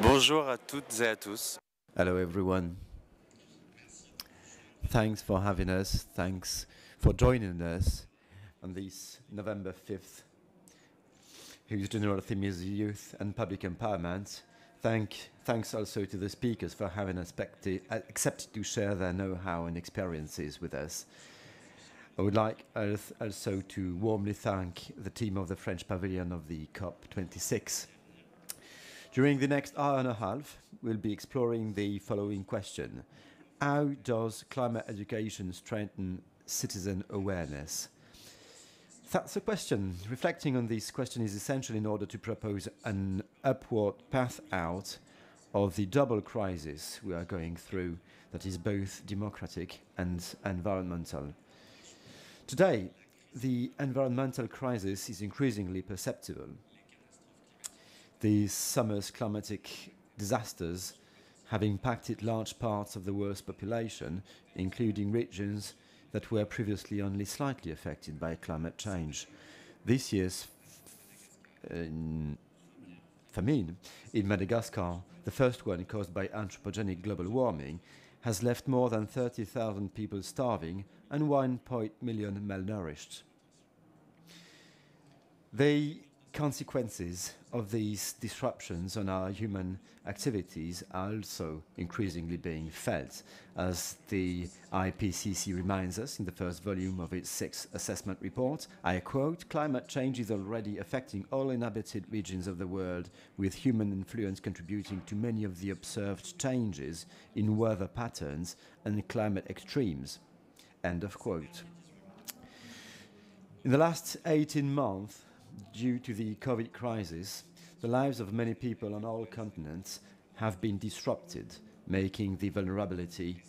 Bonjour à toutes et à tous. Hello, everyone. Thanks for having us. Thanks for joining us on this November 5th, whose general theme is youth and public empowerment. Thank, thanks also to the speakers for having accepted to share their know-how and experiences with us. I would like also to warmly thank the team of the French pavilion of the COP26. During the next hour and a half, we'll be exploring the following question How does climate education strengthen citizen awareness? That's the question. Reflecting on this question is essential in order to propose an upward path out of the double crisis we are going through that is both democratic and environmental. Today, the environmental crisis is increasingly perceptible. These summer's climatic disasters have impacted large parts of the world's population, including regions that were previously only slightly affected by climate change. This year's famine in Madagascar, the first one caused by anthropogenic global warming, has left more than 30,000 people starving and 1 million malnourished. The consequences of these disruptions on our human activities are also increasingly being felt, as the IPCC reminds us in the first volume of its sixth assessment report. I quote Climate change is already affecting all inhabited regions of the world, with human influence contributing to many of the observed changes in weather patterns and climate extremes. End of quote. In the last 18 months, due to the COVID crisis, the lives of many people on all continents have been disrupted, making the vulnerability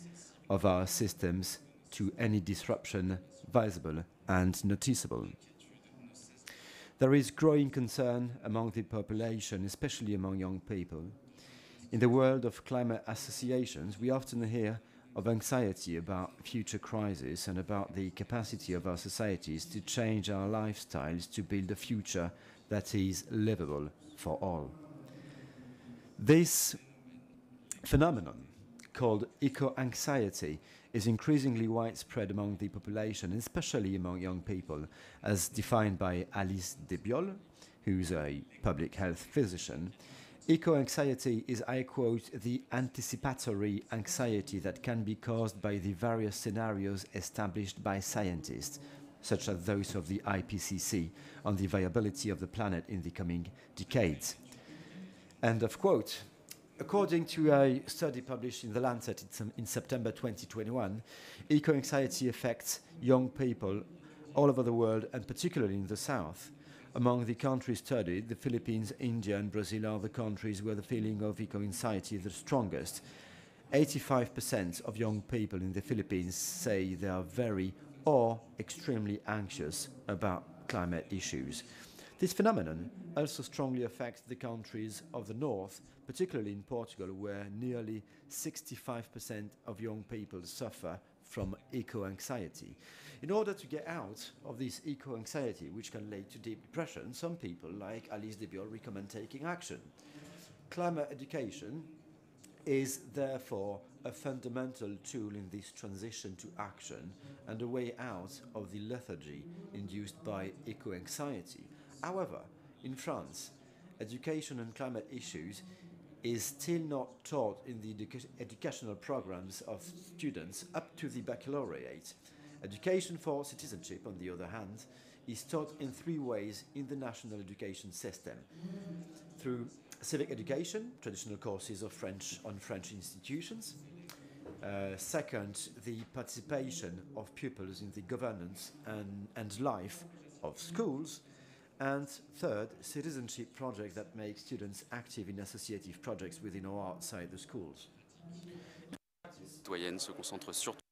of our systems to any disruption visible and noticeable. There is growing concern among the population, especially among young people. In the world of climate associations, we often hear of anxiety about future crises and about the capacity of our societies to change our lifestyles to build a future that is livable for all. This phenomenon, called eco anxiety, is increasingly widespread among the population, especially among young people, as defined by Alice Desbiolles, who's a public health physician. Eco anxiety is, I quote, the anticipatory anxiety that can be caused by the various scenarios established by scientists, such as those of the IPCC, on the viability of the planet in the coming decades. End of quote. According to a study published in The Lancet in September 2021, eco anxiety affects young people all over the world and particularly in the South. Among the countries studied, the Philippines, India, and Brazil are the countries where the feeling of eco anxiety is the strongest. 85% of young people in the Philippines say they are very or extremely anxious about climate issues. This phenomenon also strongly affects the countries of the north, particularly in Portugal, where nearly 65% of young people suffer from eco anxiety. In order to get out of this eco anxiety, which can lead to deep depression, some people, like Alice Desbiolles, recommend taking action. Climate education is therefore a fundamental tool in this transition to action and a way out of the lethargy induced by eco anxiety. However, in France, education on climate issues is still not taught in the educa- educational programs of students up to the baccalaureate. Education for citizenship, on the other hand, is taught in three ways in the national education system through civic education, traditional courses of French on French institutions. Uh, second, the participation of pupils in the governance and, and life of schools. And third, citizenship projects that make students active in associative projects within or outside the schools. Citoyenne se concentre surtout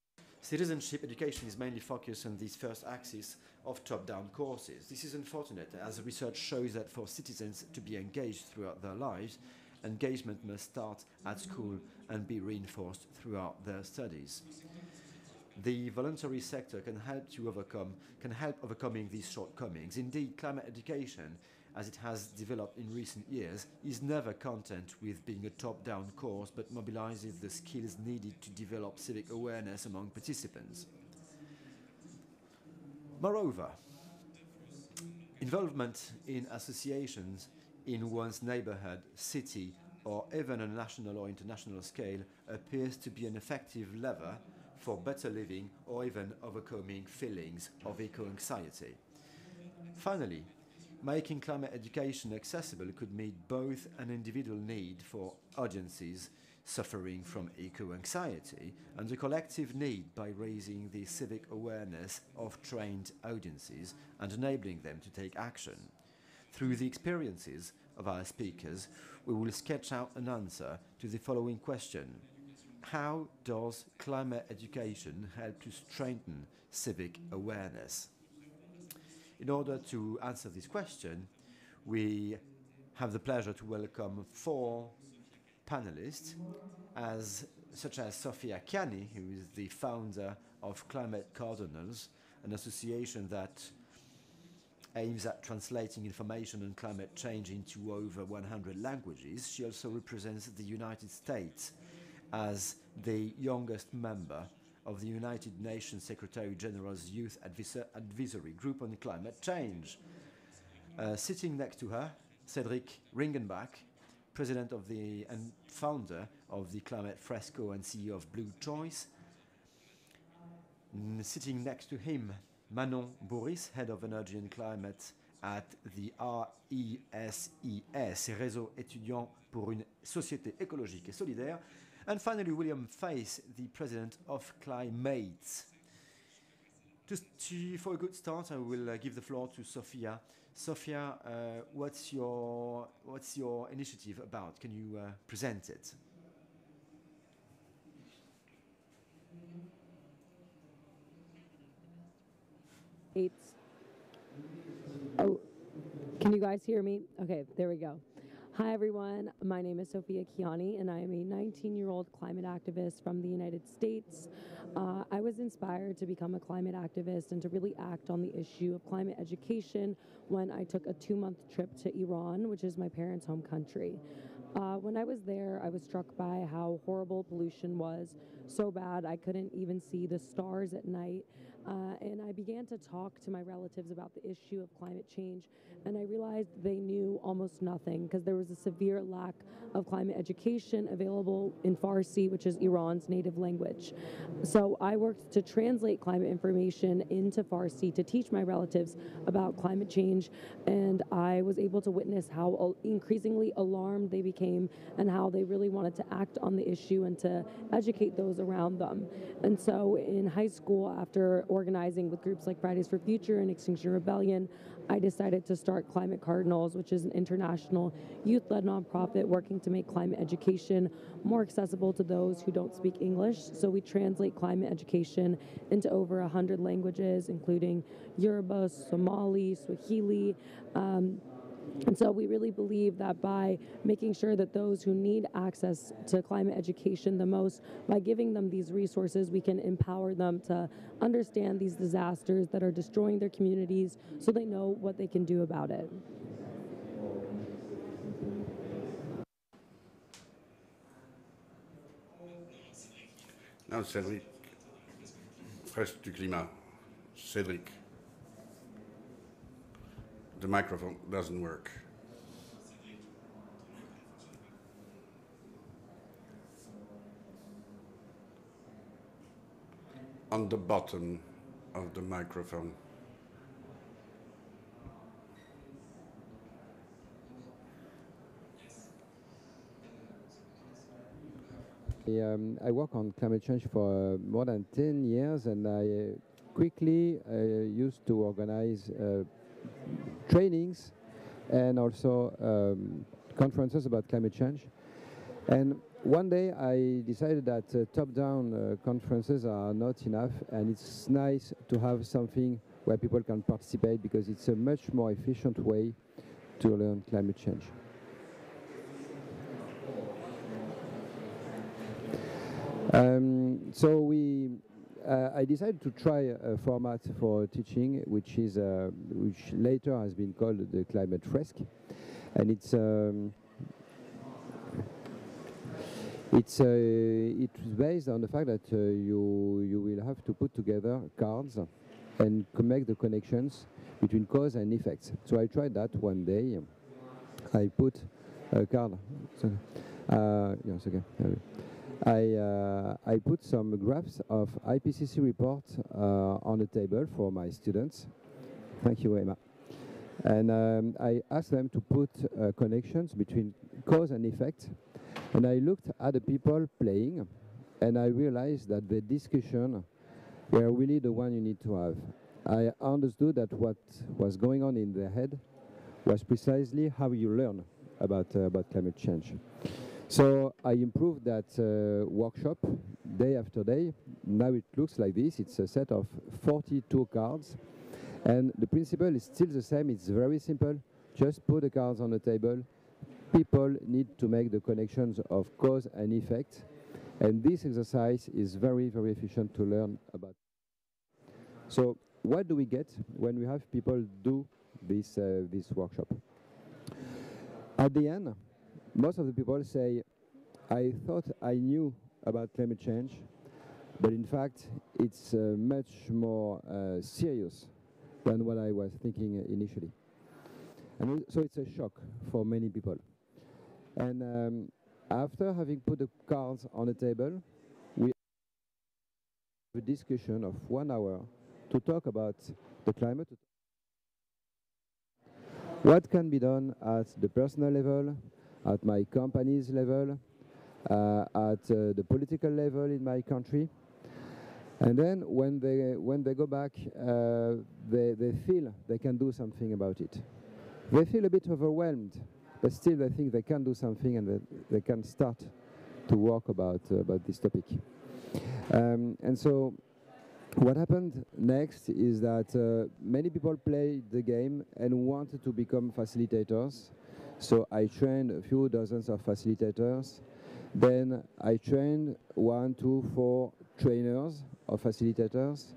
Citizenship education is mainly focused on this first axis of top down courses. This is unfortunate, as research shows that for citizens to be engaged throughout their lives, engagement must start at school and be reinforced throughout their studies. The voluntary sector can help to overcome can help overcoming these shortcomings. Indeed, climate education as it has developed in recent years, is never content with being a top down course but mobilizes the skills needed to develop civic awareness among participants. Moreover, involvement in associations in one's neighborhood, city, or even on a national or international scale appears to be an effective lever for better living or even overcoming feelings of eco anxiety. Finally, making climate education accessible could meet both an individual need for audiences suffering from eco anxiety and a collective need by raising the civic awareness of trained audiences and enabling them to take action. Through the experiences of our speakers, we will sketch out an answer to the following question How does climate education help to strengthen civic awareness? In order to answer this question, we have the pleasure to welcome four panelists, as, such as Sophia Kianni, who is the founder of Climate Cardinals, an association that aims at translating information on climate change into over 100 languages. She also represents the United States as the youngest member of the United Nations Secretary General's Youth Advisory Group on Climate Change. Uh, sitting next to her, Cedric Ringenbach, president of the and founder of the Climate Fresco and CEO of Blue Choice. Mm, sitting next to him, Manon Bourhis, head of energy and climate at the RESES, Réseau étudiant pour une société écologique et solidaire. And finally, William Feys, the president of Climate. Just to, for a good start, I will uh, give the floor to Sophia. Sophia, uh, what's your what's your initiative about? Can you uh, present it? Eight. Oh, can you guys hear me? Okay, there we go. Hi, everyone. My name is Sophia Kianni, and I am a 19 year old climate activist from the United States. Uh, I was inspired to become a climate activist and to really act on the issue of climate education when I took a two month trip to Iran, which is my parents' home country. Uh, when I was there, I was struck by how horrible pollution was. So bad, I couldn't even see the stars at night. Uh, and I began to talk to my relatives about the issue of climate change, and I realized they knew almost nothing because there was a severe lack of climate education available in Farsi, which is Iran's native language. So I worked to translate climate information into Farsi to teach my relatives about climate change, and I was able to witness how increasingly alarmed they became and how they really wanted to act on the issue and to educate those around them. And so in high school, after organizing with groups like Fridays for Future and Extinction Rebellion, I decided to start Climate Cardinals, which is an international youth led nonprofit working to make climate education more accessible to those who don't speak English. So we translate climate education into over 100 languages, including Yoruba, Somali, Swahili. Um, and so we really believe that by making sure that those who need access to climate education the most, by giving them these resources, we can empower them to understand these disasters that are destroying their communities so they know what they can do about it. Non, Cédric. Fresque du climat. Cédric. The microphone doesn't work. On the bottom of the microphone. Um, I work on climate change for uh, more than 10 years and I uh, quickly uh, used to organize uh, trainings and also um, conferences about climate change. And one day I decided that uh, top-down uh, conferences are not enough and it's nice to have something where people can participate because it's a much more efficient way to learn climate change. Um, so we uh, I decided to try a format for teaching, which is uh, which later has been called the climate fresque, and it's um, it's uh, it's based on the fact that uh, you you will have to put together cards and make the connections between cause and effects. So I tried that one day. I put a card. Uh, yes, okay. I, uh, I put some graphs of IPCC report uh, on the table for my students. Thank you, Emma. And um, I asked them to put uh, connections between cause and effect. And I looked at the people playing, and I realized that the discussion were really the one you need to have. I understood that what was going on in their head was precisely how you learn about, uh, about climate change. So I improved that uh, workshop day after day. Now it looks like this. It's a set of 42 cards. And the principle is still the same. It's very simple. Just put the cards on the table. People need to make the connections of cause and effect. And this exercise is very, very efficient to learn about. So what do we get when we have people do this, uh, this workshop? At the end, most of the people say, I thought I knew about climate change, but in fact, it's uh, much more uh, serious than what I was thinking initially. And so it's a shock for many people. And um, after having put the cards on the table, we have a discussion of one hour to talk about the climate, what can be done at the personal level, at my company's level, uh, at uh, the political level in my country. And then when they, when they go back, uh, they, they feel they can do something about it. They feel a bit overwhelmed, but still they think they can do something and they can start to work about, about this topic. Um, and so what happened next is that uh, many people played the game and wanted to become facilitators. So I trained a few dozens of facilitators. Then I trained one, two, four trainers of facilitators,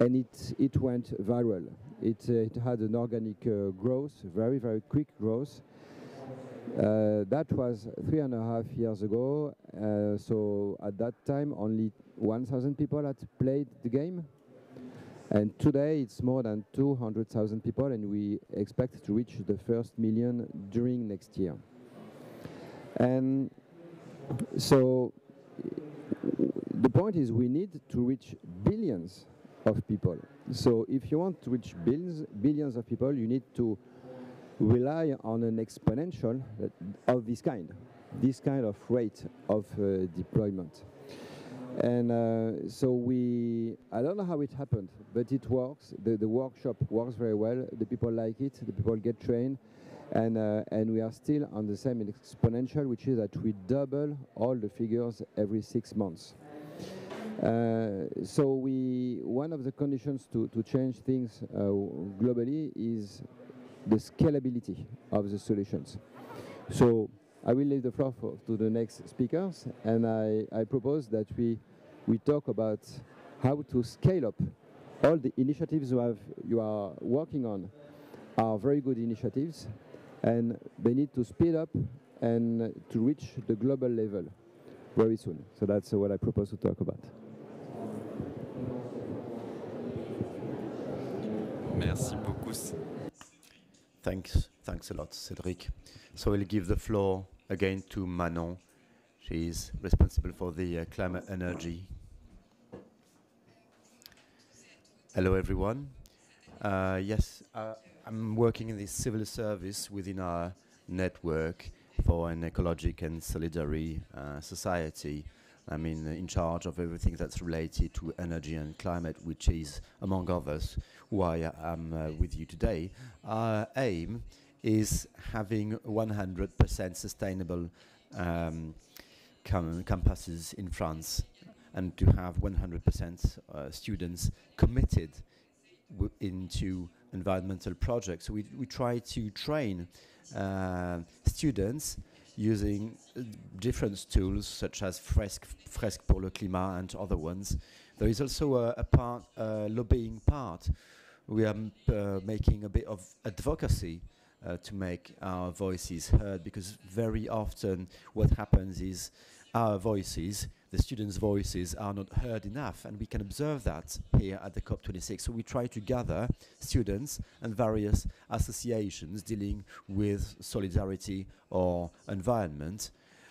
and it it went viral. It uh, it had an organic uh, growth, very very quick growth. Uh, that was three and a half years ago. Uh, so at that time, only 1,000 people had played the game. And today it's more than 200,000 people, and we expect to reach the first million during next year. And so the point is we need to reach billions of people. So if you want to reach billions, billions of people, you need to rely on an exponential of this kind, this kind of rate of uh, deployment. And uh, so we, I don't know how it happened, but it works. The, the workshop works very well. The people like it. The people get trained. And, uh, and we are still on the same exponential, which is that we double all the figures every six months. Uh, so we, one of the conditions to, to change things uh, globally is the scalability of the solutions. So I will leave the floor for, to the next speakers, and I, I propose that we, we talk about how to scale up. All the initiatives you, have, you are working on are very good initiatives, and they need to speed up and to reach the global level very soon. So that's what I propose to talk about. Merci beaucoup. Thanks, thanks a lot, Cedric. So we'll give the floor again to Manon. She is responsible for the uh, climate energy. Hello, everyone. Uh, yes, uh, I'm working in the civil service within our network for an ecologic and solidary uh, society. I'm in, in charge of everything that's related to energy and climate, which is, among others, why I'm uh, with you today. Our aim is having 100% sustainable um, cam- campuses in France and to have 100% uh, students committed into environmental projects. So we, we try to train uh, students using uh, different tools such as Fresque, Fresque pour le Climat and other ones There is also a, a part, a lobbying part. We are uh, making a bit of advocacy uh, to make our voices heard because very often what happens is our voices, the students' voices, are not heard enough, and we can observe that here at the COP26. So we try to gather students and various associations dealing with solidarity or environment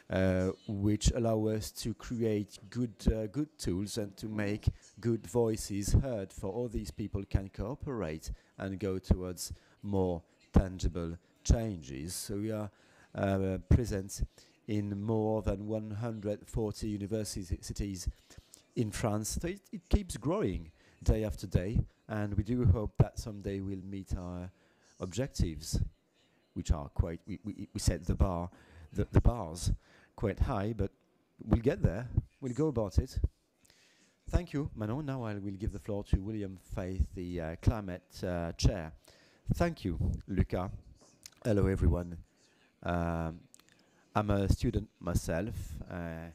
uh, which allow us to create good uh, good tools and to make good voices heard for all these people can cooperate and go towards more tangible changes. So we are uh, present in more than 140 universities cities in France. So it, it keeps growing day after day, and we do hope that someday we'll meet our objectives, which are quite, we, we, we set the bar, the, the bars quite high, but we'll get there. We'll go about it. Thank you, Manon. Now I will give the floor to William Feys, the uh, climate uh, chair. Thank you, Luca. Hello, everyone. Um, I'm a student myself, uh,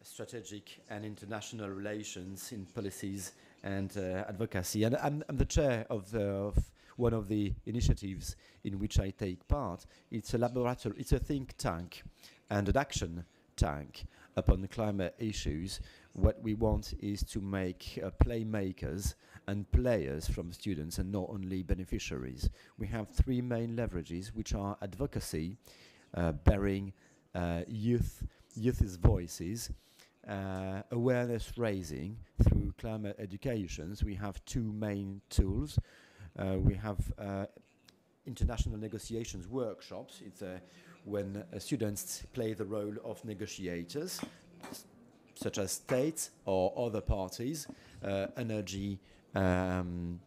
strategic and international relations in policies and uh, advocacy, and I'm, I'm, the chair of, the, of one of the initiatives in which I take part. It's a laboratory, it's a think tank and an action tank upon the climate issues, what we want is to make uh, playmakers and players from students and not only beneficiaries. We have three main leverages, which are advocacy, uh, bearing uh, youth, youth's voices, uh, awareness raising through climate educations. We have two main tools. Uh, we have uh, international negotiations workshops. It's a when uh, students play the role of negotiators, such as states or other parties, uh, energy um,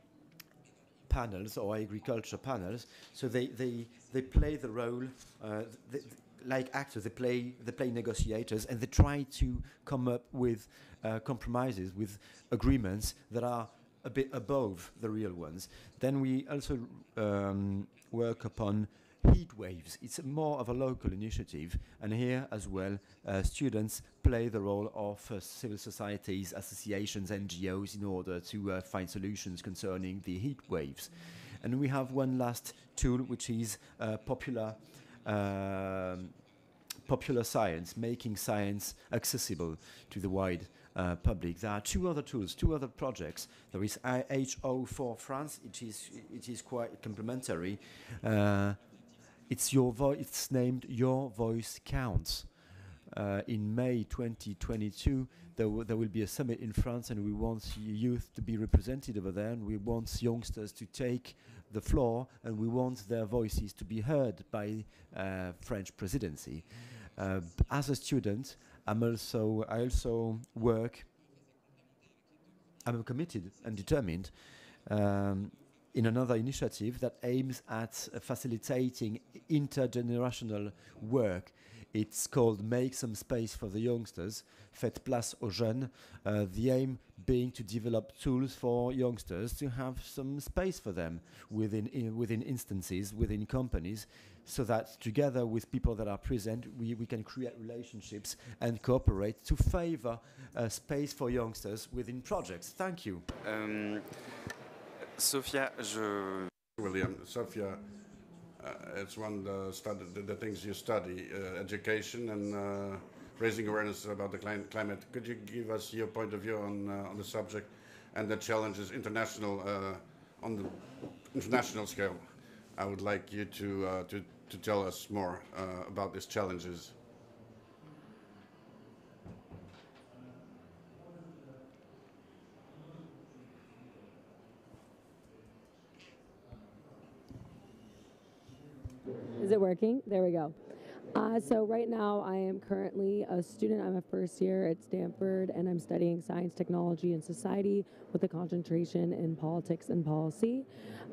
panels or agriculture panels. So they, they, they play the role, uh, they, like actors, they play, they play negotiators and they try to come up with uh, compromises, with agreements that are a bit above the real ones. Then we also um, work upon heat waves. It's more of a local initiative, and here as well, uh, students play the role of uh, civil societies, associations, NGOs in order to uh, find solutions concerning the heat waves. And we have one last tool, which is uh, popular. Um, popular science, making science accessible to the wide uh, public. There are two other tools, two other projects. There is IHO for France, it is, it is quite complementary. It's your voice. It's named Your Voice Counts. Uh, in May 2022, there, there will be a summit in France, and we want youth to be represented over there, and we want youngsters to take the floor, and we want their voices to be heard by uh, French presidency. Uh, as a student, I'm also I also work. I'm committed and determined um, in another initiative that aims at uh, facilitating intergenerational work. It's called Make Some Space for the Youngsters, Faites Place aux Jeunes. Uh, the aim being to develop tools for youngsters to have some space for them within, in, within instances, within companies, so that together with people that are present, we, we can create relationships and cooperate to favor uh, space for youngsters within projects. Thank you. Um, Sophia, je. William, Sophia, uh, it's one the, the, the, things you study, uh, education and uh, raising awareness about the climate. Could you give us your point of view on uh, on the subject and the challenges international uh, on the international scale? I would like you to uh, to to tell us more about these challenges. Is it working? There we go. Uh, so right now I am currently a student. I'm a first year at Stanford and I'm studying science, technology, and society with a concentration in politics and policy.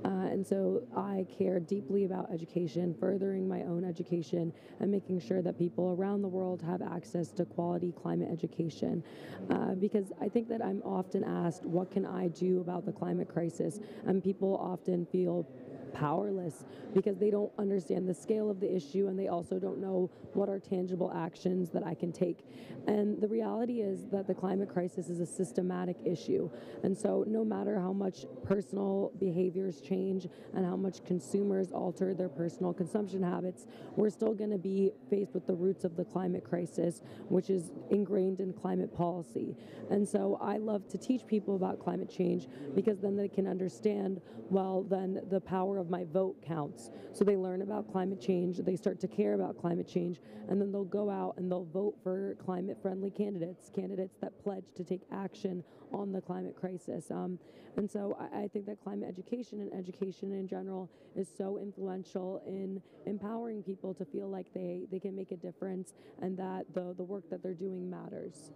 Uh, and so I care deeply about education, furthering my own education, and making sure that people around the world have access to quality climate education. Uh, because I think that I'm often asked, what can I do about the climate crisis? And people often feel powerless because they don't understand the scale of the issue and they also don't know what are tangible actions that I can take. And the reality is that the climate crisis is a systematic issue. And so, no matter how much personal behaviors change and how much consumers alter their personal consumption habits, we're still going to be faced with the roots of the climate crisis, which is ingrained in climate policy. And so, I love to teach people about climate change because then they can understand, well, then the power of my vote counts. So, they learn about climate change, they start to care about climate change, and then they'll go out and they'll vote for climate friendly candidates, candidates that pledge to take action on the climate crisis. Um, and so I, I, think that climate education and education in general is so influential in empowering people to feel like they, they can make a difference and that the, the work that they're doing matters.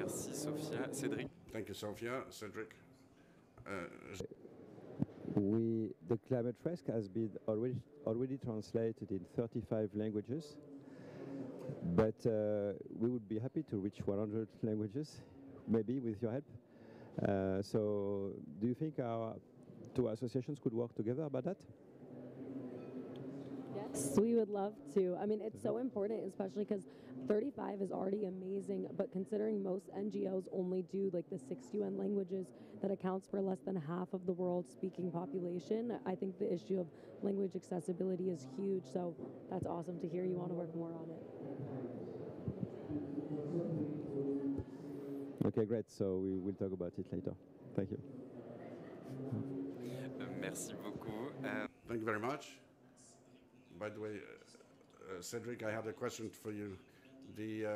Merci Sophia. Cédric Thank you, Sophia. Cedric. Uh, we, the climate fresque has been already, already translated in 35 languages, but uh, we would be happy to reach 100 languages, maybe with your help. Uh, so, do you think our two associations could work together about that? Yes, we would love to. I mean, it's so important, especially because 35 is already amazing, but considering most NGOs only do like the six UN languages that accounts for less than half of the world's speaking population, I think the issue of language accessibility is huge. So that's awesome to hear you want to work more on it. Okay, great. So we will talk about it later. Thank you. Merci beaucoup. Uh, Thank you very much. By the way, uh, uh, Cedric, I had a question for you. The uh,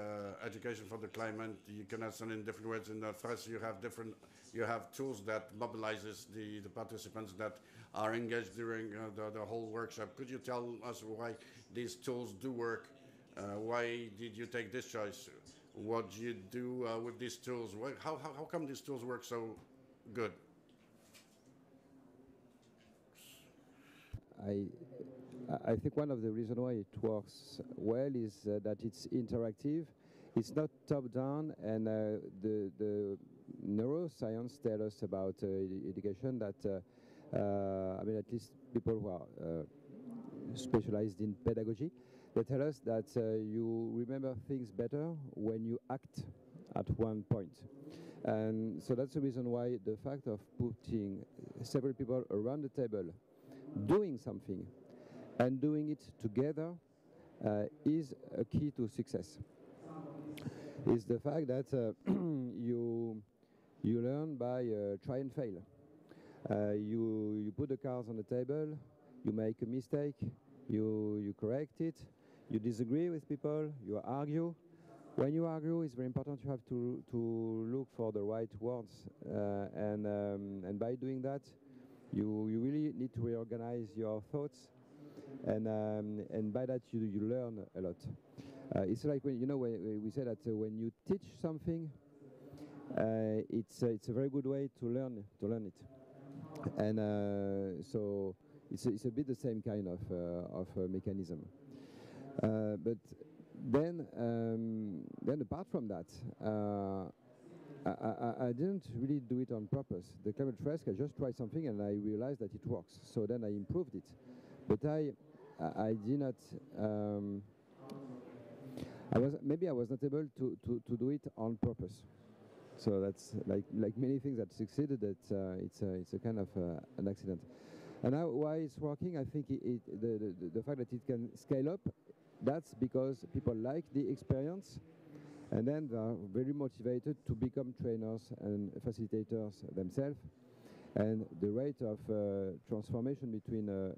education for the climate, you can answer in different ways. In the first, you have different, you have tools that mobilizes the, the participants that are engaged during uh, the, the whole workshop. Could you tell us why these tools do work? Uh, why did you take this choice? What do you do uh, with these tools? How, how, how come these tools work so good? I I think one of the reasons why it works well is uh, that it's interactive. It's not top down, and uh, the, the neuroscience tell us about uh, education that, uh, uh, I mean, at least people who are uh, specialized in pedagogy, they tell us that you remember things better when you act at one point. And so that's the reason why the fact of putting several people around the table doing something and doing it together uh, is a key to success. Is the fact that uh, you you learn by uh, try and fail. Uh, you you put the cards on the table, you make a mistake, you you correct it, you disagree with people, you argue. When you argue, it's very important you have to to look for the right words, uh, and um, and by doing that, you you really need to reorganize your thoughts and um, and by that you you learn a lot. Uh, it's like when you know when we say that uh, when you teach something, uh, it's it's a very good way to learn to learn it, and uh, so it's a, it's a bit the same kind of uh, of mechanism. Uh, but then um, then apart from that. I, I, I, didn't really do it on purpose. The climate fresque, I just tried something and I realized that it works. So then I improved it. But I, I, did not. Um, I was maybe I was not able to, to, to do it on purpose. So that's like like many things that succeeded. That uh, it's a, it's a kind of uh, an accident. And now why it's working, I think it, it, the, the, the fact that it can scale up, that's because people like the experience, and then they are very motivated to become trainers and facilitators themselves. And the rate of uh, transformation between a,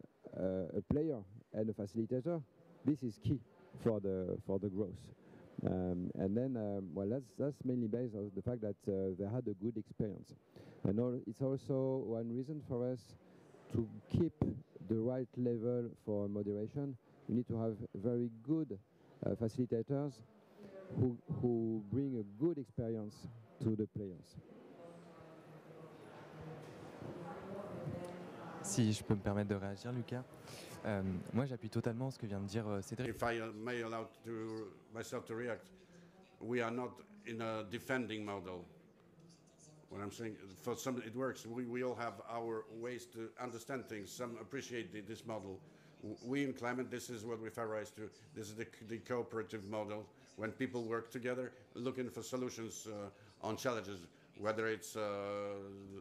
a, player and a facilitator, this is key for the for the growth. Um, and then, um, well, that's that's mainly based on the fact that uh, they had a good experience. And all, it's also one reason for us to keep the right level for moderation. We need to have very good uh, facilitators who who bring a good experience to the players. Si je peux me permettre de réagir, Lucas. Euh, moi, j'appuie totalement ce que vient de dire euh, Cédric. If I may allow to myself to react, we are not in a defending model. What I'm saying, for some it works. We, we all have our ways to understand things. Some appreciate the, this model. We in climate, this is what we favorize to. This is the, the cooperative model when people work together, looking for solutions uh, on challenges, whether it's uh, uh,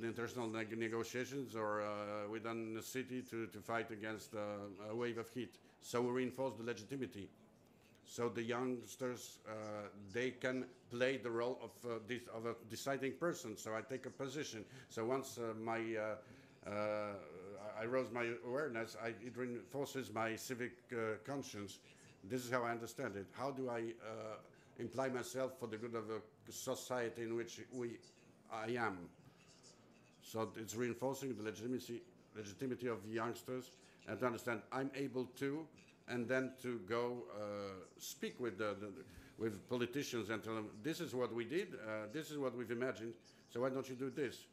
the international neg- negotiations or uh, within the city to, to fight against uh, a wave of heat. So we reinforce the legitimacy. So the youngsters, uh, they can play the role of, uh, this, of a deciding person. So I take a position. So once uh, my, uh, uh, I I rose my awareness, I, it reinforces my civic uh, conscience. This is how I understand it. How do I uh, imply myself for the good of a society in which we, I am? So it's reinforcing the legitimacy, legitimacy of youngsters and to understand I'm able to, and then to go uh, speak with the, the, with politicians and tell them this is what we did, uh, this is what we've imagined. So why don't you do this?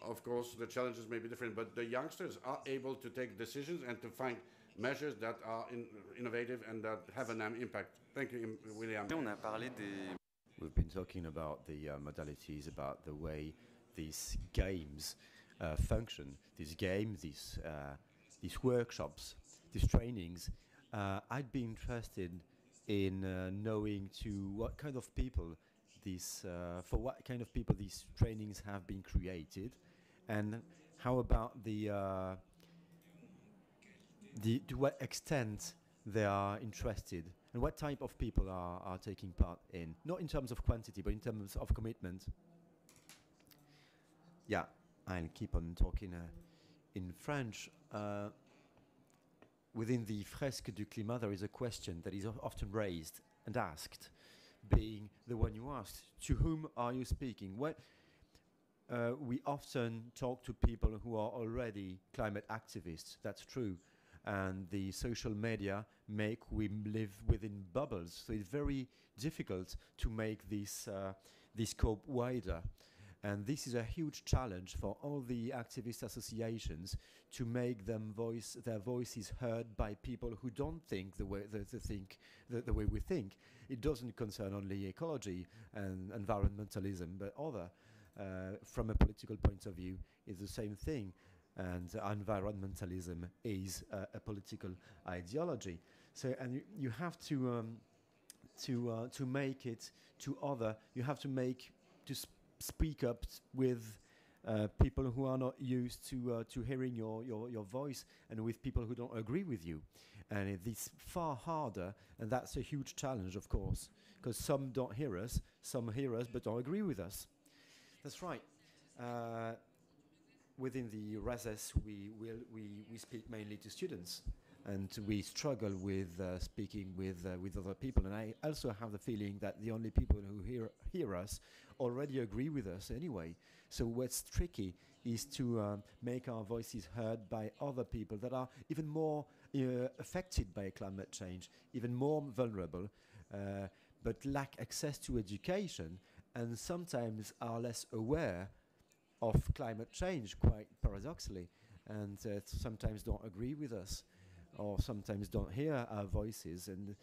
Of course, the challenges may be different, but the youngsters are able to take decisions and to find measures that are in, innovative and that have an um, impact. Thank you, William. On a parlé des, We've been talking about the uh, modalities, about the way these games uh, function. These games, these uh, these workshops, these trainings. Uh, I'd be interested in uh, knowing to what kind of people these, uh, for what kind of people these trainings have been created, and how about the uh, the to what extent they are interested and what type of people are, are taking part in not in terms of quantity but in terms of commitment yeah i'll keep on talking uh, in french uh, within the fresque du climat there is a question that is often raised and asked being the one you asked to whom are you speaking what uh, we often talk to people who are already climate activists. That's true. And the social media make we live within bubbles. So it's very difficult to make this, uh, this scope wider. And this is a huge challenge for all the activist associations to make them voice their voices heard by people who don't think the way the, think the, the way we think. It doesn't concern only ecology and environmentalism, but other. Uh, from a political point of view is the same thing. And environmentalism is a political ideology. So and you, you have to um, to uh, to make it to other. You have to make to speak up with uh, people who are not used to uh, to hearing your, your your voice and with people who don't agree with you and it is far harder and that's a huge challenge of course because some don't hear us some hear us but don't agree with us that's right. Uh, within the RESES, we, will, we, we speak mainly to students, and we struggle with uh, speaking with, uh, with other people. And I also have the feeling that the only people who hear, hear us already agree with us anyway. So what's tricky is to um, make our voices heard by other people that are even more uh, affected by climate change, even more vulnerable, uh, but lack access to education and sometimes are less aware of climate change, quite paradoxically, and uh, sometimes don't agree with us, or sometimes don't hear our voices, and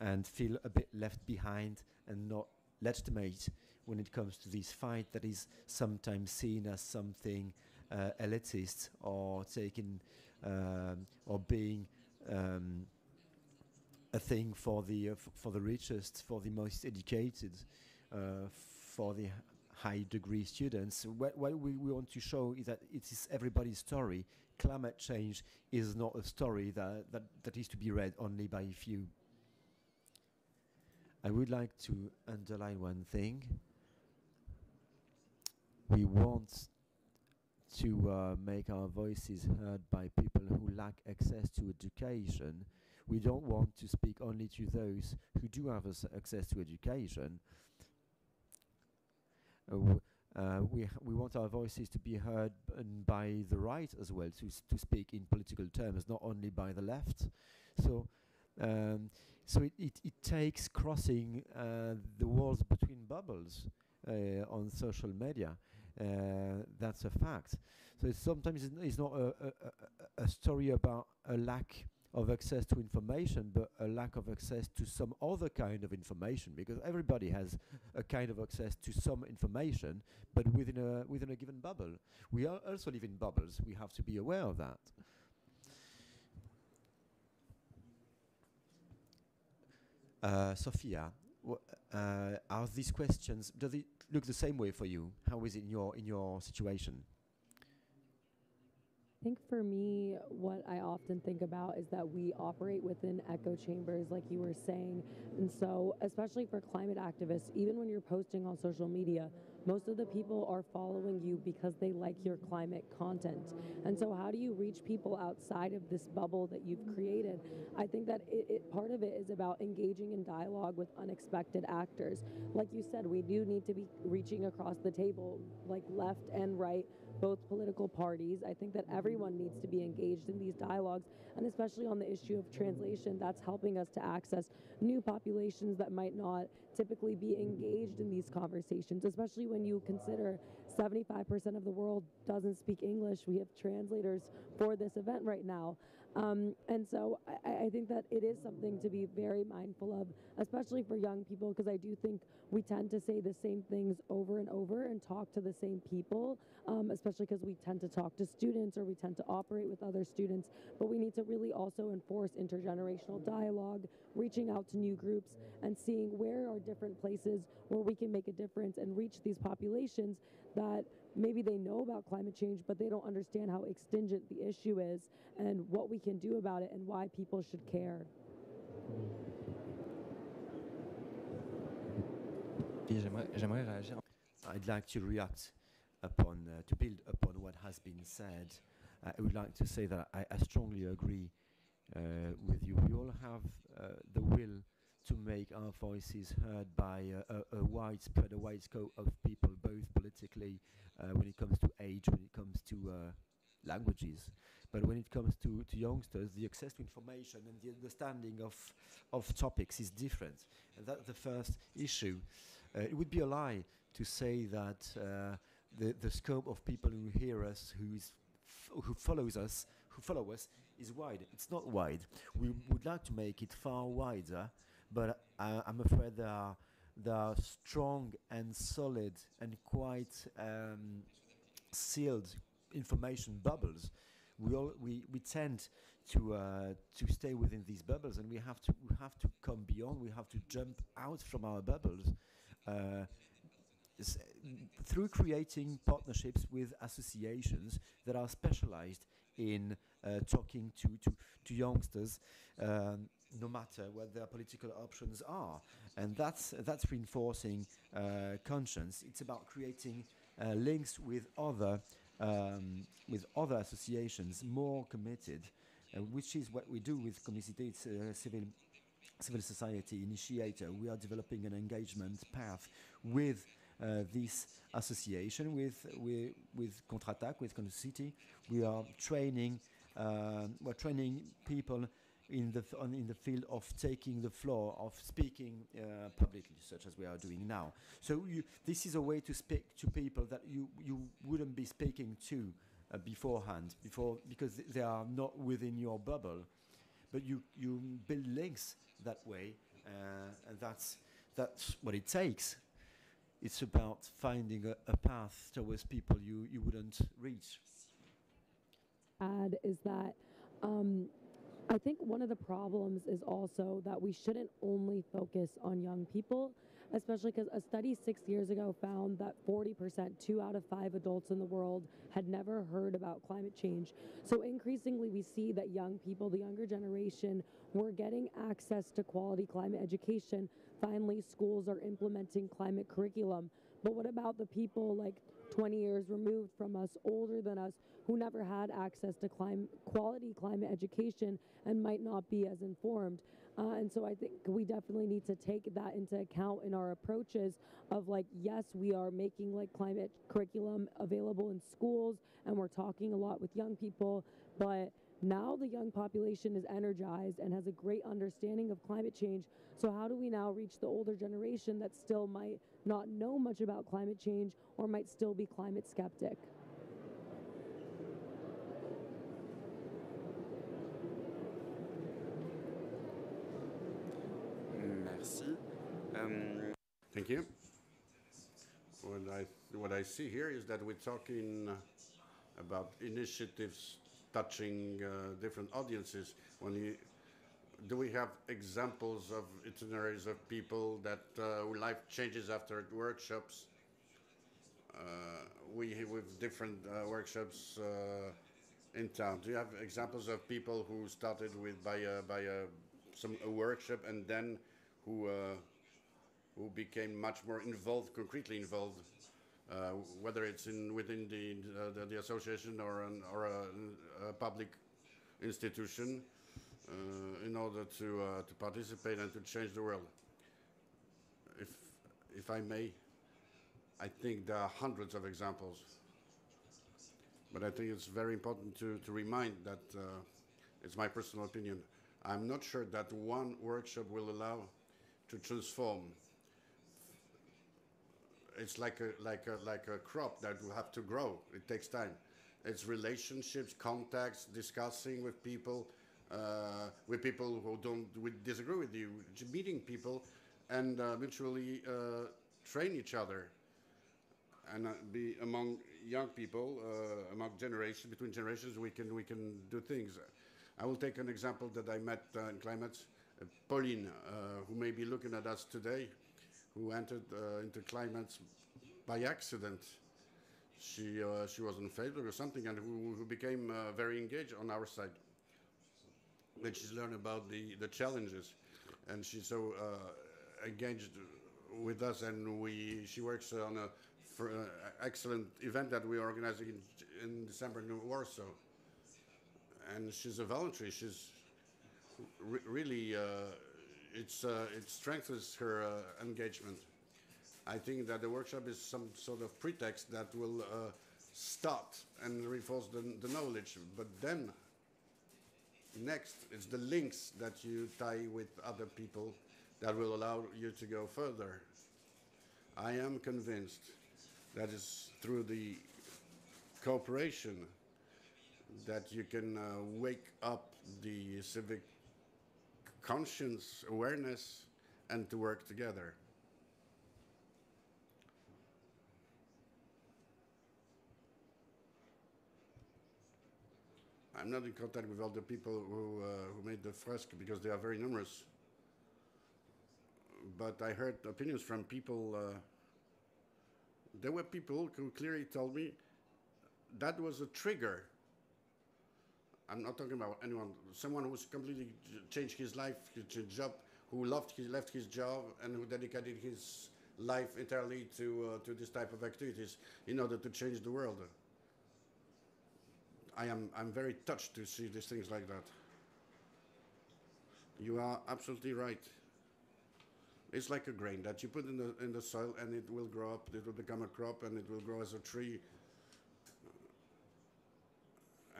and feel a bit left behind and not legitimate when it comes to this fight that is sometimes seen as something uh, elitist or taken um, or being um, a thing for the uh, for the richest, for the most educated, uh, for the high degree students. What, what we, we want to show is that it is everybody's story. Climate change is not a story that, that, that is to be read only by a few. I would like to underline one thing. We want to uh, make our voices heard by people who lack access to education. We don't want to speak only to those who do have access to education. Uh, uh, we, we want our voices to be heard by the right as well, to, to speak in political terms, not only by the left. So, um, so it, it, it takes crossing uh, the walls between bubbles uh, on social media. Uh, that's a fact. So it's sometimes it's, not a, a, a, story about a lack of access to information, but a lack of access to some other kind of information, because everybody has a kind of access to some information, but within a within a given bubble. We are also live in bubbles. We have to be aware of that. Uh, Sophia, uh, are these questions? Does it look the same way for you? How is it in your in your situation? I think for me, what I often think about is that we operate within echo chambers, like you were saying. And so, especially for climate activists, even when you're posting on social media, most of the people are following you because they like your climate content. And so, how do you reach people outside of this bubble that you've created? I think that it, it, part of it is about engaging in dialogue with unexpected actors. Like you said, we do need to be reaching across the table, like left and right, both political parties. I think that everyone needs to be engaged in these dialogues, and especially on the issue of translation, that's helping us to access new populations that might not typically be engaged in these conversations, especially when you consider 75% of the world doesn't speak English. We have translators for this event right now. Um, and so I, I, think that it is something to be very mindful of, especially for young people, because I do think we tend to say the same things over and over and talk to the same people, um, especially because we tend to talk to students or we tend to operate with other students. But we need to really also enforce intergenerational dialogue, reaching out to new groups and seeing where are different places where we can make a difference and reach these populations that maybe they know about climate change, but they don't understand how extingent the issue is and what we can do about it and why people should care. I'd like to react upon, uh, to build upon what has been said. Uh, I would like to say that I, I strongly agree uh, with you. We all have uh, the will to make our voices heard by a, a, widespread, a wide scope of people, both politically, uh, when it comes to age, when it comes to uh, languages. But when it comes to, to youngsters, the access to information and the understanding of, of topics is different. And that's the first issue. Uh, it would be a lie to say that uh, the, the scope of people who hear us, who, is who follows us, who follow us, is wide. It's not wide. We would like to make it far wider but I, am afraid there are, there are strong and solid and quite um, sealed information bubbles. We, all, we, we tend to, uh, to stay within these bubbles and we have, to, we have to come beyond, we have to jump out from our bubbles. Uh, through creating partnerships with associations that are specialized in uh, talking to, to, to youngsters um, no matter what their political options are. And that's, that's reinforcing uh, conscience. It's about creating uh, links with other, um, with other associations more committed, uh, which is what we do with Comité uh, Civil civil society initiator. We are developing an engagement path with uh, this association, with with, with Contre-Attaque, with City. We are training. Uh, we're training people in the on, in the field of taking the floor, of speaking uh, publicly, such as we are doing now. So you, this is a way to speak to people that you you wouldn't be speaking to uh, beforehand, before because they are not within your bubble, but you you build links that way, uh, and that's that's what it takes. It's about finding a, a path towards people you, you wouldn't reach. Add is that um, I think one of the problems is also that we shouldn't only focus on young people, especially because a study six years ago found that 40%, two out of five adults in the world, had never heard about climate change. So increasingly, we see that young people, the younger generation, were getting access to quality climate education. Finally, schools are implementing climate curriculum. But what about the people like 20 years removed from us, older than us, who never had access to clim- quality climate education and might not be as informed. Uh, and so I think we definitely need to take that into account in our approaches of like, yes, we are making like climate curriculum available in schools and we're talking a lot with young people, but now the young population is energized and has a great understanding of climate change. So, how do we now reach the older generation that still might not know much about climate change or might still be climate skeptic. Merci. Um, Thank you. What I, what I see here is that we're talking uh, about initiatives touching uh, different audiences. When you do we have examples of itineraries of people that uh, life changes after workshops? Uh, we with different uh, workshops uh, in town. Do you have examples of people who started with by a, by a, some a workshop and then who uh, who became much more involved, concretely involved, uh, whether it's in within the the, the association or an, or a, a public institution, in order to uh, to participate and to change the world. If if I may, I think there are hundreds of examples, but I think it's very important to to remind that uh, it's my personal opinion. I'm not sure that one workshop will allow to transform it's like a like a like a crop that will have to grow. It takes time. It's relationships, contacts, discussing with people, uh, with people who don't we disagree with you, meeting people, and uh, mutually uh, train each other, and uh, be among young people, among generations, between generations, we can we can do things. I will take an example that I met in CliMates. Uh, Pauline, who may be looking at us today, who entered into CliMates by accident. She, uh, she was on Facebook or something and who, who became uh, very engaged on our side. Then she's learned about the, the challenges and she's so uh, engaged with us and we, she works on a for, uh, excellent event that we are organizing in, in December in Warsaw. And she's a voluntary. She's re- really uh, it's, uh, it strengthens her uh, engagement. I think that the workshop is some sort of pretext that will uh, start and reinforce the, the knowledge. But then, next, it's the links that you tie with other people that will allow you to go further. I am convinced that is through the cooperation that you can uh, wake up the civic conscience, awareness, and to work together. I'm not in contact with all the people who, uh, who made the fresco because they are very numerous. But I heard opinions from people. Uh, there were people who clearly told me that was a trigger I'm not talking about anyone, someone who's completely changed his life, his job, who loved his, left his job and who dedicated his life entirely to, uh, to this type of activities in order to change the world. I am I'm very touched to see these things like that. You are absolutely right. It's like a grain that you put in the in the soil and it will grow up. It will become a crop and it will grow as a tree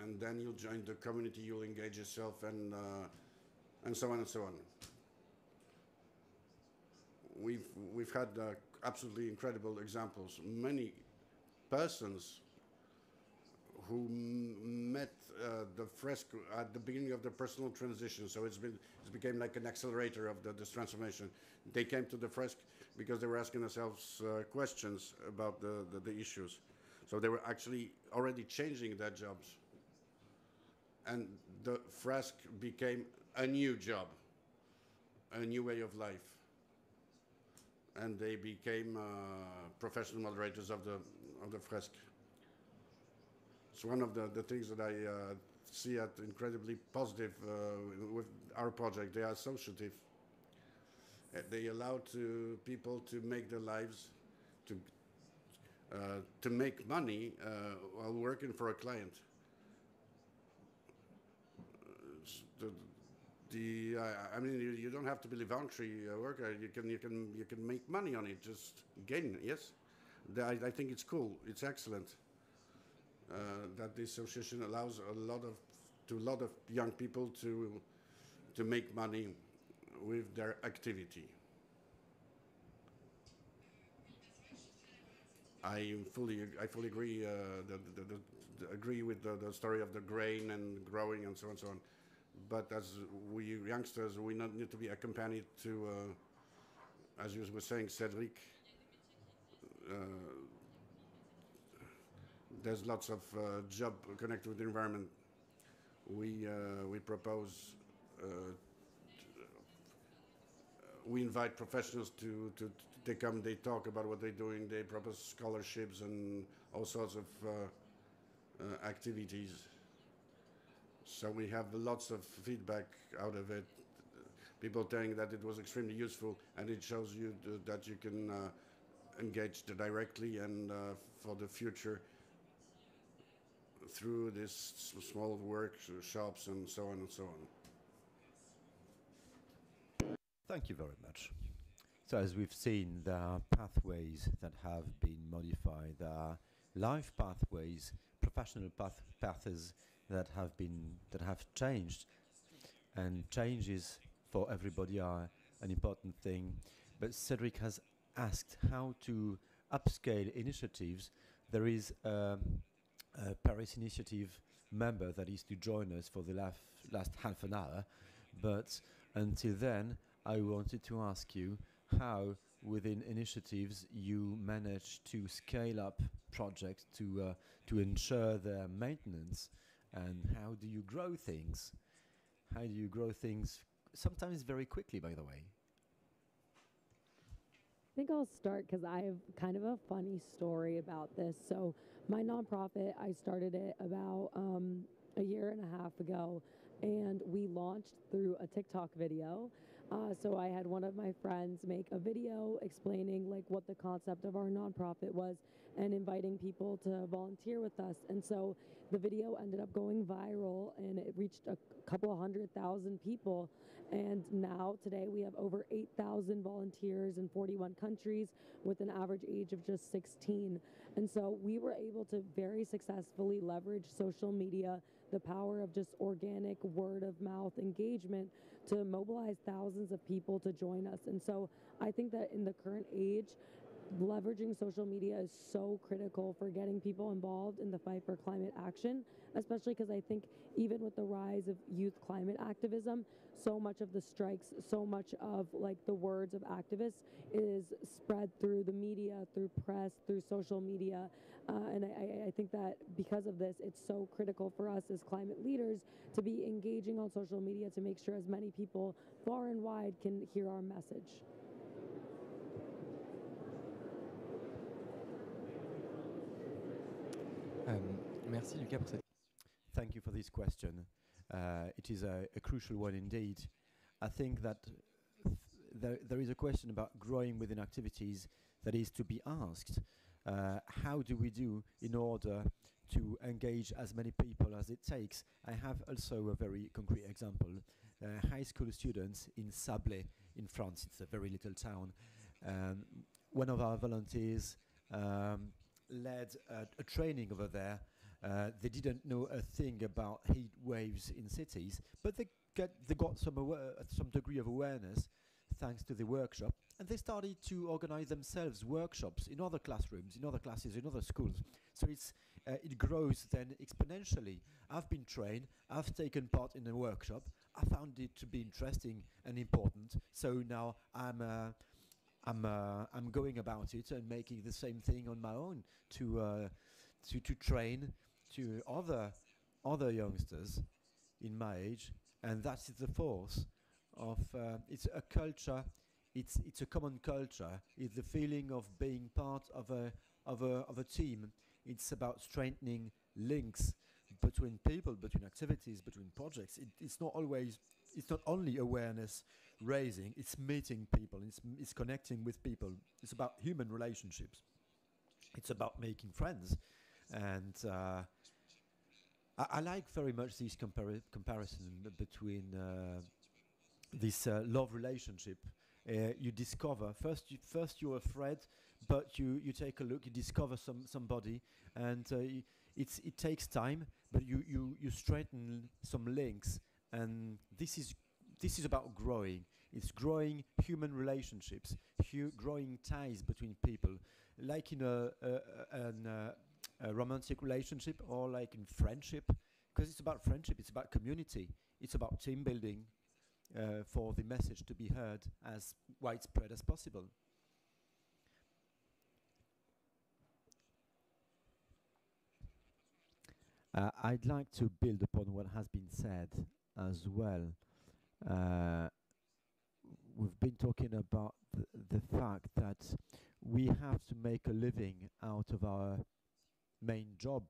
and then you'll join the community, you'll engage yourself, and, uh, and so on and so on. We've, we've had uh, absolutely incredible examples. Many persons who met uh, the fresco at the beginning of the personal transition, so it's been it became like an accelerator of the, this transformation. They came to the fresco because they were asking themselves uh, questions about the, the, the issues. So they were actually already changing their jobs and the fresque became a new job, a new way of life. And they became uh, professional moderators of the, of the fresque. It's one of the, the things that I uh, see as incredibly positive uh, with our project. They are associative. Uh, They allow to people to make their lives, to, uh, to make money uh, while working for a client. the, the I mean, you, you don't have to be a voluntary worker. You can you can you can make money on it. Just gain. Yes, I, I think it's cool. It's excellent that the association allows a lot of to a lot of young people to to make money with their activity. I fully I fully agree. Uh, the, the, the, agree with the, the story of the grain and growing and so on and so on but as we youngsters, we not need to be accompanied to as you were saying, Cédric, uh, there's lots of uh, job connected with the environment. We uh, we propose. Uh, we invite professionals to, to, they come, they talk about what they're doing, they propose scholarships and all sorts of uh, uh, activities. So we have lots of feedback out of it. People telling that it was extremely useful, and it shows you th- that you can uh, engage directly and uh, for the future through this s- small workshops and so on and so on. Thank you very much. So as we've seen, there are pathways that have been modified. There are life pathways, professional path paths that have been that have changed, and changes for everybody are an important thing. But Cédric has asked how to upscale initiatives. There is um, a Paris Initiative member that is to join us for the last last half an hour, but until then, I wanted to ask you how, within initiatives, you manage to scale up projects to uh, to ensure their maintenance, and how do you grow things? How do you grow things? Sometimes very quickly, by the way. I think I'll start because I have kind of a funny story about this. So, my nonprofit, I started it about um, a year and a half ago, and we launched through a TikTok video. Uh, so I had one of my friends make a video explaining like what the concept of our nonprofit was and inviting people to volunteer with us. And so the video ended up going viral and it reached a couple hundred thousand people. And now today we have over 8,000 volunteers in 41 countries with an average age of just 16. And so we were able to very successfully leverage social media, the power of just organic word of mouth engagement to mobilize thousands of people to join us. And so I think that in the current age, leveraging social media is so critical for getting people involved in the fight for climate action, especially because I think even with the rise of youth climate activism, so much of the strikes, so much of like the words of activists is spread through the media, through press, through social media. Uh, and I, I- I think that because of this, it's so critical for us as climate leaders to be engaging on social media to make sure as many people far and wide can hear our message. Euh, merci Lucas pour cette Thank you for this question. Uh, it is a, a crucial one indeed. I think that there, there is a question about growing within activities that is to be asked. Uh, how do we do in order to engage as many people as it takes? I have also a very concrete example. Uh, high school students in Sablé in France, it's a very little town. Um, one of our volunteers um, led a, a training over there uh, they didn't know a thing about heat waves in cities, but they get they got some uh, some degree of awareness thanks to the workshop, and they started to organize themselves workshops in other classrooms, in other classes, in other schools. So it's uh, it grows then exponentially. I've been trained. I've taken part in a workshop. I found it to be interesting and important. So now I'm. Uh, I'm uh, I'm going about it and making the same thing on my own to uh, to to train to other other youngsters in my age, and that is the force of uh, it's a culture. It's it's a common culture. It's the feeling of being part of a of a of a team. It's about strengthening links between people, between activities, between projects. It, it's not always. It's not only awareness raising. It's meeting people. It's it's connecting with people. It's about human relationships. It's about making friends, and uh, I, I like very much this compari- comparison between uh, this uh, love relationship. Uh, you discover first. You, first, you're afraid, but you, you take a look. You discover some somebody, and uh, it's it takes time, but you, you you strengthen some links, and this is this is about growing. It's growing human relationships, hu- growing ties between people, like in a, a, a, an, uh, a romantic relationship or like in friendship, because it's about friendship. It's about community. It's about team building uh, for the message to be heard as widespread as possible. Uh, I'd like to build upon what has been said as well. Uh, we've been talking about the, the fact that we have to make a living out of our main job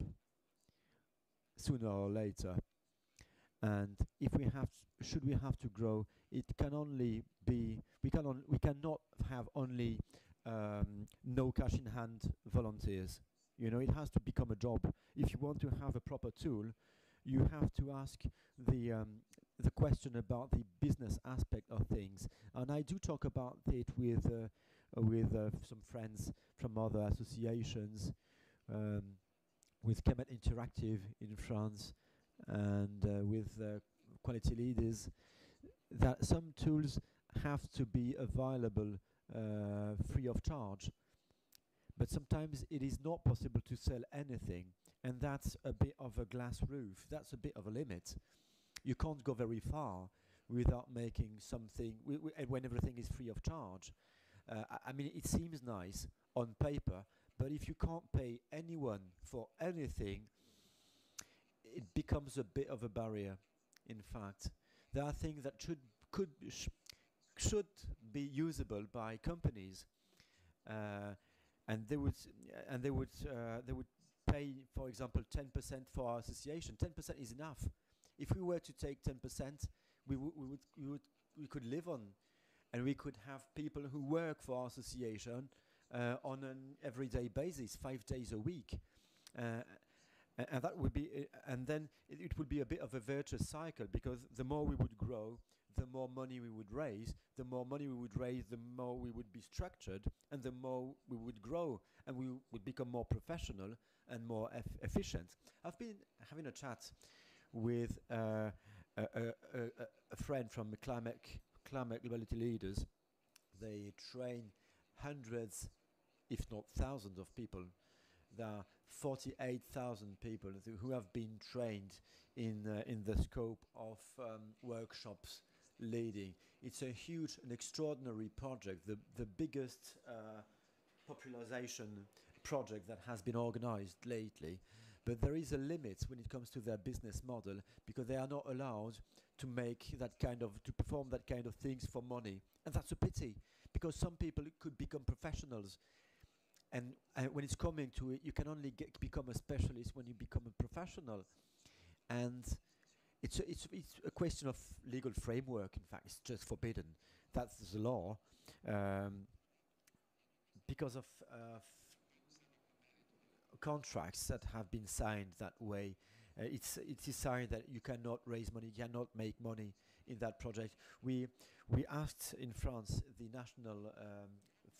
sooner or later. And if we have, should we have to grow, it can only be we can on, we cannot have only um, no cash in hand volunteers. You know, it has to become a job. If you want to have a proper tool, you have to ask the um, the question about the business aspect of things. And I do talk about it with uh, with uh, some friends from other associations, um, with Kemet Interactive in France, and uh, with uh, quality leaders. That some tools have to be available uh, free of charge but sometimes it is not possible to sell anything, and that's a bit of a glass roof. That's a bit of a limit. You can't go very far without making something, when everything is free of charge. Uh, I mean, it seems nice on paper, but if you can't pay anyone for anything, it becomes a bit of a barrier. In fact, there are things that should could sh should be usable by companies. Uh, and they would and they would uh, they would pay, for example, 10% for our association. 10% is enough. If we were to take 10%, we, we would we would we could live on, and we could have people who work for our association on an everyday basis, five days a week. Uh, and that would be, uh, and then it, would be a bit of a virtuous cycle because the more we would grow, the more money we would raise. The more money we would raise, the more we would be structured, and the more we would grow, and we would become more professional and more eff efficient. I've been having a chat with uh, a, a, a, friend from Climate, Climate Globalité Leaders. They train hundreds, if not thousands, of people there are 48,000 people who have been trained in uh, in the scope of um, workshops leading. It's a huge and extraordinary project, the, the biggest uh, popularization project that has been organized lately. But there is a limit when it comes to their business model because they are not allowed to make that kind of, to perform that kind of things for money. And that's a pity because some people could become professionals. And uh, when it's coming to it, you can only get, become a specialist when you become a professional. And it's a, it's, it's a question of legal framework. In fact, it's just forbidden. That's the law. Um, because of uh, contracts that have been signed that way, uh, it's it is signed that you cannot raise money, you cannot make money in that project. We we asked in France the national um,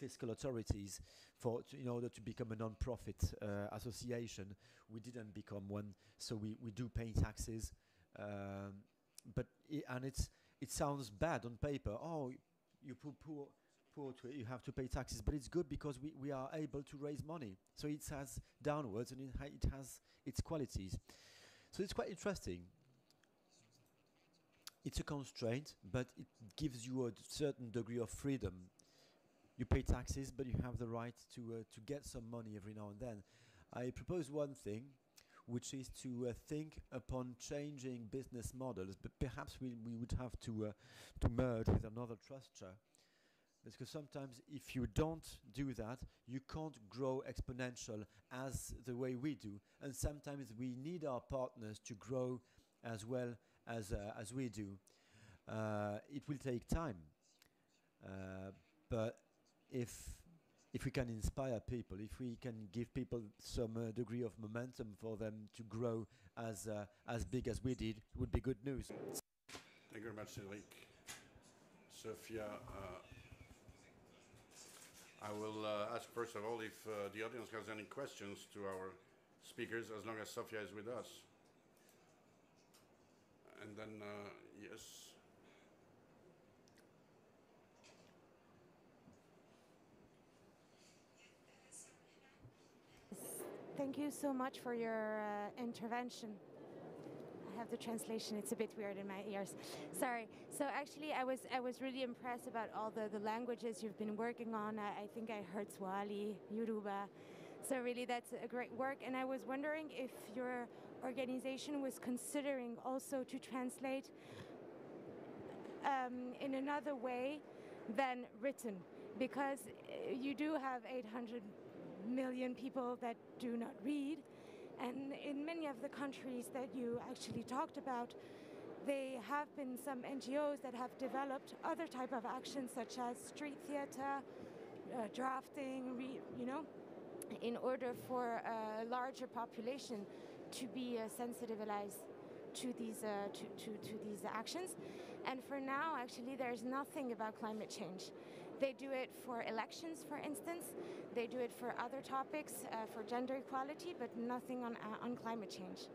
fiscal authorities for in order to become a non-profit uh, association. We didn't become one, so we we do pay taxes. Um, but and it's it sounds bad on paper. Oh, you poor poor poor to it, you have to pay taxes, but it's good because we, we are able to raise money. So it has downwards and it, ha it has its qualities. So it's quite interesting. It's a constraint, but it gives you a certain degree of freedom. You pay taxes, but you have the right to uh, to get some money every now and then. I propose one thing which is to uh, think upon changing business models, but perhaps we, we would have to, uh, to merge with another trustor. Because sometimes if you don't do that, you can't grow exponential as the way we do. And sometimes we need our partners to grow as well as, uh, as we do. Uh, it will take time. Uh, but if if we can inspire people, if we can give people some uh, degree of momentum for them to grow as uh, as big as we did, it would be good news. Thank you very much, Cédric. Sophia, uh, I will uh, ask first of all if uh, the audience has any questions to our speakers, as long as Sophia is with us. And then, uh, yes. Thank you so much for your uh, intervention. I have the translation. It's a bit weird in my ears. Sorry. So actually, I was I was really impressed about all the, the languages you've been working on. I, I think I heard Swahili, Yoruba. So really, that's a great work. And I was wondering if your organization was considering also to translate um, in another way than written, because uh, you do have 800 million people that do not read, and in many of the countries that you actually talked about, they have been some NGOs that have developed other type of actions such as street theater, uh, drafting, re, you know, in order for a larger population to be uh, sensitized to these uh, to, to, to these actions. And for now, actually, there's nothing about climate change. They do it for elections, for instance. They do it for other topics, uh, for gender equality, but nothing on uh, on climate change.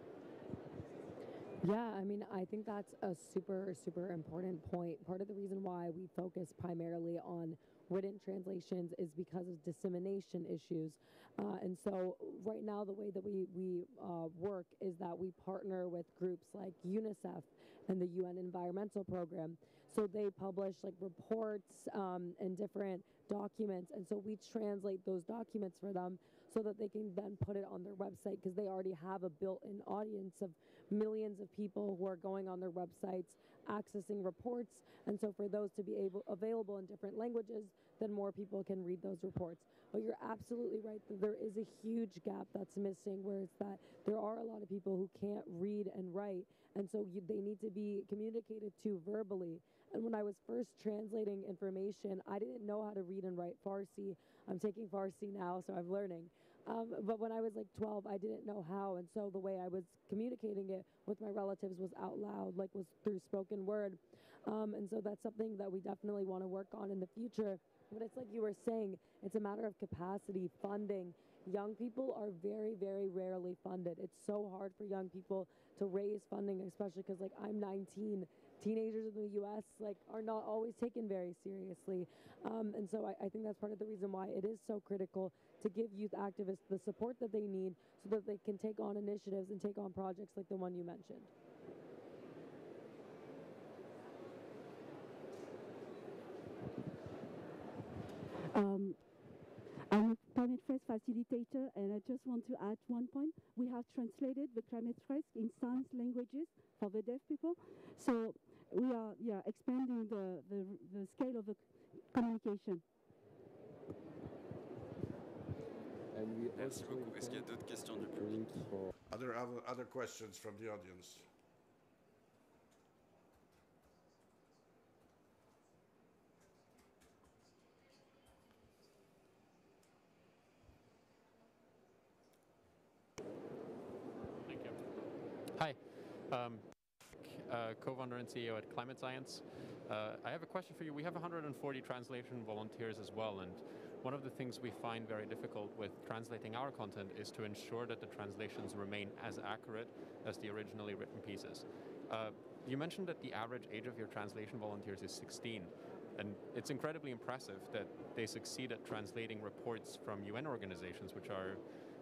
Yeah, I mean, I think that's a super, super important point. Part of the reason why we focus primarily on written translations is because of dissemination issues. Uh, and so, right now, the way that we, we uh, work is that we partner with groups like UNICEF and the UN Environmental Program. So, they publish like reports um, and different documents. And so, we translate those documents for them so that they can then put it on their website because they already have a built in audience of millions of people who are going on their websites, accessing reports. And so, for those to be able available in different languages, then more people can read those reports. But you're absolutely right that there is a huge gap that's missing, where it's that there are a lot of people who can't read and write, and so you, they need to be communicated to verbally. And when I was first translating information, I didn't know how to read and write Farsi. I'm taking Farsi now, so I'm learning. Um, but when I was like 12, I didn't know how, and so the way I was communicating it with my relatives was out loud, like was through spoken word. Um, and so that's something that we definitely want to work on in the future. But it's like you were saying, it's a matter of capacity, funding. Young people are very, very rarely funded. It's so hard for young people to raise funding, especially because like I'm 19. Teenagers in the U.S. like are not always taken very seriously, um, and so I, I think that's part of the reason why it is so critical to give youth activists the support that they need so that they can take on initiatives and take on projects like the one you mentioned. Um, I'm Climate Fresque facilitator, and I just want to add one point. We have translated the Climate Fresque in science languages for the deaf people. So we are yeah, expanding the, the, the scale of the communication. And we Merci beaucoup. Est-ce qu'il y a d'autres questions du public link Are there other, other questions from the audience? Thank you. Hi. Um, uh, co-founder and CEO at Climate Science. Uh, I have a question for you. We have 140 translation volunteers as well, and one of the things we find very difficult with translating our content is to ensure that the translations remain as accurate as the originally written pieces. Uh, you mentioned that the average age of your translation volunteers is 16, and it's incredibly impressive that they succeed at translating reports from UN organizations, which are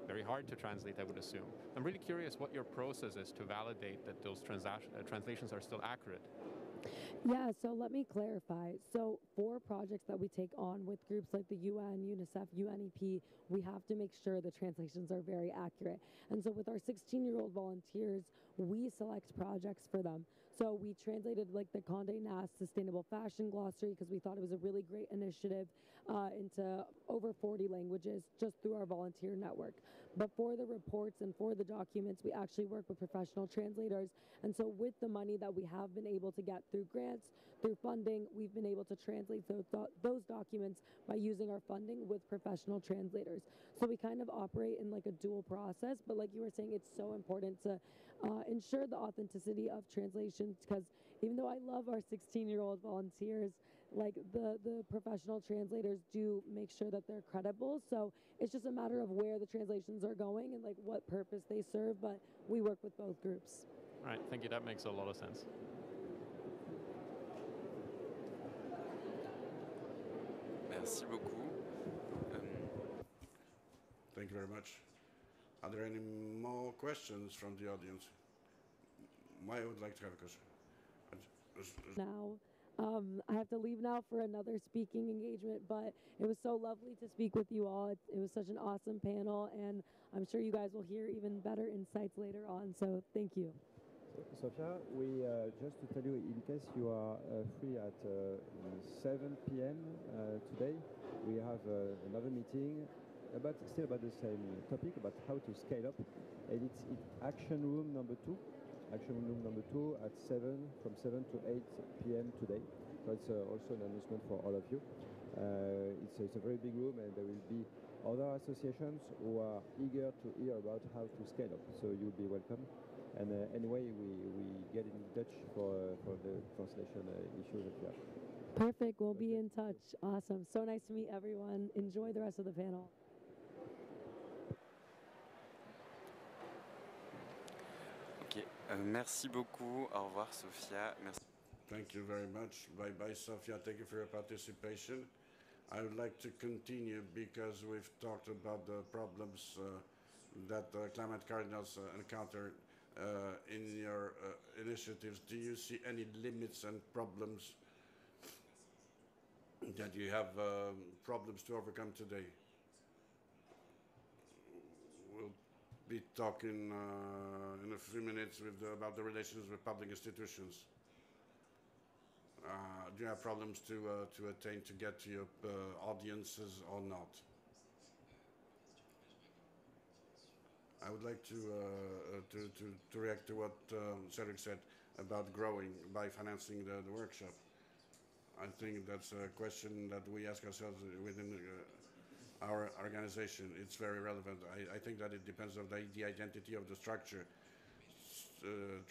very hard to translate, I would assume. I'm really curious what your process is to validate that those transa- uh, translations are still accurate. Yeah, so let me clarify. So, for projects that we take on with groups like the UN, UNICEF, UNEP, we have to make sure the translations are very accurate. And so, with our 16 year old volunteers, we select projects for them. So, we translated like the Conde Nast Sustainable Fashion Glossary because we thought it was a really great initiative uh, into over 40 languages just through our volunteer network. But for the reports and for the documents, we actually work with professional translators. And so, with the money that we have been able to get through grants, through funding, we've been able to translate those, documents by using our funding with professional translators. So, we kind of operate in like a dual process. But, like you were saying, it's so important to uh, ensure the authenticity of translations because even though I love our 16 year old volunteers, like the the professional translators do make sure that they're credible so it's just a matter of where the translations are going and like what purpose they serve but we work with both groups All right, thank you. That makes a lot of sense. Merci beaucoup. Euh, Thank you very much. Are there any more questions from the audience? I would like to have a question. I j- s- s- now. Um, I have to leave now for another speaking engagement, but it was so lovely to speak with you all. It, it was such an awesome panel, and I'm sure you guys will hear even better insights later on. So thank you. Sophia, we uh, just to tell you, in case you are uh, free at uh, 7 p.m. Uh, today, we have uh, another meeting about still about the same topic about how to scale up, and it's in action room number two. Action room number two at 7 from 7 to 8 p.m. today. So it's uh, also an announcement for all of you. Uh, it's, it's a very big room, and there will be other associations who are eager to hear about how to scale up. So you'll be welcome. And uh, anyway, we, we get in touch for, uh, for the translation uh, issue that you have. Perfect. We'll be in touch. Awesome. So nice to meet everyone. Enjoy the rest of the panel. Euh, merci beaucoup. Au revoir, Sophia. Merci. Thank you very much. Bye bye, Sophia. Thank you for your participation. I would like to continue because we've talked about the problems uh, that uh, climate cardinals uh, encounter uh, in your uh, initiatives. Do you see any limits and problems that you have um, problems to overcome today? We'll be talking uh, in a few minutes with the, about the relations with public institutions. Uh, do you have problems to uh, to attain to get to your uh, audiences or not? I would like to uh, uh, to, to to react to what um, Cédric said about growing by financing the, the workshop. I think that's a question that we ask ourselves within uh, our organization. It's very relevant. I, I think that it depends on the, the identity of the structure. Uh,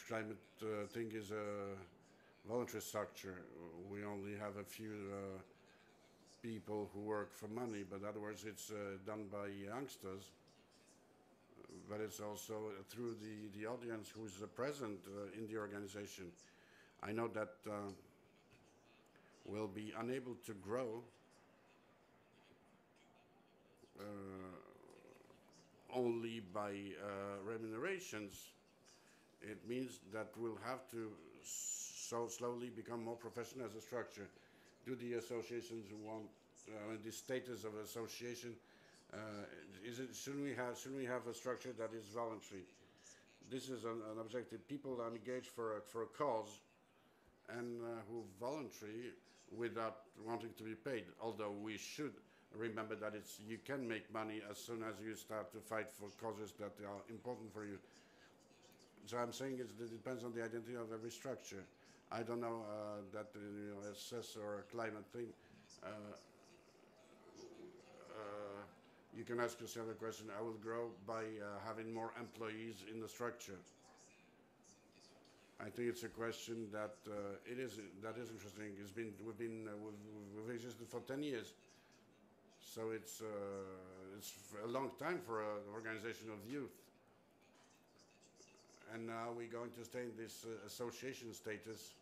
climate uh, thing is a voluntary structure. We only have a few uh, people who work for money, but otherwise it's uh, done by youngsters. But it's also through the, the audience who's uh, present uh, in the organization. I know that uh, we'll be unable to grow only by uh, remunerations. It means that we'll have to so slowly become more professional as a structure. Do the associations want uh, the status of association? Uh, is it shouldn't we have shouldn't we have a structure that is voluntary? This is an, an objective. People are engaged for a, for a cause, and uh, who voluntary without wanting to be paid. Although we should remember that it's you can make money as soon as you start to fight for causes that are important for you. So I'm saying it's, it depends on the identity of every structure. I don't know uh, that uh, you know assess or climate thing. Uh, uh, you can ask yourself the question: I will grow by uh, having more employees in the structure. I think it's a question that uh, it is that is interesting. It's been we've been we've, we've existed for ten years, so it's uh, it's a long time for an organization of youth and now we're going to stay in this uh, association status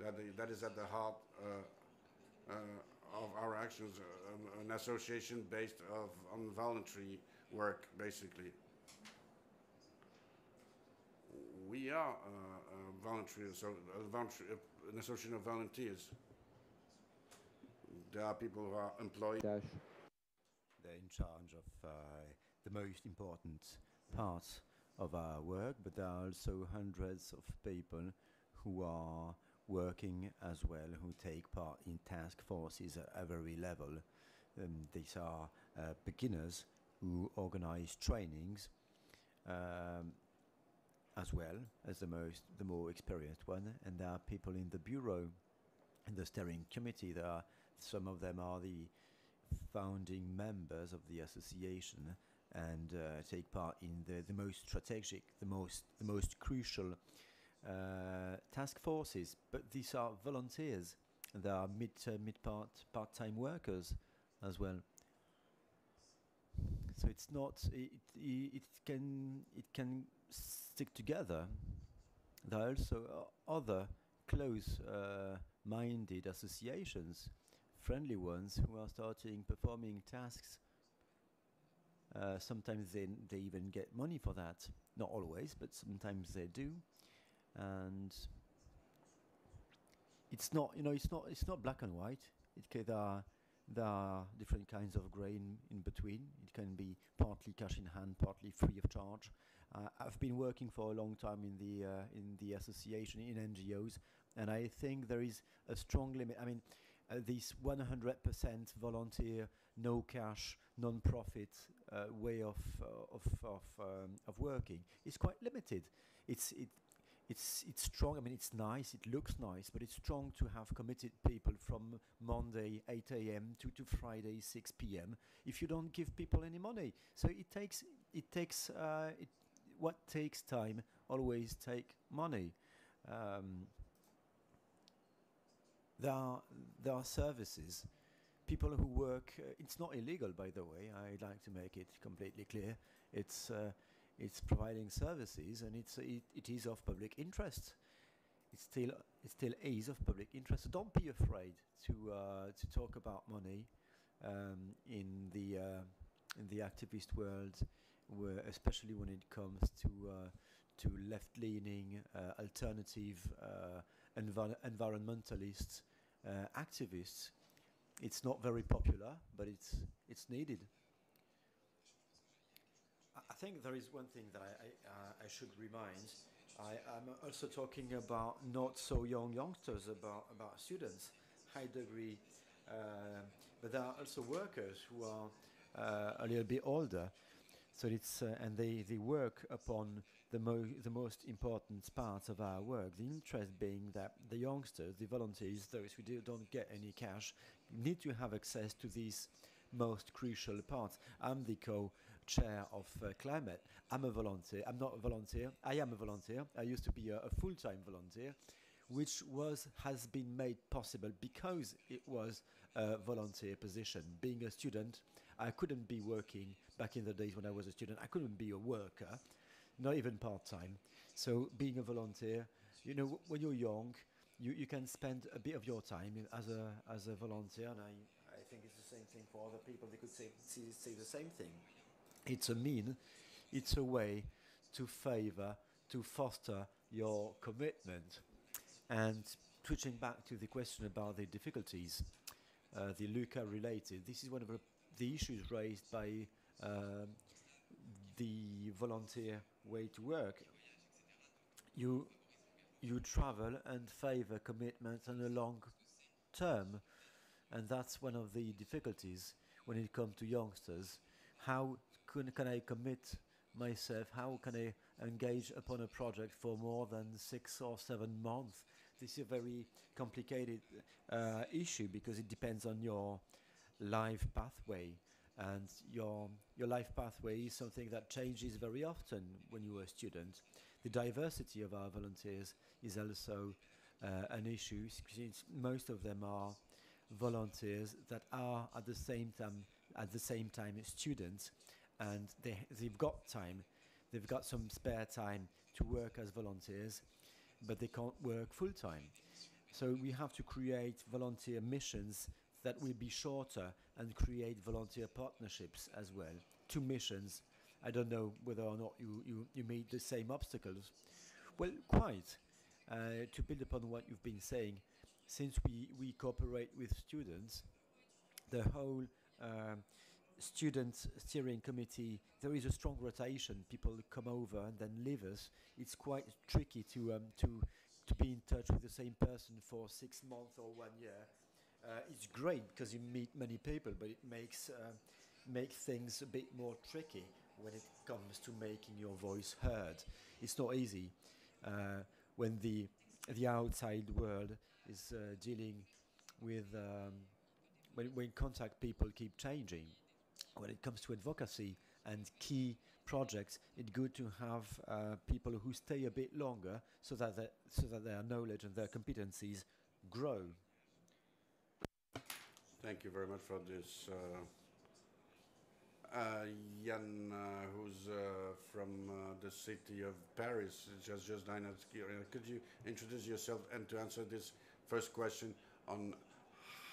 that, that is at the heart uh, uh, of our actions, um, an association based of, on voluntary work, basically. We are uh, a voluntary, so a voluntary, an association of volunteers. There are people who are employed. Dash. They're in charge of uh, the most important part of our work, but there are also hundreds of people who are working as well, who take part in task forces at every level. Um, these are uh, beginners who organize trainings um, as well as the most, the more experienced one, and there are people in the bureau, in the steering committee. There are some of them are the founding members of the association and uh, take part in the, the most strategic, the most the most crucial uh, task forces. But these are volunteers, they are mid uh, mid part part time workers as well. So it's not it, it, it can it can stick together. There are also other close uh, minded associations, friendly ones who are starting performing tasks uh, sometimes they, they even get money for that. Not always, but sometimes they do. and it's not you know it's not it's not black and white. It ca- there are there are different kinds of grey in, in between. It can be partly cash in hand, partly free of charge. Uh, I've been working for a long time in the uh, in the association in NGOs, and I think there is a strong limit. I mean, uh, this 100% volunteer, no cash, non-profit uh, way of uh, of of, um, of working is quite limited. It's it. It's it's strong. I mean, it's nice. It looks nice, but it's strong to have committed people from Monday 8 a.m. to, to Friday 6 p.m. If you don't give people any money, so it takes it takes uh, it what takes time always take money. Um, there are there are services, people who work. Uh, it's not illegal, by the way. I'd like to make it completely clear. It's uh, it's providing services, and it's it, it is of public interest. It still it still is of public interest. So don't be afraid to uh, to talk about money um, in the uh, in the activist world where especially when it comes to uh, to left-leaning, uh, alternative, envir environmentalist uh, activists. It's not very popular, but it's it's needed. I, think there is one thing that I I, uh, I should remind. I am also talking about not so young youngsters, about about students, high degree, uh, but there are also workers who are a little bit older so it's uh, and they, they work upon the mo the most important parts of our work. The interest being that the youngsters, the volunteers, those who do, don't get any cash, need to have access to these most crucial parts. I'm the co-chair of uh, climate. I'm a volunteer. I'm not a volunteer. I am a volunteer. I used to be a, a full-time volunteer, which was has been made possible because it was a volunteer position. Being a student I couldn't be working back in the days when I was a student. I couldn't be a worker, not even part time. So being a volunteer, you know, when you're young, you, you can spend a bit of your time as a as a volunteer, and I, I think it's the same thing for other people. They could say, say, say the same thing. It's a mean, it's a way to favor, to foster your commitment. And switching back to the question about the difficulties, uh, the Lucas related, this is one of the the issues raised by um, the volunteer way to work. You you travel and favor commitments on a long term, and that's one of the difficulties when it comes to youngsters. How can, can I commit myself? How can I engage upon a project for more than six or seven months? This is a very complicated uh, issue because it depends on your life pathway. And your, your life pathway is something that changes very often when you're a student. The diversity of our volunteers is also uh, an issue since most of them are volunteers that are at the same time at the same time students and they they've got time they've got some spare time to work as volunteers but they can't work full time so we have to create volunteer missions that will be shorter and create volunteer partnerships as well. Two missions. I don't know whether or not you, you, you meet the same obstacles. Well, quite. Uh, to build upon what you've been saying, since we, we cooperate with students, the whole um, student steering committee, there is a strong rotation. People come over and then leave us. It's quite tricky to, um, to, to be in touch with the same person for six months or one year uh, it's great because you meet many people, but it makes uh, makes things a bit more tricky when it comes to making your voice heard. It's not easy uh, when the the outside world is uh, dealing with um, when when contact people keep changing. When it comes to advocacy and key projects, it's good to have uh, people who stay a bit longer so that so that their knowledge and their competencies grow. Thank you very much for this. Uh, uh, Yann, uh, who's from the city of Paris, just just Could you introduce yourself and to answer this first question on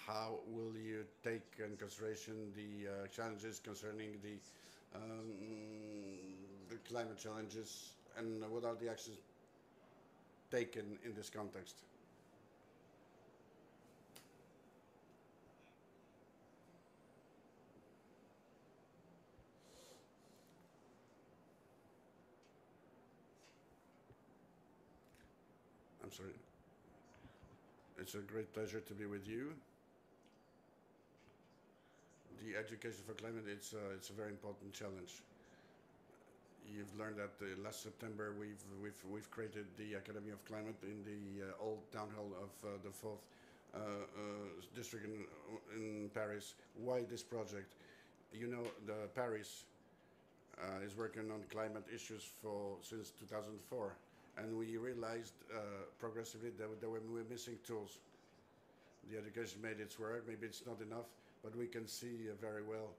how will you take in consideration the challenges concerning the um, the climate challenges and what are the actions taken in this context? Sorry. It's a great pleasure to be with you. The education for climate, it's, uh, it's a very important challenge. You've learned that uh, last September we've, we've, we've created the Academy of Climate in the uh, old town hall of uh, the fourth uh, uh, district in, in Paris. Why this project? You know, the Paris uh, is working on climate issues for since 2004, and we realized uh, progressively that, that we were missing tools. The education made its work. Maybe it's not enough, but we can see uh, very well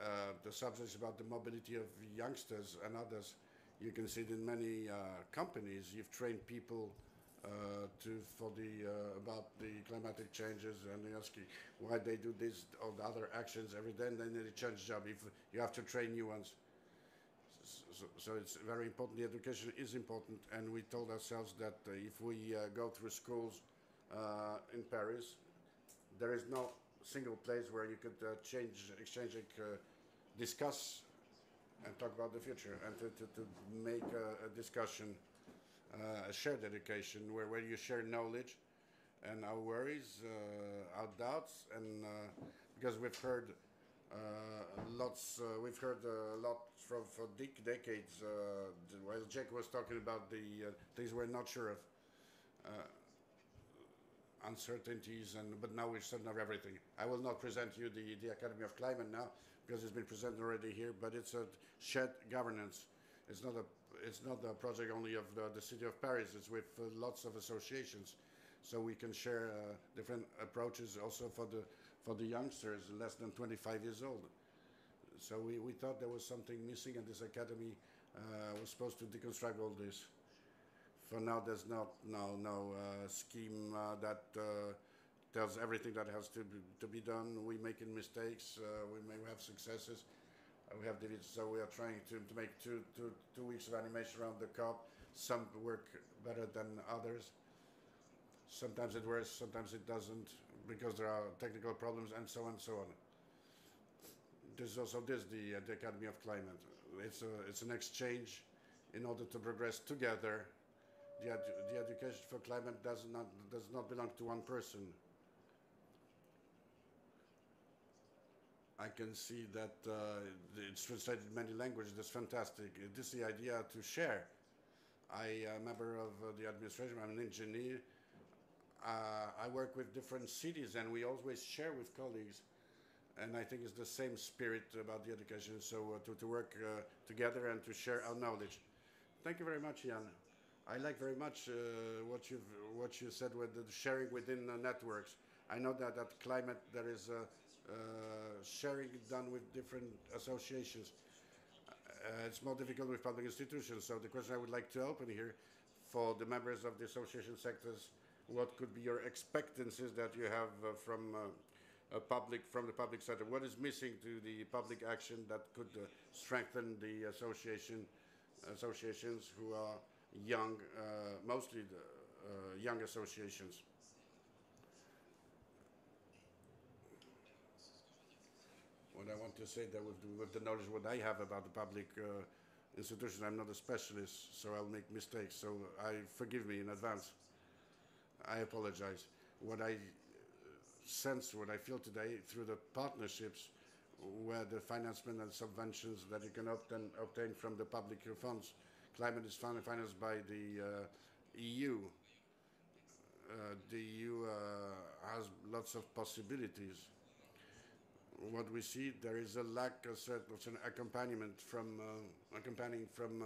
uh, the subjects about the mobility of youngsters and others. You can see it in many uh, companies. You've trained people uh, to for the uh, about the climatic changes and you ask why they do this or the other actions every day, and then they change job. If you have to train new ones, so, so it's very important. The education is important, and we told ourselves that uh, if we uh, go through schools uh, in Paris, there is no single place where you could uh, change, exchange, uh, discuss, and talk about the future, and to, to, to make a, a discussion, uh, a shared education where, where you share knowledge and our worries, our doubts, and because we've heard uh, lots, we've heard a lot from for dec- decades. while Jack was talking about the things we're not sure of uncertainties, and but now we're certain of everything. I will not present you the, the Academy of Climate now because it's been presented already here, but it's a shared governance. It's not a it's not a project only of the, the city of Paris. It's with uh, lots of associations, so we can share uh, different approaches also for the for the youngsters less than 25 years old. So we, we thought there was something missing, and this academy uh, was supposed to deconstruct all this for now there's not no no uh, scheme uh, that uh, tells everything that has to be, to be done. We're making mistakes. Uh, we may have successes. We have defeats. So we are trying to, to make two, two, two weeks of animation around the cup. Some work better than others. Sometimes it works. Sometimes it doesn't because there are technical problems and so on and so on. There's also this the, uh, the Academy of Climate. It's a, it's an exchange in order to progress together the, edu the education for climate does not, does not belong to one person. I can see that uh, it's translated in many languages. That's fantastic. This is the idea to share. I am a member of uh, the administration. I'm an engineer. Uh, I work with different cities, and we always share with colleagues. And I think it's the same spirit about the education. So uh, to, to work uh, together and to share our knowledge. Thank you very much, Yann. I like very much uh, what you what you said with the sharing within the networks. I know that at climate there is a, uh, sharing done with different associations. Uh, it's more difficult with public institutions. So the question I would like to open here for the members of the association sectors, what could be your expectancies that you have uh, from uh, a public from the public sector? What is missing to the public action that could uh, strengthen the association associations who are young, uh, mostly the young associations. What I want to say that with the, with the knowledge what I have about the public uh, institutions, I'm not a specialist, so I'll make mistakes. So I forgive me in advance. I apologize. What I sense, what I feel today through the partnerships where the financement and subventions that you can obtain, obtain from the public funds climate is financed by the uh, EU. Uh, the EU uh, has lots of possibilities. What we see, there is a lack of certain accompaniment from accompanying from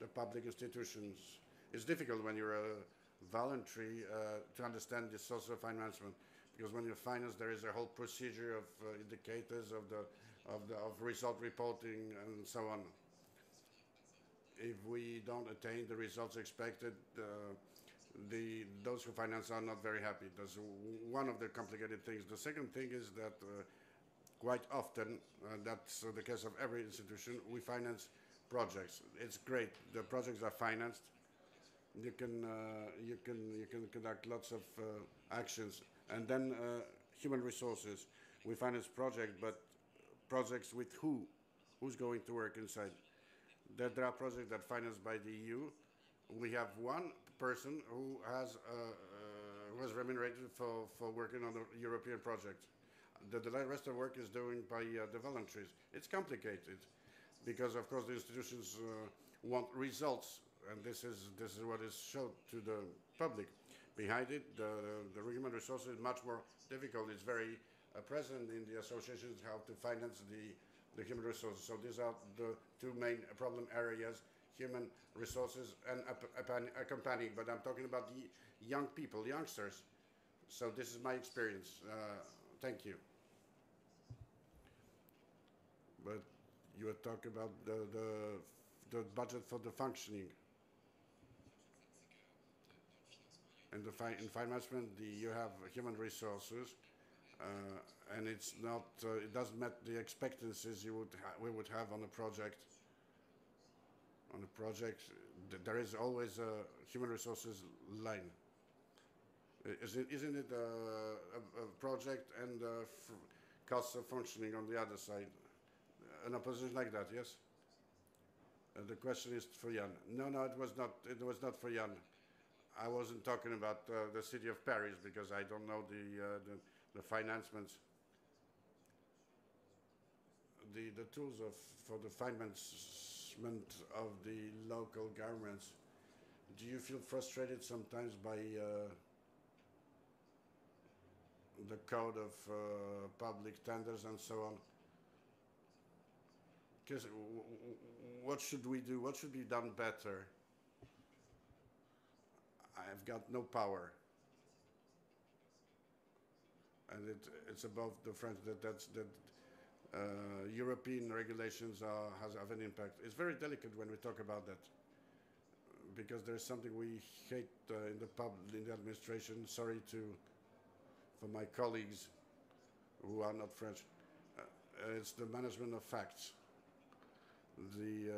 the public institutions. It's difficult when you're a voluntary uh, to understand the social financement because when you finance there is a whole procedure of uh, indicators of the of the of result reporting and so on if we don't attain the results expected, uh, the those who finance are not very happy. That's one of the complicated things. The second thing is that uh, quite often, uh, that's the case of every institution, we finance projects. It's great. The projects are financed, you can uh, you can you can conduct lots of uh, actions, and then uh, human resources. We finance project, but projects with who? Who's going to work inside? There, there are projects that financed by the EU. We have one person who has uh, uh, was remunerated for, for working on the European project. The, the rest of the work is done by uh, the voluntaries. It's complicated because, of course, the institutions want results, and this is this is what is shown to the public. Behind it, the, the human resources is much more difficult. It's very uh, present in the associations how to finance the the human resources. So these are the two main problem areas: human resources and accompanying. But I'm talking about the young people, youngsters. So this is my experience. Uh, thank you. But you were talking about the, the, the budget for the functioning. In the fi in management, the, you have human resources, uh, and it's not, uh, it doesn't meet the expectancies you would we would have on a project. On a project, th there is always a human resources line. Isn't it a, a, a project and a cost of functioning on the other side? an opposition like that, yes? Uh, the question is for Yann. No, no, it was not. It was not for Yann. I wasn't talking about uh, the city of Paris because I don't know the uh, the, the financements. The the tools of for the financement of the local governments. Do you feel frustrated sometimes by uh, the code of uh, public tenders and so on? Because what should we do? What should be done better? I've got no power. And it, it's above the French that that's, that uh, European regulations are, has have an impact. It's very delicate when we talk about that because there's something we hate uh, in the pub in the administration. Sorry to for my colleagues who are not French. Uh, it's the management of facts the uh,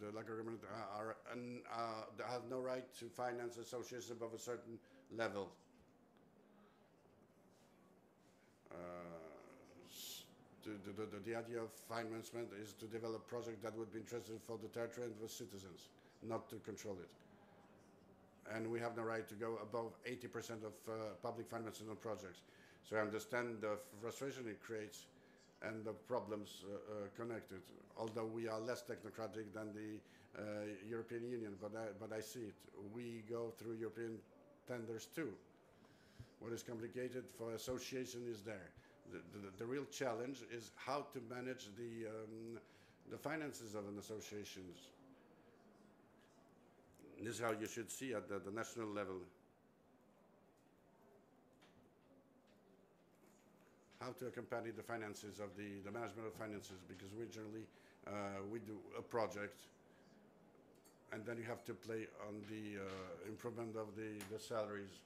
the local government are, uh, have no right to finance associations above a certain level. Uh, the, the, the, the, idea of financement is to develop projects that would be interesting for the territory and the citizens, not to control it. And we have no right to go above 80% of uh, public financing on projects. So I understand the frustration it creates and the problems uh, uh, connected. Although we are less technocratic than the uh, European Union, but I, but I see it. We go through European tenders too. What is complicated for association is there. The, the, the real challenge is how to manage the, um, the finances of an association. This is how you should see at the, the national level. How to accompany the finances of the, the management of finances because we generally uh, we do a project and then you have to play on the uh, improvement of the, the salaries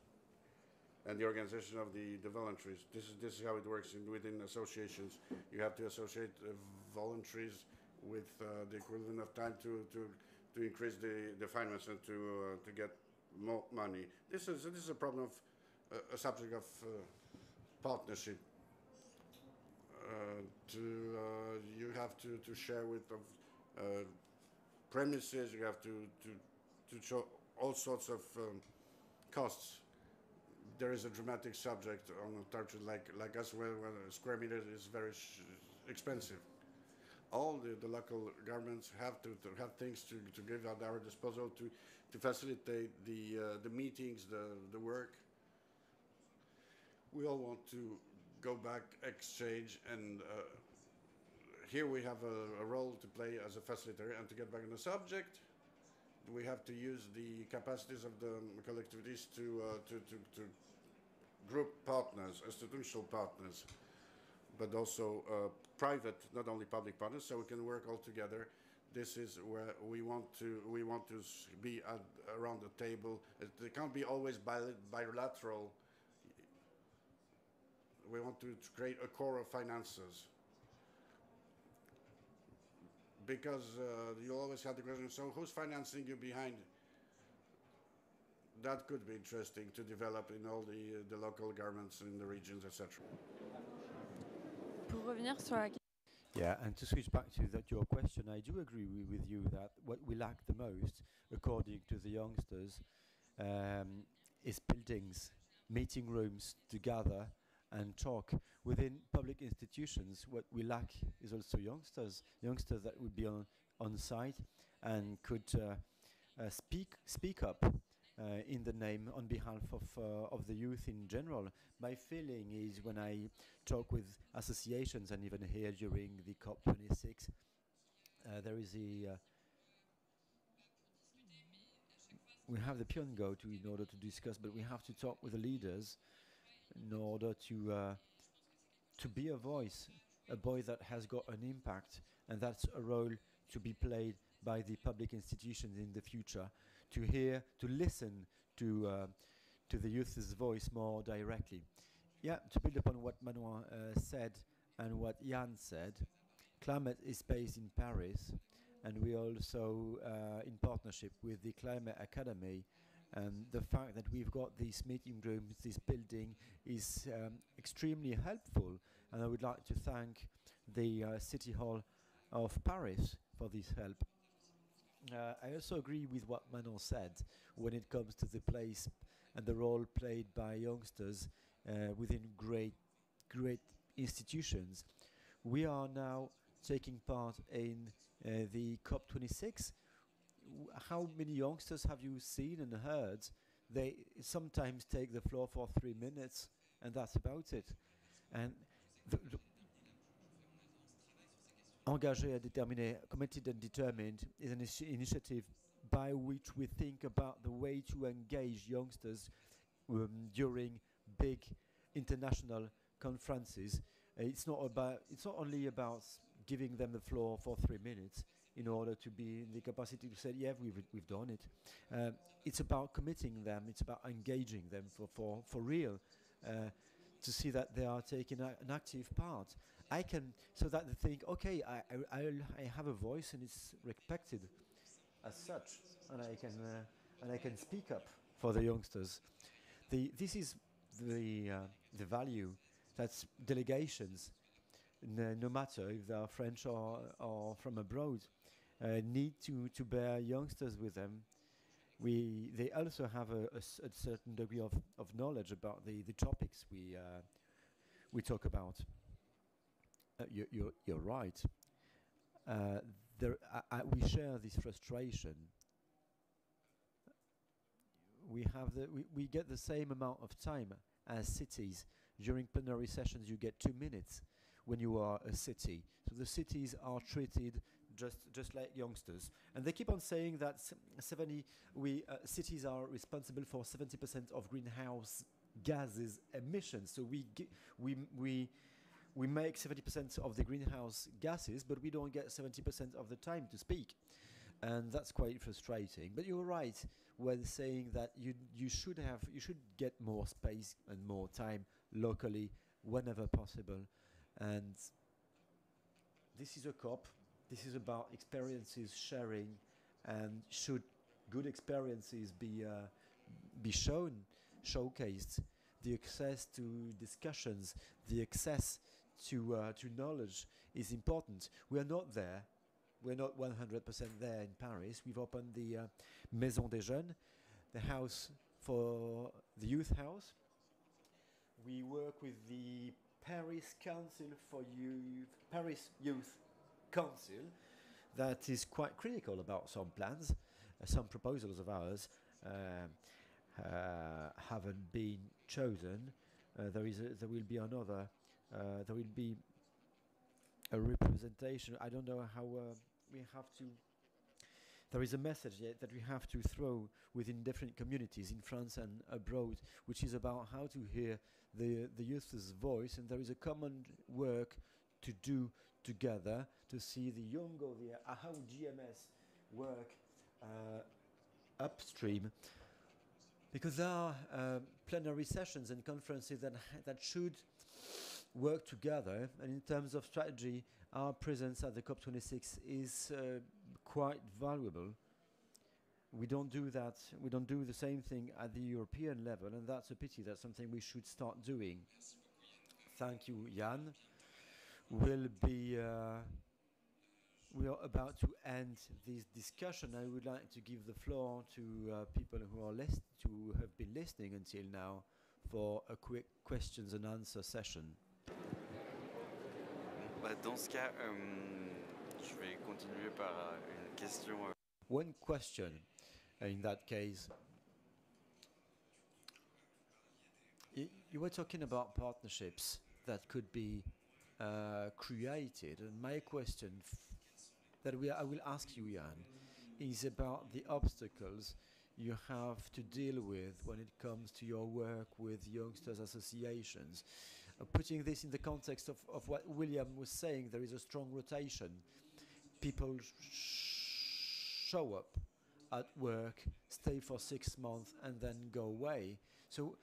and the organization of the, the voluntaries. This is, this is how it works in, within associations. You have to associate uh, voluntaries with uh, the equivalent of time to, to, to increase the, the finance and to, uh, to get more money. This is, this is a problem of, uh, a subject of partnership to uh, you have to, to share with uh, premises. You have to, to to show all sorts of um, costs. There is a dramatic subject on territory like like us, where, where a square meter is very expensive. All the, the local governments have to, to have things to, to give at our disposal to, to facilitate the uh, the meetings, the the work. We all want to go back, exchange, and uh, here we have a, a, role to play as a facilitator. And to get back on the subject, we have to use the capacities of the collectivities to, uh, to, to, to, group partners, institutional partners, but also uh, private, not only public partners, so we can work all together. This is where we want to we want to be at, around the table. It, can't be always bilateral we want to create a core of finances. Because uh, you always have the question, so who's financing you behind? that could be interesting to develop in all the, uh, the local governments in the regions, etc. Pour revenir sur la Yeah, and to switch back to that your question, I do agree with you that what we lack the most, according to the youngsters, um, is buildings, meeting rooms to gather and talk within public institutions. What we lack is also youngsters, youngsters that would be on on site and could uh, uh, speak speak up uh, in the name on behalf of uh, of the youth in general. My feeling is when I talk with associations and even here during the COP26, uh, there is a uh, we have the Pyongo to in order to discuss, but we have to talk with the leaders in order to uh, to be a voice, a voice that has got an impact, and that's a role to be played by the public institutions in the future, to hear, to listen to uh, to the youth's voice more directly. Yeah, to build upon what Manuel uh, said and what Yann said, Climate is based in Paris, and we also uh, in partnership with the Climate Academy. And the fact that we've got these meeting rooms, this building, is um, extremely helpful. And I would like to thank the uh, City Hall of Paris for this help. Uh, I also agree with what Manon said when it comes to the place and the role played by youngsters uh, within great, great institutions. We are now taking part in uh, the COP26. How many youngsters have you seen and heard? They sometimes take the floor for three minutes, and that's about it. And the, the and determiné, committed and determined is an initi- initiative by which we think about the way to engage youngsters um, during big international conferences. Uh, it's not about. It's not only about giving them the floor for three minutes in order to be in the capacity to say, "Yeah, we've we've done it." Um, it's about committing them. It's about engaging them for for for real. Uh, to see that they are taking a, an active part. I can, so that they think, okay, I, I, I have a voice and it's respected as such, and I can, uh, and I can speak up for the youngsters. The, this is the, uh, the value that delegations, no, no matter if they are French or, or from abroad, uh, need to, to bear youngsters with them we they also have a certain degree of, of knowledge about the, the topics we uh, we talk about. Uh, you, you're, you're right. Uh, there, I, I, we share this frustration. We have the we, we get the same amount of time as cities. During plenary sessions, you get two minutes when you are a city. So the cities are treated just just like youngsters, and they keep on saying that 70 we uh, cities are responsible for 70% of greenhouse gases emissions. So we we we we make 70% of the greenhouse gases, but we don't get 70% of the time to speak. And that's quite frustrating. But you're right when saying that you you should have you should get more space and more time locally whenever possible. And this is a COP. This is about experiences sharing, and should good experiences be uh, be shown, showcased, the access to discussions, the access to uh, to knowledge is important. We are not there. We're not 100% there in Paris. We've opened the uh, Maison des Jeunes, the house for the youth house. We work with the Paris Council for Youth, Paris Youth Council, that is quite critical about some plans. Uh, some proposals of ours um, uh, haven't been chosen. Uh, there is a, there will be another. Uh, there will be a representation. I don't know how uh, we have to. There is a message that we have to throw within different communities in France and abroad, which is about how to hear the the youth's voice, and there is a common work to do together to see the YOUNGO, the Ahau GMS work uh, upstream because there are uh, plenary sessions and conferences that, that should work together. And in terms of strategy, our presence at the COP26 is uh, quite valuable. we don't do that. We don't do the same thing at the European level, and that's a pity. That's something we should start doing. Thank you, Yann. We'll be. Uh, we are about to end this discussion. I would like to give the floor to uh, people who are list to have been listening until now for a quick questions and answer session. Bah, dans ce cas, euh, je vais continuer par One question in that case. You were talking about partnerships that could be uh, created, and my question that we I will ask you, Yann, is about the obstacles you have to deal with when it comes to your work with youngsters associations. Uh, putting this in the context of, of what William was saying, there is a strong rotation. People show up at work, stay for six months, and then go away. So,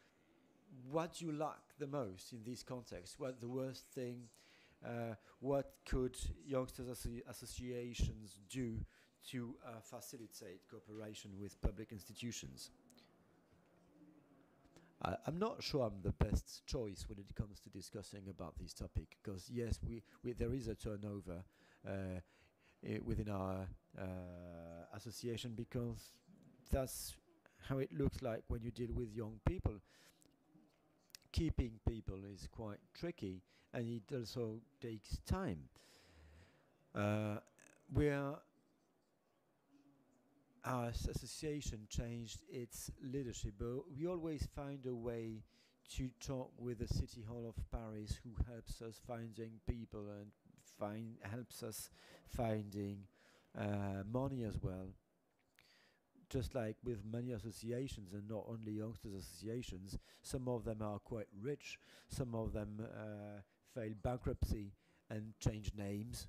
what do you lack the most in this context? What the worst thing? Uh, what could youngsters associations do to uh, facilitate cooperation with public institutions? I, I'm not sure I'm the best choice when it comes to discussing about this topic because yes, we, we there is a turnover uh, within our association because that's how it looks like when you deal with young people. Keeping people is quite tricky, and it also takes time. Uh, where our association changed its leadership, but we always find a way to talk with the City Hall of Paris, who helps us finding people and find helps us finding uh, money as well. Just like with many associations, and not only youngsters associations, some of them are quite rich, some of them uh, failed bankruptcy and change names.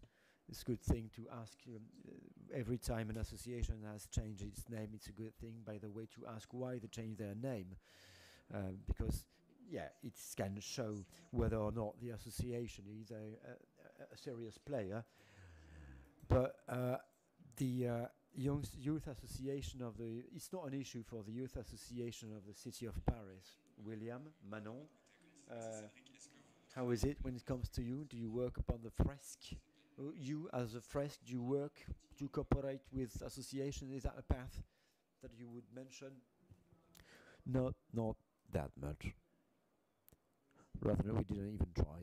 It's a good thing to ask um, uh, every time an association has changed its name. It's a good thing, by the way, to ask why they changed their name, um, because yeah, it can show whether or not the association is a, a, a serious player. But uh, the uh, young youth association of the it's not an issue for the youth association of the city of Paris. William Manon, uh, how is it when it comes to you? Do you work upon the fresque? Uh, You, as a fresque, do you work? Do you cooperate with association? Is that a path that you would mention? No, not that much. Rather, we didn't even try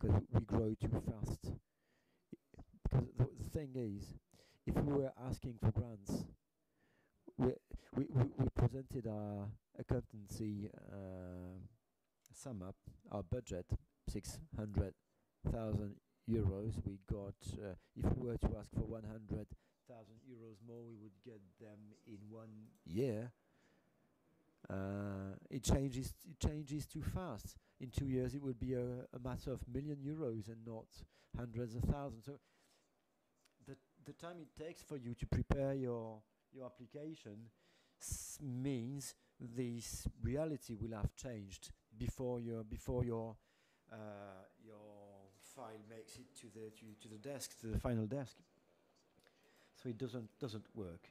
because we grow too fast. Because the thing is, if we were asking for grants, we we, we, we presented our accountancy uh, sum up, our budget, six hundred thousand euros. We got, uh, if we were to ask for one hundred thousand euros more, we would get them in one year. Uh, it changes. It changes too fast. In two years, it would be a, a matter of million euros and not hundreds of thousands. So the time it takes for you to prepare your your application means this reality will have changed before your before your uh, your file makes it to the to, to the desk to the final desk. So it doesn't doesn't work.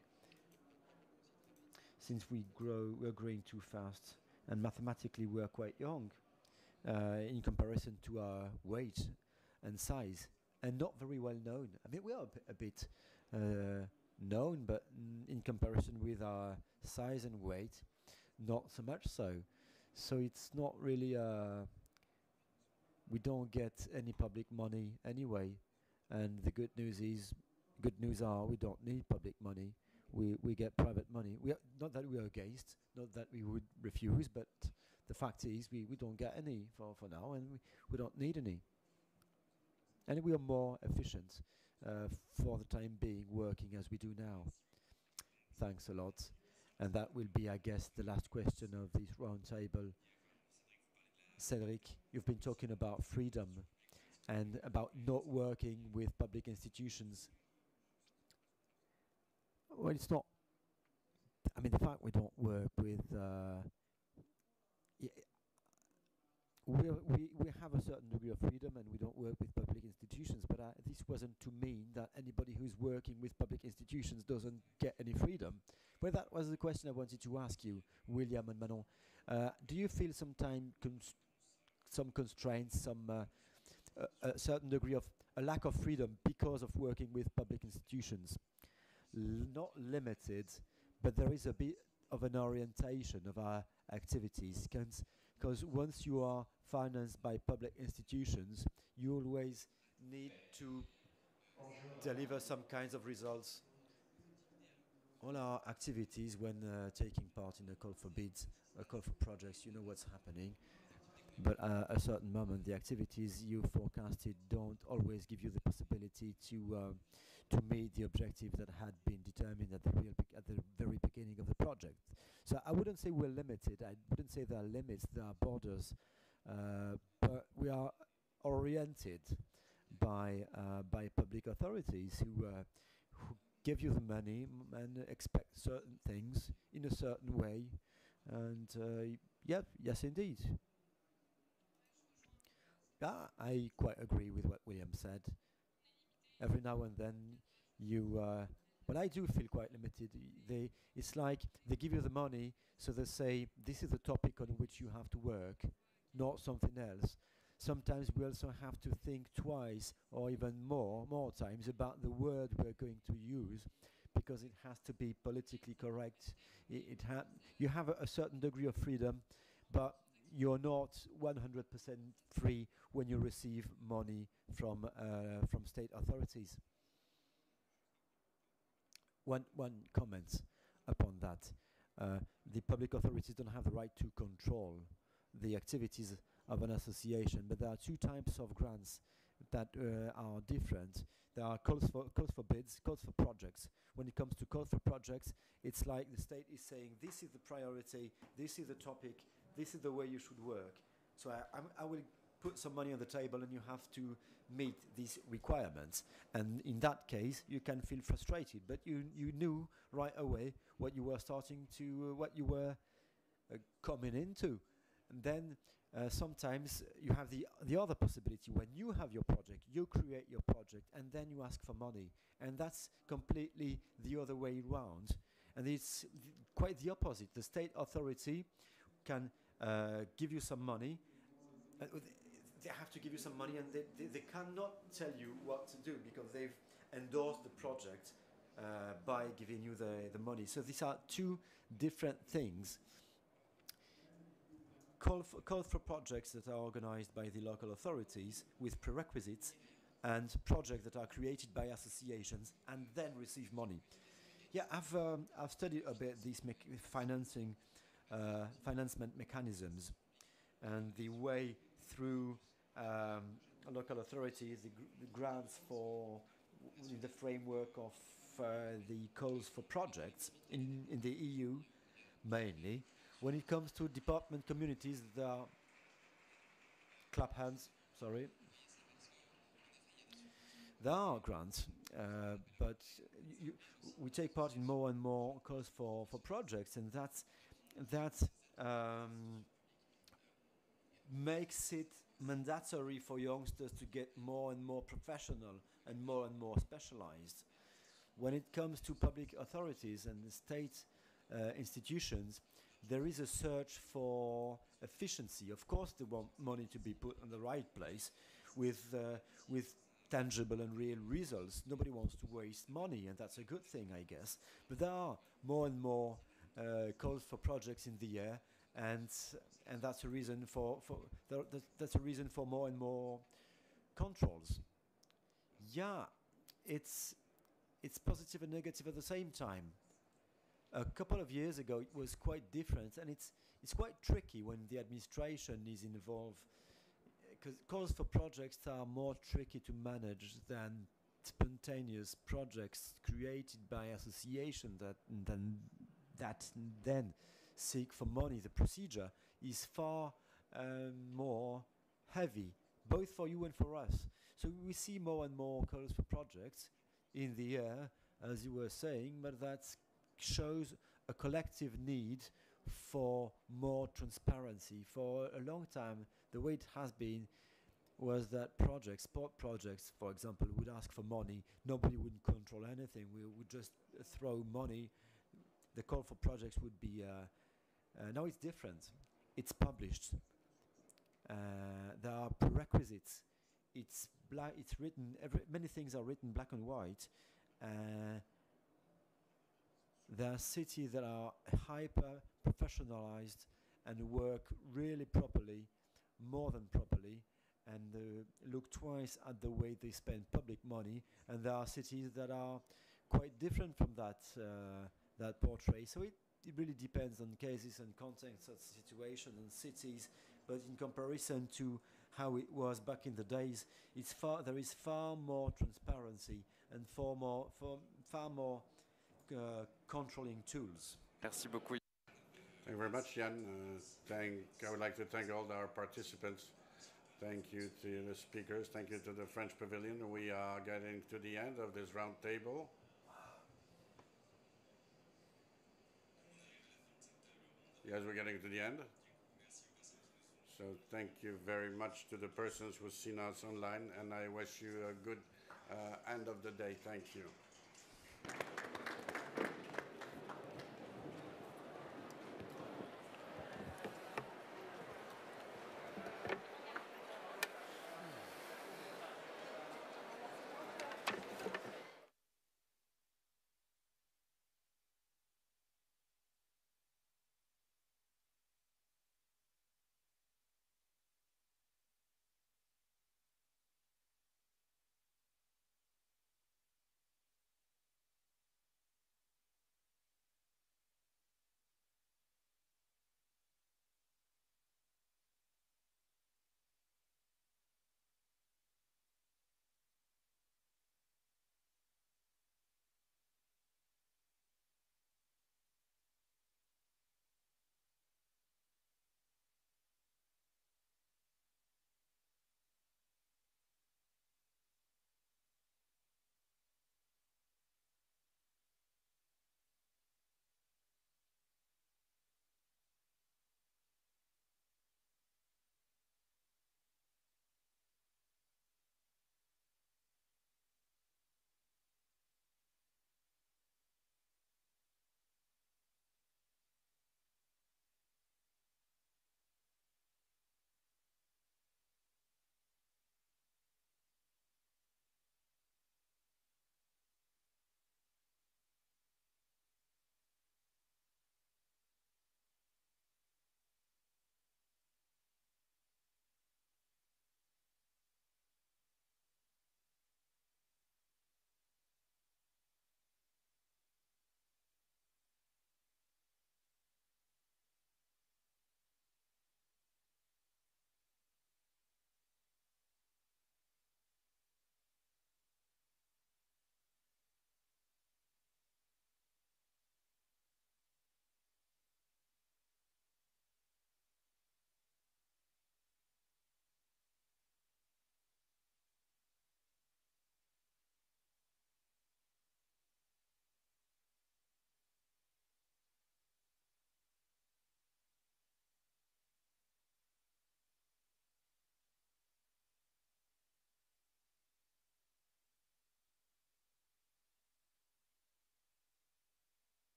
Since we grow, we're growing too fast, and mathematically we are quite young uh, in comparison to our weight and size, and not very well known. I mean, we are a, a bit uh, known, but in comparison with our size and weight, not so much so. So it's not really. Uh, we don't get any public money anyway, and the good news is, good news are we don't need public money. We we get private money. We are, not that we are against, not that we would refuse, but the fact is we, we don't get any for, for now, and we, we don't need any. And we are more efficient uh, for the time being, working as we do now. Thanks a lot. And that will be, I guess, the last question of this roundtable. Cédric, you've been talking about freedom and about not working with public institutions. Well, it's not. I mean, the fact we don't work with. Uh, we, we have a certain degree of freedom and we don't work with public institutions, but uh, this wasn't to mean that anybody who's working with public institutions doesn't get any freedom. Well, that was the question I wanted to ask you, William and Manon. Uh, do you feel sometime cons- some constraints, some uh, a certain degree of a lack of freedom because of working with public institutions? L- not limited, but there is a bit of an orientation of our activities. Because once you are financed by public institutions, you always need to deliver some kinds of results. All our activities, when uh, taking part in a call for bids, a call for projects, you know what's happening. But uh, at a certain moment, the activities you forecasted don't always give you the possibility to um, to meet the objective that had been determined at the at the very beginning of the project. So I wouldn't say we're limited. I wouldn't say there are limits. There are borders, uh, but we are oriented by uh, by public authorities who uh, who give you the money and expect certain things in a certain way. And uh, yep, yes, indeed. Yeah, I quite agree with what William said. Every now and then, you. Uh, but I do feel quite limited. They, it's like they give you the money, so they say this is the topic on which you have to work, not something else. Sometimes we also have to think twice, or even more, more times about the word we're going to use, because it has to be politically correct. I it ha you have a, a certain degree of freedom, but you're not 100% free when you receive money from uh, from state authorities. One one comment upon that: uh, the public authorities don't have the right to control the activities of an association, but there are two types of grants that uh, are different. There are calls for calls for bids, calls for projects. When it comes to calls for projects, it's like the state is saying, "This is the priority. This is the topic this is the way you should work. So I, I'm, I will put some money on the table and you have to meet these requirements. And in that case, you can feel frustrated, but you, you knew right away what you were starting to, uh, what you were uh, coming into. And then uh, sometimes you have the, the other possibility when you have your project, you create your project, and then you ask for money. And that's completely the other way around. And it's quite the opposite. The state authority can uh, give you some money. Uh, they have to give you some money, and they, they, they, cannot tell you what to do because they've endorsed the project uh, by giving you the, the money. So these are two different things. Call for, call for projects that are organized by the local authorities with prerequisites and projects that are created by associations and then receive money. Yeah, I've, um, I've studied a bit these financing uh, financement mechanisms and the way through um, local authorities, the, gr the, grants for in the framework of uh, the calls for projects in, in the EU mainly. When it comes to department communities, there are clap hands, sorry. There are grants, uh, but we take part in more and more calls for, for projects, and that's that um, makes it mandatory for youngsters to get more and more professional and more and more specialized. When it comes to public authorities and state uh, institutions, there is a search for efficiency. Of course, they want money to be put in the right place with, uh, with tangible and real results. Nobody wants to waste money, and that's a good thing, I guess. But there are more and more uh, calls for projects in the air, and and that's a reason for for that's a reason for more and more controls. Yeah, it's it's positive and negative at the same time. A couple of years ago, it was quite different, and it's it's quite tricky when the administration is involved, because calls for projects are more tricky to manage than spontaneous projects created by association that than that then seek for money, the procedure is far um, more heavy, both for you and for us. So we see more and more calls for projects in the air, as you were saying, but that shows a collective need for more transparency. For a long time, the way it has been was that projects, sport projects, for example, would ask for money. Nobody would control anything. We would just throw money the call for projects would be uh, uh, now it's different. It's published. Uh, there are prerequisites. It's black. It's written. Every, many things are written black and white. Uh, there are cities that are hyper professionalized and work really properly, more than properly, and uh, look twice at the way they spend public money. And there are cities that are quite different from that uh, that portrait. So it, it really depends on cases and contexts of situations and cities. But in comparison to how it was back in the days, it's far there is far more transparency and far more far, far more uh, controlling tools. Merci beaucoup. Thank you very much, Yann. Uh, thank, I would like to thank all our participants. Thank you to the speakers. Thank you to the French Pavilion. We are getting to the end of this round table. Yes, we're getting to the end. So thank you very much to the persons who've seen us online, and I wish you a good uh, end of the day. Thank you.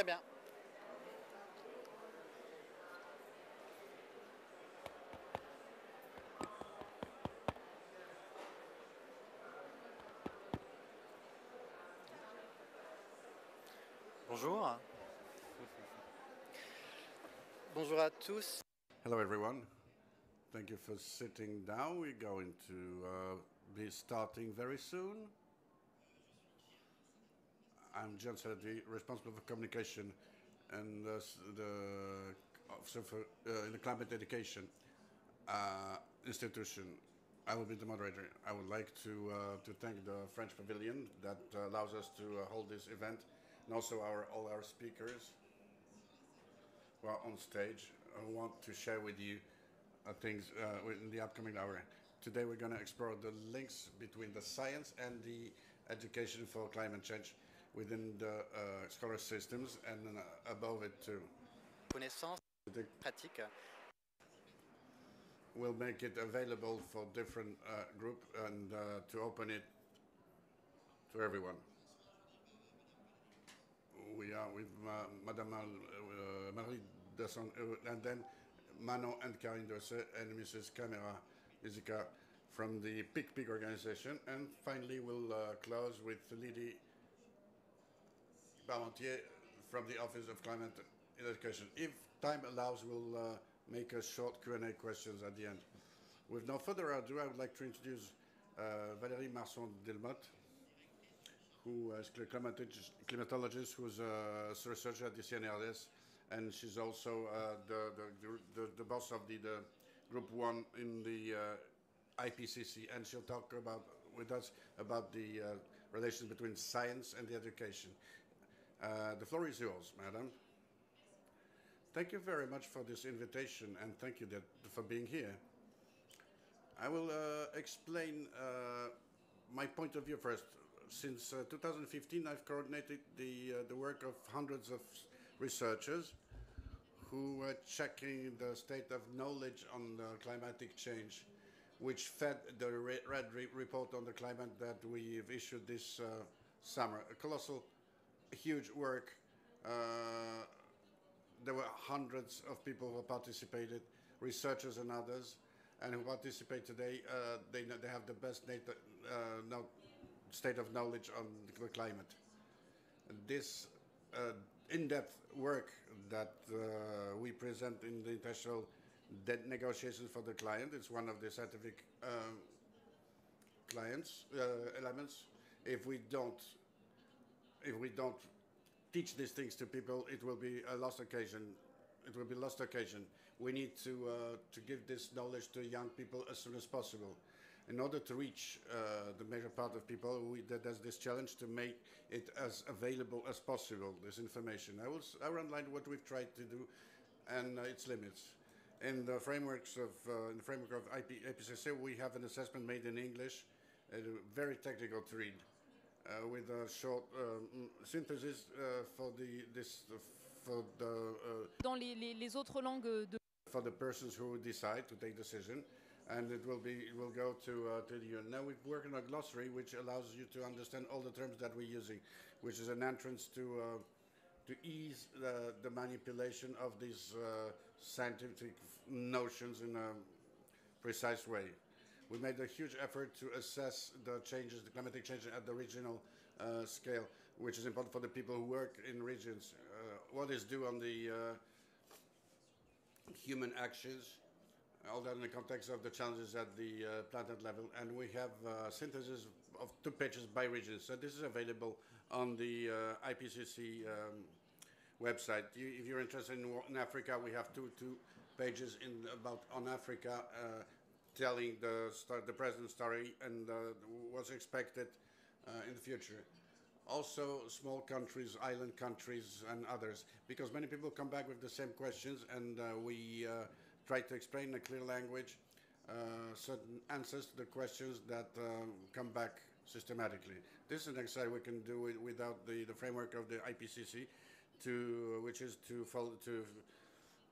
Très bien. Bonjour. Bonjour à tous. Hello, everyone. Thank you for sitting down. We're going to uh, be starting very soon. I'm John Saladri, responsible for communication and the officer for uh, in the climate education uh, institution. I will be the moderator. I would like to uh, to thank the French Pavilion that allows us to uh, hold this event, and also our all our speakers who are on stage. I want to share with you uh, things in the upcoming hour. Today we're going to explore the links between the science and the education for climate change within the uh, scholar systems and uh, above it too. Connaissances The- pratiques. We'll make it available for different uh, group and uh, to open it to everyone. We are with Ma- Madame Al- uh, Marie Dasson, uh, and then Manon and Karine Dosset and Mrs. Camera Izika from the Pik Pik organization. And finally, we'll uh, close with Lydie Lescarmontier from the Office of Climate Education. If time allows, we'll uh, make a short Q&A questions at the end. With no further ado, I would like to introduce uh, Valérie Masson-Delmotte, who is a climatologist, who's a researcher at the CNRS, and she's also uh, the, the, the, the boss of the, the Group 1 in the uh, IPCC, and she'll talk about with us about the uh, relations between science and the education. Uh, the floor is yours, madam. Thank you very much for this invitation, and thank you that, for being here. I will uh, explain uh, my point of view first. Since uh, 2015, I've coordinated the, uh, the work of hundreds of researchers who were checking the state of knowledge on climatic change, which fed the re- Red Re- Report on the Climate that we've issued this summer. A colossal, huge work. Uh, there were hundreds of people who participated, researchers and others, and who participate today. Uh, they, they have the best uh, no, state of knowledge on the climate. This uh, in-depth work that uh, we present in the international negotiations for the client is one of the scientific um, clients elements. If we don't, if we don't teach these things to people, it will be a lost occasion. It will be lost occasion. We need to uh, to give this knowledge to young people as soon as possible. In order to reach uh, the major part of people, we, that there's this challenge to make it as available as possible. This information. I will I will outline what we've tried to do, and uh, its limits. In the frameworks of uh, in the framework of IP, IPCC, we have an assessment made in English, very technical to read uh, with a short um, synthesis uh, for the this for the uh, Dans les, les- les autres langues de for the persons who decide to take decision, and it will be it will go to uh, to the UN. Now we've worked on a glossary which allows you to understand all the terms that we're using, which is an entrance to uh, to ease the, the manipulation of these uh, scientific notions in a precise way. We made a huge effort to assess the changes, the climatic change at the regional uh, scale, which is important for the people who work in regions. Uh, what is due on the uh, human actions, all that in the context of the challenges at the uh, planet level. And we have uh, synthesis of two pages by region. So this is available on the IPCC um, website. You, if you're interested in, in Africa, we have two two pages in about on Africa, uh, telling the sto- the present story and uh, what's expected uh, in the future. Also, small countries, island countries, and others, because many people come back with the same questions, and uh, we uh, try to explain in a clear language uh, certain answers to the questions that um, come back systematically. This is an exercise we can do without the, the framework of the IPCC, to which is to follow to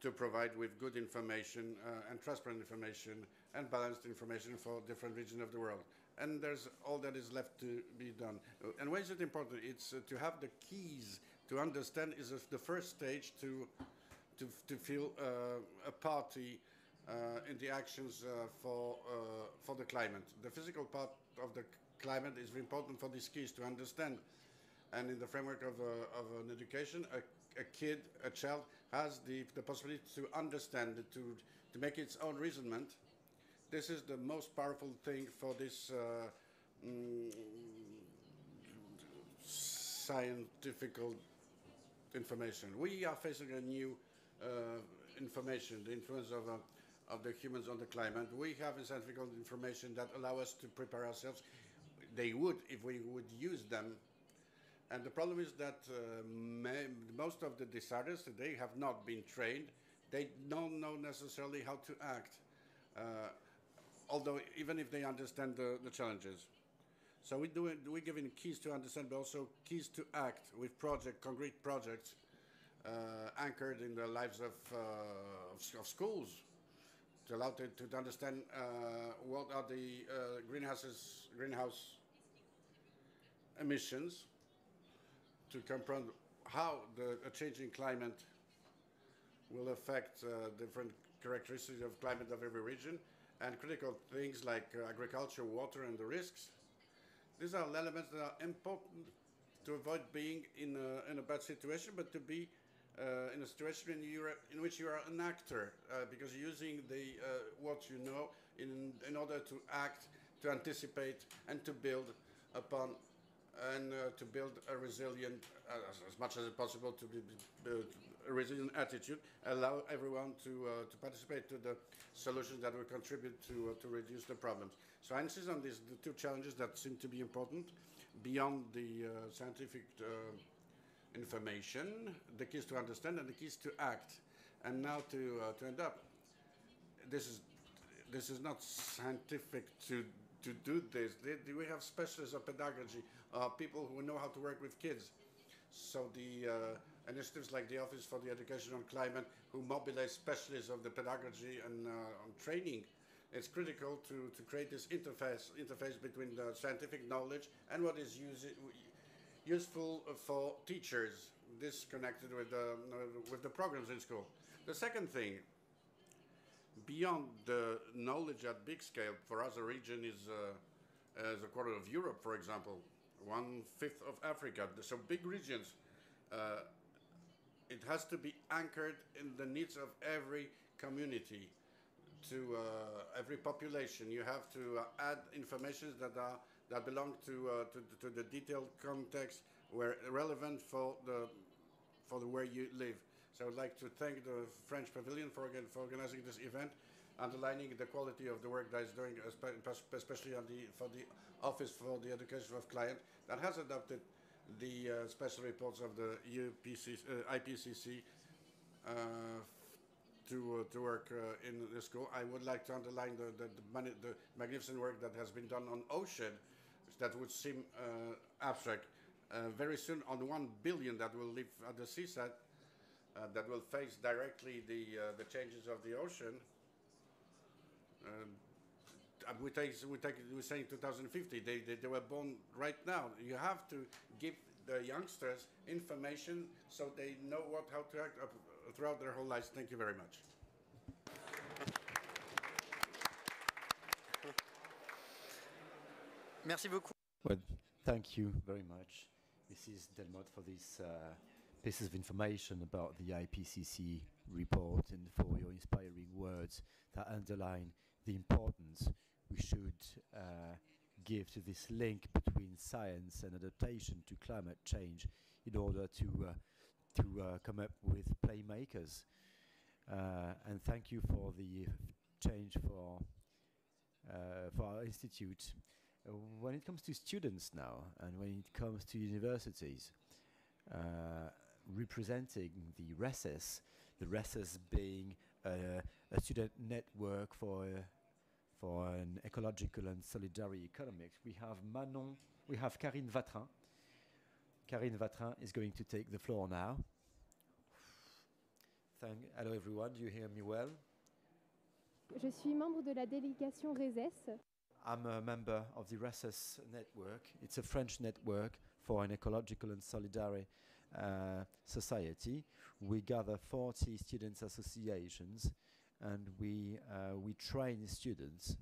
to provide with good information uh, and transparent information and balanced information for different regions of the world. And there's all that is left to be done. Uh, And why is it important? It's uh, to have the keys to understand is the first stage to, to, to feel uh, a party uh, in the actions uh, for, for the climate. The physical part of the climate is very important for these keys to understand. And in the framework of, of an education, a, a kid, a child, has the, the possibility to understand, to, to make its own reasonment. This is the most powerful thing for this uh, mm, scientific information. We are facing a new uh, information, the influence of, uh, of the humans on the climate. We have scientific information that allow us to prepare ourselves. They would if we would use them. And the problem is that uh, most of the disasters today have not been trained. They don't know necessarily how to act, uh, although even if they understand the, the challenges. So we do we giving keys to understand, but also keys to act with project, concrete projects uh, anchored in the lives of, uh, of, of, schools to allow to, to understand uh, what are the uh, greenhouses, greenhouse emissions, to comprehend how the a changing climate will affect uh, different characteristics of climate of every region, and critical things like uh, agriculture, water, and the risks. These are elements that are important to avoid being in a, in a bad situation, but to be uh, in a situation in, you in, which you are an actor, uh, because using the, uh, what you know in, in order to act, to anticipate, and to build upon, and uh, to build a resilient, uh, as, as, much as possible, to be, build a resilient attitude, allow everyone to, uh, to participate to the solutions that will contribute to, to reduce the problems. So I insist on these the two challenges that seem to be important beyond the uh, scientific uh, information, the keys to understand and the keys to act. And now to, uh, to end up, this is, this is not scientific to, to do this. They, we have specialists of pedagogy, uh, people who know how to work with kids. So the uh, initiatives like the Office for the Education on Climate, who mobilize specialists of the pedagogy and uh, on training it's critical to, to create this interface, interface between the scientific knowledge and what is use, useful for teachers, this connected with the, with the programs in school. The second thing, beyond the knowledge at big scale, for us a region is, uh, as a quarter of Europe, for example, one-fifth of Africa, so big regions, uh, it has to be anchored in the needs of every community to uh, every population. You have to uh, add information that are that belong to, uh, to, to the detailed context where relevant for the for the where you live. So I would like to thank the French Pavilion for, for organizing this event, underlining the quality of the work that is doing, especially on the for the Office for the Education of Client that has adopted the uh, special reports of the UPC, uh, IPCC uh, to, uh, to work uh, in the school. I would like to underline the, the, the, the, magnificent work that has been done on ocean, that would seem uh, abstract. very soon, on 1 billion that will live at the seaside, Uh, that will face directly the, uh, the changes of the ocean, um, we take, we take, we say 2050, they, they, they were born right now. You have to give the youngsters information so they know what, how to act throughout their whole lives. Thank you very much. Merci beaucoup. Well, thank you very much. This is Delmotte for this uh, pieces of information about the IPCC report and for your inspiring words that underline the importance we should uh, give to this link between science and adaptation to climate change in order to uh, to uh, come up with playmakers. Uh, and thank you for the change for uh, for our institute. When it comes to students now, and when it comes to universities, uh, representing the RESES, the RESES being a student network for for an ecological and solidarity economics, we have Manon, we have Karine Watrin, Karine Watrin is going to take the floor now. Thank, hello everyone, do you hear me well? Je suis membre de la délégation RESES. I'm a member of the RESES network. It's a French network for an ecological and solidarity uh, society. We gather 40 students associations and we, uh, we train students.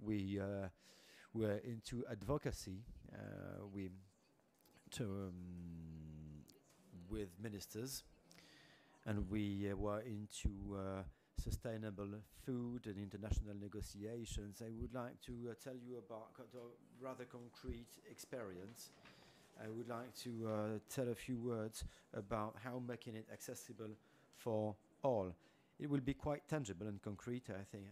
We, uh, we're into advocacy. Uh, we to, um, with ministers and we uh, were into sustainable food and international negotiations. I would like to tell you about a rather concrete experience. I would like to uh, tell a few words about how making it accessible for all. It will be quite tangible and concrete, I think.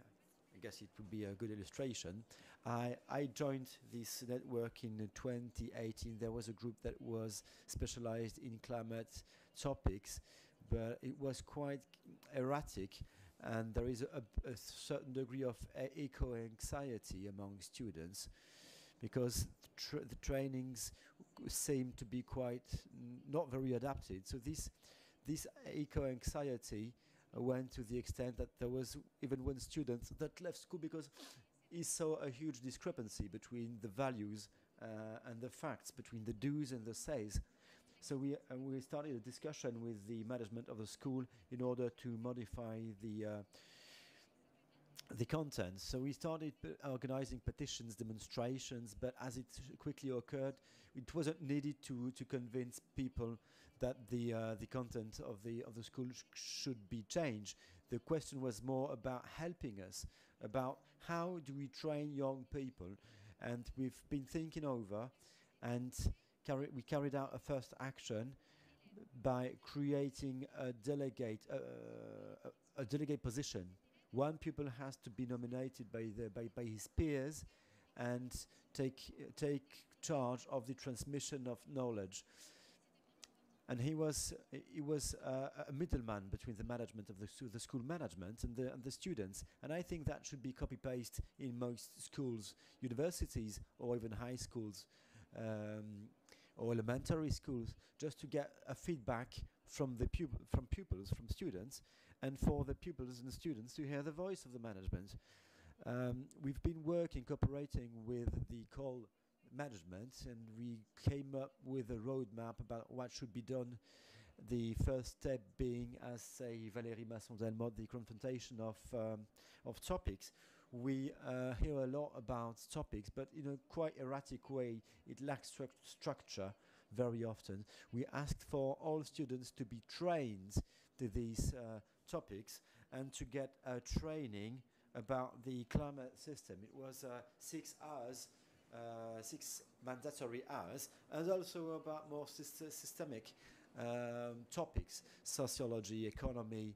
I guess it would be a good illustration. I, I joined this network in 2018. There was a group that was specialized in climate topics, but it was quite erratic and there is a, a certain degree of eco anxiety among students because tr the trainings seem to be quite not very adapted. So this this eco anxiety uh, went to the extent that there was even one student that left school because he saw a huge discrepancy between the values uh, and the facts, between the do's and the says. So we, we started a discussion with the management of the school in order to modify the, uh, the content. So we started organizing petitions, demonstrations, but as it quickly occurred, it wasn't needed to, to convince people that the, uh, the content of the, of the school sh should be changed. The question was more about helping us, about how do we train young people. And we've been thinking over and carri we carried out a first action by creating a delegate, uh, a, a, delegate position. One pupil has to be nominated by, the, by, by his peers and take, take charge of the transmission of knowledge. And he was, he was uh, a middleman between the management of the, the school management and the, and the students. And I think that should be copy-paste in most schools, universities, or even high schools. Um, or elementary schools just to get a feedback from the pupil from pupils from students and for the pupils and the students to hear the voice of the management um, we've been working cooperating with the call management and we came up with a roadmap about what should be done the first step being as say Valérie Masson-Delmotte the confrontation of um, of topics we uh, hear a lot about topics, but in a quite erratic way. It lacks stru structure very often. We asked for all students to be trained to these uh, topics and to get a training about the climate system. It was uh, six hours, uh, six mandatory hours, and also about more syst systemic um, topics, sociology, economy,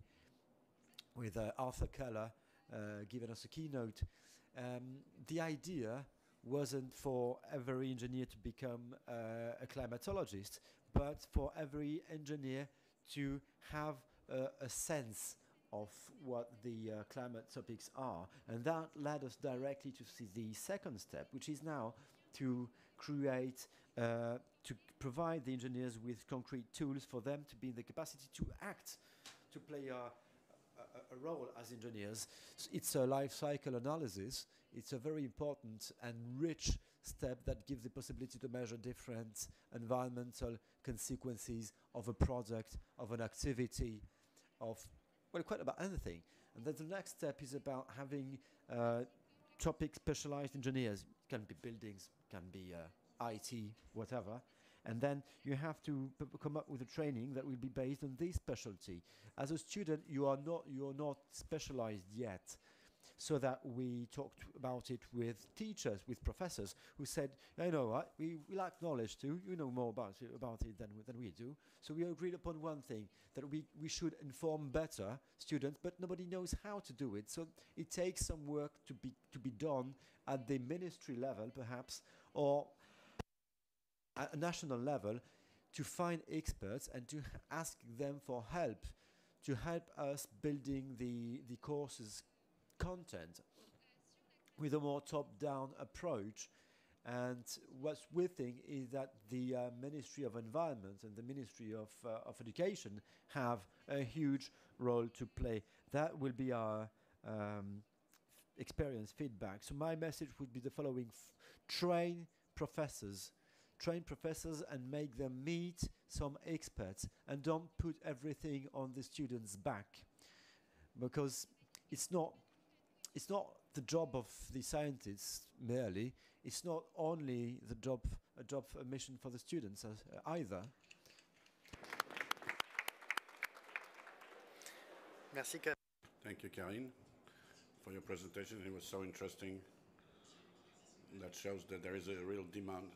with uh, Arthur Keller, uh, given us a keynote. Um, the idea wasn't for every engineer to become uh, a climatologist, but for every engineer to have a sense of what the uh, climate topics are. And that led us directly to see the second step, which is now to create, uh, to provide the engineers with concrete tools for them to be in the capacity to act, to play a, a, role as engineers. It's a life cycle analysis. It's a very important and rich step that gives the possibility to measure different environmental consequences of a product, of an activity, of, well, quite about anything. And then the next step is about having uh, topic specialized engineers. It can be buildings, can be uh, IT, whatever, and then you have to come up with a training that will be based on this specialty. As a student, you are not you are not specialized yet. So that we talked about it with teachers, with professors, who said, "You know what? We, we lack knowledge too. You know more about it, about it than than we do." So we agreed upon one thing that we we should inform better students, but nobody knows how to do it. So it takes some work to be to be done at the ministry level, perhaps, or at a national level to find experts and to ask them for help to help us building the, the course's content with a more top-down approach. And what we think is that the uh, Ministry of Environment and the Ministry of, uh, of Education have a huge role to play. That will be our um, experience feedback. So my message would be the following. train professors train professors and make them meet some experts and don't put everything on the students' back because it's not it's not the job of the scientists merely it's not only the job a job a mission for the students as, uh, either Merci, Ka- Thank you, Karine, for your presentation. It was so interesting. That shows that there is a real demand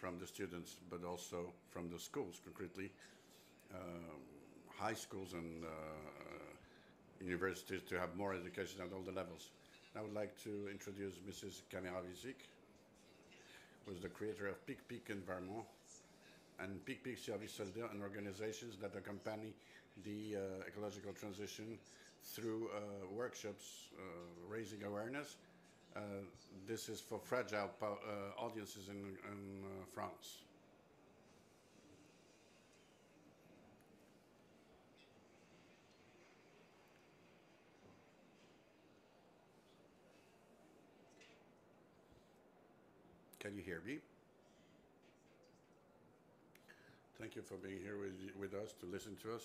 from the students, but also from the schools, concretely, um, high schools and uh, universities to have more education at all the levels. I would like to introduce Mrs. Kaméra Vesic, who is the creator of Pik Pik Environment and Pik Pik Service Solidaire and organizations that accompany the uh, ecological transition through uh, workshops uh, raising awareness. Uh, this is for fragile uh, audiences in, in uh, France. Can you hear me? Thank you for being here with, with us to listen to us.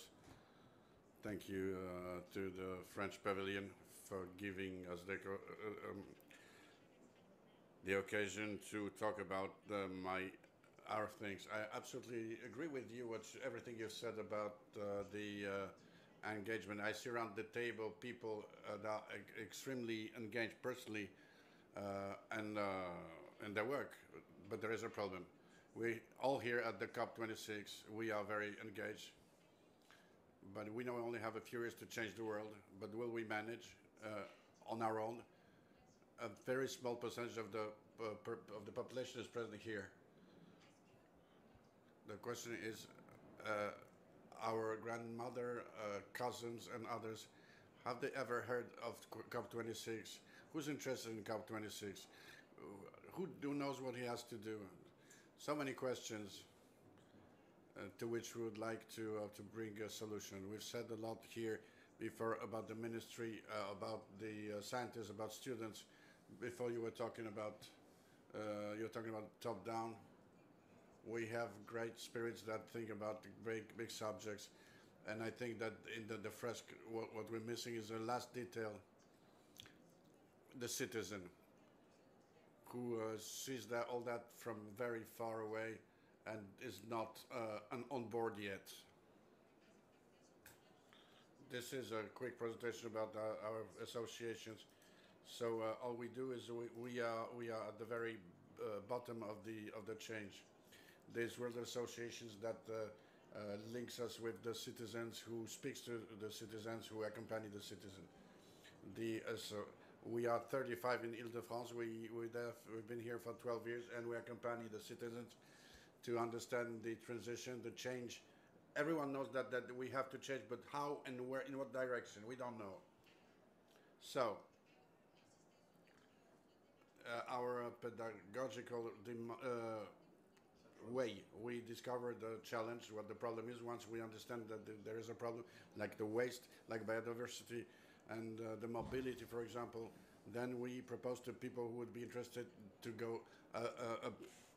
Thank you uh, to the French Pavilion for giving us the, uh, um, the occasion to talk about uh, my our things. I absolutely agree with you. What everything you've said about uh, the uh, engagement. I see around the table people that are extremely engaged personally uh, and in their work, but there is a problem. We all here at the COP26, we are very engaged, but we know only have a few years to change the world. But will we manage uh, on our own? A very small percentage of the uh, per, of the population is present here. The question is, uh, our grandmother, uh, cousins, and others, have they ever heard of COP26? Who's interested in COP26? Who, who knows what he has to do? So many questions uh, to which we would like to uh, to bring a solution. We've said a lot here before about the ministry, uh, about the uh, scientists, about students. Before you were talking about uh, you're talking about top down. We have great spirits that think about big big subjects, and I think that in the, the fresque, what, what we're missing is the last detail. The citizen who uh, sees that all that from very far away and is not uh, on board yet. This is a quick presentation about our, our associations. So uh, all we do is we, we are we are at the very uh, bottom of the of the change. These world associations that uh, uh, links us with the citizens, who speaks to the citizens, who accompany the citizen. The uh, so we are 35 in Ile-de-France. We we have, we've been here for 12 years, and we accompany the citizens to understand the transition, the change. Everyone knows that that we have to change, but how and where, in what direction, we don't know. So uh, our pedagogical uh, way. We discover the challenge, what the problem is. Once we understand that th- there is a problem, like the waste, like biodiversity, and uh, the mobility, for example, then we propose to people who would be interested to go uh, uh,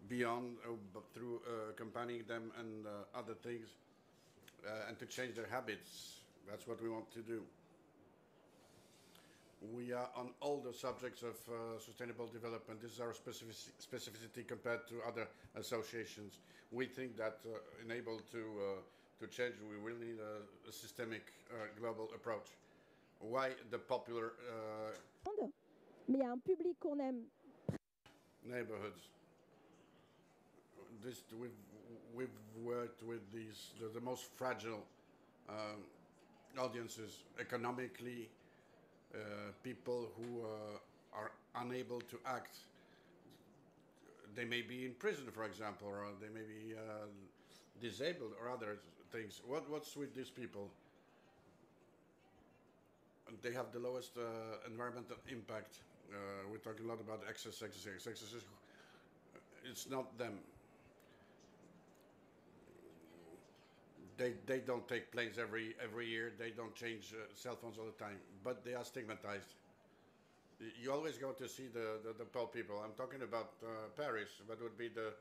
beyond uh, through uh, accompanying them and other things, and to change their habits. That's what we want to do. We are on all the subjects of sustainable development. This is our specific- specificity compared to other associations. We think that uh, enable to to change, we will need a, a systemic uh, global approach. Why the popular uh, mais il y a un public qu'on aime neighborhoods? This we've we've worked with these the, the most fragile um, audiences economically, uh, people who uh, are unable to act. They may be in prison, for example, or they may be uh, disabled or other things. What what's with these people? They have the lowest uh, environmental impact. Uh, we're talking a lot about excess, excess, excess. It's not them. They, they don't take planes every every year. They don't change uh, cell phones all the time, but they are stigmatized. You always go to see the, the, the poor people. I'm talking about uh, Paris, but would be the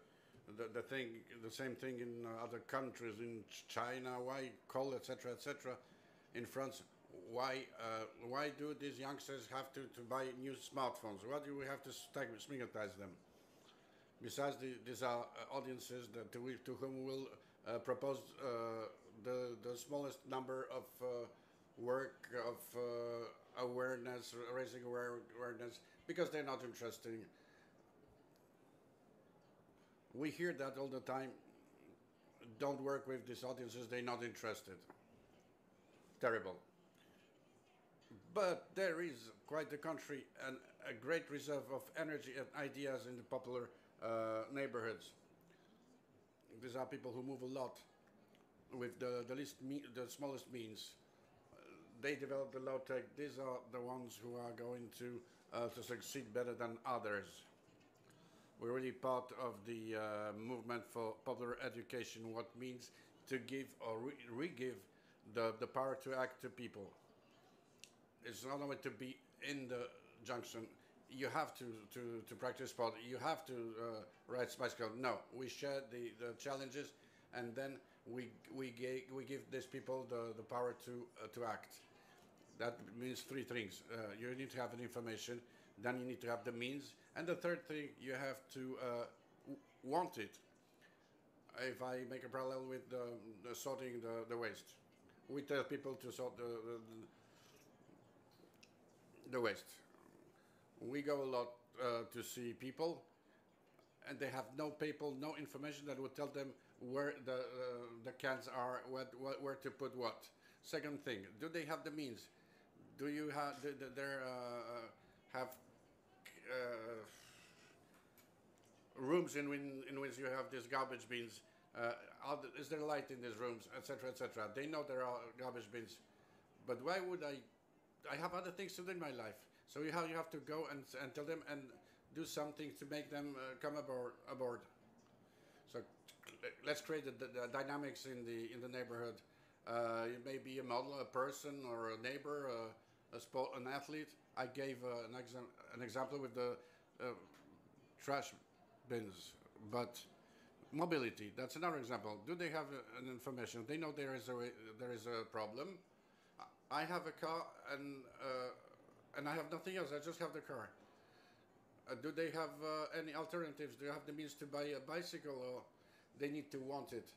the, the thing, the same thing in other countries, in China, why coal, etc., etc. In France, why uh, why do these youngsters have to, to buy new smartphones? Why do we have to stigmatize them? Besides, the, these are uh, audiences that to, we, to whom we'll uh, propose uh, the, the smallest number of uh, work, of uh, awareness, raising awareness, because they're not interested. We hear that all the time. Don't work with these audiences, they're not interested. Terrible. But there is quite the country and a great reserve of energy and ideas in the popular uh, neighborhoods. These are people who move a lot with the, the least the smallest means. Uh, they develop the low tech. These are the ones who are going to uh, to succeed better than others. We're really part of the uh, movement for popular education. What means to give or re- re-give the, the power to act to people. It's not only to be in the junction. You have to, to, to practice sport. You have to uh, ride bicycle. No, we share the, the challenges, and then we we, ga- we give these people the, the power to uh, to act. That means three things. Uh, you need to have an information, then you need to have the means, and the third thing you have to uh, want it. If I make a parallel with the, the sorting the, the waste, we tell people to sort the, the, the West. We go a lot uh, to see people, and they have no people, no information that would tell them where the uh, the cans are, what, what, where to put what. Second thing, do they have the means? Do you have do, do there uh, have uh, rooms in, win, in which you have these garbage bins? Uh, is there light in these rooms, etc., etc.? They know there are garbage bins, but why would I? I have other things to do in my life. So you have you have to go and, and tell them and do something to make them uh, come aboard. aboard. So let's create the, the, dynamics in the in the neighborhood. Uh, it may be a model, a person, or a neighbor, uh, a sport, an athlete. I gave uh, an, exam- an example with the uh, trash bins, but mobility. That's another example. Do they have uh, an information? They know there is a there is a problem. I have a car and uh, and I have nothing else. I just have the car. Uh, do they have uh, any alternatives? Do you have the means to buy a bicycle, or they need to want it?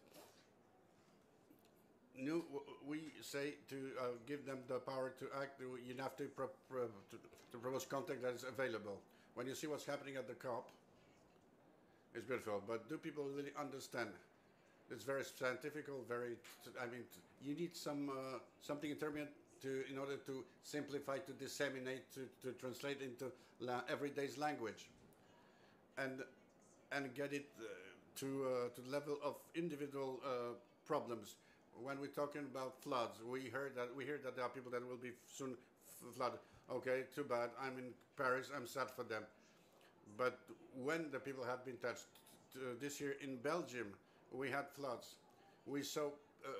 New, we say to uh, give them the power to act. You have to, pro- to, to propose content that is available. When you see what's happening at the COP, it's beautiful. But do people really understand? It's very scientific, very. I mean, you need some uh, something intermediate to in order to simplify, to disseminate, to, to translate into everyday's language, and and get it uh, to uh, to the level of individual uh, problems. When we're talking about floods, we heard that we hear that there are people that will be soon f- flooded. Okay, too bad. I'm in Paris. I'm sad for them. But when the people have been touched, this year in Belgium, we had floods. We saw uh,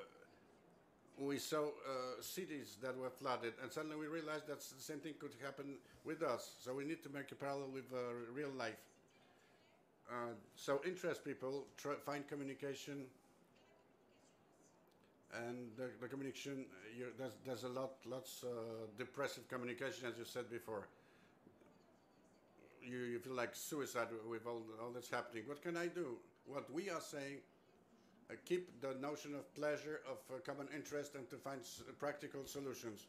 we saw uh, cities that were flooded, and suddenly we realized that the same thing could happen with us. So we need to make a parallel with uh, real life. Uh, so interest people, try, find communication, and the, the communication. You, there's, there's a lot, lots uh, depressive communication, as you said before. You, you feel like suicide with all, all that's happening. What can I do? What we are saying uh, keep the notion of pleasure, of uh, common interest, and to find practical solutions.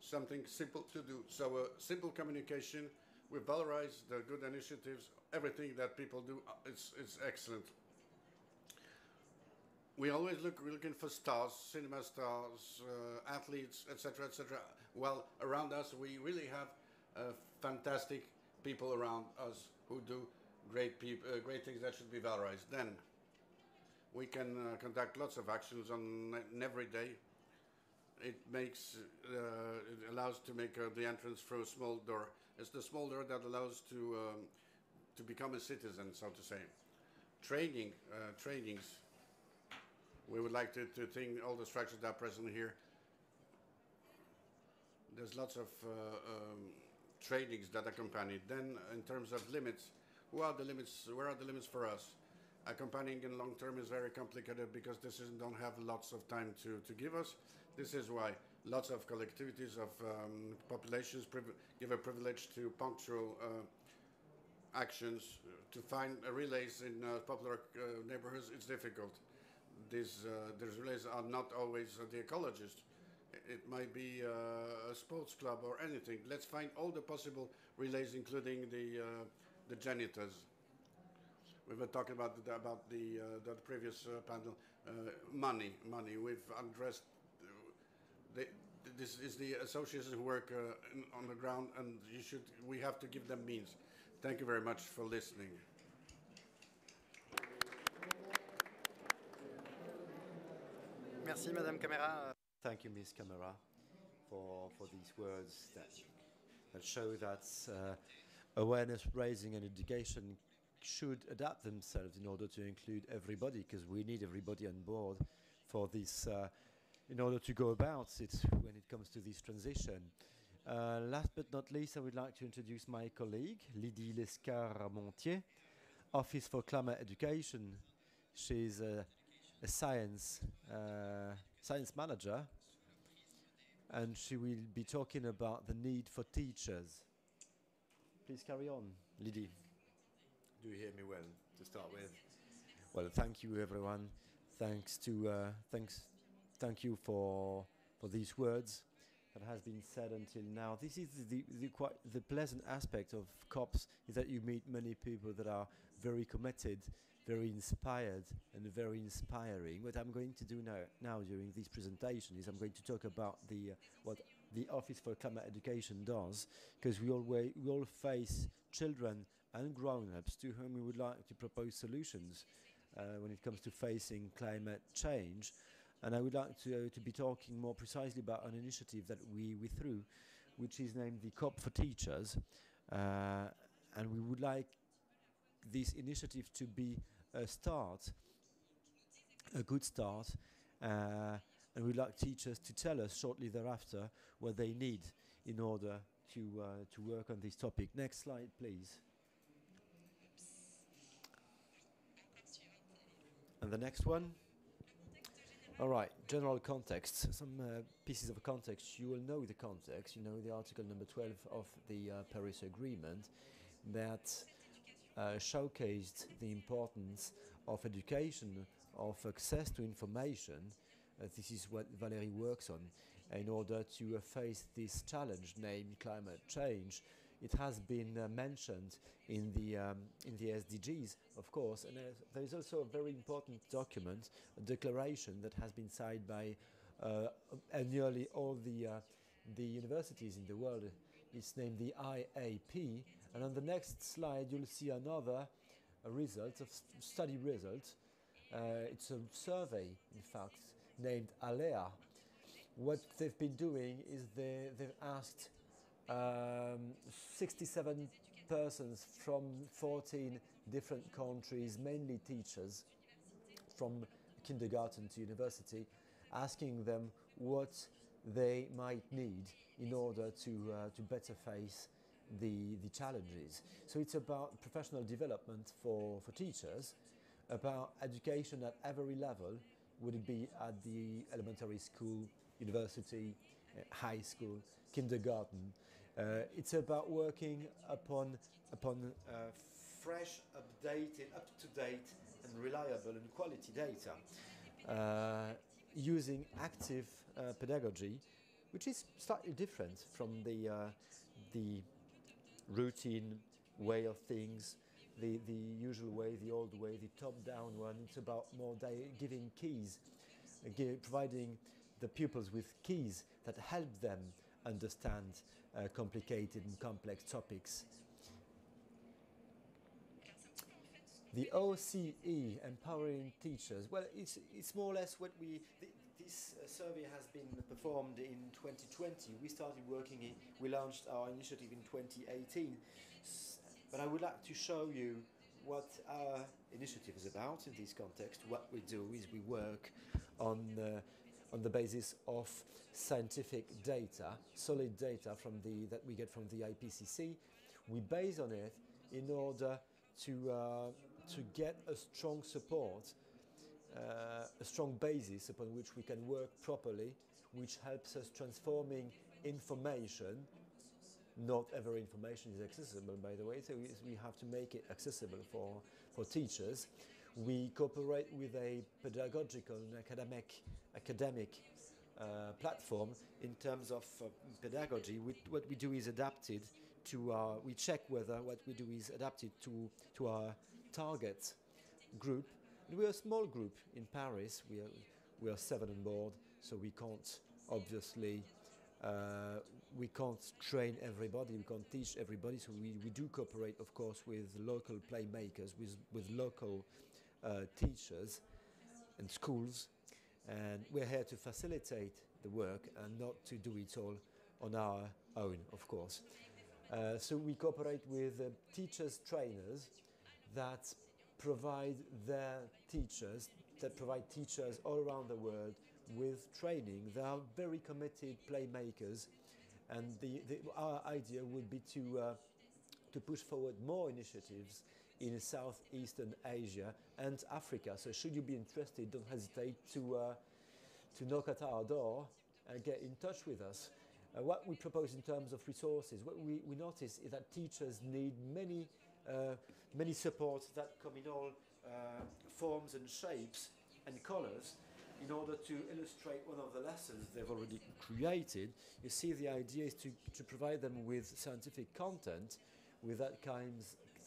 Something simple to do. So, uh, simple communication. We valorize the good initiatives. Everything that people do, uh, it's, it's excellent. We always look we're looking for stars, cinema stars, uh, athletes, etc., etc. Well, around us, we really have uh, fantastic people around us who do great peop- uh, great things that should be valorized. Then we can uh, conduct lots of actions on every day. It makes, uh, it allows to make uh, the entrance through a small door. It's the small door that allows to um, to become a citizen, so to say. Training, uh, trainings. We would like to, to think all the structures that are present here. There's lots of uh, um, trainings that accompany. Then, in terms of limits, who are the limits? Where are the limits for us? Accompanying in long term is very complicated because decisions don't have lots of time to, to give us. This is why lots of collectivities of um, populations give a privilege to punctual uh, actions. To find relays in uh, popular uh, neighborhoods, it's difficult. These, uh, these relays are not always the ecologists. It might be a sports club or anything. Let's find all the possible relays, including the, the janitors. We were talking about the, about the, uh, the previous uh, panel. Uh, money, money. We've addressed. The, this is the associations who work in, on the ground, and you should. We have to give them means. Thank you very much for listening. Merci, Madame Kaméra. Thank you, Ms. Kaméra, for, for these words that, that show that uh, awareness raising and education should adapt themselves in order to include everybody, because we need everybody on board for this, uh, in order to go about it when it comes to this transition. Uh, last but not least, I would like to introduce my colleague, Lydie Lescarmontier, Office for Climate Education. She's a, a science, uh, science manager, and she will be talking about the need for teachers. Please carry on, Lydie. Do you hear me well to start with? Well, thank you, everyone. Thanks to uh, thanks, thank you for for these words that has been said until now. This is the, the quite the pleasant aspect of COPs is that you meet many people that are very committed, very inspired, and very inspiring. What I'm going to do now, now during this presentation is I'm going to talk about the uh, what the Office for Climate Education does, because we always we all face children and grown-ups to whom we would like to propose solutions uh, when it comes to facing climate change. And I would like to, uh, to be talking more precisely about an initiative that we, we threw, which is named the COP for Teachers. Uh, and we would like this initiative to be a start, a good start, uh, and we'd like teachers to tell us shortly thereafter what they need in order to, uh, to work on this topic. Next slide, please. And the next one. All right, general context. Some uh, pieces of context. You will know the context. You know the article number 12 of the uh, Paris Agreement that uh, showcased the importance of education, of access to information. Uh, this is what Valerie works on in order to face this challenge named climate change it has been uh, mentioned in the um, in the SDGs, of course, and there is also a very important document, a declaration that has been signed by uh, nearly all the uh, the universities in the world. It's named the IAP, and on the next slide you'll see another result of study result. Uh, it's a survey, in fact, named ALEA. What they've been doing is they, they've asked um, 67 persons from 14 different countries, mainly teachers from kindergarten to university, asking them what they might need in order to, uh, to better face the, the challenges. So it's about professional development for, for teachers, about education at every level, would it be at the elementary school, university, uh, high school, kindergarten, uh, it's about working upon, upon uh, fresh, updated, up-to-date and reliable and quality data uh, using active uh, pedagogy, which is slightly different from the, uh, the routine way of things, the, the usual way, the old way, the top-down one. It's about more giving keys, providing the pupils with keys that help them understand uh, complicated and complex topics. The OCE, Empowering Teachers, well, it's, it's more or less what we, th this uh, survey has been performed in 2020. We started working, in, we launched our initiative in 2018. S but I would like to show you what our initiative is about in this context. What we do is we work on uh, on the basis of scientific data, solid data from the, that we get from the IPCC. We base on it in order to, uh, to get a strong support, uh, a strong basis upon which we can work properly, which helps us transforming information. Not every information is accessible, by the way, so we, have to make it accessible for, for teachers. We cooperate with a pedagogical and academic, academic uh, platform in terms of uh, pedagogy. We, what we do is adapted to our, we check whether what we do is adapted to, to our target group. And we're a small group in Paris. We are, we are seven on board, so we can't obviously uh, we can't train everybody, we can't teach everybody, so we, we do cooperate, of course, with local playmakers, with, with local uh, teachers and schools, and we're here to facilitate the work and not to do it all on our own, of course. Uh, so we cooperate with uh, teachers, trainers that provide their teachers, that provide teachers all around the world with training. They are very committed playmakers, and the, the, our idea would be to, uh, to push forward more initiatives in Southeastern Asia and Africa. So, should you be interested, don't hesitate to, uh, to knock at our door and get in touch with us. Uh, what we propose in terms of resources, what we, we notice is that teachers need many, uh, many supports that come in all uh, forms and shapes and colors in order to illustrate one of the lessons they've already created. You see, the idea is to, to provide them with scientific content with that kind,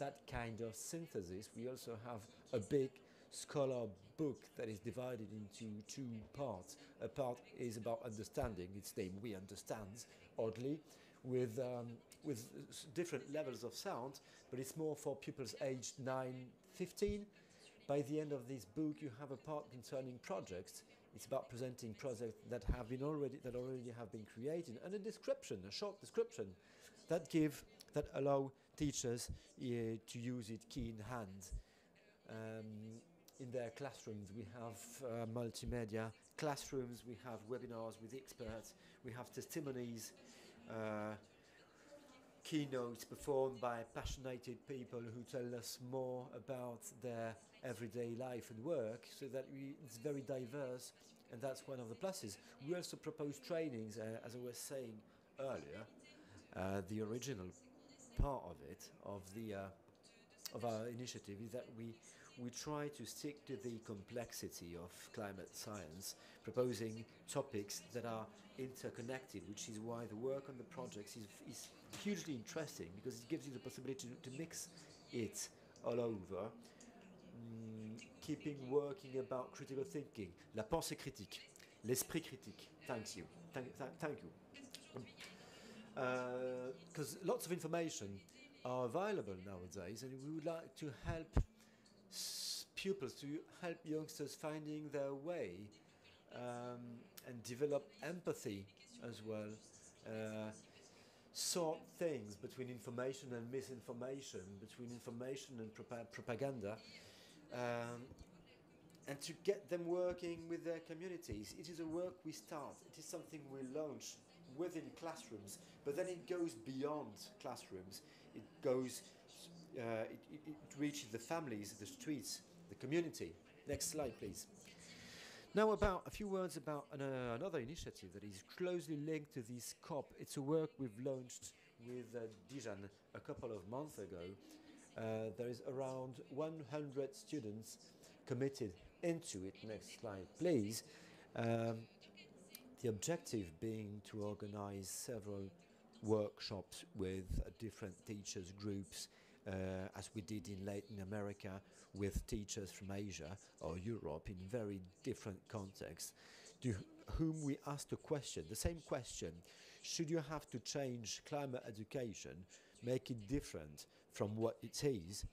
that kind of synthesis. We also have a big scholar book that is divided into two parts. A part is about understanding, its name We Understand, oddly, with, um, with different levels of sound, but it's more for pupils aged 9, 15. By the end of this book, you have a part concerning projects. It's about presenting projects that have been already that already have been created, and a description, a short description, that give that allow teachers uh, to use it key in hand. Um, in their classrooms, we have uh, multimedia classrooms, we have webinars with experts, we have testimonies, uh, keynotes performed by passionate people who tell us more about their everyday life and work so that we, it's very diverse and that's one of the pluses. We also propose trainings, uh, as I was saying earlier, uh, the original part of it, of the uh, of our initiative is that we we try to stick to the complexity of climate science, proposing topics that are interconnected, which is why the work on the projects is, is hugely interesting because it gives you the possibility to, to mix it all over, mm, keeping working about critical thinking, la pensée critique, l'esprit critique. Thank you. Thank, th thank you. Because uh, lots of information are available nowadays, and we would like to help pupils, to help youngsters finding their way um, and develop empathy as well. Uh, sort things between information and misinformation, between information and propaganda, um, and to get them working with their communities. It is a work we start, it is something we launch within classrooms, but then it goes beyond classrooms. It goes, uh, it, it, reaches the families, the streets, the community. Next slide, please. Now, about a few words about an, uh, another initiative that is closely linked to this COP. It's a work we've launched with uh, Djian a couple of months ago. Uh, there is around 100 students committed into it. Next slide, please. Um, the objective being to organize several workshops with different teachers groups uh, as we did in Latin America with teachers from Asia or Europe in very different contexts, to whom we asked a question, the same question, should you have to change climate education, make it different from what it is,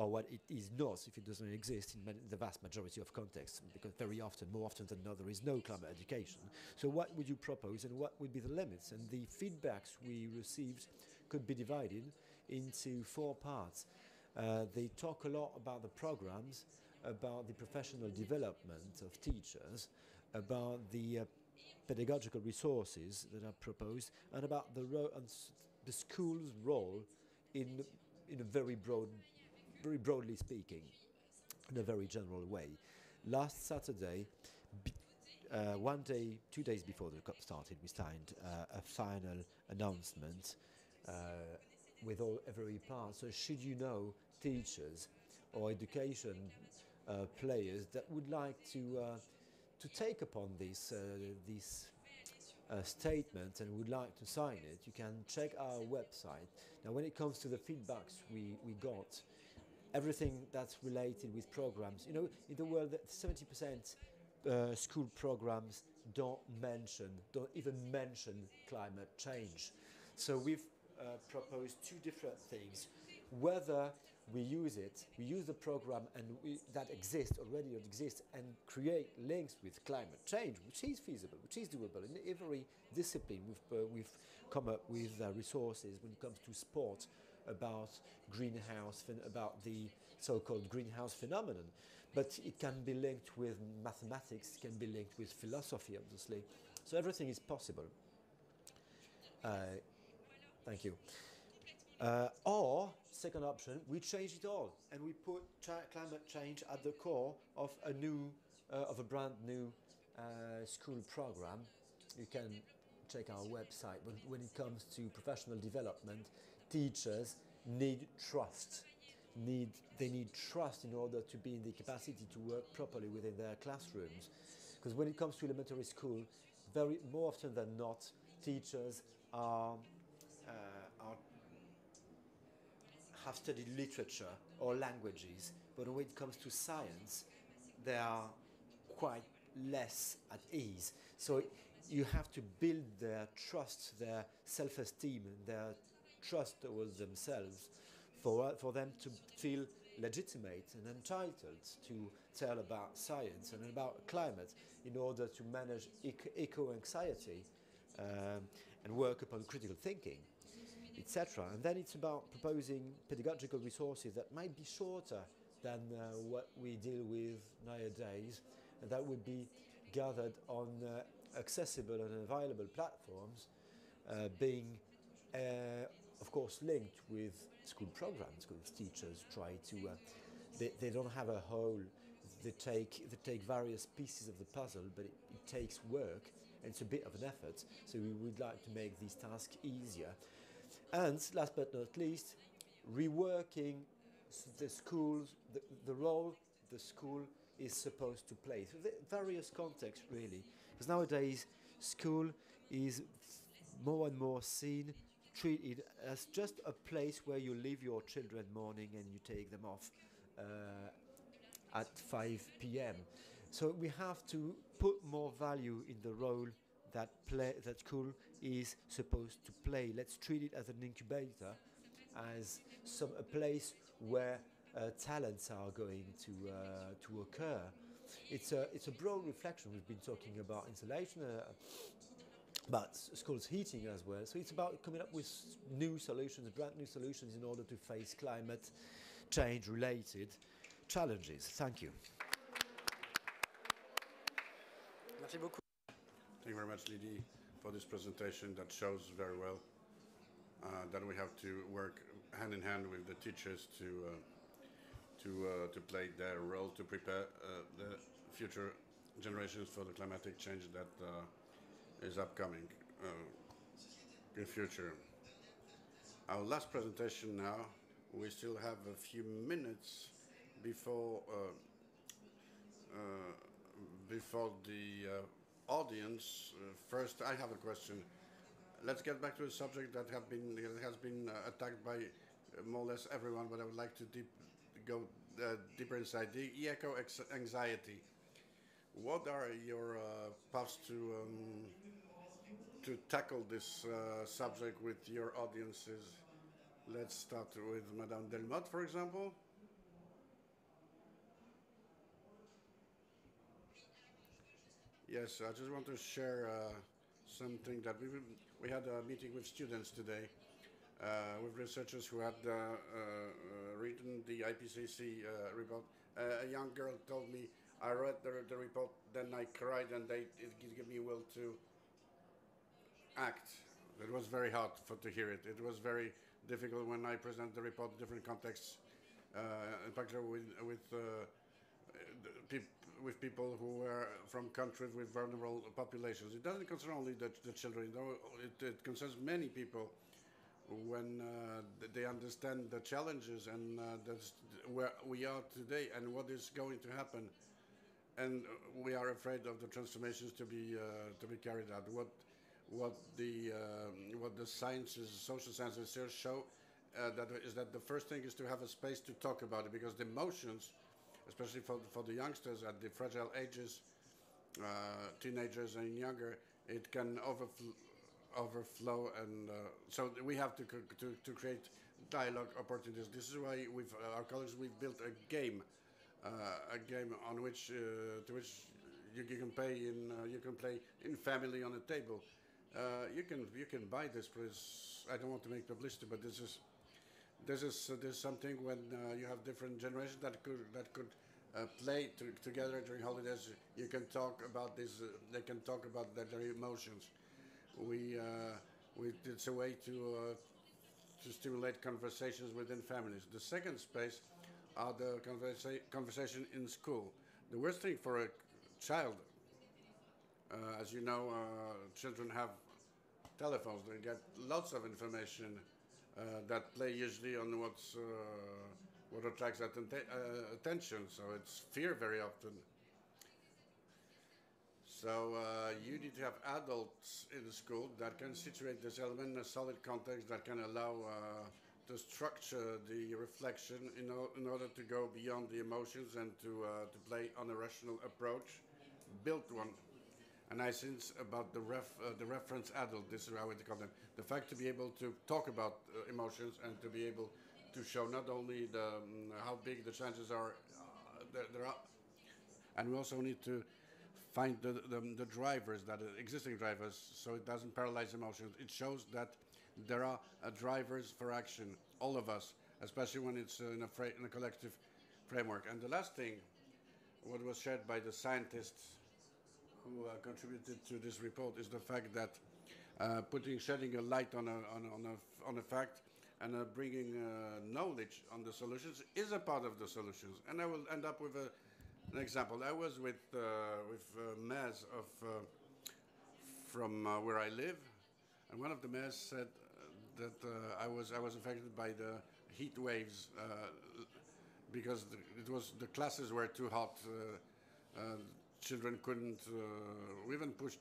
or what it is not if it doesn't exist in the vast majority of contexts, because very often, more often than not, there is no climate education. So what would you propose and what would be the limits? And the feedbacks we received could be divided into four parts. Uh, they talk a lot about the programs, about the professional development of teachers, about the uh, pedagogical resources that are proposed, and about the, the school's role in, in a very broad, very broadly speaking. in a very general way. Last Saturday, uh, one day, two days before the COP started, we signed uh, a final announcement uh, with all every part. So, should you know teachers or education uh, players that would like to uh, to take upon this this statement and would like to sign it, you can check our website. Now, when it comes to the feedbacks we, we got, everything that's related with programs, you know, in the world, 70% uh, school programs don't mention, don't even mention climate change. So we've uh, proposed two different things. Whether we use it, we use the program and we, that exists already or exists and create links with climate change, which is feasible, which is doable. In every discipline, we've, uh, we've come up with uh, resources when it comes to sport about greenhouse, about the so-called greenhouse phenomenon. But it can be linked with mathematics, can be linked with philosophy, obviously. So everything is possible. Uh, thank you. Uh, or, second option, we change it all and we put climate change at the core of a new, uh, of a brand new uh, school program. You can check our website. But when it comes to professional development, teachers need trust. Need they need trust in order to be in the capacity to work properly within their classrooms. Because when it comes to elementary school, very more often than not, teachers are, uh, are have studied literature or languages, but when it comes to science, they are quite less at ease. So you have to build their trust, their self-esteem, their trust towards themselves for, for them to feel legitimate and entitled to tell about science and about climate in order to manage eco-anxiety um, and work upon critical thinking, etc. And then it's about proposing pedagogical resources that might be shorter than uh, what we deal with nowadays, and that would be gathered on uh, accessible and available platforms, uh, being, uh, of course, linked with school programs, because teachers try to, uh, they, they don't have a whole, they take, they take various pieces of the puzzle, but it, it takes work and it's a bit of an effort, so we would like to make these tasks easier. And last but not least, reworking the schools, the, the role the school is supposed to play. So various contexts, really. Because nowadays, school is more and more seen, treated as just a place where you leave your children morning and you take them off uh, at 5 p.m. So we have to put more value in the role that play that school is supposed to play. Let's treat it as an incubator, as some a place where uh, talents are going to uh, to occur it's a, it's a broad reflection. We've been talking about insulation, uh, but schools heating as well. So it's about coming up with new solutions, brand new solutions in order to face climate change related challenges. Thank you. Merci beaucoup. Thank you very much, Lydie, for this presentation that shows very well uh, that we have to work hand in hand with the teachers to uh, to, uh, to play their role to prepare uh, the future generations for the climatic change that uh, is upcoming in future. Our last presentation now, we still have a few minutes before before the uh, audience. Uh, first, I have a question. Let's get back to a subject that have been has been uh, attacked by more or less everyone, but I would like to deep, go uh, deeper inside the eco anxiety. What are your uh, paths to um, to tackle this uh, subject with your audiences? Let's start with Madame Delmotte, for example. Yes, I just want to share uh, something that we we had a meeting with students today uh, with researchers who had uh, uh, written the IPCC report. a young girl told me, I read the, the report, then I cried, and they, it gave me will to act. It was very hard for, to hear it. It was very difficult when I present the report in different contexts, uh, in particular with, with uh, with people who are from countries with vulnerable populations. It doesn't concern only the, the children, it, it concerns many people when uh, they understand the challenges and uh, where we are today and what is going to happen. And we are afraid of the transformations to be uh, to be carried out. What what the um, what the sciences, social sciences here show uh, that is that the first thing is to have a space to talk about it because the emotions, especially for for the youngsters at the fragile ages, uh, teenagers and younger, it can overflow overflow and uh, so we have to, to, to create dialogue opportunities. This is why with uh, our colleagues we've built a game, uh, a game on which uh, to which you, can pay in uh, you can play in family on a table. Uh, you can you can buy this because I don't want to make publicity, but this is this is this is something when you have different generations that could that could. play to, together during holidays. You can talk about this. they can talk about their, their emotions we, uh, we it's a way to, uh, to stimulate conversations within families. The second space the conversa conversation in school. The worst thing for a child, uh, as you know, uh, children have telephones. They get lots of information uh, that play usually on what's uh, what attracts attention. So it's fear very often. So uh, you need to have adults in the school that can situate this element in a solid context that can allow uh, to structure the reflection in, in, order to go beyond the emotions and to, uh, to play on a rational approach, build one. And I sense about the, ref, uh, the reference adult, this is how we call them, the fact to be able to talk about uh, emotions and to be able to show not only the, um, how big the chances are, uh, there, there are, and we also need to find the, the, the drivers, that existing drivers, so it doesn't paralyze emotions. It shows that there are uh, drivers for action, all of us, especially when it's uh, in, a in, a collective framework. And the last thing, what was shared by the scientists who uh, contributed to this report, is the fact that uh, putting shedding a light on a, on, on a, on a fact and uh, bringing uh, knowledge on the solutions is a part of the solutions. And I will end up with a an example. I was with uh, with mayors of from where I live, and one of the mayors said that uh, I was I was affected by the heat waves because the, it was the classes were too hot. children couldn't. we even pushed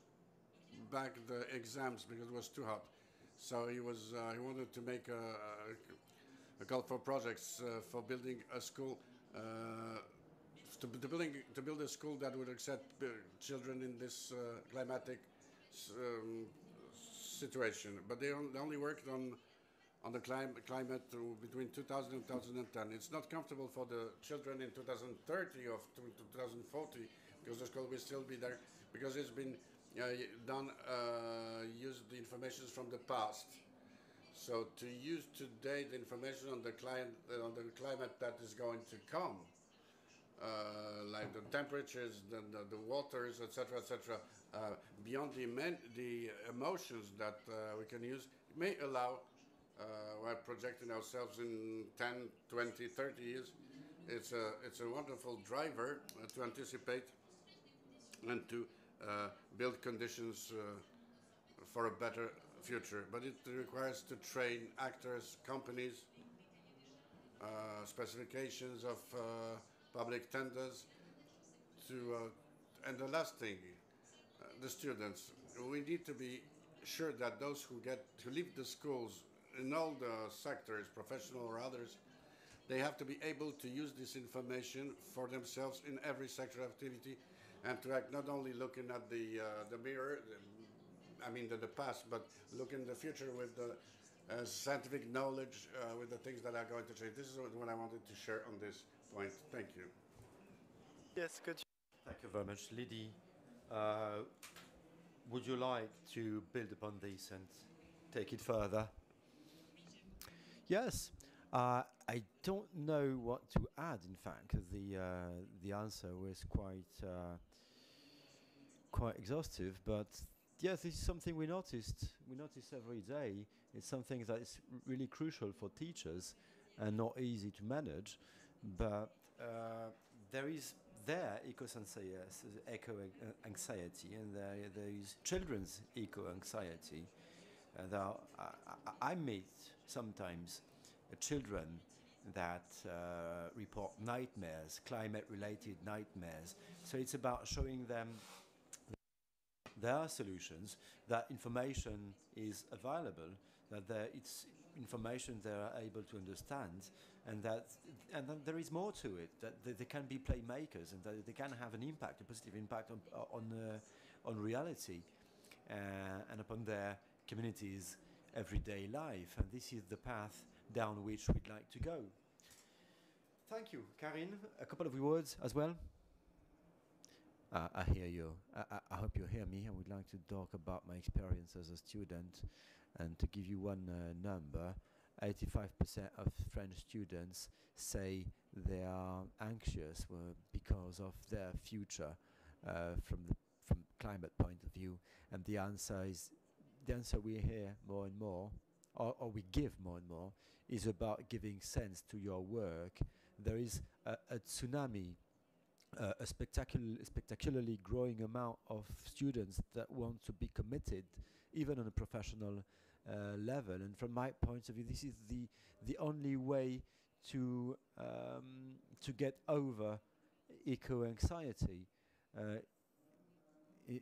back the exams because it was too hot. So he was he wanted to make a, a, call for projects for building a school to, to, building, to build a school that would accept uh, children in this uh, climatic um, situation. But they, on, they, only worked on, on the clim climate between 2000 and 2010. It's not comfortable for the children in 2030 or 2040 because the school will still be there because it's been uh, done, uh, used the information from the past. So to use today the information on the, client, uh, on the climate that is going to come, uh, like the temperatures, the, the, the waters, etc., etc., uh, beyond the, the emotions that uh, we can use, may allow, while projecting ourselves in 10, 20, 30 years, it's a, it's a wonderful driver to anticipate and to build conditions for a better future. But it requires to train actors, companies, uh, specifications of uh, public tenders to, uh, and the last thing, uh, the students. We need to be sure that those who get to leave the schools in all the sectors, professional or others, they have to be able to use this information for themselves in every sector of activity and to act not only looking at the, uh, the mirror, I mean the, the past, but look in the future with the uh, scientific knowledge, uh, with the things that are going to change. This is what I wanted to share on this point. Thank you. Yes, good. Thank you very much, Lydie. Uh, would you like to build upon this and take it further? Yes. Uh, I don't know what to add. In fact, the uh, the answer was quite uh, quite exhaustive. But yes, this is something we noticed. We notice every day. It's something that is really crucial for teachers and not easy to manage but uh, there is their eco eco anxiety and there, there is children's eco anxiety. Uh, I, I, meet sometimes children that uh, report nightmares, climate related nightmares. So it's about showing them there are solutions, that information is available, that there, it's information they are able to understand, and that and then there is more to it. That they, can be playmakers, and that they can have an impact, a positive impact on on uh, on reality, uh, and upon their communities' everyday life. And this is the path down which we'd like to go. Thank you, Karine. A couple of words as well. Uh, I hear you. I, I, hope you hear me. I would like to talk about my experience as a student and to give you one uh, number. 85% of French students say they are anxious because of their future uh, from the from climate point of view. And the answer is the answer we hear more and more, or, or we give more and more, is about giving sense to your work. There is a, a tsunami uh, a spectacular, spectacularly growing amount of students that want to be committed, even on a professional uh, level. And from my point of view, this is the the only way to um, to get over eco anxiety. Uh,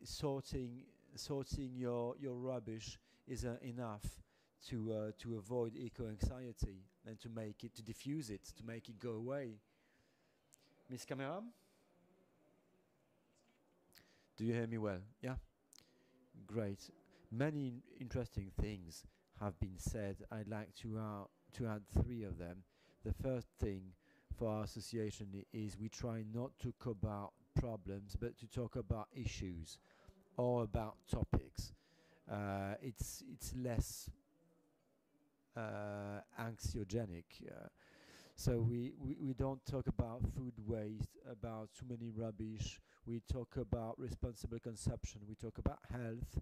sorting sorting your your rubbish is uh, enough to uh, to avoid eco anxiety and to make it to diffuse it to make it go away. Miss Kaméra. Do you hear me well? Yeah? Great. Many interesting things have been said. I'd like to, uh, to add three of them. The first thing for our association is we try not to talk about problems, but to talk about issues or about topics. Uh, it's, it's less uh, anxiogenic. Uh, so we, we, we don't talk about food waste, about too many rubbish. We talk about responsible consumption. We talk about health.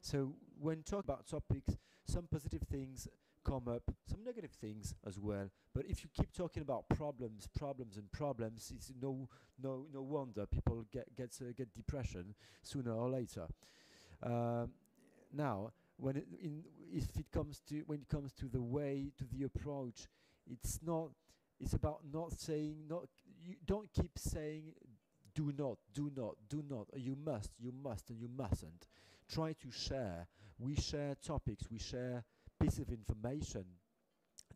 So when talk about topics, some positive things come up, some negative things as well. But if you keep talking about problems, problems, and problems, it's no no no wonder people get get uh, get depression sooner or later. Um, now, when it in if it comes to when it comes to the way to the approach it's not it's about not saying not you don't keep saying do not do not do not you must you must and you mustn't try to share we share topics we share pieces of information.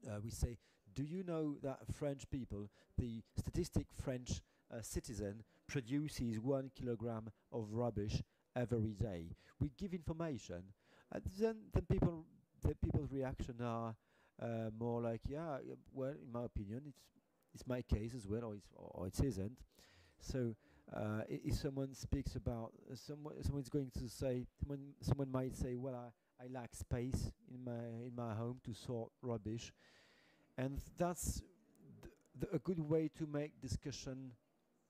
Uh, we say do you know that french people the statistic french uh, citizen produces one kilogram of rubbish every day? We give information. And then then people the people's reaction are uh, more like, yeah, well, in my opinion, it's it's my case as well, or, it's, or it isn't. So uh, if someone speaks about uh, someone, someone's going to say, someone, someone might say, well, I, I lack space in my in my home to sort rubbish, and that's a good way to make discussion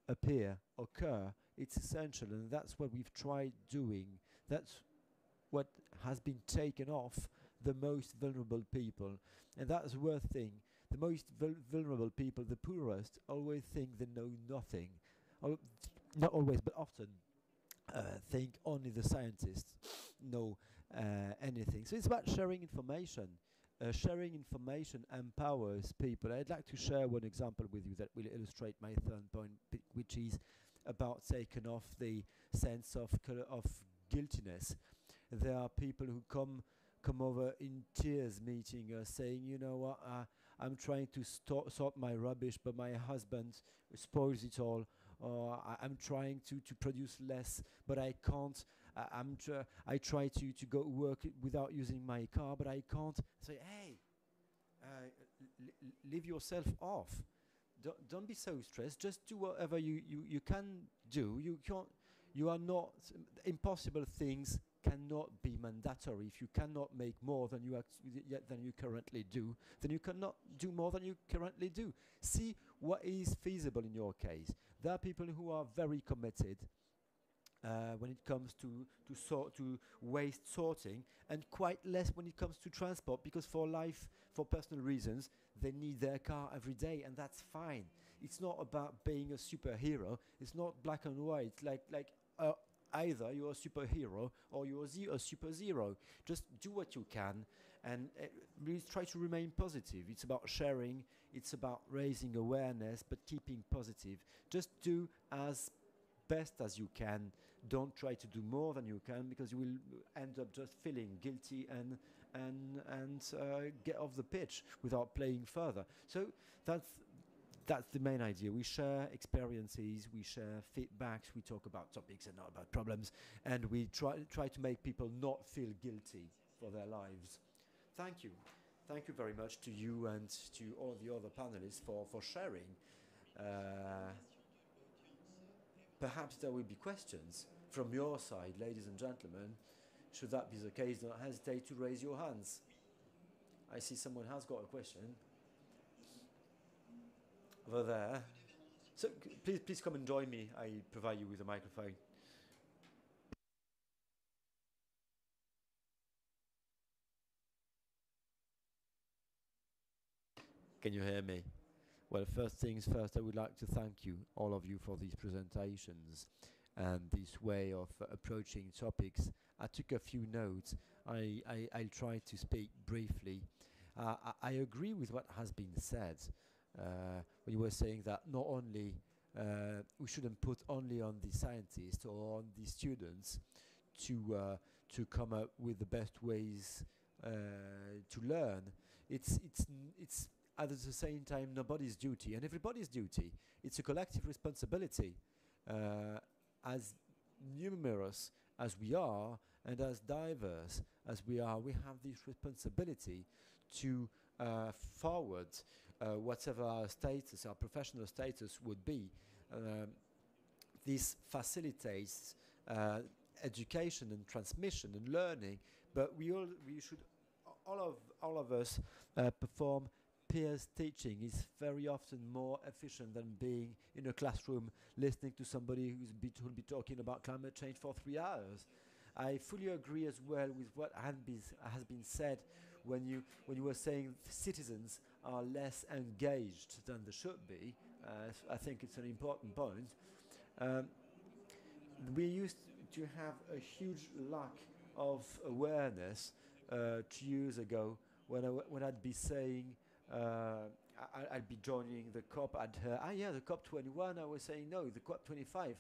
appear, occur. It's essential, and that's what we've tried doing. That's what has been taken off the most vulnerable people. And that's worth thing. The most vul vulnerable people, the poorest, always think they know nothing. Not always, but often uh, think only the scientists know uh, anything. So it's about sharing information. Uh, sharing information empowers people. I'd like to share one example with you that will illustrate my third point, which is about taking off the sense of of guiltiness. There are people who come come over in tears meeting us saying, you know what, uh, I'm trying to sort my rubbish, but my husband spoils it all. Or I am trying to, to produce less, but I can't. Uh, I'm tr I try to, to go work without using my car, but I can't. Say, hey, uh, leave yourself off. Don't, don't be so stressed. Just do whatever you, you, you can do. You can't. You are not impossible things cannot be mandatory. If you cannot make more than you than you currently do, then you cannot do more than you currently do. See what is feasible in your case. There are people who are very committed uh, when it comes to to sort to waste sorting, and quite less when it comes to transport, because for life, for personal reasons, they need their car every day, and that's fine. It's not about being a superhero. It's not black and white. Like like uh, either you're a superhero or you're a super zero. Just do what you can, and really try to remain positive. It's about sharing. It's about raising awareness, but keeping positive. Just do as best as you can. Don't try to do more than you can because you will end up just feeling guilty and and and uh, get off the pitch without playing further. So that's that's the main idea. We share experiences, we share feedbacks, we talk about topics and not about problems, and we try try to make people not feel guilty for their lives. Thank you. Thank you very much to you and to all the other panelists for, for sharing. Uh, perhaps there will be questions from your side, ladies and gentlemen. Should that be the case, don't hesitate to raise your hands. I see someone has got a question over there. So please, please come and join me. I provide you with a microphone. Can you hear me? Well, first things first, I would like to thank you, all of you, for these presentations and this way of uh, approaching topics. I took a few notes. I, I, I'll try to speak briefly. Uh, I, I agree with what has been said you were saying that not only uh, we shouldn't put only on the scientists or on the students to uh, to come up with the best ways uh, to learn. It's it's it's at the same time nobody's duty and everybody's duty. It's a collective responsibility. Uh, as numerous as we are and as diverse as we are, we have this responsibility to uh, forward uh, whatever our status, our professional status would be. Um, this facilitates uh, education and transmission and learning, but we all we should all of all of us uh, perform peers teaching is very often more efficient than being in a classroom listening to somebody who's be who'll be talking about climate change for three hours. I fully agree as well with what has been, has been said when you when you were saying citizens are less engaged than they should be. Uh, I think it's an important point. Um, we used to have a huge lack of awareness uh, two years ago when, I when I'd be saying uh, I- I'd be joining the COP. Heard, ah, yeah, the COP 21. I was saying, no, the COP 25.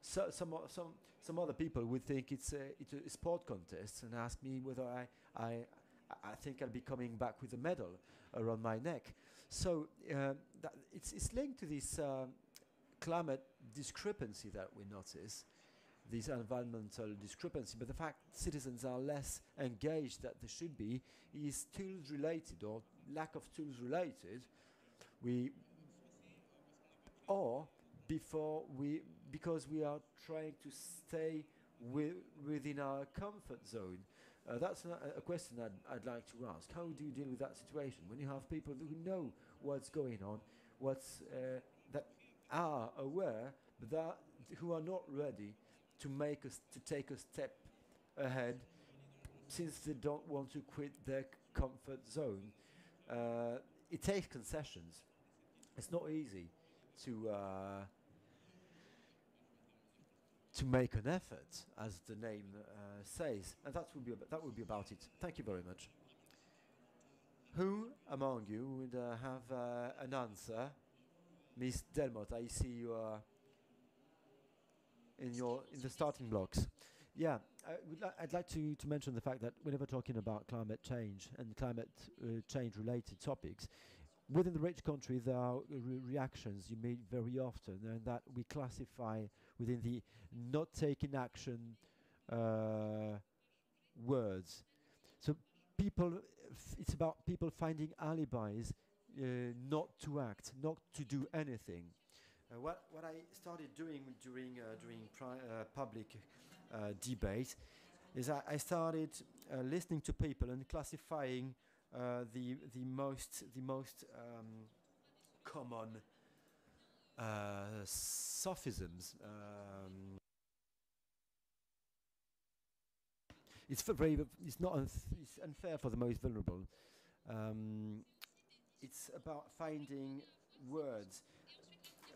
So, some, some, some other people would think it's a, it's a sport contest and ask me whether I, I, I think I'll be coming back with a medal around my neck. So um, it's, it's linked to this um, climate discrepancy that we notice, this environmental discrepancy. But the fact citizens are less engaged that they should be is tools related or lack of tools related. We or before we because we are trying to stay wi- within our comfort zone. Uh, that's a, a question I'd, I'd like to ask. How do you deal with that situation when you have people who know what's going on, what's uh, that are aware, but that who are not ready to make us to take a step ahead, since they don't want to quit their comfort zone. Uh, it takes concessions. It's not easy to uh, to make an effort, as the name uh, says, and that would be that would be about it. Thank you very much. Who among you would uh, have uh, an answer, Miss Delmotte? I see you are in your in the starting blocks. Yeah, I would li- I'd like to, to mention the fact that whenever talking about climate change and climate uh, change related topics, within the rich country there are re- reactions you meet very often, and that we classify within the not taking action uh, words. So people, it's about people finding alibis uh, not to act, not to do anything. Uh, what what I started doing during uh, during uh, public uh, debate is I, I started listening to people and classifying the the most the most um, common sophisms. Um, it's very it's not unf- it's unfair for the most vulnerable. Um, it's about finding words,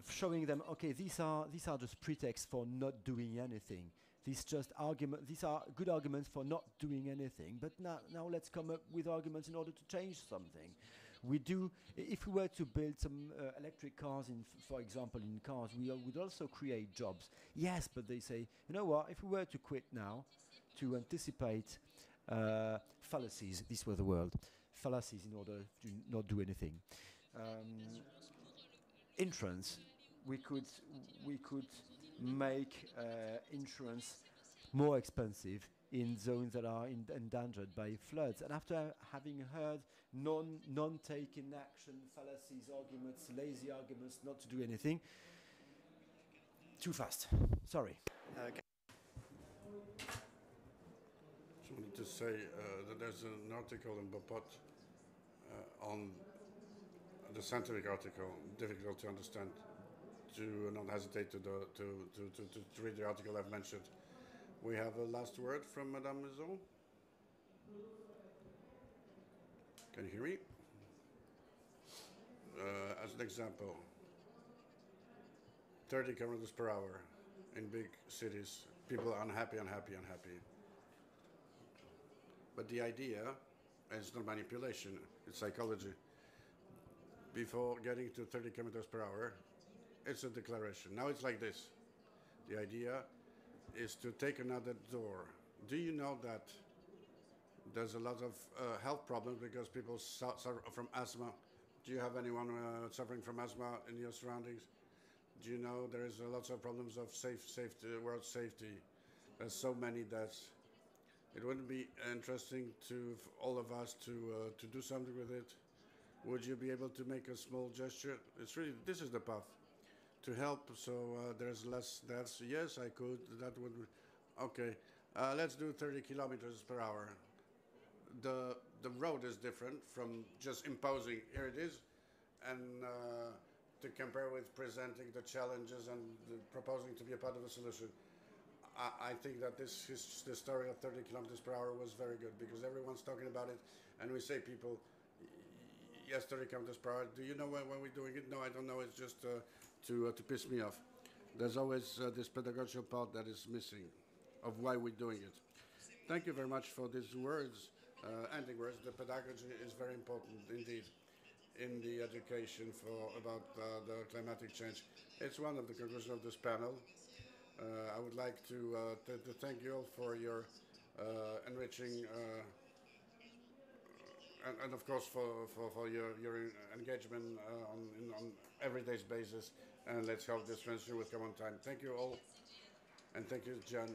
showing them, okay, these are these are just pretexts for not doing anything. These just argument. These are good arguments for not doing anything. But now, now let's come up with arguments in order to change something. We do. If we were to build some uh, electric cars, in, for example, in cars, we would also create jobs. Yes, but they say, you know what? If we were to quit now, to anticipate uh, fallacies. This was the word. Fallacies in order to not do anything. Um, insurance. We could we could make uh, insurance more expensive in zones that are in endangered by floods. And after having heard non non taking action fallacies, arguments, lazy arguments, not to do anything, too fast. Sorry. Okay. Just wanted to say uh, that there's an article in Bon Pote uh, on the scientific article, difficult to understand. To not hesitate to, the, to, to, to, to, to read the article I've mentioned. We have a last word from Madame Masson. Can you hear me? Uh, as an example, 30 kilometers per hour in big cities, people are unhappy, unhappy, unhappy. But the idea is not manipulation, it's psychology. Before getting to 30 kilometers per hour, it's a declaration. Now it's like this. The idea is to take another door. Do you know that there's a lot of uh, health problems because people su- suffer from asthma? Do you have anyone uh, suffering from asthma in your surroundings? Do you know there is a lots of problems of safe, safety, world safety? There's so many deaths. It wouldn't be interesting to all of us to uh, to do something with it. Would you be able to make a small gesture? It's really this is the path to help so uh, there's less deaths. Yes, I could. That would. Okay, uh, let's do 30 kilometers per hour. The the road is different from just imposing. Here it is, and uh, to compare with presenting the challenges and the proposing to be a part of the solution. I, I think that this his, the story of 30 kilometers per hour was very good because everyone's talking about it, and we say people, yes, 30 kilometers per hour. Do you know when, when we're doing it? No, I don't know. It's just uh, to uh, to piss me off. There's always uh, this pedagogical part that is missing, of why we're doing it. Thank you very much for these words, uh, ending words. The pedagogy is very important indeed in the education for about uh, the climatic change. It's one of the conclusions of this panel. Uh, I would like to, uh, to, to thank you all for your enriching and, and of course for, for, for your, your engagement uh, on, in, on everyday basis. And let's hope this transition will come on time. Thank you all, and thank you, John.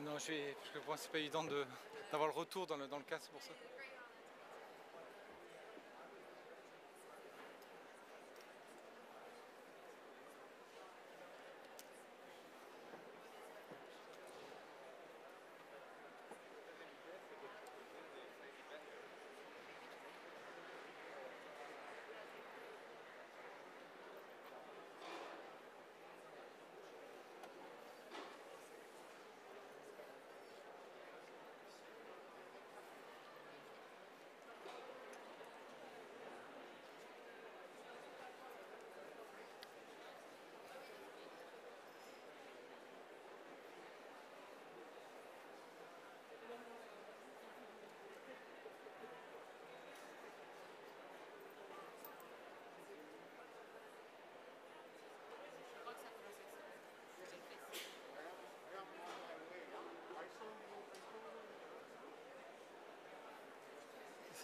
Non, je vais, parce que pour moi, c'est pas évident de- d'avoir le retour dans le, dans le casque, c'est pour ça.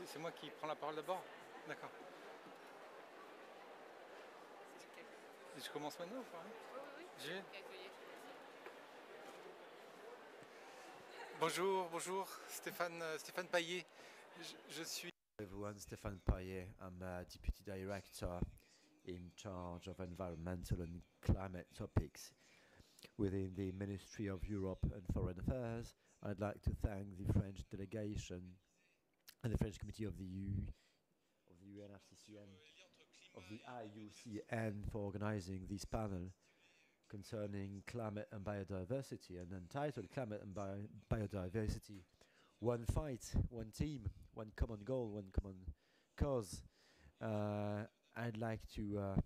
C'est moi qui prends la parole d'abord D'accord. Et je commence maintenant ou pas? J'ai- Bonjour, bonjour, Stéphane, euh, Stéphane Paillet. Je, je suis Everyone, Stéphane Payet. I'm a Deputy Director in charge of environmental and climate topics within the Ministry of Europe and Foreign Affairs. I'd like to thank the French delegation and the French Committee of the U of the UNFCCN of the IUCN for organizing this panel concerning climate and biodiversity and entitled Climate and Bio- Biodiversity One Fight, One Team, One Common Goal, One Common Cause. Uh, I'd like to. Uh,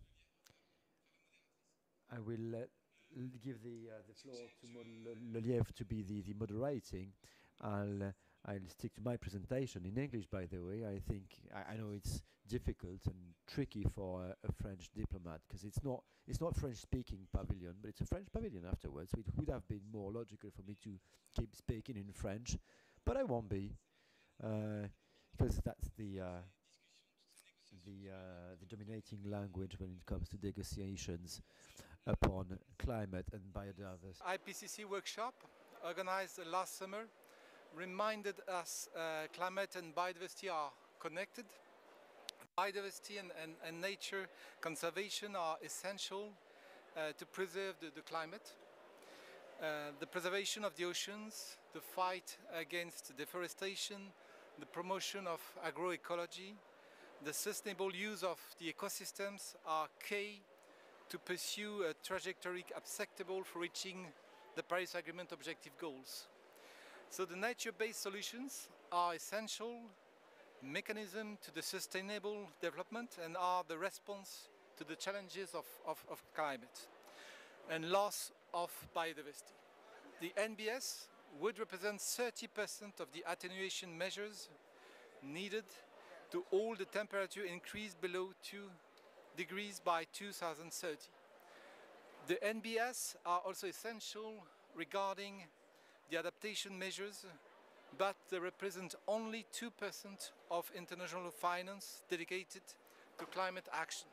I will uh, give the uh, the floor to Maud Le- Lelièvre to be the, the moderating. I'll uh, I'll stick to my presentation in English. By the way, I think I, I know it's difficult and tricky for a, a French diplomat because it's not it's not French speaking pavilion, but it's a French pavilion afterwards. So it would have been more logical for me to keep speaking in French, but I won't be uh, because that's the uh, the uh, the dominating language when it comes to negotiations upon climate and biodiversity. IPCC workshop organized last summer reminded us uh, climate and biodiversity are connected. Biodiversity and, and, and nature conservation are essential uh, to preserve the, the climate. Uh, the preservation of the oceans, the fight against deforestation, the promotion of agroecology, the sustainable use of the ecosystems are key to pursue a trajectory acceptable for reaching the Paris Agreement objective goals. So the nature-based solutions are essential mechanism to the sustainable development and are the response to the challenges of, of, of climate and loss of biodiversity. The NBS would represent 30% of the attenuation measures needed to hold the temperature increase below 2 degrees by 2030. The NBS are also essential regarding the adaptation measures, but they represent only 2% of international finance dedicated to climate action.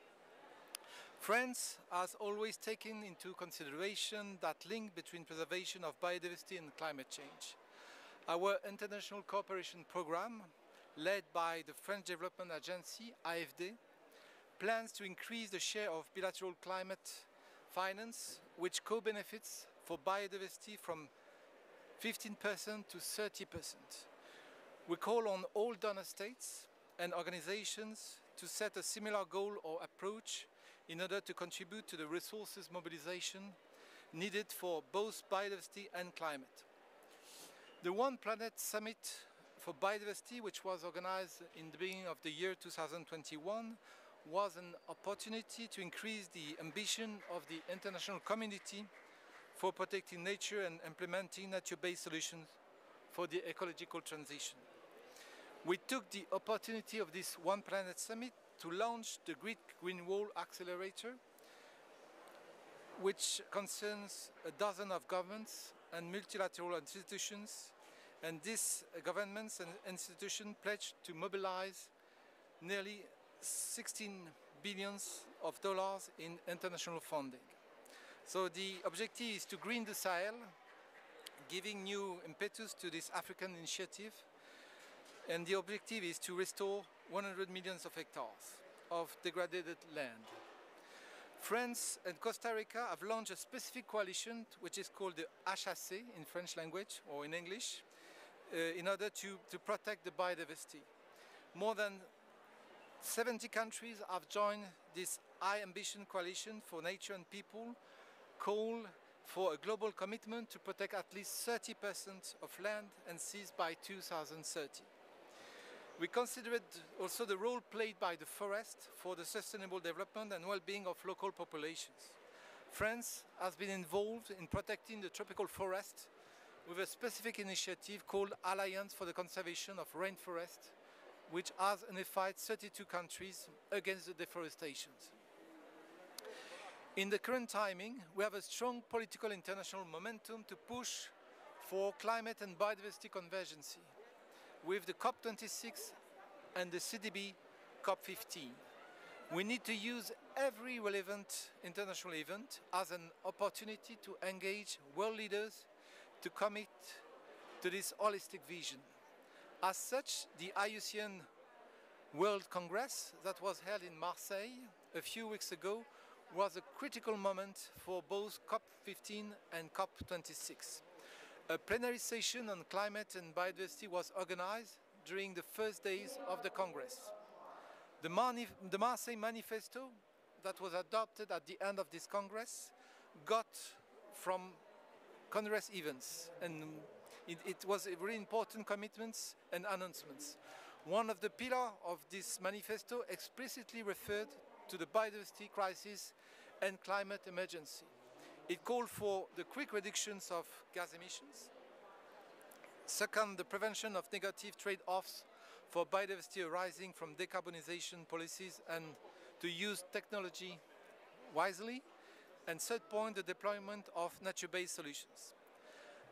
France has always taken into consideration that link between preservation of biodiversity and climate change. Our international cooperation program, led by the French Development Agency, AFD, plans to increase the share of bilateral climate finance, which co-benefits for biodiversity from 15% to 30%. We call on all donor states and organizations to set a similar goal or approach in order to contribute to the resources mobilization needed for both biodiversity and climate. The One Planet Summit for Biodiversity, which was organized in the beginning of the year 2021, was an opportunity to increase the ambition of the international community for protecting nature and implementing nature-based solutions for the ecological transition. We took the opportunity of this One Planet Summit to launch the Great Green Wall Accelerator, which concerns a dozen of governments and multilateral institutions, and these governments and institutions pledged to mobilize nearly 16 billions of dollars in international funding. So the objective is to green the Sahel, giving new impetus to this African initiative. And the objective is to restore 100 millions of hectares of degraded land. France and Costa Rica have launched a specific coalition which is called the HAC in French language or in English uh, in order to, to protect the biodiversity. More than 70 countries have joined this high ambition coalition for nature and people, call for a global commitment to protect at least 30% of land and seas by 2030. We considered also the role played by the forest for the sustainable development and well-being of local populations. France has been involved in protecting the tropical forest with a specific initiative called Alliance for the Conservation of Rainforest, which has unified 32 countries against the deforestation. In the current timing, we have a strong political international momentum to push for climate and biodiversity convergence with the COP26 and the CDB COP15. We need to use every relevant international event as an opportunity to engage world leaders to commit to this holistic vision. As such, the IUCN World Congress that was held in Marseille a few weeks ago was a critical moment for both COP15 and COP26. A plenary session on climate and biodiversity was organized during the first days of the Congress. The, Mani the Marseille Manifesto that was adopted at the end of this Congress got from Congress events and it, it was a very important commitments and announcements. One of the pillars of this manifesto explicitly referred to the biodiversity crisis and climate emergency. It called for the quick reductions of gas emissions. Second, the prevention of negative trade-offs for biodiversity arising from decarbonization policies and to use technology wisely. And third point, the deployment of nature-based solutions.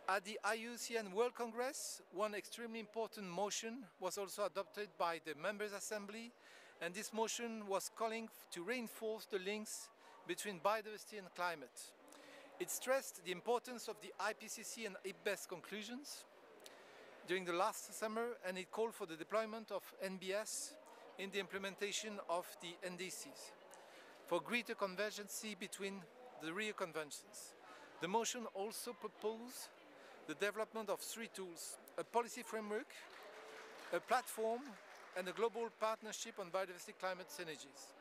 At the IUCN World Congress, one extremely important motion was also adopted by the Members' Assembly, and this motion was calling to reinforce the links between biodiversity and climate. It stressed the importance of the IPCC and IPBES conclusions during the last summer, and it called for the deployment of NBS in the implementation of the NDCs for greater convergence between the Rio Conventions. The motion also proposed the development of three tools, a policy framework, a platform, and the global partnership on biodiversity climate synergies.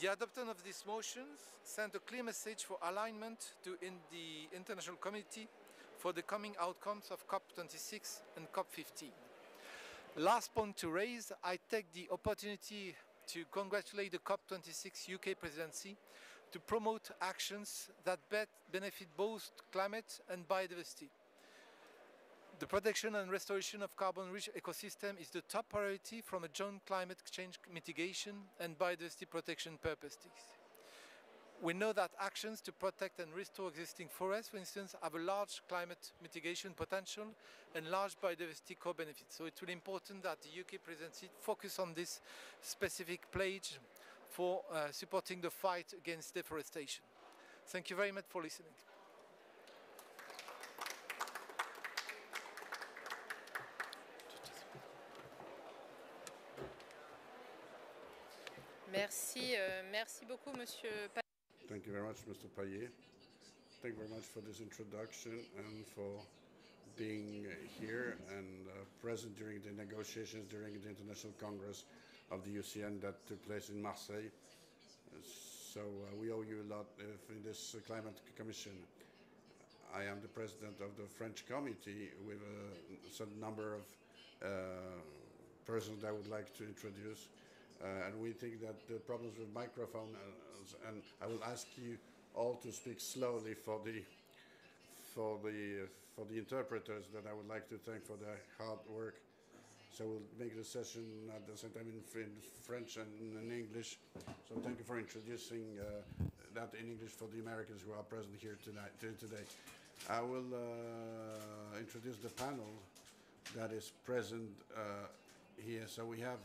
The adoption of these motions sent a clear message for alignment to in the international community for the coming outcomes of COP26 and COP15. Last point to raise, I take the opportunity to congratulate the COP26 UK presidency to promote actions that benefit both climate and biodiversity. The protection and restoration of carbon-rich ecosystem is the top priority from a joint climate change mitigation and biodiversity protection purposes. We know that actions to protect and restore existing forests, for instance, have a large climate mitigation potential and large biodiversity co-benefits. So it's really important that the UK presidency focus on this specific pledge for uh, supporting the fight against deforestation. Thank you very much for listening. Merci, euh, merci beaucoup, Monsieur. Thank you very much, Mr. Paillier. Thank you very much for this introduction and for being here and uh, present during the negotiations during the International Congress of the UCN that took place in Marseille. So uh, we owe you a lot in this Climate Commission. I am the president of the French committee with a certain number of uh, persons I would like to introduce. Uh, and we think that the problems with microphone, uh, and I will ask you all to speak slowly for the for the for the interpreters that I would like to thank for their hard work. So we'll make the session at the same time in, in French and in English. So thank you for introducing uh, that in English for the Americans who are present here tonight today. I will uh, introduce the panel that is present uh, here. So we have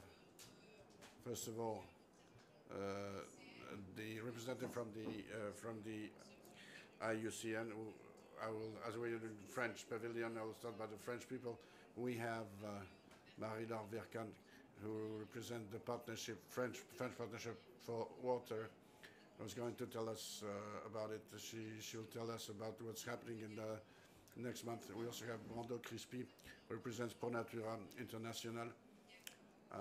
First of all, uh, the representative from the uh, from the IUCN, I will, as we're in French pavilion, I will start by the French people. We have uh, Marie-Laure Vercambre, who represents the partnership, French, French partnership for water, who's going to tell us uh, about it. She, she'll tell us about what's happening in the next month. We also have Brando Crespi, who represents Pro Natura International. Uh,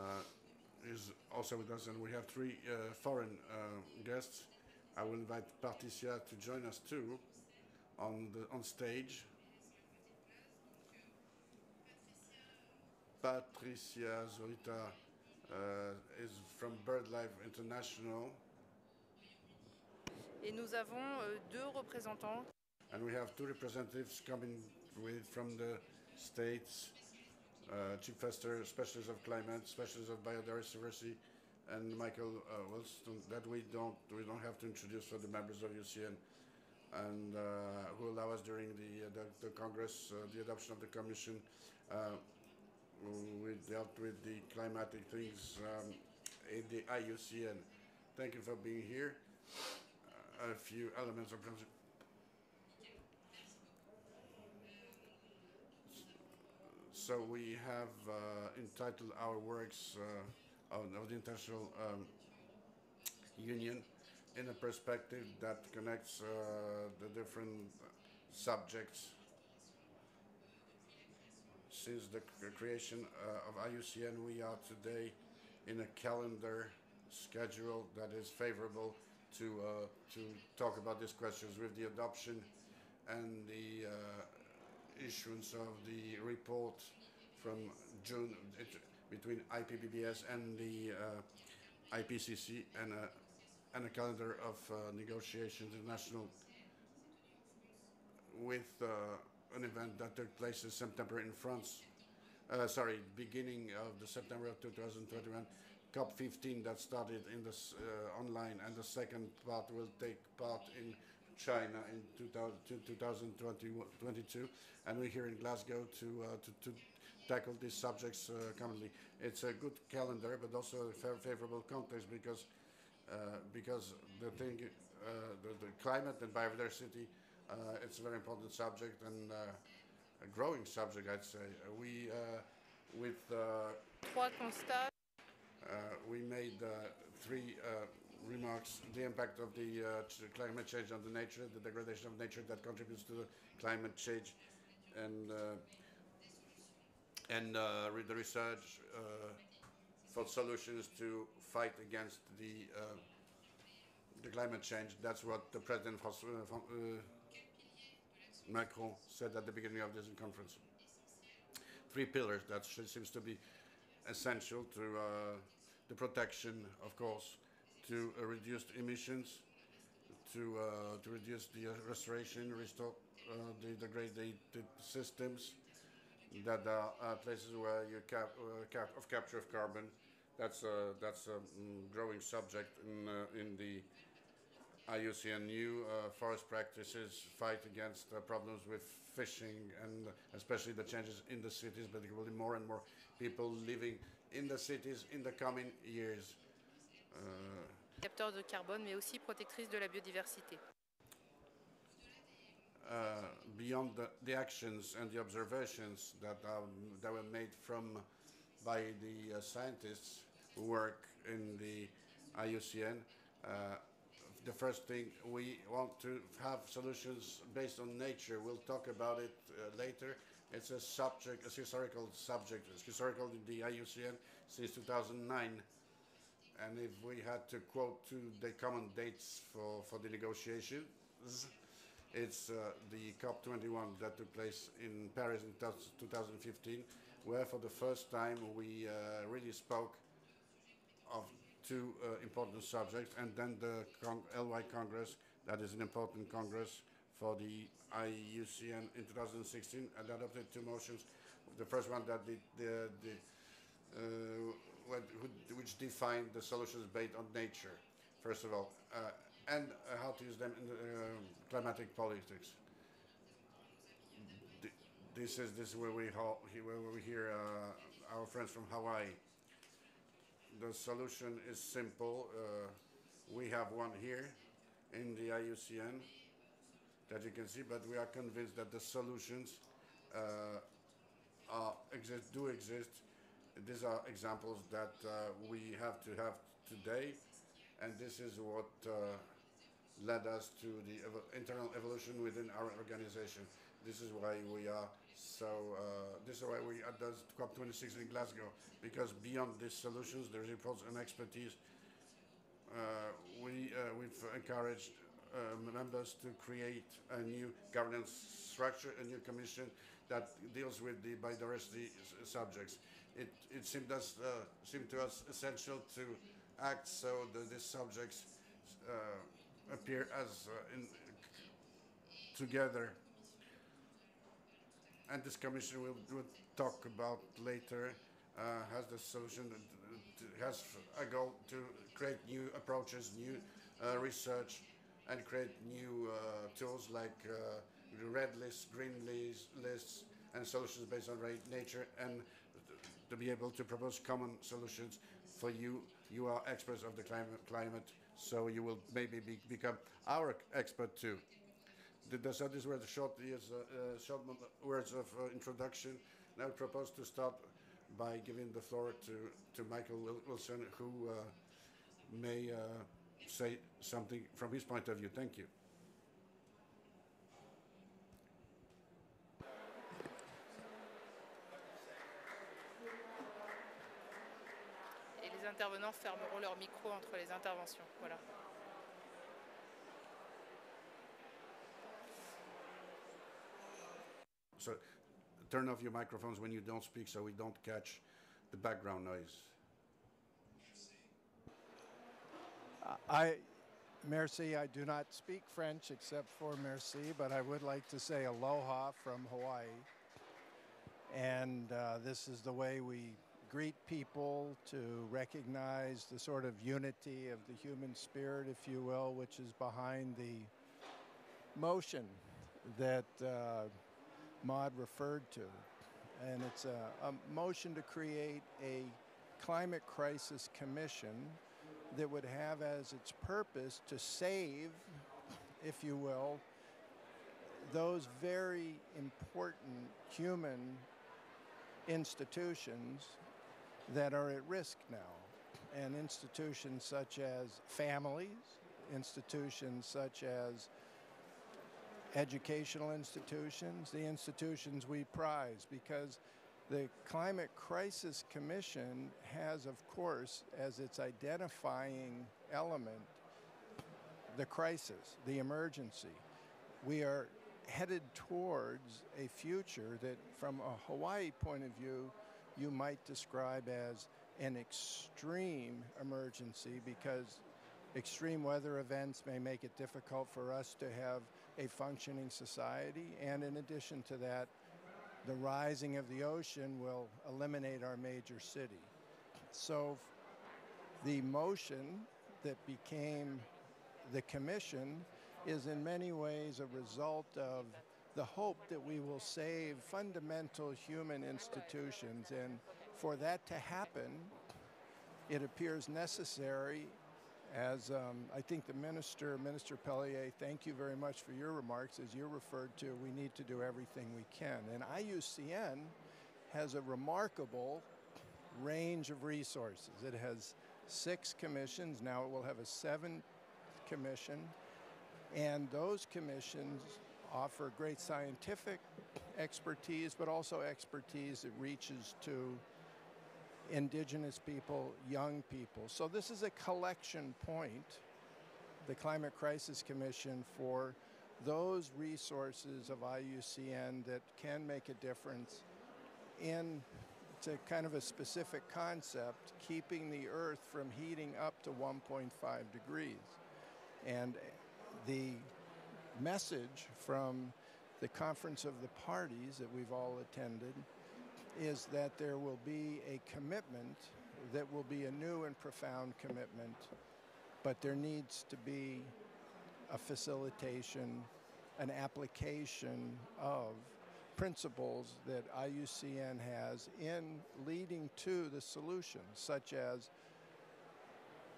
is also with us, and we have three uh, foreign uh, guests. I will invite Patricia to join us too on the on stage. Patricia Zurita uh, is from BirdLife International. Et nous avons euh, deux représentants. And we have two representatives coming with from the States, uh, Chip Fletcher, Specialist of Climate, Specialist of Biodiversity, and Michael uh, Wilson, that we don't, we don't have to introduce for the members of UCN, and uh, who allow us during the, uh, the, the, Congress, uh, the adoption of the Commission, uh, we dealt with the climatic things um, in the IUCN. Thank you for being here. a few elements of So we have uh, entitled our works uh, of, the International um, Union in a perspective that connects uh, the different subjects since the creation uh, of IUCN, we are today in a calendar schedule that is favorable to uh, to talk about these questions with the adoption and the uh, issuance of the report from June between IPBES and the uh, IPCC and a, and a calendar of uh, negotiations international with uh, an event that took place in September in France. Uh, sorry, beginning of the September of 2021, COP15 that started in this uh, online, and the second part will take part in China in 2022, and we're here in Glasgow to uh, to, to tackle these subjects uh, commonly. It's a good calendar, but also a favorable context because uh, because the thing, uh, the, the, climate and biodiversity, uh, it's a very important subject and a growing subject, I'd say. we with Trois constats. we made three remarks the impact of the uh, climate change on the nature, the degradation of nature that contributes to the climate change, and uh, and uh, the research uh, for solutions to fight against the uh, the climate change. That's what the President Macron said at the beginning of this conference. Three pillars that seems to be essential to uh, the protection, of course, to uh, reduce emissions, to uh, to reduce the restoration, restore the degraded systems, that are uh, places where you cap, uh, cap of capture of carbon. That's a that's a mm, growing subject in uh, in the new forest practices fight against problems with fishing and especially the changes in the cities, but there will be more and more people living in the cities in the coming years. Capteur de carbone, mais aussi protectrice de la biodiversité. Uh, beyond the, the, actions and the observations that, are, that were made from by the uh, scientists who work in the IUCN, uh, the first thing we want to have solutions based on nature. We'll talk about it uh, later. It's a subject, a historical subject. It's historical in the IUCN since 2009. And if we had to quote two the common dates for, for the negotiations, it's uh, the COP21 that took place in Paris in 2015, where for the first time we uh, really spoke of two uh, important subjects, and then the Cong LY Congress, that is an important congress for the IUCN in 2016, and adopted two motions. The first one that the, the, the uh, which define the solutions based on nature, first of all. Uh, and uh, how to use them in uh, climatic politics. this is this is where we where we hear uh, our friends from Hawaii. The solution is simple. We have one here in the IUCN. that you can see, but we are convinced that the solutions uh, are exist, do exist. These are examples that uh, we have to have today, and this is what uh, led us to the evo internal evolution within our organization. This is why we are so. Uh, this is why we at COP26 in Glasgow because beyond these solutions, is reports and expertise. Uh, we uh, we've encouraged uh, members to create a new governance structure, a new commission that deals with the biodiversity subjects. It, it seemed, us, uh, seemed to us essential to act so that these subjects uh, appear as uh, in, together. And this commission will, will talk about later uh, has the solution, has a goal to create new approaches, new uh, research, and create new tools like red lists, green lists, lists, and solutions based on nature, and to be able to propose common solutions for you. You are experts of the climate, climate so you will maybe be, become our expert too. So these were the short, years, uh, uh, short words of uh, introduction. Now I propose to start by giving the floor to, to Michael Wilson, who uh, may uh, say something from his point of view. Thank you. Intervenants fermeront leur micro entre les interventions. Voilà. So turn off your microphones when you don't speak so we don't catch the background noise. I, merci, I do not speak French except for merci, but I would like to say aloha from Hawaii. And uh, this is the way we greet people, to recognize the sort of unity of the human spirit, if you will, which is behind the motion that uh, Maud referred to. And it's a, a motion to create a climate crisis commission that would have as its purpose to save, if you will, those very important human institutions that are at risk now. And institutions such as families, institutions such as educational institutions, the institutions we prize, because the Climate Crisis Commission has, of course, as its identifying element, the crisis, the emergency. We are headed towards a future that, from a Hawaii point of view, you might describe as an extreme emergency because extreme weather events may make it difficult for us to have a functioning society. And in addition to that, the rising of the ocean will eliminate our major city. So the motion that became the commission is in many ways a result of the hope that we will save fundamental human institutions. And for that to happen, it appears necessary, as um, I think the minister, Minister Paillier, thank you very much for your remarks. As you referred to, we need to do everything we can. And IUCN has a remarkable range of resources. It has six commissions. Now it will have a seventh commission. And those commissions offer great scientific expertise, but also expertise that reaches to indigenous people, young people. So this is a collection point, the Climate Crisis Commission, for those resources of IUCN that can make a difference in it's a kind of a specific concept, keeping the Earth from heating up to 1.5 degrees. And the message from the Conference of the Parties that we've all attended is that there will be a commitment that will be a new and profound commitment, but there needs to be a facilitation, an application of principles that IUCN has in leading to the solutions, such as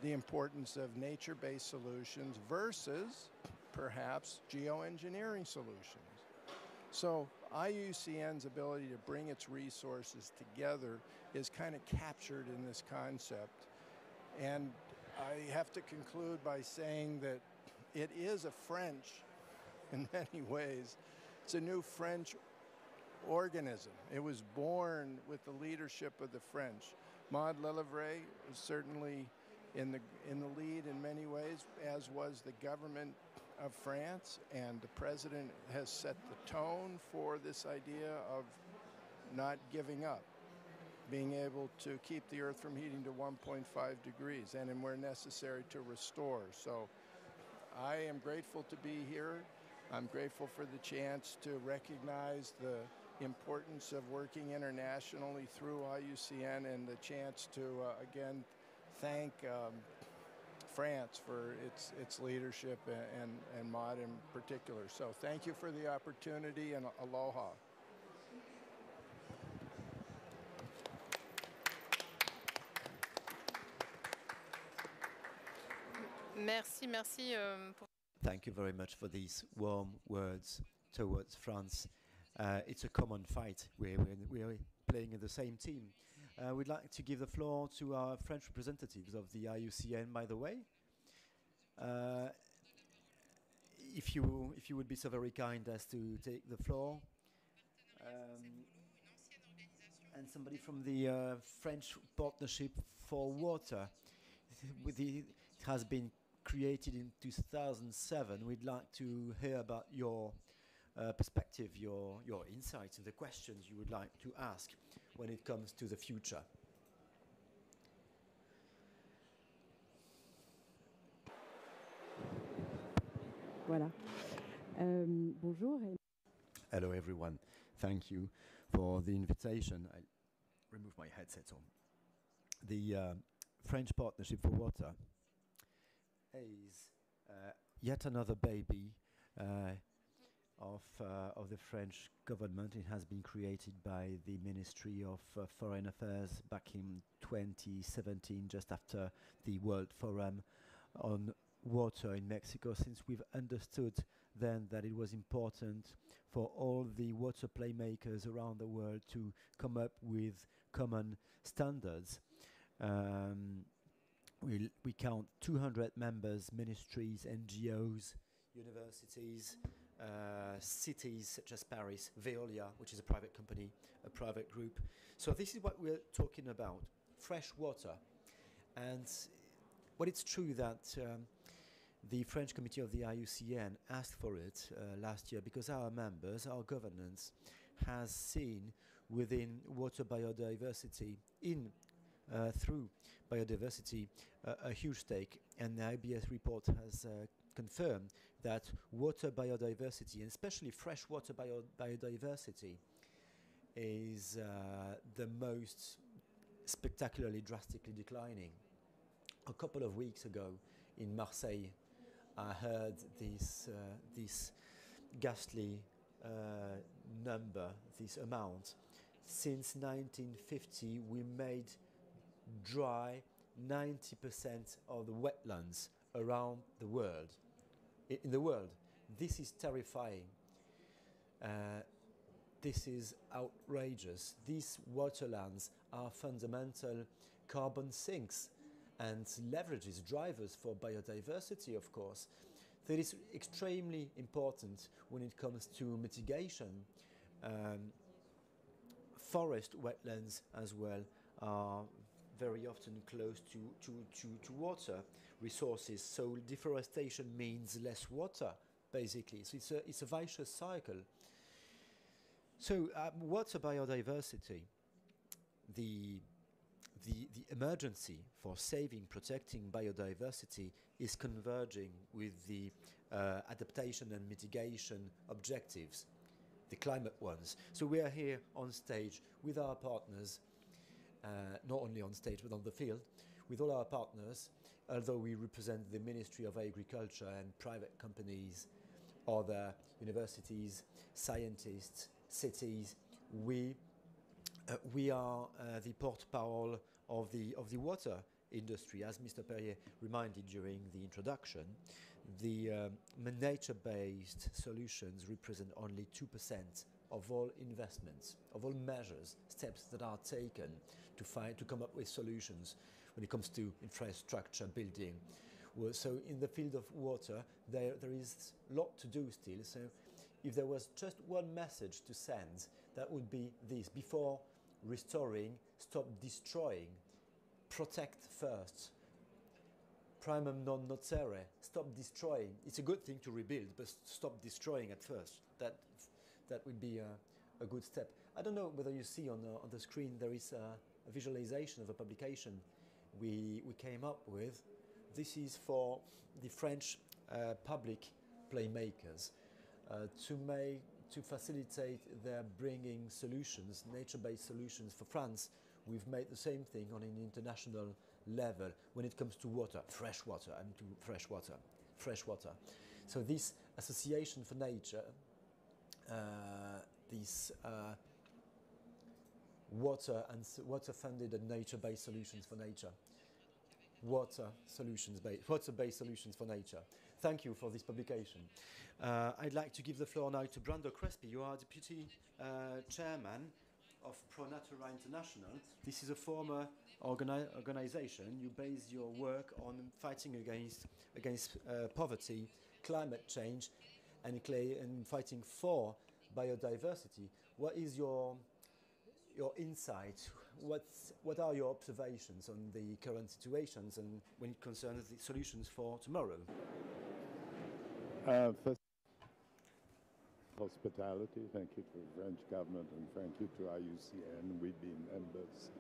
the importance of nature based solutions versus perhaps geoengineering solutions. So IUCN's ability to bring its resources together is kind of captured in this concept. And I have to conclude by saying that it is a French, in many ways, it's a new French organism. It was born with the leadership of the French. Maud Lelièvre was certainly in the, in the lead in many ways, as was the government of France, and the president has set the tone for this idea of not giving up, being able to keep the earth from heating to 1.5 degrees, and where necessary to restore. So I am grateful to be here. I'm grateful for the chance to recognize the importance of working internationally through IUCN and the chance to, uh, again, thank um, France for its, its leadership and, and, and Maud in particular. So thank you for the opportunity and aloha. Merci, merci. Pour... Thank you very much for these warm words towards France. Uh, it's a common fight. We're, we're, we're playing in the same team. Uh, we'd like to give the floor to our French representatives of the IUCN, by the way. Uh, if you if you would be so very kind as to take the floor. Um, and somebody from the uh, French Partnership for Water. The, it has been created in 2007. We'd like to hear about your uh, perspective, your, your insights, and the questions you would like to ask when it comes to the future. Voilà. Euh, bonjour. Hello, everyone. Thank you for the invitation. I remove my headset on. The uh, French Partnership for Water is uh, yet another baby uh, of, uh, of the French government. It has been created by the Ministry of uh, Foreign Affairs back in 2017, just after the World Forum on water in Mexico, since we've understood then that it was important for all the water playmakers around the world to come up with common standards. Um, we, we count 200 members, ministries, NGOs, universities, uh, cities such as Paris, Veolia, which is a private company, a private group. So this is what we're talking about, fresh water. And well, it's true that um, the French committee of the IUCN asked for it uh, last year because our members, our governance, has seen within water biodiversity in uh, through biodiversity uh, a huge stake and the IBS report has uh, confirmed that water biodiversity and especially freshwater bio biodiversity is uh, the most spectacularly drastically declining. A couple of weeks ago in Marseille I heard this, uh, this ghastly uh, number, this amount. Since 1950, we made dry 90% of the wetlands around the world. In the world, this is terrifying. Uh, this is outrageous. These waterlands are fundamental carbon sinks and leverages drivers for biodiversity, of course. That is extremely important when it comes to mitigation. Um, forest wetlands as well are very often close to, to, to, to water resources. So deforestation means less water, basically. So it's a, it's a vicious cycle. So um, water biodiversity, the the, the emergency for saving, protecting biodiversity is converging with the uh, adaptation and mitigation objectives, the climate ones. So we are here on stage with our partners, uh, not only on stage but on the field, with all our partners, although we represent the Ministry of Agriculture and private companies, other universities, scientists, cities, we uh, we are uh, the porte-parole of the, of the water industry. As Mr. Perrier reminded during the introduction, the um, nature-based solutions represent only 2% of all investments, of all measures, steps that are taken to find to come up with solutions when it comes to infrastructure building. So in the field of water, there, there is a lot to do still. So if there was just one message to send, that would be this. Before restoring, stop destroying. Protect first. Primum non nocere. Stop destroying. It's a good thing to rebuild, but stop destroying at first. That, that would be a, a good step. I don't know whether you see on the, on the screen there is a, a visualization of a publication we, we came up with. This is for the French uh, public playmakers uh, to make to facilitate their bringing solutions, nature-based solutions for France. We've made the same thing on an international level when it comes to water, fresh water, and to fresh water, fresh water. So this Association for Nature, uh, this uh, water and water-funded and nature-based solutions for nature, water solutions, water-based solutions for nature. Thank you for this publication. Uh, I'd like to give the floor now to Brando Crespi. You are Deputy uh, Chairman of Pro Natura International. This is a former organi organization. You base your work on fighting against, against uh, poverty, climate change, and, and fighting for biodiversity. What is your, your insight? What's, what are your observations on the current situations and when it concerns the solutions for tomorrow? Uh, first hospitality. Thank you to the French government and thank you to IUCN. We've been members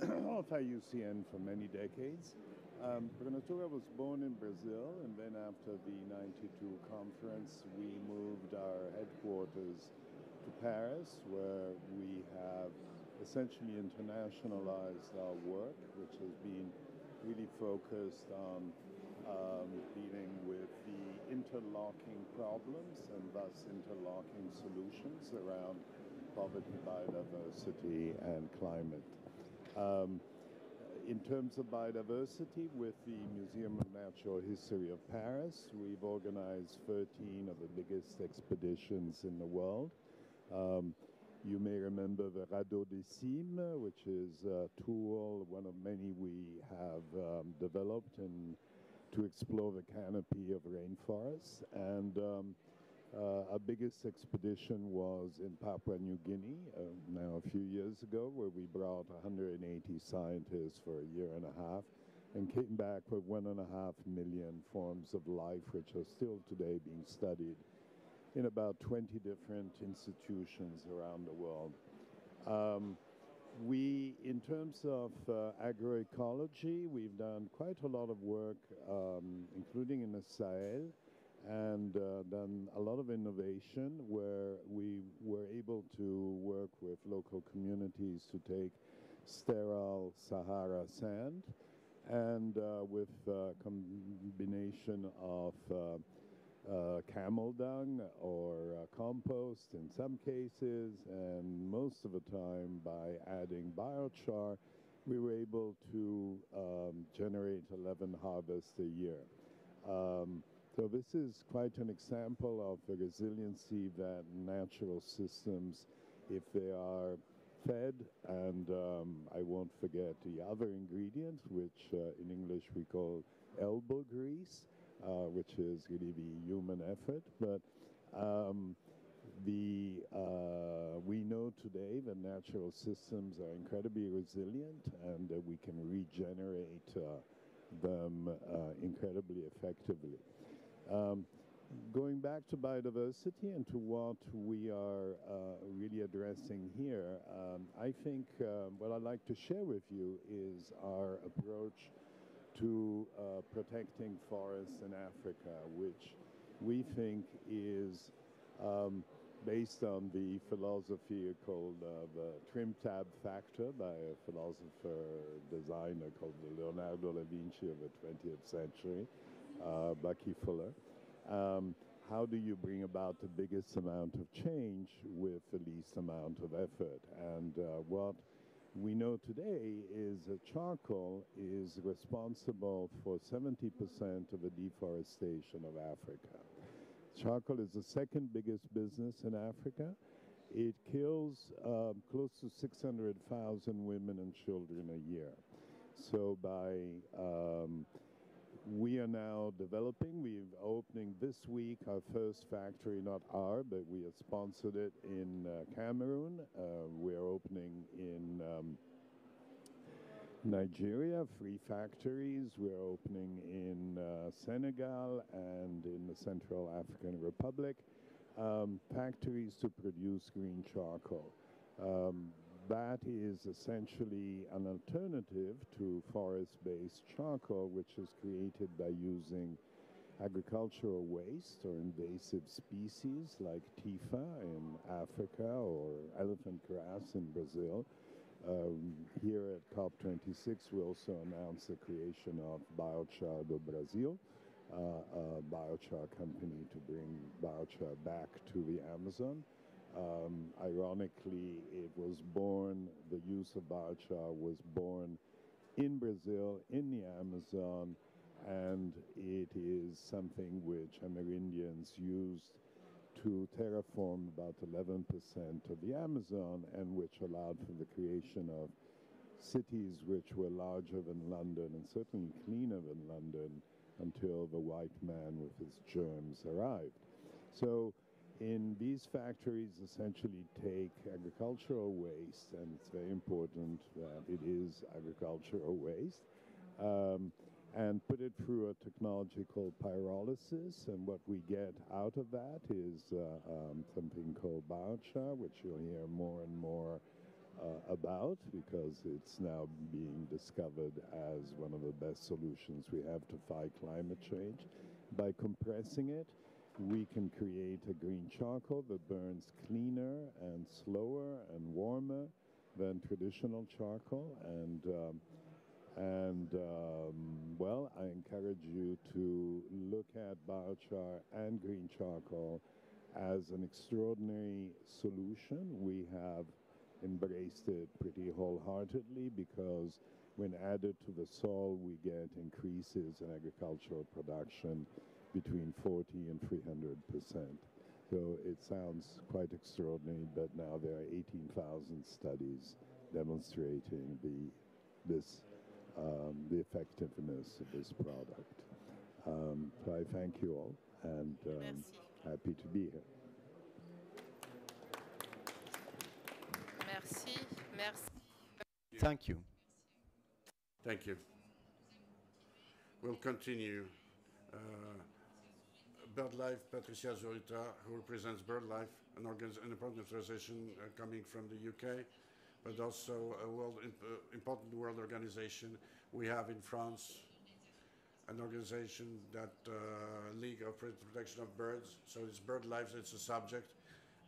of IUCN for many decades. Um, Natura was born in Brazil, and then after the 92 conference, we moved our headquarters to Paris, where we have essentially internationalized our work, which has been really focused on um, dealing with the interlocking problems and thus interlocking solutions around poverty, biodiversity, and climate. Um, in terms of biodiversity, with the Museum of Natural History of Paris, we've organized 13 of the biggest expeditions in the world. Um, you may remember the Radeau des Cimes, which is a tool, one of many we have um, developed in to explore the canopy of rainforests. And um, uh, our biggest expedition was in Papua New Guinea uh, now a few years ago, where we brought 180 scientists for a year and a half and came back with one and a half million forms of life, which are still today being studied in about 20 different institutions around the world. Um, we, in terms of uh, agroecology, we've done quite a lot of work, um, including in the Sahel, and uh, done a lot of innovation where we were able to work with local communities to take sterile Sahara sand and uh, with a combination of uh, uh, camel dung or uh, compost in some cases, and most of the time by adding biochar, we were able to um, generate 11 harvests a year. Um, so this is quite an example of the resiliency that natural systems, if they are fed, and um, I won't forget the other ingredient, which uh, in English we call elbow grease, uh, which is really the human effort. But um, the uh, we know today that natural systems are incredibly resilient and that we can regenerate uh, them uh, incredibly effectively. Um, going back to biodiversity and to what we are uh, really addressing here, um, I think uh, what I'd like to share with you is our approach to uh, protecting forests in Africa, which we think is um, based on the philosophy called uh, the trim tab factor by a philosopher designer called Leonardo da Vinci of the 20th century, uh, Bucky Fuller. Um, how do you bring about the biggest amount of change with the least amount of effort? And uh, what we know today is that charcoal is responsible for 70% of the deforestation of Africa. Charcoal is the second biggest business in Africa. It kills um, close to 600,000 women and children a year. So by um, we are now developing. We're opening this week our first factory, not our, but we have sponsored it in uh, Cameroon. Uh, we're opening in um, Nigeria, three factories. We're opening in uh, Senegal and in the Central African Republic. Um, factories to produce green charcoal. Um, that is essentially an alternative to forest-based charcoal, which is created by using agricultural waste or invasive species like Typha in Africa or elephant grass in Brazil. Um, here at COP26, we also announced the creation of Biochar do Brasil, uh, a biochar company to bring biochar back to the Amazon. Um, ironically, it was born, the use of biochar was born in Brazil, in the Amazon, and it is something which Amerindians used to terraform about 11% of the Amazon and which allowed for the creation of cities which were larger than London and certainly cleaner than London until the white man with his germs arrived. So in these factories essentially take agricultural waste, and it's very important that it is agricultural waste, um, and put it through a technology called pyrolysis. And what we get out of that is uh, um, something called biochar, which you'll hear more and more uh, about because it's now being discovered as one of the best solutions we have to fight climate change. By compressing it, we can create a green charcoal that burns cleaner and slower and warmer than traditional charcoal. And, um, and um, well, I encourage you to look at biochar and green charcoal as an extraordinary solution. We have embraced it pretty wholeheartedly because when added to the soil, we get increases in agricultural production between 40 and 300 percent. So it sounds quite extraordinary, but now there are 18,000 studies demonstrating the, this, um, the effectiveness of this product. Um, so I thank you all and um, happy to be here. Merci, merci. Thank you. Thank you. We'll continue. Uh, BirdLife, Patricia Zurita, who represents BirdLife, an, an important organization uh, coming from the UK, but also a world, uh, important world organization we have in France, an organization that uh, League of Protection of Birds. So it's BirdLife, it's a subject,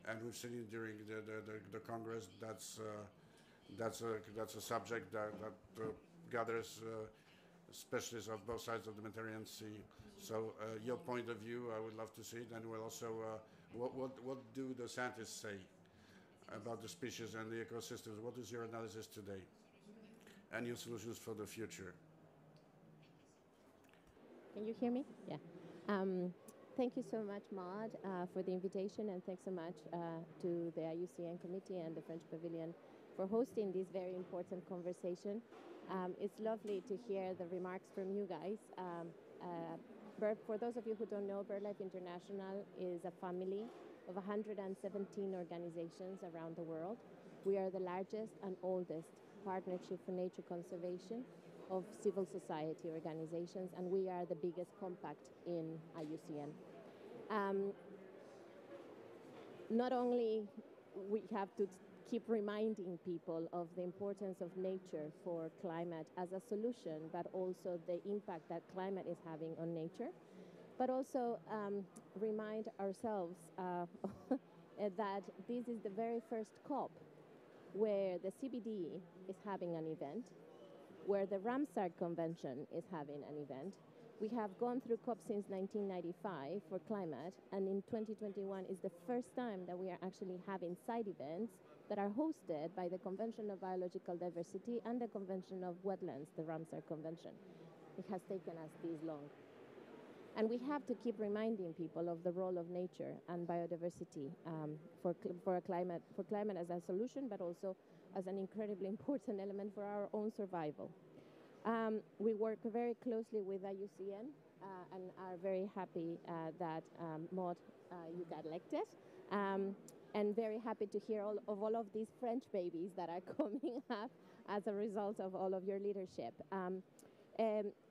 and we've seen it during the, the, the, the Congress. That's, uh, that's, a, that's a subject that, that uh, gathers specialists of both sides of the Mediterranean Sea. So uh, your point of view, I would love to see it, and we'll also, uh, what, what, what do the scientists say about the species and the ecosystems? What is your analysis today? And your solutions for the future? Can you hear me? Yeah. Um, thank you so much, Maud, uh, for the invitation, and thanks so much uh, to the IUCN committee and the French Pavilion for hosting this very important conversation. Um, it's lovely to hear the remarks from you guys. Um, uh, For those of you who don't know, BirdLife International is a family of 117 organizations around the world. We are the largest and oldest partnership for nature conservation of civil society organizations, and we are the biggest compact in IUCN. Um, not only we have to keep reminding people of the importance of nature for climate as a solution, but also the impact that climate is having on nature. But also um, remind ourselves uh, that this is the very first COP where the CBD is having an event, where the Ramsar Convention is having an event, We have gone through COP since 1995 for climate, and in 2021 is the first time that we are actually having side events that are hosted by the Convention of Biological Diversity and the Convention of Wetlands, the Ramsar Convention. It has taken us this long. And we have to keep reminding people of the role of nature and biodiversity um, for, for, climate, for climate as a solution, but also as an incredibly important element for our own survival. Um, we work very closely with IUCN uh, and are very happy uh, that um, Maud, uh, you got elected. Um, and very happy to hear all of all of these French babies that are coming up as a result of all of your leadership. Um,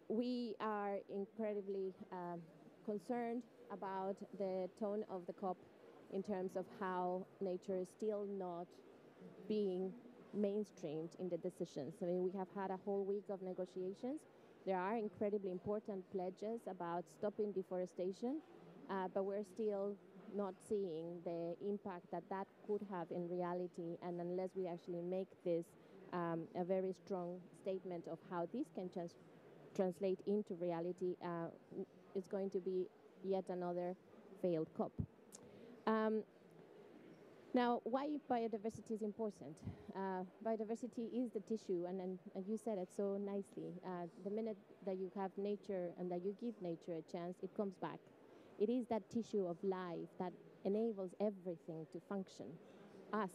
we are incredibly um, concerned about the tone of the COP in terms of how nature is still not being mainstreamed in the decisions. I mean, we have had a whole week of negotiations. There are incredibly important pledges about stopping deforestation, uh, but we're still not seeing the impact that that could have in reality. And unless we actually make this um, a very strong statement of how this can trans translate into reality, uh, it's going to be yet another failed COP. Um, now, why biodiversity is important? Uh, biodiversity is the tissue, and, and, and, you said it so nicely. Uh, the minute that you have nature and that you give nature a chance, it comes back. It is that tissue of life that enables everything to function. Us,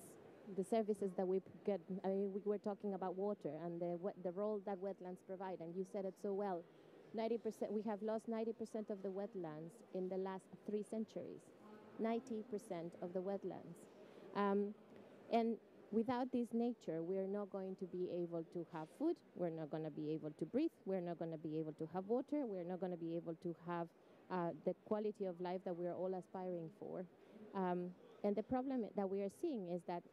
the services that we get, I mean, we were talking about water and the, the role that wetlands provide, and you said it so well. 90%, we have lost 90% of the wetlands in the last three centuries. 90% of the wetlands. Um, and without this nature, we're not going to be able to have food, we're not going to be able to breathe, we're not going to be able to have water, we're not going to be able to have uh, the quality of life that we're all aspiring for. Um, and the problem that we are seeing is that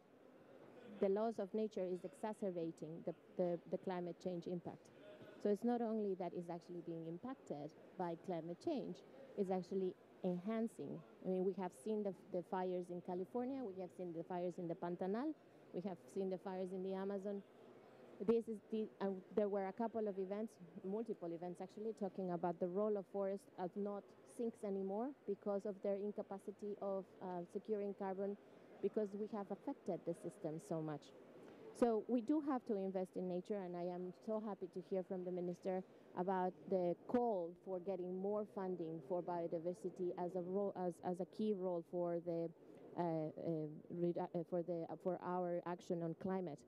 the laws of nature is exacerbating the, the, the climate change impact. So it's not only that it's actually being impacted by climate change, it's actually enhancing. I mean, we have seen the, the fires in California, we have seen the fires in the Pantanal, we have seen the fires in the Amazon. This is the, uh, there were a couple of events, multiple events actually, talking about the role of forests as not sinks anymore because of their incapacity of uh, securing carbon because we have affected the system so much. So we do have to invest in nature, and I am so happy to hear from the minister about the call for getting more funding for biodiversity as a role, as, as a key role for the uh, uh, uh, for the for our action on climate.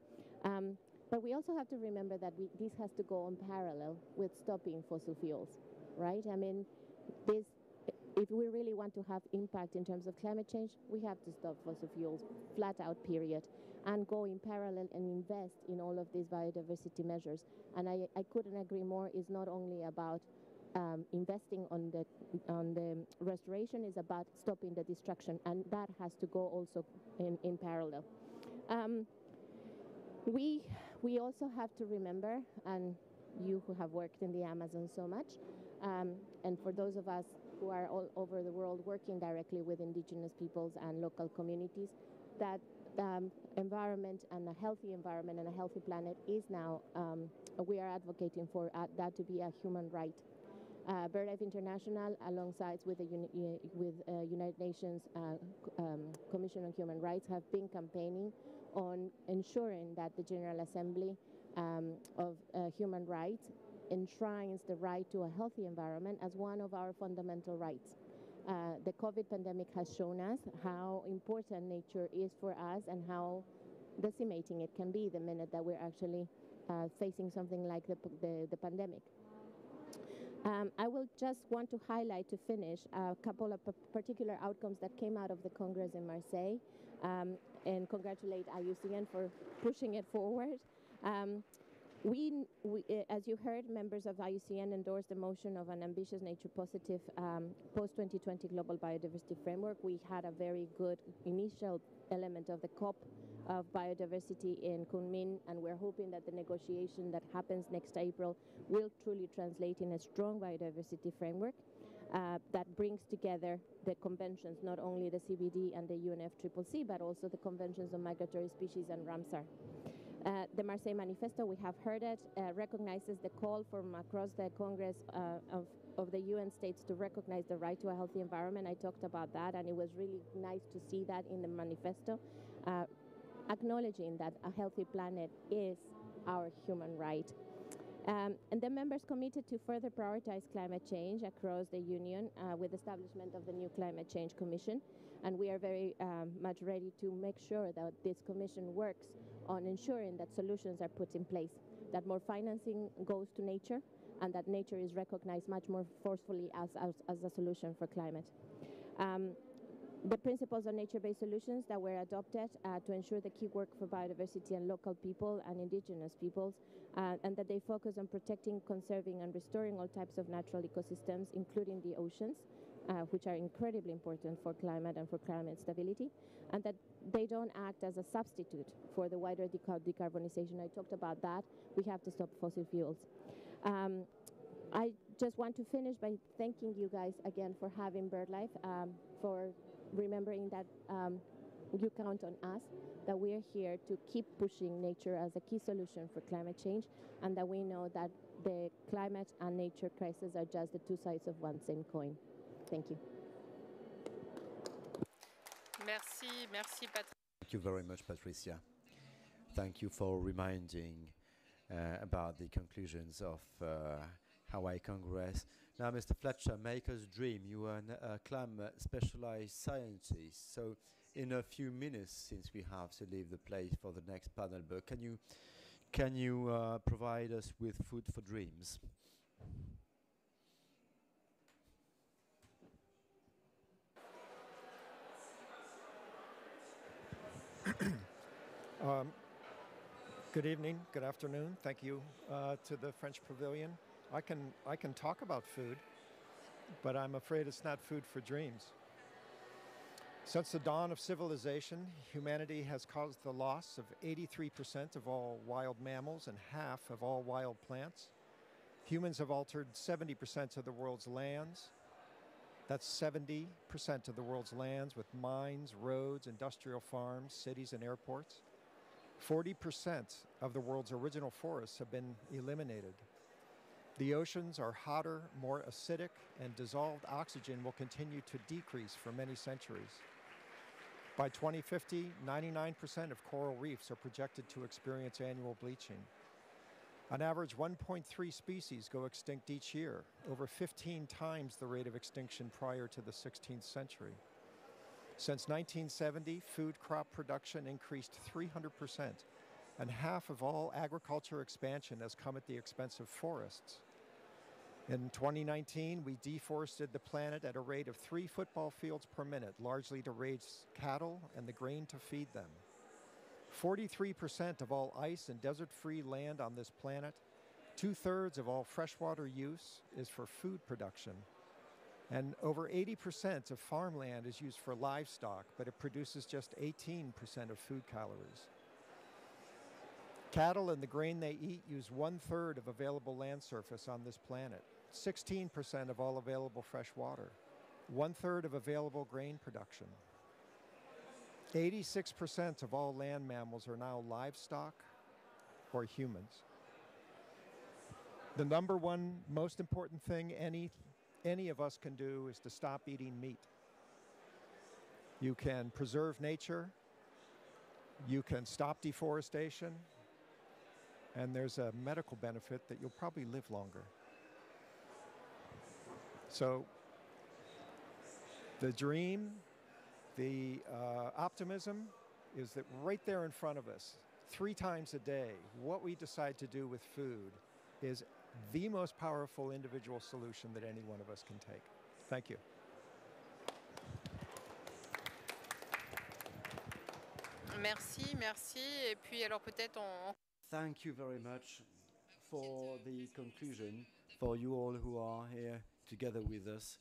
Um, but we also have to remember that we, this has to go on parallel with stopping fossil fuels, right? I mean, this if we really want to have impact in terms of climate change, we have to stop fossil fuels, flat out period, and go in parallel and invest in all of these biodiversity measures. And I, I couldn't agree more. It's not only about um, investing on the on the restoration, is about stopping the destruction, and that has to go also in, in parallel. Um, we we also have to remember, and you who have worked in the Amazon so much, um, and for those of us who are all over the world working directly with indigenous peoples and local communities, that um, environment and a healthy environment and a healthy planet is now, um, we are advocating for uh, that to be a human right. Uh, BirdLife International, alongside with the Uni with uh, United Nations uh, um, Commission on Human Rights, have been campaigning on ensuring that the General Assembly um, of uh, Human Rights enshrines the right to a healthy environment as one of our fundamental rights. Uh, the COVID pandemic has shown us how important nature is for us and how decimating it can be the minute that we're actually uh, facing something like the, the, the pandemic. Um, I will just want to highlight to finish a couple of particular outcomes that came out of the Congress in Marseille um, and congratulate IUCN for pushing it forward. Um, we, we, eh, as you heard, members of IUCN endorsed the motion of an ambitious nature positive um, post-2020 global biodiversity framework. We had a very good initial element of the COP of biodiversity in Kunming, and we're hoping that the negotiation that happens next April will truly translate in a strong biodiversity framework uh, that brings together the conventions, not only the CBD and the UNFCCC, but also the conventions on migratory species and Ramsar. Uh, the Marseille Manifesto, we have heard it, uh, recognizes the call from across the Congress uh, of, of the UN states to recognize the right to a healthy environment. I talked about that, and it was really nice to see that in the manifesto, uh, acknowledging that a healthy planet is our human right. Um, and the members committed to further prioritize climate change across the Union uh, with the establishment of the new Climate Change Commission. And we are very um, much ready to make sure that this commission works on ensuring that solutions are put in place, that more financing goes to nature, and that nature is recognized much more forcefully as, as, as a solution for climate. Um, the principles of nature-based solutions that were adopted uh, to ensure the key work for biodiversity and local people and indigenous peoples, uh, and that they focus on protecting, conserving, and restoring all types of natural ecosystems, including the oceans, uh, which are incredibly important for climate and for climate stability, and that they don't act as a substitute for the wider decar decarbonization. I talked about that. We have to stop fossil fuels. Um, I just want to finish by thanking you guys again for having BirdLife, um, for remembering that um, you count on us, that we are here to keep pushing nature as a key solution for climate change, and that we know that the climate and nature crisis are just the two sides of one same coin. Thank you. Merci, merci Patrick. Thank you very much, Patricia. Thank you for reminding uh, about the conclusions of uh, Hawaii Congress. Now, Mr. Fletcher, Maker's Dream, you are a climate specialized scientist. So, in a few minutes, since we have to leave the place for the next panel, but can you can you uh, provide us with food for dreams? um, good evening, good afternoon. Thank you uh, to the French Pavilion. I can, I can talk about food, but I'm afraid it's not food for dreams. Since the dawn of civilization, humanity has caused the loss of 83% of all wild mammals and half of all wild plants. Humans have altered 70% of the world's lands. That's 70% of the world's lands with mines, roads, industrial farms, cities, and airports. 40% of the world's original forests have been eliminated. The oceans are hotter, more acidic, and dissolved oxygen will continue to decrease for many centuries. By 2050, 99% of coral reefs are projected to experience annual bleaching. On average, 1.3 species go extinct each year, over 15 times the rate of extinction prior to the 16th century. Since 1970, food crop production increased 300%, and half of all agriculture expansion has come at the expense of forests. In 2019, we deforested the planet at a rate of three football fields per minute, largely to raise cattle and the grain to feed them. 43% of all ice and desert free land on this planet, two thirds of all freshwater use is for food production. And over 80% of farmland is used for livestock, but it produces just 18% of food calories. Cattle and the grain they eat use one third of available land surface on this planet, 16% of all available fresh water, one third of available grain production. 86% of all land mammals are now livestock or humans. The number one most important thing any, any of us can do is to stop eating meat. You can preserve nature, you can stop deforestation, and there's a medical benefit that you'll probably live longer. So, the dream, the uh, optimism is that right there in front of us, three times a day, what we decide to do with food is the most powerful individual solution that any one of us can take. Thank you. Merci, merci. Et puis alors peut-être on... Thank you very much for the conclusion, for you all who are here together with us.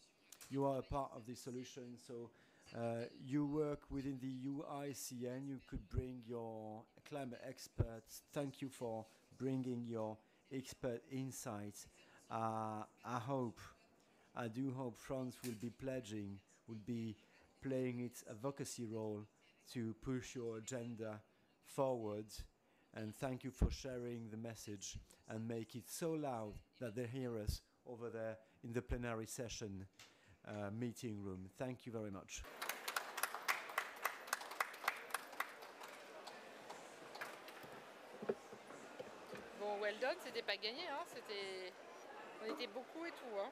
You are a part of the solution, so uh, you work within the UICN. You could bring your climate experts. Thank you for bringing your expert insights. Uh, I hope, I do hope France will be pledging, will be playing its advocacy role to push your agenda forward And thank you for sharing the message and make it so loud that they hear us over there in the plenary session uh, meeting room. Thank you very much. Bon, well done, c'était pas gagné, hein, c'était... On était beaucoup et tout, hein.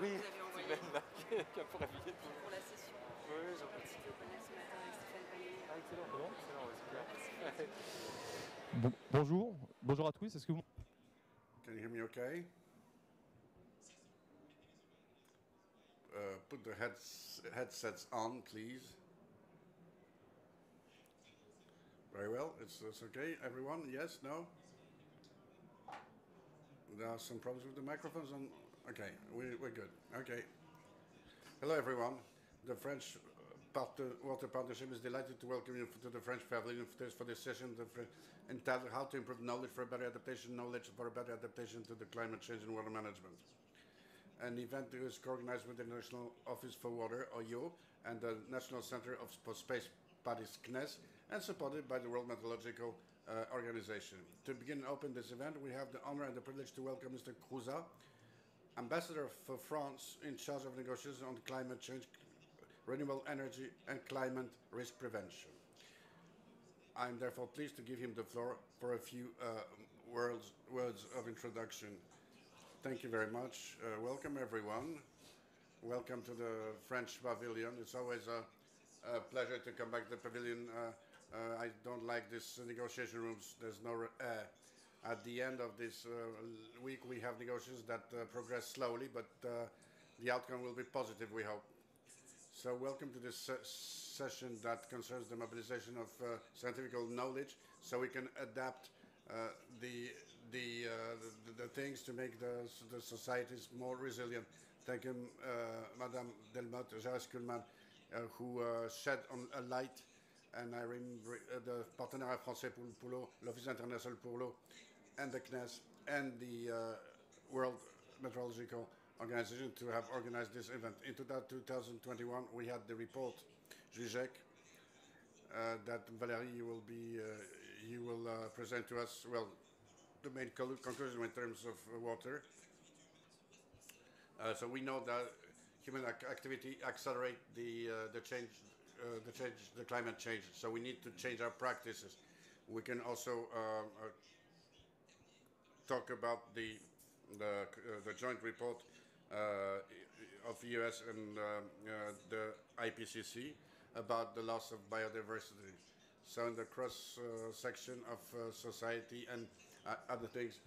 Oui, vous avez envoyé c'est Ben là qui qui a pour habiller tout. pour la session. Oui, oui, J'ai participé au panel ce matin avec Stéphane Paillier. Ah, excellent, bon, excellent, ouais, super. Bon- bonjour, bonjour à tous. Est-ce que vous Can you hear me okay? Uh, put the heads, headsets on, please. Very well. It's, it's okay. Everyone? Yes? No? There are some problems with the microphones on. Okay, we're, we're good. Okay. Hello, everyone. The French uh, Water Partnership is delighted to welcome you to the French Pavilion for this, session entitled How to Improve Knowledge for Better Adaptation, Knowledge for Better Adaptation to the Climate Change and Water Management. An event is co-organized with the National Office for Water, OYO, and the National Center of Space Studies, CNES, and supported by the World Meteorological uh, Organization. To begin and open this event, we have the honor and the privilege to welcome Mr. Crouzat, Ambassador for France in charge of negotiations on climate change, renewable energy, and climate risk prevention. I'm therefore pleased to give him the floor for a few uh, words, words of introduction. Thank you very much. Uh, welcome, everyone. Welcome to the French Pavilion. It's always a, a pleasure to come back to the pavilion. Uh, uh, I don't like these negotiation rooms. There's no air. At the end of this uh, week, we have negotiations that uh, progress slowly, but uh, the outcome will be positive, we hope. So welcome to this se- session that concerns the mobilization of scientific knowledge so we can adapt uh, the, the, uh, the, the things to make the, the societies more resilient. Thank you, uh, Madame Delmotte, uh, who shed on a light, and I remember the Partenariat Français pour l'eau, l'Office International pour l'eau, and the CNES, and the uh, World Meteorological Organization to have organized this event. In 2021, we had the report, du GIEC, uh, that Valérie will be, uh, you will uh, present to us, well, the main conclusion in terms of uh, water. Uh, so we know that human activity accelerate the, the change, the change, the climate change. So we need to change our practices. We can also talk about the the, uh, the joint report uh, of the US and um, uh, the IPCC about the loss of biodiversity. So in the cross uh, section of uh, society and uh, other things,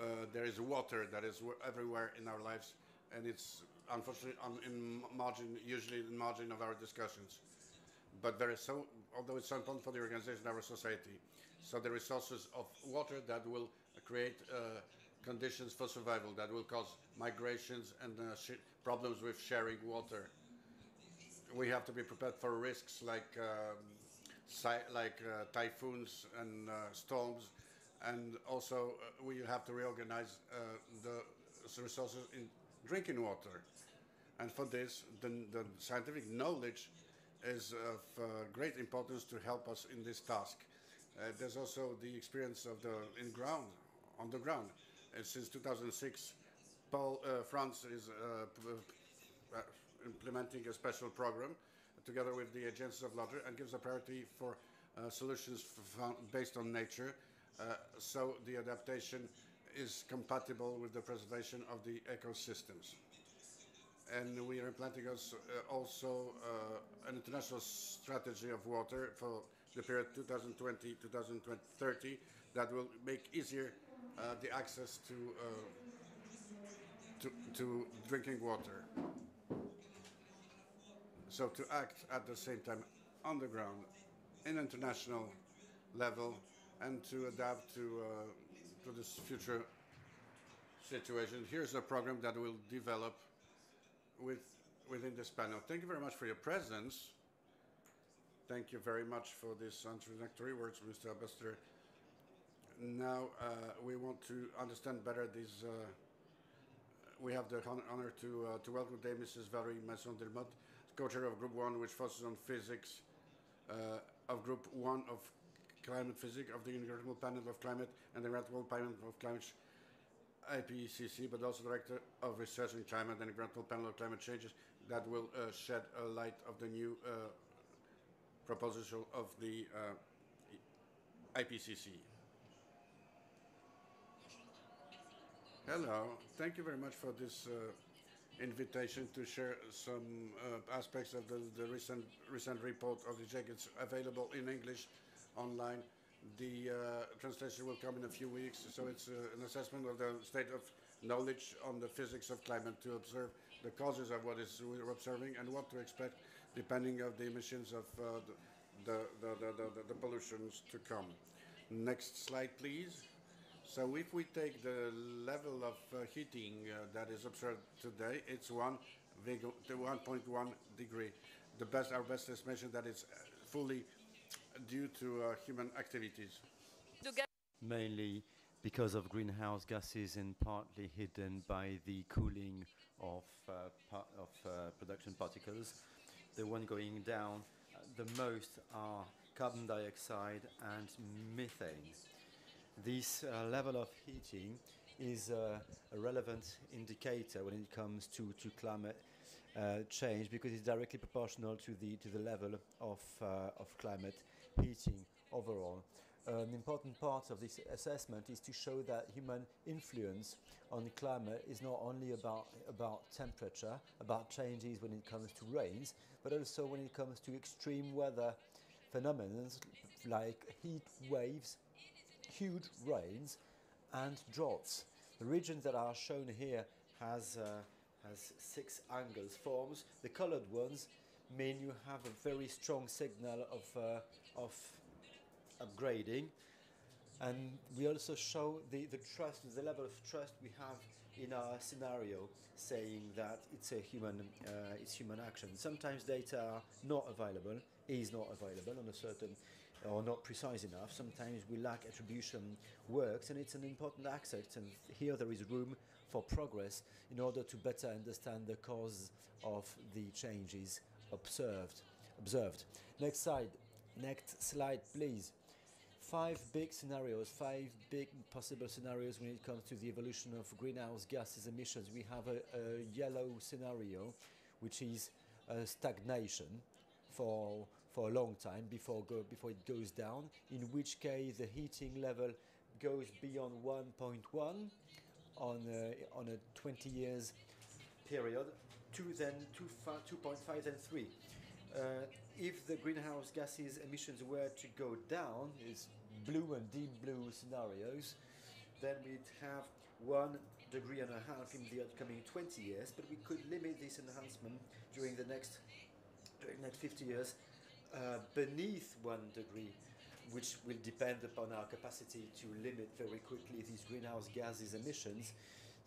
uh, there is water that is everywhere in our lives, and it's unfortunately on, in margin, usually in margin of our discussions. But there is so, although it's so important for the organization of our society, so the resources of water that will create uh, conditions for survival, that will cause migrations and uh, problems with sharing water. We have to be prepared for risks like um, like uh, typhoons and uh, storms, and also uh, we have to reorganize uh, the resources in drinking water. And for this, the, the scientific knowledge is of great importance to help us in this task. There's also the experience of the in ground, on the ground. Uh, since 2006, Paul, uh, France is uh, implementing a special program together with the agencies of water and gives a priority for solutions found based on nature. So the adaptation is compatible with the preservation of the ecosystems. And we are implementing also uh, an international strategy of water for the period 2020-2030 that will make easier uh, the access to, uh, to, to drinking water. So to act at the same time on the ground, in international level, and to adapt to, uh, to this future situation. Here's a program that will develop with, within this panel. Thank you very much for your presence. Thank you very much for this introductory words, Mr. Ambassador. Now uh, we want to understand better these. Uh, we have the honor to uh, to welcome today Mrs. Valérie Masson-Delmotte, co-chair of Group One, which focuses on physics uh, of Group One of Climate Physics of the Intergovernmental Panel of Climate and the Intergovernmental Panel of Climate IPCC, but also Director of Research in Climate and the Intergovernmental Panel of Climate Changes that will uh, shed a light of the new uh, proposal of the IPCC. Hello, thank you very much for this uh, invitation to share some uh, aspects of the, the recent recent report of the GIEC. It's available in English online. The uh, translation will come in a few weeks, so it's uh, an assessment of the state of knowledge on the physics of climate to observe the causes of what is we're observing and what to expect depending of the emissions of uh, the, the, the, the, the pollutions to come. Next slide, please. So if we take the level of uh, heating uh, that is observed today, it's 1 to 1.1 degree. The best, our best estimation that it's uh, fully due to uh, human activities. Mainly because of greenhouse gases and partly hidden by the cooling of, uh, of uh, production particles. The one going down the most are carbon dioxide and methane. This uh, level of heating is uh, a relevant indicator when it comes to, to climate uh, change because it's directly proportional to the, to the level of, of climate heating overall. An important part of this assessment is to show that human influence on climate is not only about, about temperature, about changes when it comes to rains, but also when it comes to extreme weather phenomena like heat waves, huge rains, and droughts. The regions that are shown here has, uh, has six angles forms. The colored ones mean you have a very strong signal of, uh, of upgrading. And we also show the, the trust, the level of trust we have in our scenario, saying that it's a human, uh, it's human action. Sometimes data are not available, is not available on a certain, or not precise enough. Sometimes we lack attribution works, and it's an important aspect. And here there is room for progress in order to better understand the cause of the changes observed. Observed. Next slide. Next slide, please five big scenarios, five big possible scenarios when it comes to the evolution of greenhouse gases emissions. We have a, a yellow scenario, which is a stagnation for for a long time before go, before it goes down. In which case, the heating level goes beyond 1.1 on a, on a 20 years period to then 2.5 and 3. Uh, if the greenhouse gases emissions were to go down, is blue and deep blue scenarios, then we'd have one degree and a half in the upcoming 20 years, but we could limit this enhancement during the next during the next 50 years uh, beneath one degree, which will depend upon our capacity to limit very quickly these greenhouse gases emissions.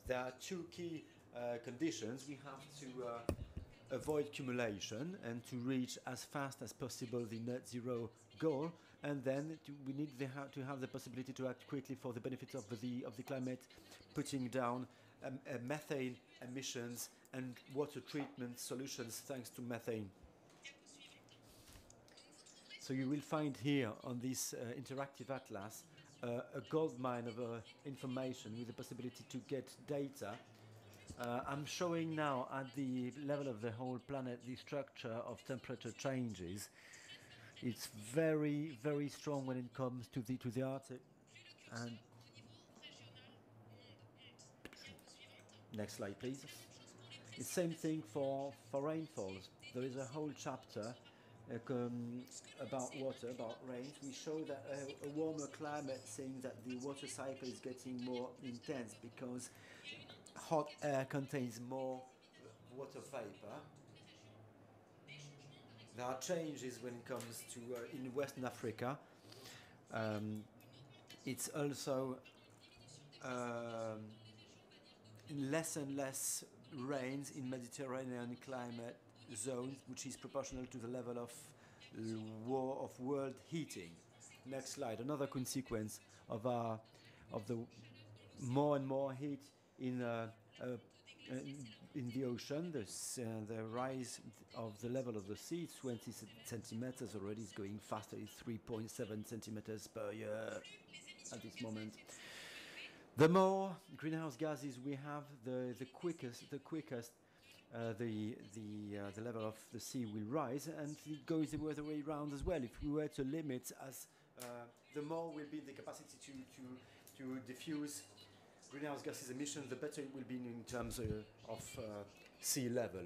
There are two key uh, conditions. We have to uh, avoid accumulation and to reach as fast as possible the net zero goal and then to, we need the, to have the possibility to act quickly for the benefit of the of the climate putting down um, uh, methane emissions and water treatment solutions thanks to methane so you will find here on this uh, interactive atlas uh, a gold mine of uh, information with the possibility to get data uh, I'm showing now at the level of the whole planet the structure of temperature changes. It's very, very strong when it comes to the to the Arctic. And next slide, please. The same thing for for rainfalls. There is a whole chapter um, about water, about rains. We show that a, a warmer climate, saying that the water cycle is getting more intense because hot air contains more water vapor. There are changes when it comes to uh, in Western Africa. Um, it's also um, less and less rains in Mediterranean climate zones, which is proportional to the level of war of world heating. Next slide. Another consequence of our of the more and more heat in uh, uh, in the ocean, the, uh, the rise of the level of the sea, 20 centimeters already, is going faster. It's 3.7 centimeters per year at this moment. The more greenhouse gases we have, the, the quickest, the quickest uh, the the uh, the level of the sea will rise, and it goes the other way around as well. If we were to limit, as uh, the more will be the capacity to to to diffuse greenhouse gases emissions, the better it will be in terms uh, of uh, sea level.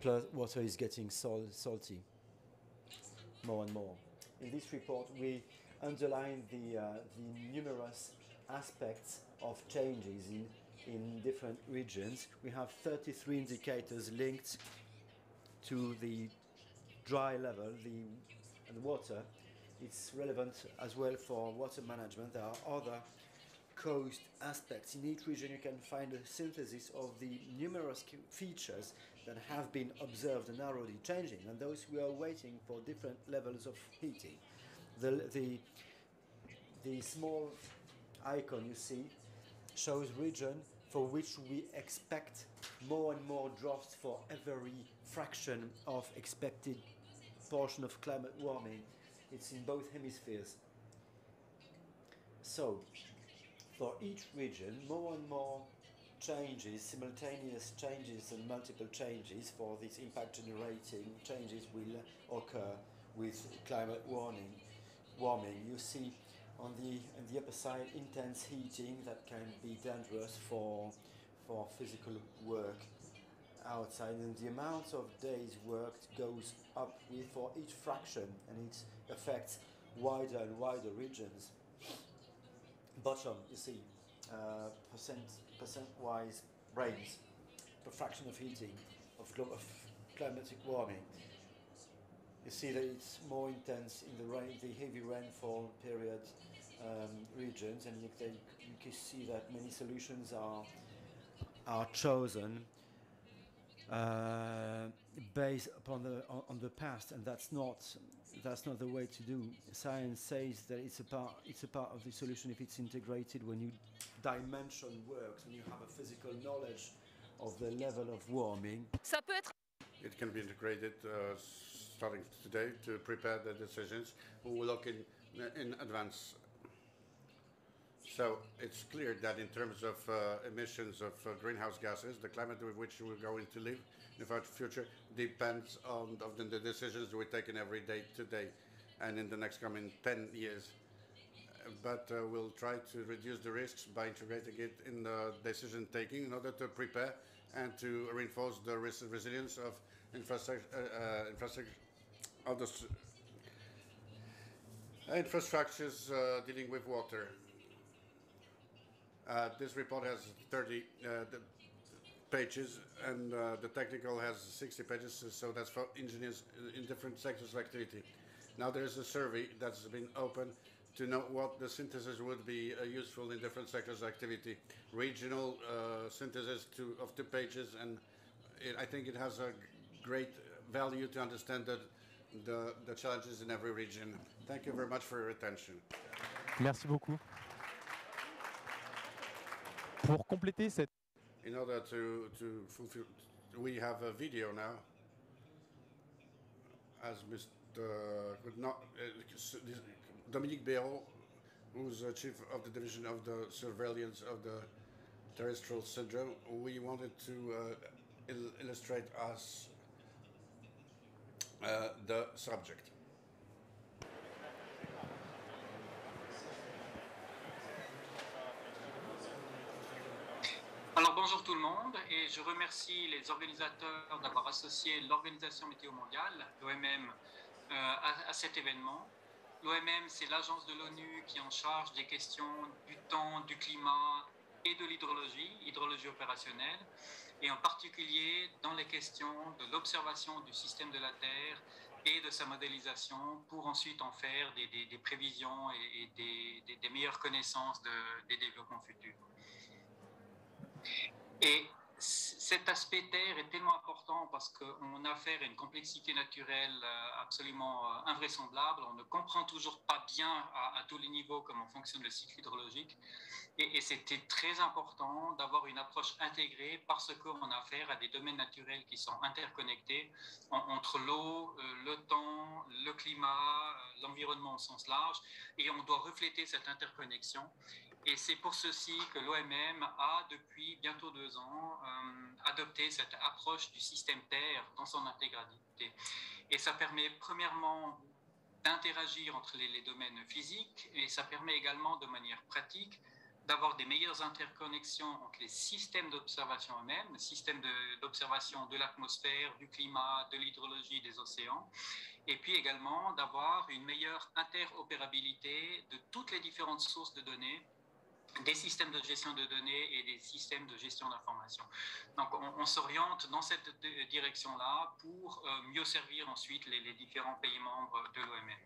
Plus, water is getting sal- salty more and more. In this report, we underline the, uh, the numerous aspects of changes in, in different regions. We have 33 indicators linked to the dry level, the, the water. It's relevant as well for water management. There are other coast aspects. In each region, you can find a synthesis of the numerous features that have been observed and are already changing, and those we are waiting for different levels of heating. The, the, the small icon you see shows region for which we expect more and more drops for every fraction of expected portion of climate warming. It's in both hemispheres. So, for each region, more and more changes, simultaneous changes and multiple changes for this impact generating changes will occur with climate warming. Warming. You see on the on the upper side intense heating that can be dangerous for for physical work outside and the amount of days worked goes up with for each fraction and it affects wider and wider regions. Bottom, you see, uh, percent percent wise rains per fraction of heating of, of climatic warming. You see that it's more intense in the rain, the heavy rainfall period um, regions, and you can, you can see that many solutions are are chosen uh, based upon the on, on the past, and that's not that's not the way to do. Science says that it's a part it's a part of the solution if it's integrated when you dimension works when you have a physical knowledge of the level of warming. Ça peut être It can be integrated uh, starting today to prepare the decisions. We will look in, in advance. So it's clear that in terms of uh, emissions of uh, greenhouse gases, the climate with which we're going to live in the future depends on of the, decisions we're taking every day today and in the next coming 10 years. But uh, we'll try to reduce the risks by integrating it in the decision taking in order to prepare and to reinforce the res- resilience of infrastructure, uh, uh, infrastructure of the infrastructures uh, dealing with water. Uh, this report has 30 uh, pages, and uh, the technical has 60 pages, so that's for engineers in different sectors of activity. Now there's a survey that's been open to know what the synthesis would be uh, useful in different sectors of activity. Regional uh, synthesis to, of two pages, and it, I think it has a great value to understand the, the, the challenges in every region. Thank you very much for your attention. Merci beaucoup. Pour compléter cette In order to, to fulfill, we have a video now. As Mr. could not, uh, Dominique Bérod, who's uh, chief of the division of the surveillance of the terrestrial syndrome, we wanted to uh, il- illustrate us uh, the subject. Alors bonjour tout le monde et je remercie les organisateurs d'avoir associé l'Organisation météo mondiale, l'OMM, euh, à, à cet événement. L'OMM, c'est l'agence de l'ONU qui est en charge des questions du temps, du climat et de l'hydrologie, hydrologie opérationnelle, et en particulier dans les questions de l'observation du système de la Terre et de sa modélisation pour ensuite en faire des, des- prévisions et, des, des- meilleures connaissances de- des développements futurs. Cet aspect terre est tellement important parce qu'on a affaire à une complexité naturelle euh, absolument euh, invraisemblable. On ne comprend toujours pas bien à, tous les niveaux comment fonctionne le cycle hydrologique. Et, c'était très important d'avoir une approche intégrée parce qu'on a affaire à des domaines naturels qui sont interconnectés en- entre l'eau, euh, le temps, le climat, l'environnement au sens large. Et on doit refléter cette interconnexion. Et c'est pour ceci que l'OMM a, depuis bientôt deux ans, euh, adopté cette approche du système Terre dans son intégralité. Et ça permet premièrement d'interagir entre les, domaines physiques et ça permet également de manière pratique d'avoir des meilleures interconnexions entre les systèmes d'observation eux-mêmes, systèmes d'observation de l'atmosphère, du climat, de l'hydrologie des océans, et puis également d'avoir une meilleure interopérabilité de toutes les différentes sources de données des systèmes de gestion de données et des systèmes de gestion d'information. Donc on, s'oriente dans cette direction-là pour euh, mieux servir ensuite les, différents pays membres de l'OMM.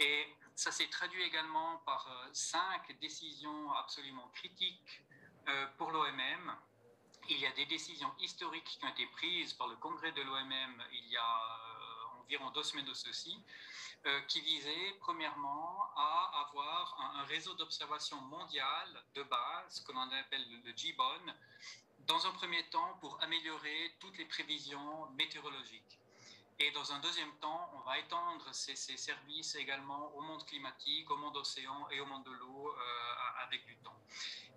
Et ça s'est traduit également par euh, cinq décisions absolument critiques euh, pour l'OMM. Il y a des décisions historiques qui ont été prises par le congrès de l'OMM il y a environ deux semaines de ceci, euh, qui visait premièrement à avoir un, réseau d'observation mondial de base, que l'on appelle le GBON, dans un premier temps pour améliorer toutes les prévisions météorologiques. Et dans un deuxième temps, on va étendre ces, ces, services également au monde climatique, au monde océan et au monde de l'eau euh, avec du temps.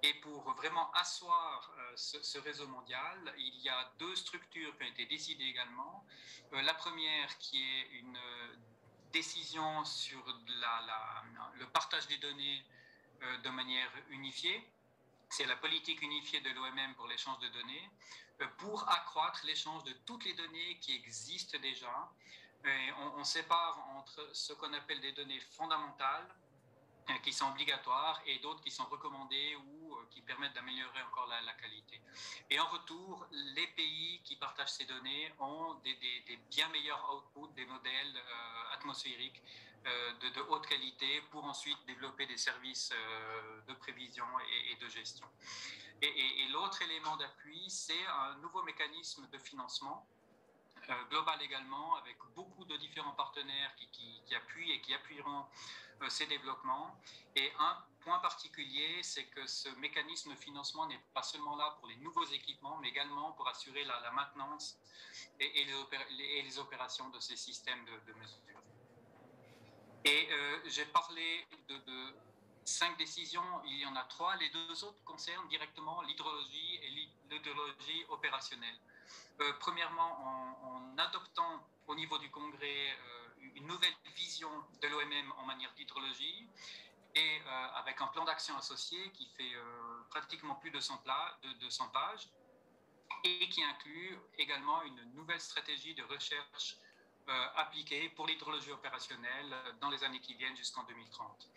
Et pour vraiment asseoir euh, ce, réseau mondial, il y a deux structures qui ont été décidées également. La première qui est une décision sur le partage des données euh, de manière unifiée. C'est la politique unifiée de l'OMM pour l'échange de données pour accroître l'échange de toutes les données qui existent déjà. On, on, sépare entre ce qu'on appelle des données fondamentales, euh, qui sont obligatoires, et d'autres qui sont recommandées ou euh, qui permettent d'améliorer encore la, qualité. Et en retour, les pays qui partagent ces données ont des, bien meilleurs outputs, des modèles euh, atmosphériques de, de, haute qualité pour ensuite développer des services de prévision et, de gestion. Et, l'autre élément d'appui, c'est un nouveau mécanisme de financement euh, global également, avec beaucoup de différents partenaires qui, appuient et qui appuieront euh, ces développements. Et un point particulier, c'est que ce mécanisme de financement n'est pas seulement là pour les nouveaux équipements, mais également pour assurer la, maintenance et, les opérations de ces systèmes de, de mesure. Et euh, j'ai parlé de, cinq décisions, il y en a trois. Les deux autres concernent directement l'hydrologie et l'hydrologie opérationnelle. Euh, premièrement, en, adoptant au niveau du Congrès euh, une nouvelle vision de l'OMM en matière d'hydrologie et euh, avec un plan d'action associé qui fait euh, pratiquement plus de 100, pla de, de 100 pages et qui inclut également une nouvelle stratégie de recherche euh, appliquée pour l'hydrologie opérationnelle dans les années qui viennent jusqu'en 2030.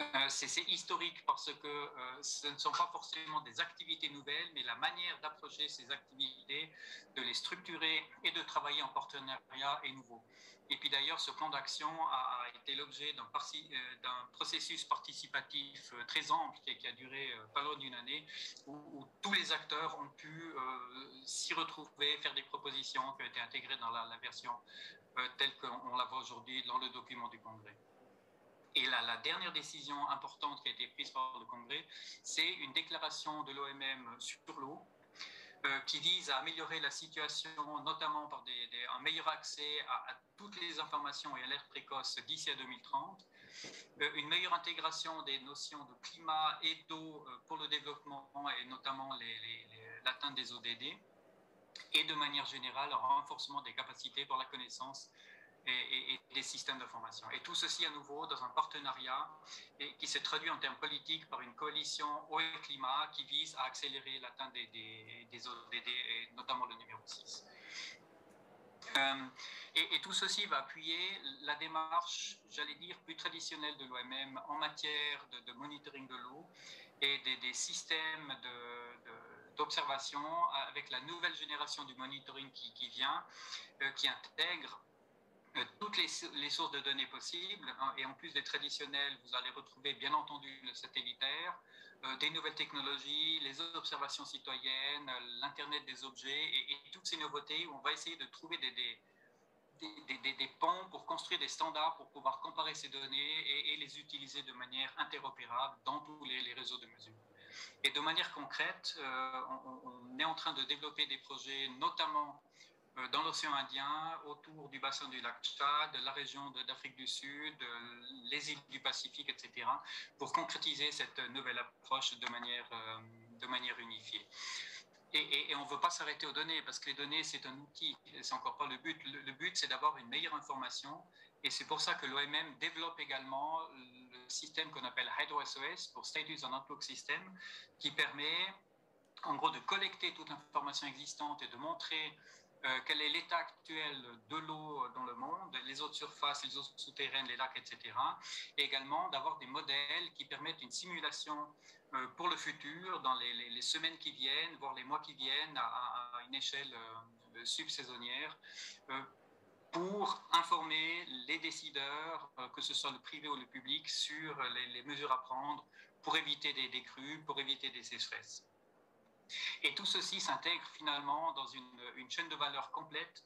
Euh, c'est historique parce que euh, ce ne sont pas forcément des activités nouvelles, mais la manière d'approcher ces activités, de les structurer et de travailler en partenariat est nouveau. Et puis d'ailleurs, ce plan d'action a, été l'objet d'un euh, processus participatif très ample qui, a duré pas loin d'une année, où, où, tous les acteurs ont pu s'y retrouver, faire des propositions qui ont été intégrées dans la, la version telle qu'on la voit aujourd'hui dans le document du Congrès. Et la, dernière décision importante qui a été prise par le Congrès, c'est une déclaration de l'OMM sur l'eau euh, qui vise à améliorer la situation, notamment par un meilleur accès à, à, toutes les informations et alertes précoces d'ici à 2030, euh, une meilleure intégration des notions de climat et d'eau euh, pour le développement et notamment l'atteinte des ODD, et de manière générale un renforcement des capacités pour la connaissance et, des systèmes d'information. Et tout ceci à nouveau dans un partenariat qui se traduit en termes politiques par une coalition eau et climat qui vise à accélérer l'atteinte des, ODD et notamment le numéro 6. Euh, et, tout ceci va appuyer la démarche, j'allais dire, plus traditionnelle de l'OMM en matière de, de, monitoring de l'eau et des, systèmes d'observation avec la nouvelle génération du monitoring qui, vient, euh, qui intègre toutes les, sources de données possibles. Hein, et en plus des traditionnels, vous allez retrouver bien entendu le satellitaire, euh, des nouvelles technologies, les observations citoyennes, l'Internet des objets et, toutes ces nouveautés où on va essayer de trouver des, des, des, des, des ponts pour construire des standards pour pouvoir comparer ces données et, les utiliser de manière interopérable dans tous les, réseaux de mesure. Et de manière concrète, euh, on, est en train de développer des projets, notamment dans l'océan Indien, autour du bassin du lac Tchad, la région d'Afrique du Sud, euh, les îles du Pacifique, etc., pour concrétiser cette nouvelle approche de manière, euh, de manière unifiée. et, on ne veut pas s'arrêter aux données parce que les données, c'est un outil, c'est encore pas le but. Le, but, c'est d'avoir une meilleure information et c'est pour ça que l'OMM développe également le système qu'on appelle HydroSOS pour Status on Outlook System qui permet en gros de collecter toute l'information existante et de montrer euh, quel est l'état actuel de l'eau dans le monde, les eaux de surface, les eaux souterraines, les lacs, etc. Et également d'avoir des modèles qui permettent une simulation euh, pour le futur, dans les, semaines qui viennent, voire les mois qui viennent, à, une échelle euh, subsaisonnière, pour informer les décideurs, que ce soit le privé ou le public, sur les, mesures à prendre pour éviter des, des crues, pour éviter des sécheresses. Et tout ceci s'intègre finalement dans une, chaîne de valeur complète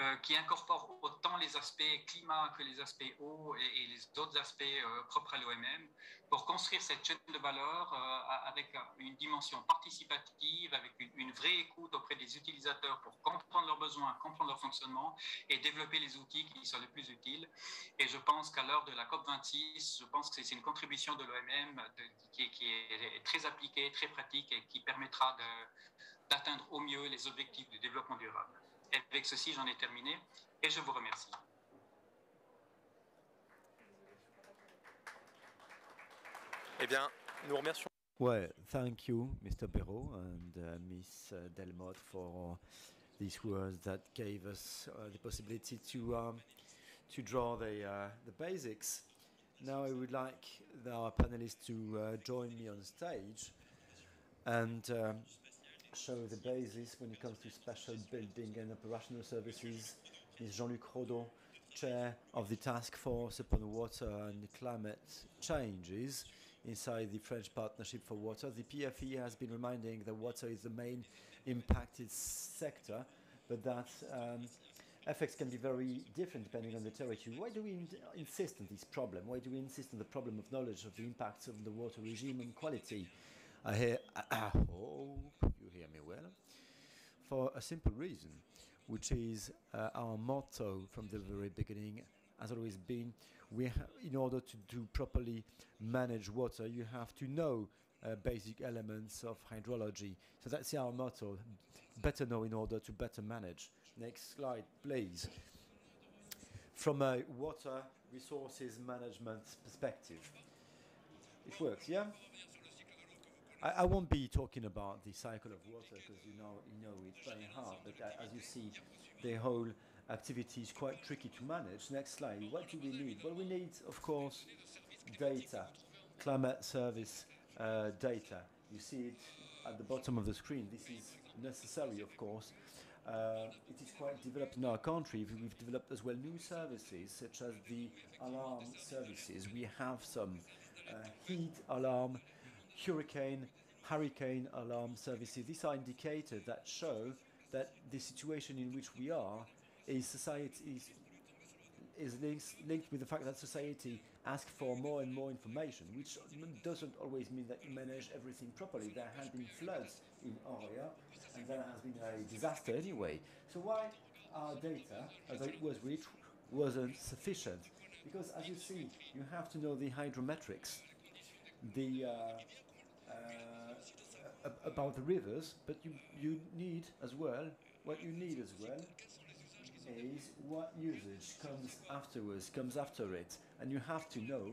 euh, qui incorpore autant les aspects climat que les aspects eau et, les autres aspects euh, propres à l'OMM pour construire cette chaîne de valeur euh, avec une dimension participative, avec une, vraie écoute auprès des utilisateurs pour comprendre leurs besoins, comprendre leur fonctionnement et développer les outils qui sont les plus utiles. Et je pense qu'à l'heure de la COP26, je pense que c'est une contribution de l'OMM qui, qui, est très appliquée, très pratique et qui permettra d'atteindre au mieux les objectifs du développement durable. Et avec ceci, j'en ai terminé et je vous remercie. Eh bien, nous remercions. Well, thank you, Mr. Perrault and uh, Miss uh, Delmotte, for these words that gave us uh, the possibility to um, to draw the uh, the basics. Now, I would like our panelists to uh, join me on stage and um, show the basis when it comes to special building and operational services is Jean-Luc Redaud, chair of the task force upon water and climate changes inside the French Partnership for Water. The PFE has been reminding that water is the main impacted sector, but that um, effects can be very different depending on the territory. Why do we in insist on this problem? Why do we insist on the problem of knowledge of the impacts of the water regime and quality? I hear me well, for a simple reason, which is uh, our motto from the very beginning has always been we in order to do properly manage water, you have to know uh, basic elements of hydrology. So that's our motto better know in order to better manage. Next slide, please. From a water resources management perspective, it works, yeah? I, I, won't be talking about the cycle of water because you know you know it very hard. But uh, as you see, the whole activity is quite tricky to manage. Next slide. What do we need? Well, we need, of course, data, climate service uh, data. You see it at the bottom of the screen. This is necessary, of course. Uh, it is quite developed in our country. We've developed as well new services, such as the alarm services. We have some uh, heat alarm hurricane, hurricane alarm services. These are indicators that show that the situation in which we are is society is, is linked, linked with the fact that society asks for more and more information, which doesn't always mean that you manage everything properly. There have been floods in area, and there has been a disaster anyway. So why our data, as it was reached, wasn't sufficient? Because as you see, you have to know the hydrometrics, the uh, uh, about the rivers, but you, you need as well, what you need as well is what usage comes afterwards, comes after it. And you have to know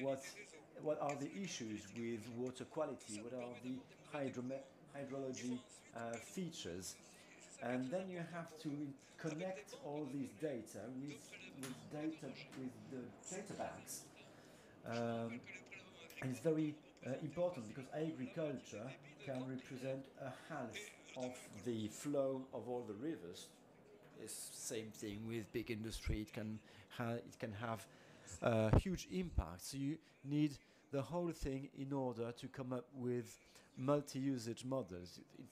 what, what are the issues with water quality, what are the hydrology uh, features. And then you have to connect all these data with, with data with the data banks. Um, and it's very uh, important because agriculture can represent a half of the flow of all the rivers. It's same thing with big industry. It can it can have a huge impact. So you need the whole thing in order to come up with multi-usage models. It, it,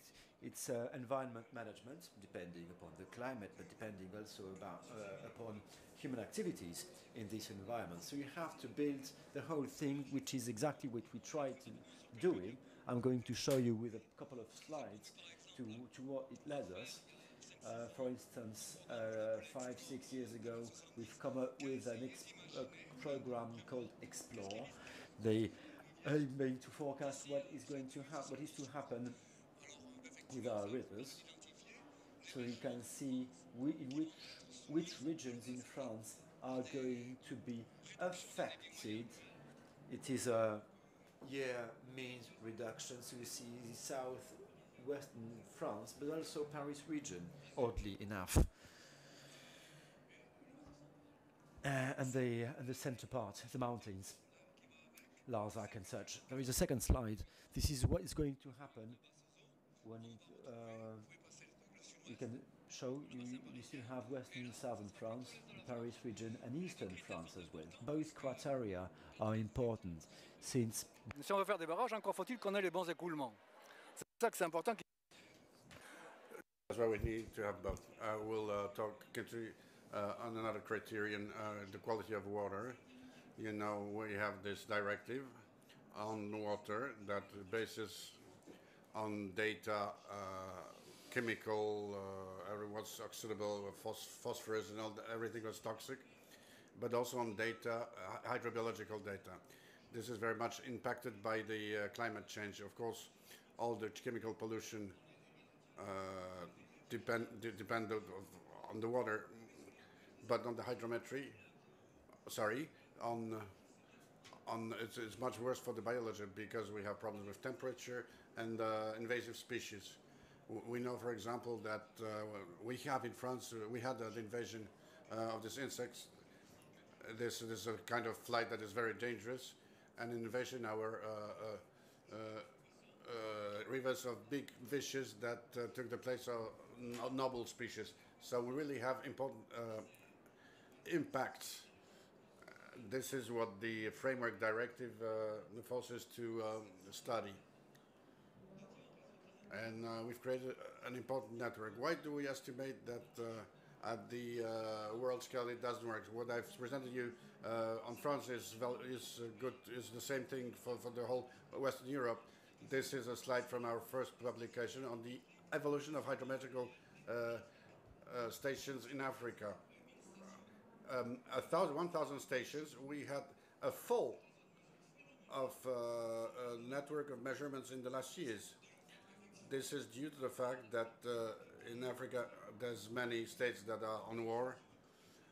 it's uh, environment management, depending upon the climate, but depending also about uh, upon human activities in this environment. So you have to build the whole thing, which is exactly what we try to doing. I'm going to show you with a couple of slides to, to what it led us. Uh, for instance, uh, five, six years ago, we've come up with a program called Explore. They aiming to forecast what is going to happen, what is to happen with our rivers. So you can see whi- in which, which regions in France are going to be affected. It is a year means reduction. So you see the south western France, but also Paris region, oddly enough. Uh, and the and the center part, the mountains, Larzac and such. There is a second slide. This is what is going to happen when it, uh, you can show you, you still have western and southern France, the Paris region, and eastern France as well. Both criteria are important since Si on veut faire des barrages, encore faut-il qu'on ait les bons écoulements. C'est pour ça que c'est important. That's why we need to have both. Uh, we'll uh, talk country, uh, on another criterion, uh, the quality of water. You know, we have this directive on water that bases on data, uh, chemical, uh, everyone's oxidable, phos- phosphorus and all that, everything was toxic, but also on data, uh, hydrobiological data. This is very much impacted by the uh, climate change. Of course, all the chemical pollution uh, depend de- depend on the water, but on the hydrometry, sorry, on uh, on it's, it's much worse for the biology because we have problems with temperature and uh, invasive species. We know, for example, that uh, we have in France uh, we had an invasion uh, of these insects. This, this is a kind of flight that is very dangerous, and an invasion our uh, uh, uh, uh, rivers of big fishes that uh, took the place of noble species. So we really have important uh, impacts. Uh, This is what the framework directive uh, forces to um, study. And uh, we've created an important network. Why do we estimate that uh, at the uh, world scale it doesn't work? What I've presented you uh, on France is, is uh, good, is the same thing for, for the whole Western Europe. This is a slide from our first publication on the evolution of hydrometrical uh, stations in Africa. Um, a thousand, 1,000 stations, we had a fall of network of measurements in the last years. This is due to the fact that uh, in Africa there's many states that are on war,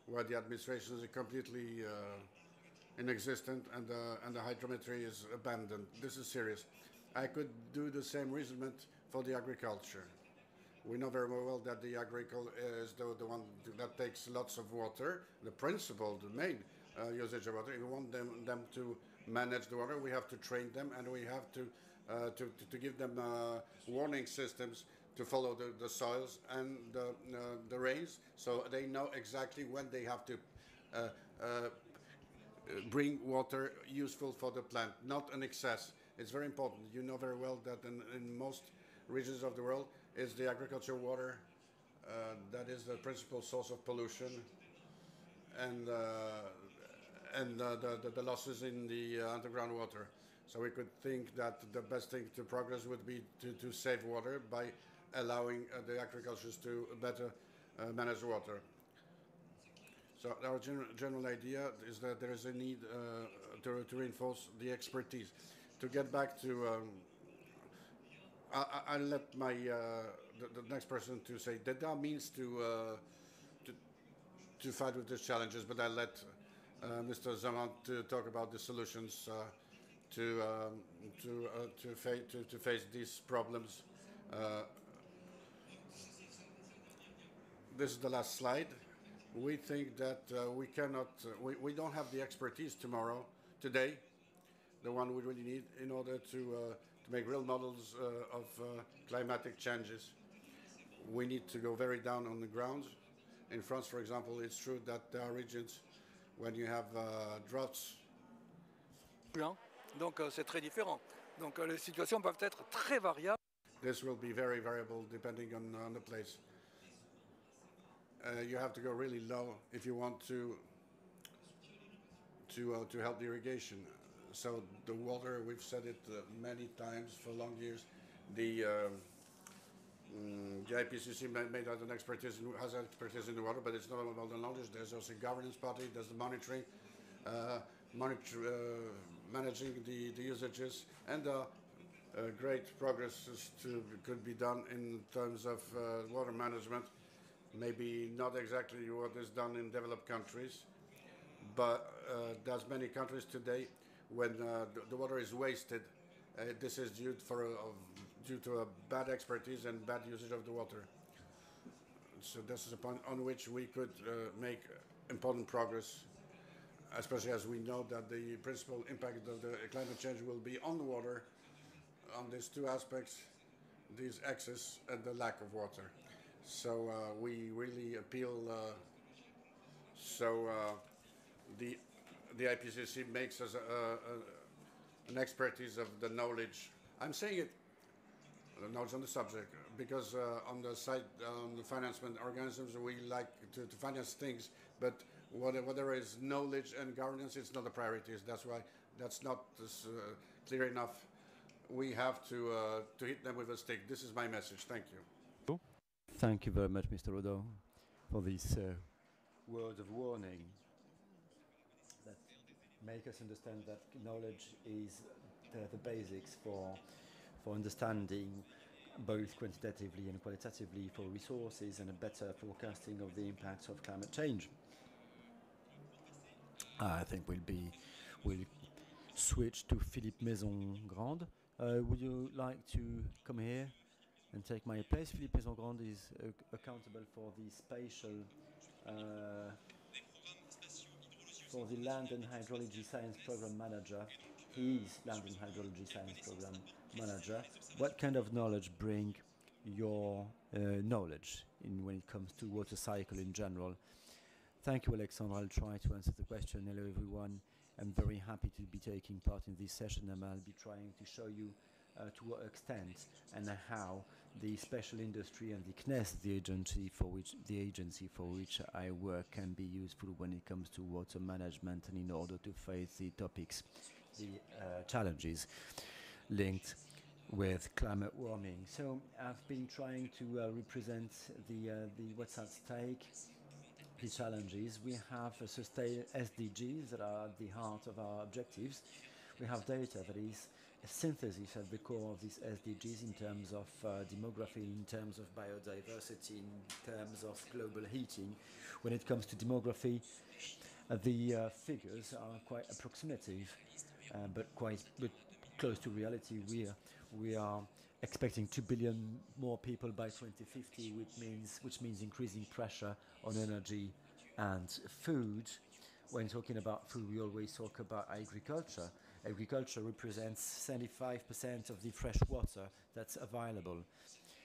where the administration is completely uh, inexistent and, uh, and the hydrometry is abandoned. This is serious. I could do the same reasonement for the agriculture. We know very well that the agriculture is the, the one that takes lots of water. The principle, the main uh, usage of water, if we want them, them to manage the water, we have to train them and we have to, uh, to, to, to give them uh, warning systems to follow the, the soils and the, uh, the rains so they know exactly when they have to uh, uh, bring water useful for the plant, not an excess. It's very important. You know very well that in, in most regions of the world it's the agricultural water uh, that is the principal source of pollution and and the, the, the losses in the underground water. So we could think that the best thing to progress would be to, to save water by allowing uh, the agricultures to better uh, manage water. So our general, general idea is that there is a need uh, to, to reinforce the expertise. To get back to, um, I, I- let my uh, the, the next person to say that are means to, uh, to to fight with these challenges, but I'll let uh, Mr. Zaman to talk about the solutions to um, to uh, to, fa- to to face these problems. Uh, this is the last slide. We think that uh, we cannot, we, we don't have the expertise tomorrow, today, the one we really need in order to, uh, to make real models uh, of uh, climatic changes. We need to go very down on the ground. In France, for example, it's true that there are regions when you have droughts Hein. Donc euh, c'est très différent. Donc euh, les situations peuvent être très variables. This will be very variable depending on, on the place. Uh, you have to go really low if you want to to uh, to help the irrigation. So the water, we've said it uh, many times for long years. The um, mm, the IPCC ma- made out an expertise in, has expertise in the water, but it's not about the knowledge. There's also governance party. There's the monitoring, uh, monitor, uh, managing the, the usages, and uh, uh, great progress to, could be done in terms of uh, water management. Maybe not exactly what is done in developed countries, but uh, there's many countries today when uh, the, the, water is wasted. Uh, this is due, for a, due to a bad expertise and bad usage of the water. So this is a point on which we could make important progress especially as we know that the principal impact of the climate change will be on the water on these two aspects, these excess and the lack of water. So uh, we really appeal. Uh, so uh, the the IPCC makes us a, a, an expertise of the knowledge. I'm saying it, the knowledge on the subject, because uh, on the side, on the financement organisms, we like to, to finance things, but whatever is knowledge and governance, it's not a priority. That's why that's not uh, clear enough we have to, uh, to hit them with a stick. This is my message. Thank you. Thank you very much, Mr. Redaud, for these uh, words of warning that make us understand that knowledge is the, the basics for, for understanding both quantitatively and qualitatively for resources and a better forecasting of the impacts of climate change. I think we'll be we'll switch to Philippe Maison Grande. Uh, would you like to come here and take my place? Philippe Maisongrande is uh, accountable for the spatial, uh, for the Land and Hydrology Science Program Manager. He is Land and Hydrology Science Program Manager. What kind of knowledge bring your uh, knowledge in when it comes to water cycle in general? Thank you, Alexandre. I'll try to answer the question. Hello, everyone. I'm very happy to be taking part in this session and I'll be trying to show you uh, to what extent and how the special industry and the CNES, the agency for which the agency for which I work, can be useful when it comes to water management and in order to face the topics, the uh, challenges linked with climate warming. So I've been trying to uh, represent the uh, the what's at stake challenges. We have sustained SDGs that are at the heart of our objectives. We have data that is a synthesis at the core of these SDGs in terms of uh, demography, in terms of biodiversity, in terms of global heating. When it comes to demography, uh, the uh, figures are quite approximative, uh, but quite but close to reality. We are, we are expecting 2 billion more people by 2050, which means, which means increasing pressure on energy and food. When talking about food, we always talk about agriculture. Agriculture represents 75% of the fresh water that's available.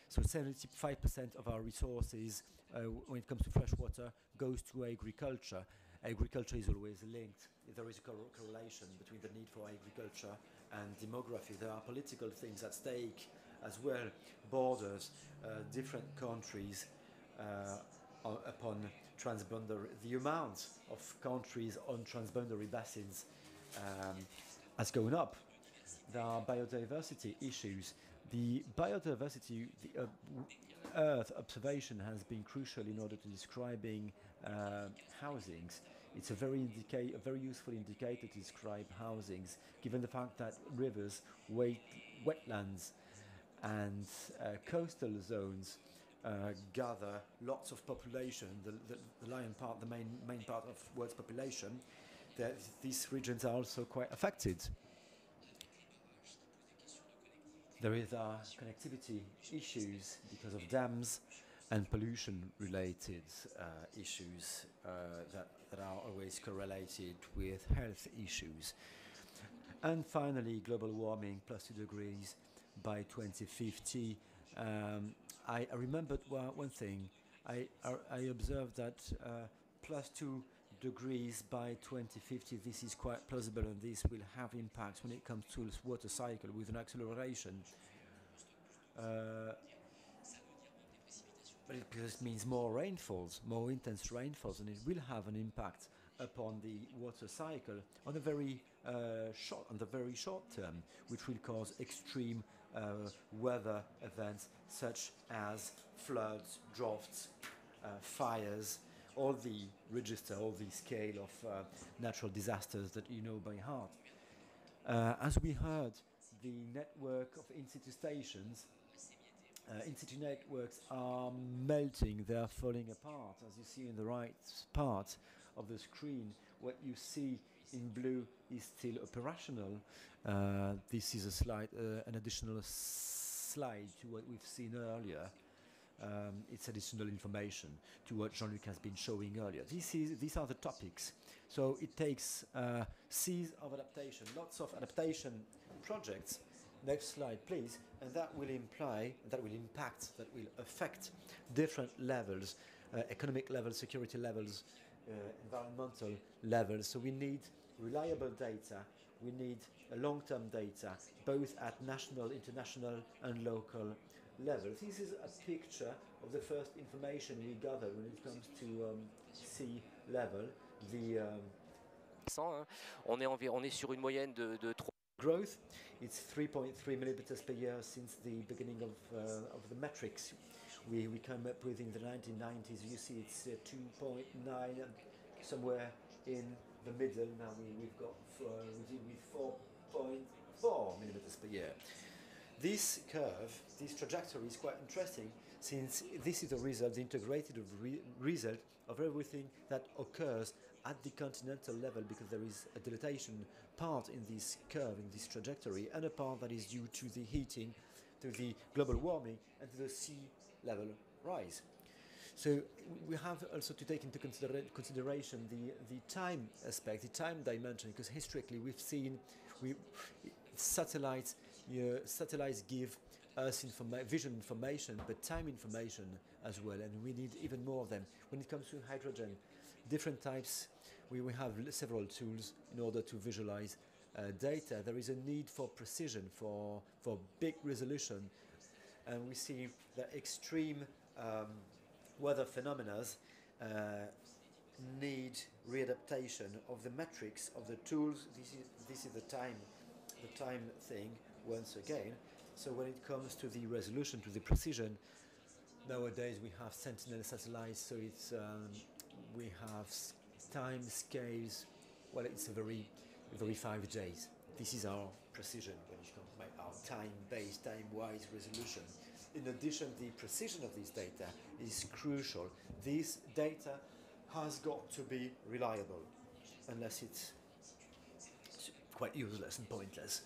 So 75% of our resources, uh, when it comes to fresh water, goes to agriculture. Agriculture is always linked. There is a correlation between the need for agriculture and demography. There are political things at stake as well, borders, uh, different countries uh, upon transboundary, the amount of countries on transboundary basins um, has gone up. There are biodiversity issues. The biodiversity, the uh, Earth observation has been crucial in order to describing uh, housings. It's a very, a very useful indicator to describe housings, given the fact that rivers, wet wetlands, and uh, coastal zones uh, gather lots of population, the, the, the, lion part, the main, main part of world's population, that these regions are also quite affected. There is uh, connectivity issues because of dams and pollution-related uh, issues uh, that, that are always correlated with health issues. And finally, global warming plus two degrees by 2050. Um, I, I, remembered one, thing. I, I, observed that uh, plus two degrees by 2050, this is quite plausible and this will have impacts when it comes to the water cycle with an acceleration. Uh, but it just means more rainfalls, more intense rainfalls, and it will have an impact upon the water cycle on a very uh, short, on the very short term, which will cause extreme uh, weather events such as floods, droughts, uh, fires, all the register, all the scale of uh, natural disasters that you know by heart. Uh, as we heard, the network of in-situ stations, uh, in-situ networks are melting, they are falling apart. As you see in the right part of the screen, what you see in blue is still operational. Uh, this is a slide, uh, an additional slide to what we've seen earlier. Um, it's additional information to what Jean-Luc has been showing earlier. This is, these are the topics. So it takes uh, C's of adaptation, lots of adaptation projects. Next slide, please. And that will imply, that will impact, that will affect different levels, uh, economic levels, security levels, uh, environmental levels. So we need reliable data, we need long-term data, both at national, international and local level. This is a picture of the first information we gathered when it comes to um, sea level. The um, on, est on est sur une moyenne de, de 3. Growth, it's 3.3 millimeters per year since the beginning of, uh, of the metrics we, we came up with in the 1990s. You see it's uh, 2.9 somewhere in the middle. Now we, we've got uh, with 4.4 millimeters per year. This curve, this trajectory is quite interesting since this is the result, the integrated re result of everything that occurs at the continental level because there is a dilatation part in this curve, in this trajectory, and a part that is due to the heating, to the global warming, and to the sea level rise. So we have also to take into considera consideration the, the time aspect, the time dimension, because historically we've seen we, satellites yeah, satellites give us informa vision information, but time information as well, and we need even more of them. When it comes to hydrogen, different types, we, we have several tools in order to visualize uh, data. There is a need for precision, for, for big resolution, and we see that extreme um, weather phenomena uh, need readaptation of the metrics of the tools. This is, this is the time, the time thing once again. So when it comes to the resolution, to the precision, nowadays we have Sentinel satellites, so it's um, we have time scales. Well, it's a very, very five days. This is our precision when it comes to our time-based, time-wise resolution. In addition, the precision of this data is crucial. This data has got to be reliable, unless it's quite useless and pointless.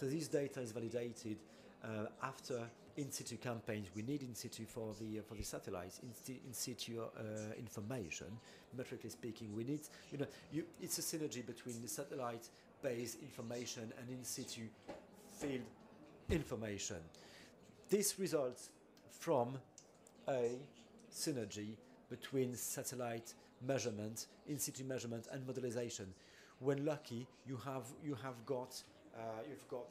So this data is validated uh, after in situ campaigns. We need in situ for the uh, for the satellites in, in situ uh, information. Metrically speaking, we need you know you, it's a synergy between the satellite-based information and in situ field information. This results from a synergy between satellite measurement, in situ measurement, and modelization. When lucky, you have you have got uh, you've got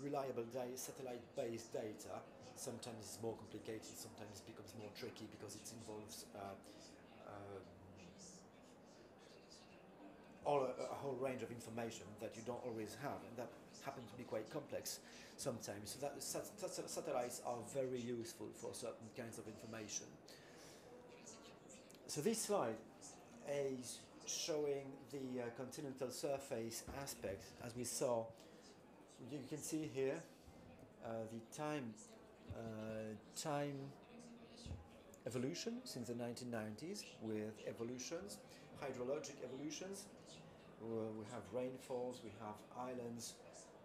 reliable satellite-based data. Sometimes it's more complicated, sometimes it becomes more tricky because it involves uh, um, all a, a, whole range of information that you don't always have, and that happens to be quite complex sometimes. So that satellites are very useful for certain kinds of information. So this slide is showing the uh, continental surface aspect, as we saw you can see here uh, the time uh, time evolution since the 1990s with evolutions, hydrologic evolutions. we have rainfalls, we have islands.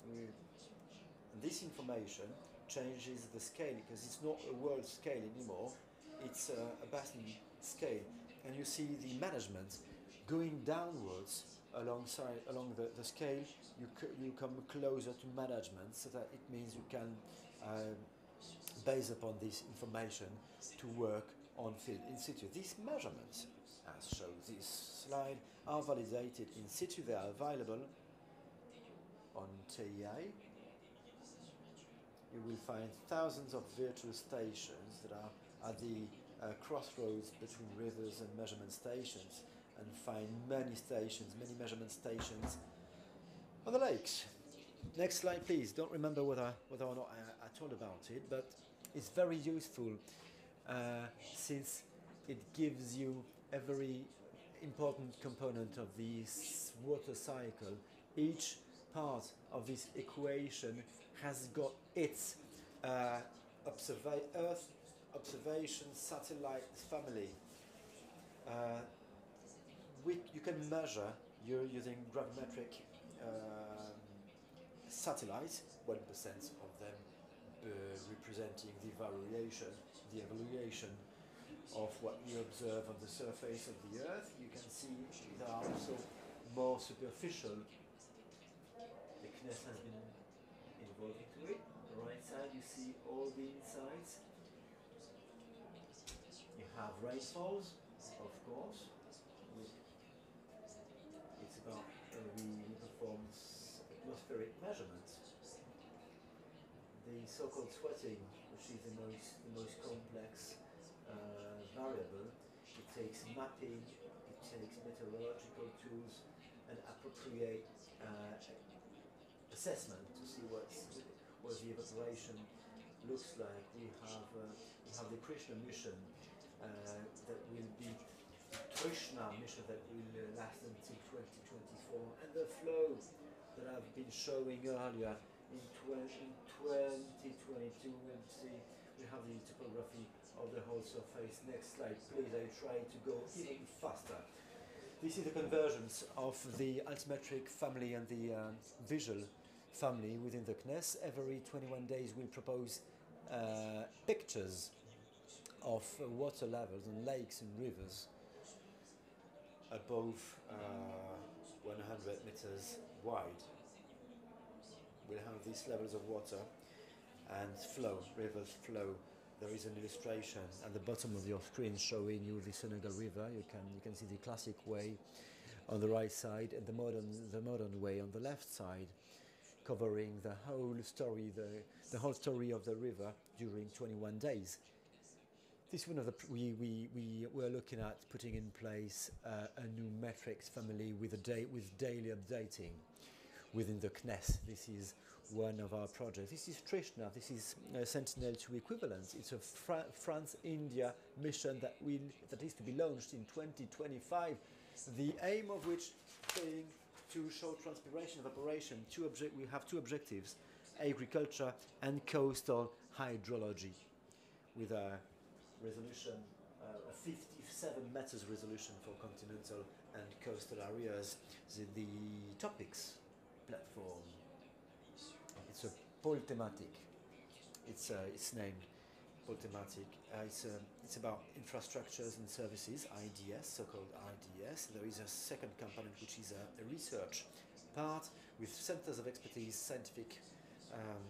We, this information changes the scale because it's not a world scale anymore, it's a, a basin scale. And you see the management going downwards alongside along the, the scale, you, you come closer to management, so that it means you can, uh, base upon this information, to work on field in situ. These measurements, as shown this slide, are validated in situ. They are available on Theia. You will find thousands of virtual stations that are at the uh, crossroads between rivers and measurement stations and find many stations, many measurement stations on the lakes. Next slide, please. Don't remember whether, whether or not I, I told about it, but it's very useful uh, since it gives you a very important component of this water cycle. Each part of this equation has got its uh, observa Earth observation satellite family. Uh, you can measure you're using gravimetric um, satellites, 1% of them uh, representing the variation, the evaluation of what we observe on the surface of the Earth. You can see there are also more superficial. Has been involved into it. The right side you see all the insides. You have rainfalls, of course. It's about uh, we perform atmospheric measurements. The so-called sweating, which is the most, the most complex uh, variable, it takes mapping, it takes meteorological tools and appropriate uh, assessment to see what's, what the evaporation looks like. We have, uh, we have the Trishna mission uh, that will be Trishna mission that will uh, last until 2024 and the flow that I've been showing earlier in 2022 and see we have the topography of the whole surface. Next slide please, I try to go even faster. This is the convergence of the altimetric family and the um, visual family within the CNES. Every 21 days we propose uh, pictures of water levels and lakes and rivers above uh, 100 meters wide. We'll have these levels of water and flow, rivers flow. There is an illustration at the bottom of your screen showing you the Senegal River. You can you can see the classic way on the right side and the modern the modern way on the left side, covering the whole story the the whole story of the river during 21 days. This one of the we, we, we were looking at putting in place uh, a new metrics family with a day with daily updating within the CNES. This is one of our projects. This is Trishna. This is uh, Sentinel-2 equivalence. It's a Fra France-India mission that will that is to be launched in 2025. The aim of which being to show transpiration of evaporation. Two object we have two objectives: agriculture and coastal hydrology, with a resolution, uh, a 57 meters resolution for continental and coastal areas. The, the topics platform. It's a Polthematic. It's, uh, it's named Polthematic. Uh, it's, uh, it's about infrastructures and services, IDS, so-called IDS. There is a second component which is a, a research part with centers of expertise, scientific um,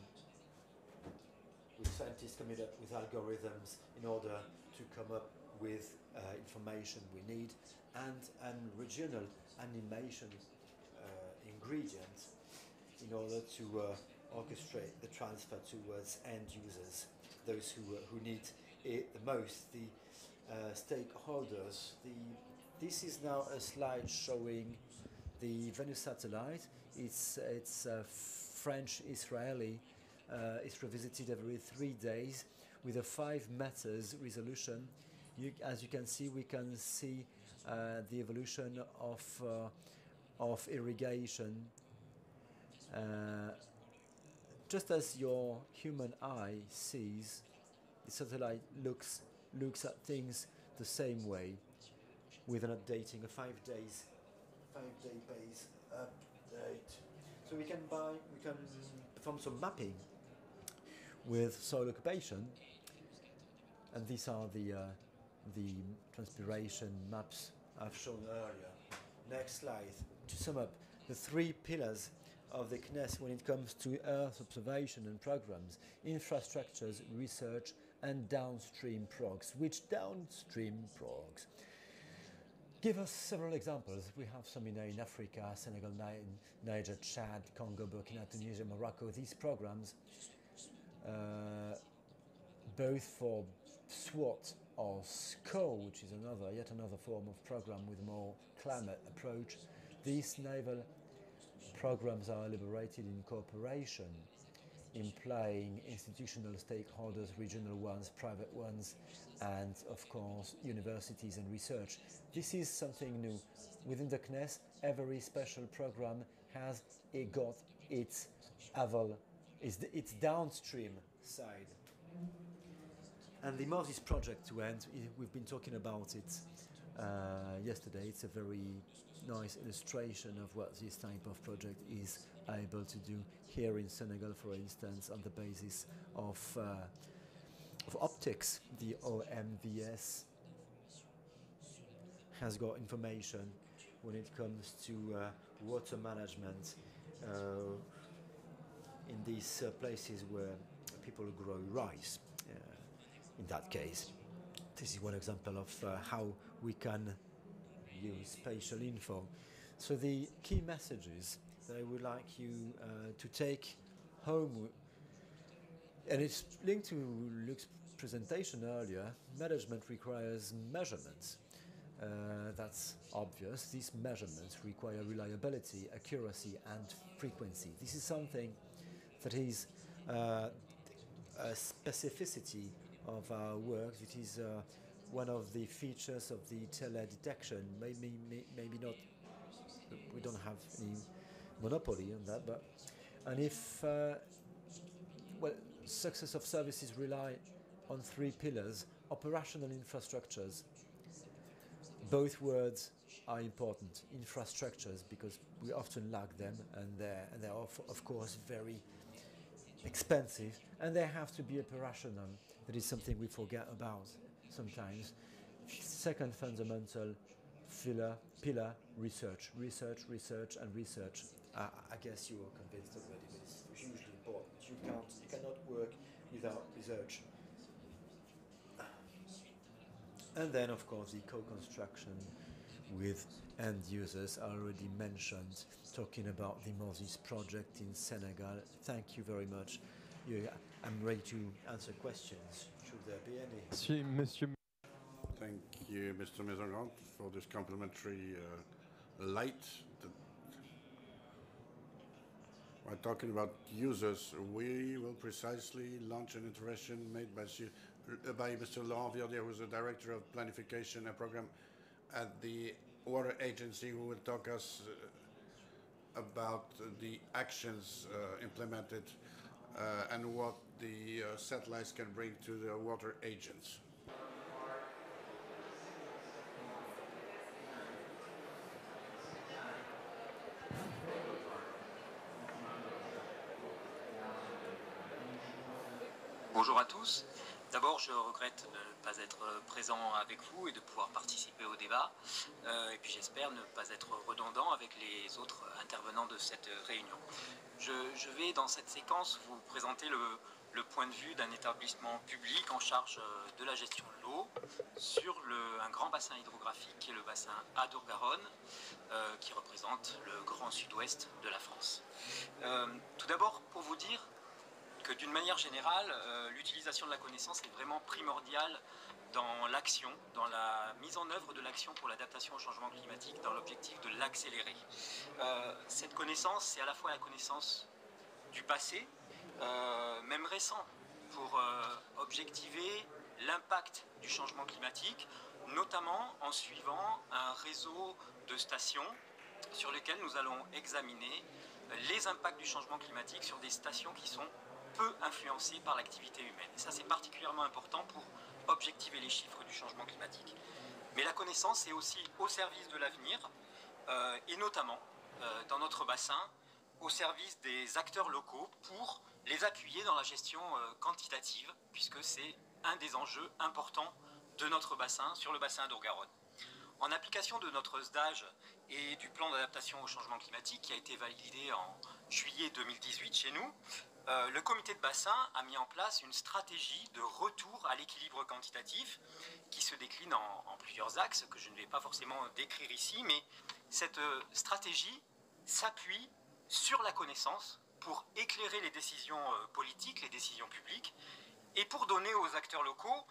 with scientists coming up with algorithms in order to come up with uh, information we need and and regional animation uh, ingredients in order to uh, orchestrate the transfer towards end users, those who, uh, who need it the most, the uh, stakeholders. The, this is now a slide showing the Venus satellite. It's, it's French-Israeli uh, is revisited every three days with a five meters resolution. You, as you can see, we can see uh, the evolution of uh, of irrigation. Uh, just as your human eye sees, the satellite looks looks at things the same way, with an updating, a five days, five day base update. So we can buy, we can perform some mapping with soil occupation. And these are the, uh, the transpiration maps I've shown earlier. Next slide. To sum up, the three pillars of the CNES when it comes to Earth observation and programs, infrastructures, research, and downstream progs. Which downstream progs? Give us several examples. We have some in, in Africa, Senegal, Niger, Chad, Congo, Burkina, Tunisia, Morocco. These programs uh, both for SWOT or SCO, which is another, yet another form of program with more climate approach. These naval programs are elaborated in cooperation, implying institutional stakeholders, regional ones, private ones, and of course universities and research. This is something new. Within the CNES, every special program has it got its aval, its, its downstream side. And the Moses project to end, we've been talking about it uh, yesterday. It's a very nice illustration of what this type of project is able to do here in Senegal, for instance, on the basis of, uh, of optics. The OMVS has got information when it comes to uh, water management uh, in these uh, places where people grow rice. Uh, in that case, this is one example of uh, how we can spatial info. So the key messages that I would like you uh, to take home, and it's linked to Luke's presentation earlier. Management requires measurements. Uh, that's obvious. These measurements require reliability, accuracy, and frequency. This is something that is uh, a specificity of our work. It is uh, one of the features of the teledetection. Maybe, maybe not. We don't have any monopoly on that, but and if uh, well, success of services rely on three pillars: operational infrastructures. Both words are important. Infrastructures because we often lack them, and they're, and they're of, of course very expensive, and they have to be operational. That is something we forget about sometimes. Second fundamental pillar, pillar research, research, research, and research. I, guess you are convinced already, but it's hugely important. You can't, you cannot work without research. And then, of course, the co-construction with end users. I already mentioned talking about the Moses project in Senegal. Thank you very much. I'm ready to answer questions. Any? Monsieur, Thank you, Mr. Maisongrande, for this complimentary uh, light. While talking about users, we will precisely launch an intervention made by, by Mr. Laurent Verdier, who's the Director of Planification and Program at the Water Agency, who will talk us uh, about the actions uh, implemented uh, and what the uh, satellites can bring to the water agents. Bonjour à tous. D'abord, je regrette de ne pas être présent avec vous et de pouvoir participer au débat. Euh, et puis j'espère ne pas être redondant avec les autres intervenants de cette réunion. Je, je vais dans cette séquence vous présenter le, le point de vue d'un établissement public en charge euh, de la gestion de l'eau sur un grand bassin hydrographique qui est le bassin Adour-Garonne, euh, qui représente le grand sud-ouest de la France. Euh, tout d'abord, pour vous dire que d'une manière générale, l'utilisation de la connaissance est vraiment primordiale dans l'action, dans la mise en œuvre de l'action pour l'adaptation au changement climatique, dans l'objectif de l'accélérer. Cette connaissance, c'est à la fois la connaissance du passé, euh, même récent, pour euh, objectiver l'impact du changement climatique, notamment en suivant un réseau de stations sur lesquelles nous allons examiner les impacts du changement climatique sur des stations qui sont peu influencées par l'activité humaine. Et ça, c'est particulièrement important pour objectiver les chiffres du changement climatique. Mais la connaissance est aussi au service de l'avenir, euh, et notamment dans notre bassin, au service des acteurs locaux pour les appuyer dans la gestion euh, quantitative, puisque c'est un des enjeux importants de notre bassin sur le bassin d'Ourgaronne. En application de notre SDAGE et du plan d'adaptation au changement climatique qui a été validé en juillet 2018 chez nous, euh, le comité de bassin a mis en place une stratégie de retour à l'équilibre quantitatif qui se décline en, plusieurs axes que je ne vais pas forcément décrire ici, mais cette euh, stratégie s'appuie sur la connaissance pour éclairer les décisions euh, politiques, les décisions publiques, et pour donner aux acteurs locaux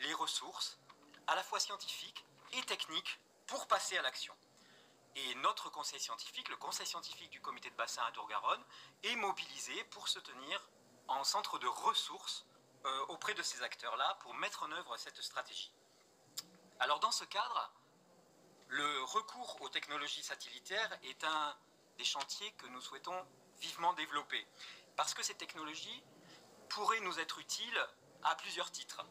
les ressources, à la fois scientifiques et techniques, pour passer à l'action. Et notre conseil scientifique, le conseil scientifique du comité de bassin à Dourgaronne, est mobilisé pour se tenir en centre de ressources euh, auprès de ces acteurs-là pour mettre en œuvre cette stratégie. Alors dans ce cadre, le recours aux technologies satellitaires est un des chantiers que nous souhaitons vivement développer. Parce que ces technologies pourraient nous être utiles à plusieurs titres.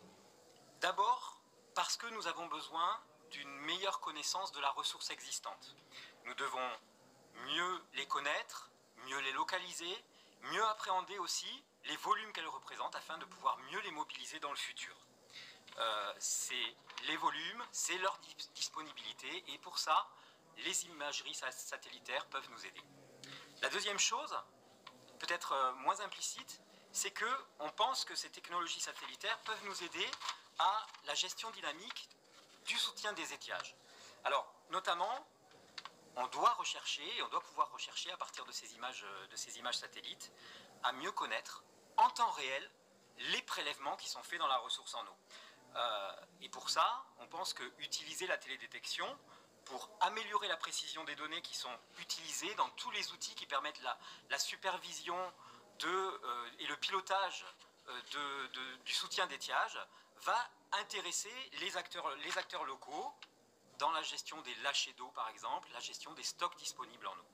D'abord, parce que nous avons besoin d'une meilleure connaissance de la ressource existante. Nous devons mieux les connaître, mieux les localiser, mieux appréhender aussi les volumes qu'elles représentent afin de pouvoir mieux les mobiliser dans le futur. Euh, c'est les volumes, c'est leur disponibilité et pour ça, les imageries satellitaires peuvent nous aider. La deuxième chose, peut-être euh, moins implicite, c'est que on pense que ces technologies satellitaires peuvent nous aider à la gestion dynamique du soutien des étiages. Alors, notamment, on doit rechercher, on doit pouvoir rechercher à partir de ces images, euh, de ces images satellites, à mieux connaître en temps réel les prélèvements qui sont faits dans la ressource en eau. Euh, et pour ça, on pense que utiliser la télédétection pour améliorer la précision des données qui sont utilisées dans tous les outils qui permettent la, supervision euh, et le pilotage du soutien d'étiage va intéresser les acteurs, locaux dans la gestion des lâchers d'eau, par exemple, la gestion des stocks disponibles en eau.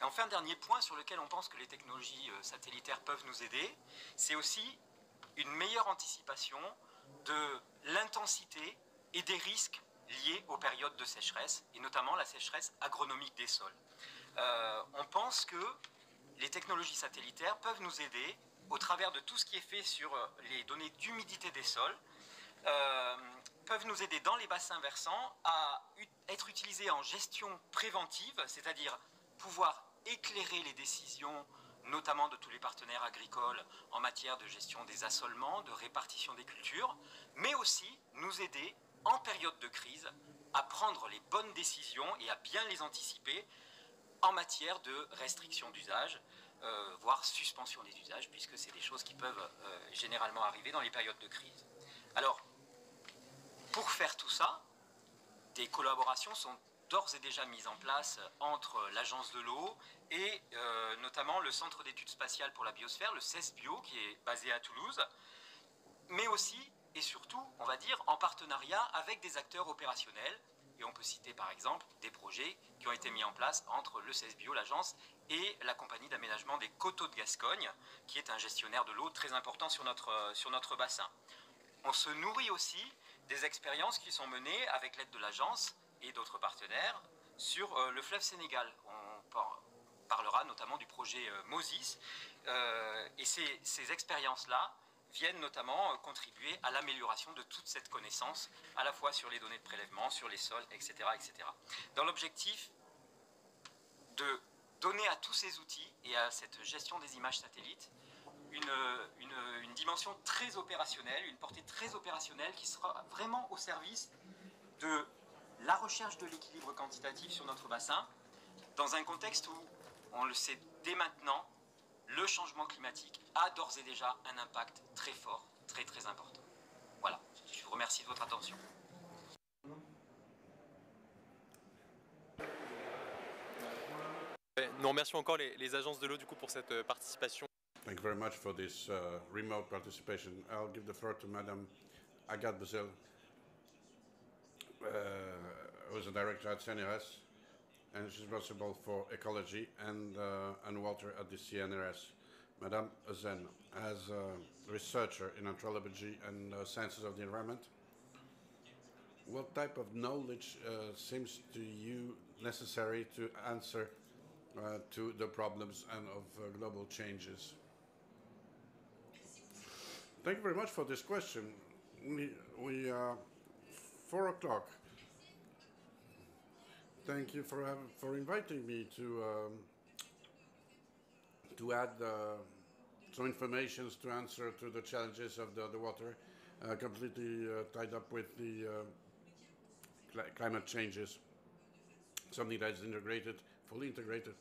Et enfin, dernier point sur lequel on pense que les technologies euh, satellitaires peuvent nous aider, c'est aussi une meilleure anticipation de l'intensité et des risques liés aux périodes de sécheresse, et notamment la sécheresse agronomique des sols. Euh, on pense que les technologies satellitaires peuvent nous aider au travers de tout ce qui est fait sur euh, les données d'humidité des sols, euh, peuvent nous aider dans les bassins versants à être utilisés en gestion préventive, c'est-à-dire pouvoir éclairer les décisions notamment de tous les partenaires agricoles en matière de gestion des assolements, de répartition des cultures, mais aussi nous aider en période de crise à prendre les bonnes décisions et à bien les anticiper en matière de restriction d'usage, euh, voire suspension des usages, puisque c'est des choses qui peuvent euh, généralement arriver dans les périodes de crise. Alors, pour faire tout ça, des collaborations sont d'ores et déjà mises en place entre l'Agence de l'eau et euh, notamment le Centre d'études spatiales pour la biosphère, le CESBio, qui est basé à Toulouse, mais aussi et surtout, on va dire, en partenariat avec des acteurs opérationnels. Et on peut citer par exemple des projets qui ont été mis en place entre le CESBio, l'agence, et la compagnie d'aménagement des coteaux de Gascogne, qui est un gestionnaire de l'eau très important sur notre, euh, sur notre bassin. On se nourrit aussi des expériences qui sont menées avec l'aide de l'agence et d'autres partenaires sur euh, le fleuve Sénégal. On parlera notamment du projet euh, Moses. et ces, ces expériences-là viennent notamment contribuer à l'amélioration de toute cette connaissance, à la fois sur les données de prélèvement, sur les sols, etc. etc. Dans l'objectif de donner à tous ces outils et à cette gestion des images satellites une, une, dimension très opérationnelle, une portée très opérationnelle qui sera vraiment au service de la recherche de l'équilibre quantitatif sur notre bassin, dans un contexte où, on le sait dès maintenant, le changement climatique a d'ores et déjà un impact très fort, très très important. Voilà, je vous remercie de votre attention. Nous remercions encore les, les agences de l'eau du coup pour cette euh, participation. Thank you very much for this uh, remote participation. I'll give the floor to Madame Agathe Bazil, uh, who is a director at CNRS, and she's responsible for ecology and, uh, and water at the CNRS. Madame Euzen, as a researcher in anthropology and uh, sciences of the environment, what type of knowledge uh, seems to you necessary to answer uh, to the problems and of uh, global changes. Thank you very much for this question. We, we uh, four o'clock. Thank you for for inviting me to um, to add uh, some information to answer to the challenges of the, the water, uh, completely uh, tied up with the cl climate changes. Something that is integrated fully integrated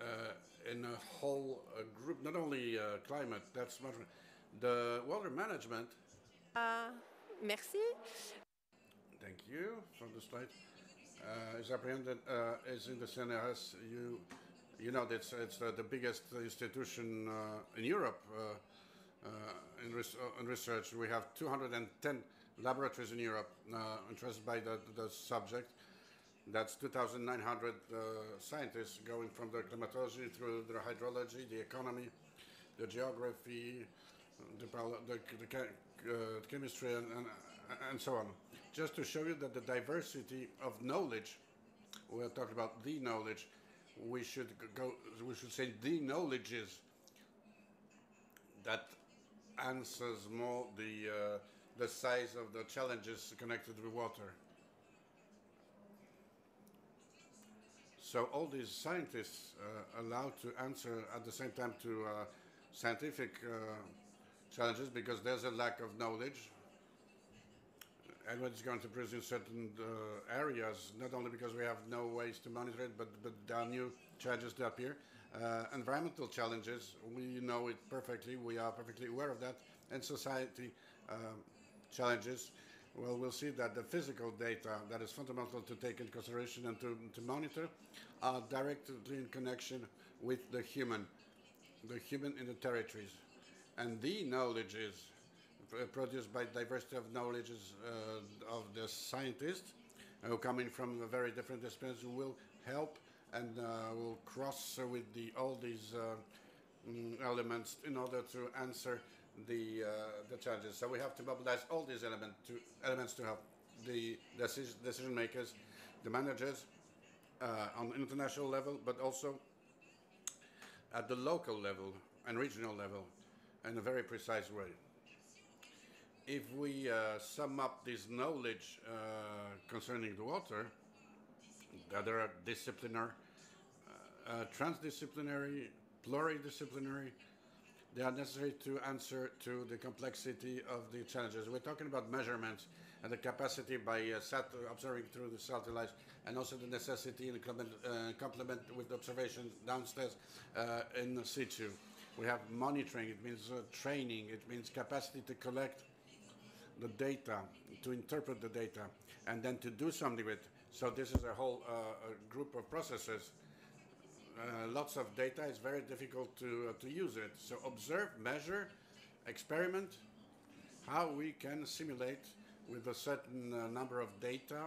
uh, in a whole uh, group, not only uh, climate, that's much, the water management. merci. Thank you for the slide. Uh, is apprehended uh, is in the CNRS. You, you know, it's it's uh, the biggest institution in Europe in, res in, research. We have 210 laboratories in Europe interested by the, the subject. That's 2,900 uh, scientists going from the climatology through the hydrology, the economy, the geography, the, the, uh, the chemistry, and, and, and so on. Just to show you that the diversity of knowledge, we're talking about the knowledge, we should go, we should say the knowledges that answers more the, uh, the size of the challenges connected with water. So all these scientists uh, allowed to answer at the same time to uh, scientific uh, challenges because there's a lack of knowledge. Everyone's going to present certain uh, areas, not only because we have no ways to monitor it, but, but there are new challenges that appear. Uh, environmental challenges, we know it perfectly, we are perfectly aware of that, and society um, challenges, well, we'll see that the physical data that is fundamental to take into consideration and to, to monitor are directly in connection with the human, the human in the territories. And the knowledge is produced by diversity of knowledges uh, of the scientists who come in from a very different disciplines who will help and uh, will cross with the, all these uh, mm, elements in order to answer the, uh, the challenges. So we have to mobilize all these element to, elements to help the decision, decision makers, the managers uh, on international level, but also at the local level and regional level in a very precise way. If we uh, sum up this knowledge uh, concerning the water, that are disciplinary, uh, transdisciplinary, pluridisciplinary, they are necessary to answer to the complexity of the challenges. We're talking about measurements and the capacity by uh, sat observing through the satellites, and also the necessity in complement, uh, complement with the observation downstairs uh, in situ. We have monitoring, it means uh, training, it means capacity to collect the data, to interpret the data, and then to do something with. So this is a whole uh, group of processes uh, lots of data, it's very difficult to, uh, to use it. So observe, measure, experiment, how we can simulate with a certain uh, number of data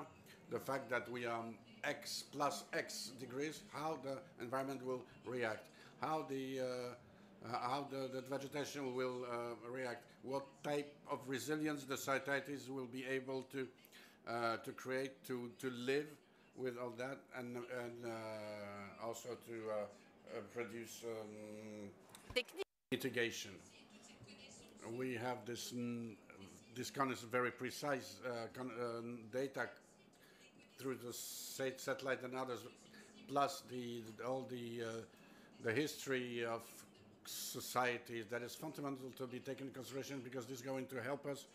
the fact that we are x plus x degrees, how the environment will react, how the uh, how the, the, vegetation will uh, react, what type of resilience the societies will be able to to create to to live with all that and, and uh, also to uh, uh, produce um, mitigation. We have this this kind of very precise data through the satellite and others, plus the all the the history of societies that is fundamental to be taken into consideration because this is going to help us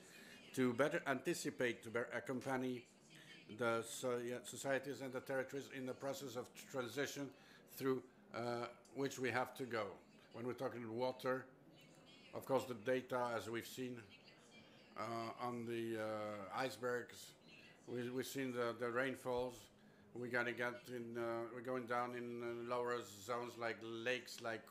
to better anticipate, to better accompany the societies and the territories in the process of transition through uh, which we have to go. When we're talking water, of course, the data, as we've seen uh, on the uh, icebergs, we, we've seen the, the rainfalls. We're gonna get in. Uh, we're going down in uh, lower zones like lakes, like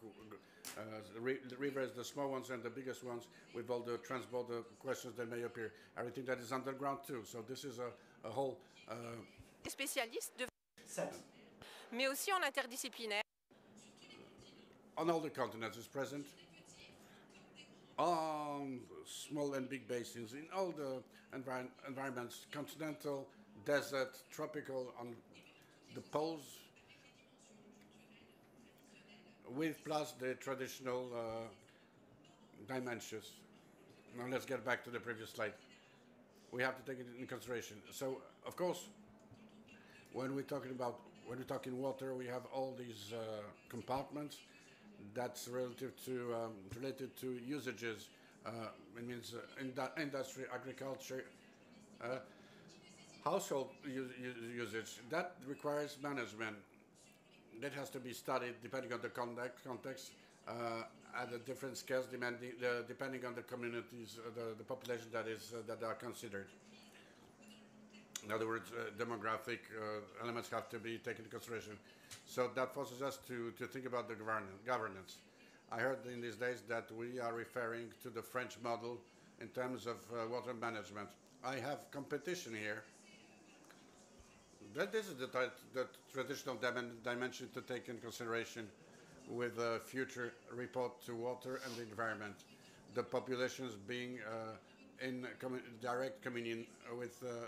uh, the rivers, the small ones and the biggest ones, with all the transborder questions that may appear. Everything that is underground too. So this is a, a whole des spécialistes de mais aussi en interdisciplinaire. On all the continents is present, on small and big basins, in all the envir environments, continental, desert, tropical, on the poles, with plus the traditional uh, dimensions. Now let's get back to the previous slide we have to take it into consideration. So, of course, when we're talking about when we're talking water, we have all these uh, compartments. That's relative to um, related to usages. Uh, it means uh, industry, agriculture, uh, household usage. That requires management. That has to be studied depending on the context. context uh, at a different scales depending, uh, depending on the communities, uh, the, the population that is that are considered. In other words, demographic elements have to be taken into consideration. So that forces us to, to think about the governance. I heard in these days that we are referring to the French model in terms of uh, water management. I have competition here That this is the, the traditional dimension to take in consideration with a future report to water and the environment. The populations being uh, in direct communion with uh,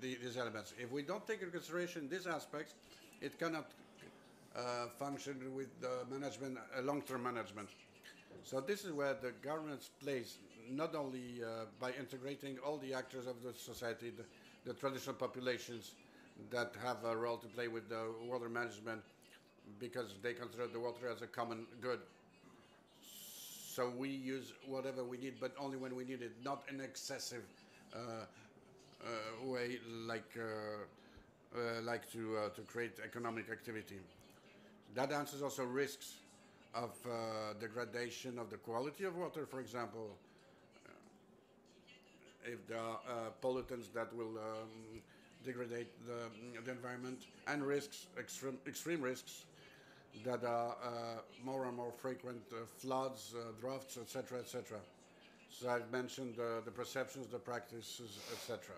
the, these elements. If we don't take into consideration these aspects, it cannot uh, function with the management, long-term management. So this is where the government plays not only uh, by integrating all the actors of the society, the, the, traditional populations that have a role to play with the water management because they consider the water as a common good. So we use whatever we need, but only when we need it, not in excessive uh, uh, way like uh, uh, like to to create economic activity. That answers also risks of degradation of the quality of water, for example if there are uh, pollutants that will um, degrade the, the, environment and risks, extreme, extreme risks that are uh, more and more frequent, uh, floods, droughts, etc., etc. So I've mentioned the perceptions, the practices, etc.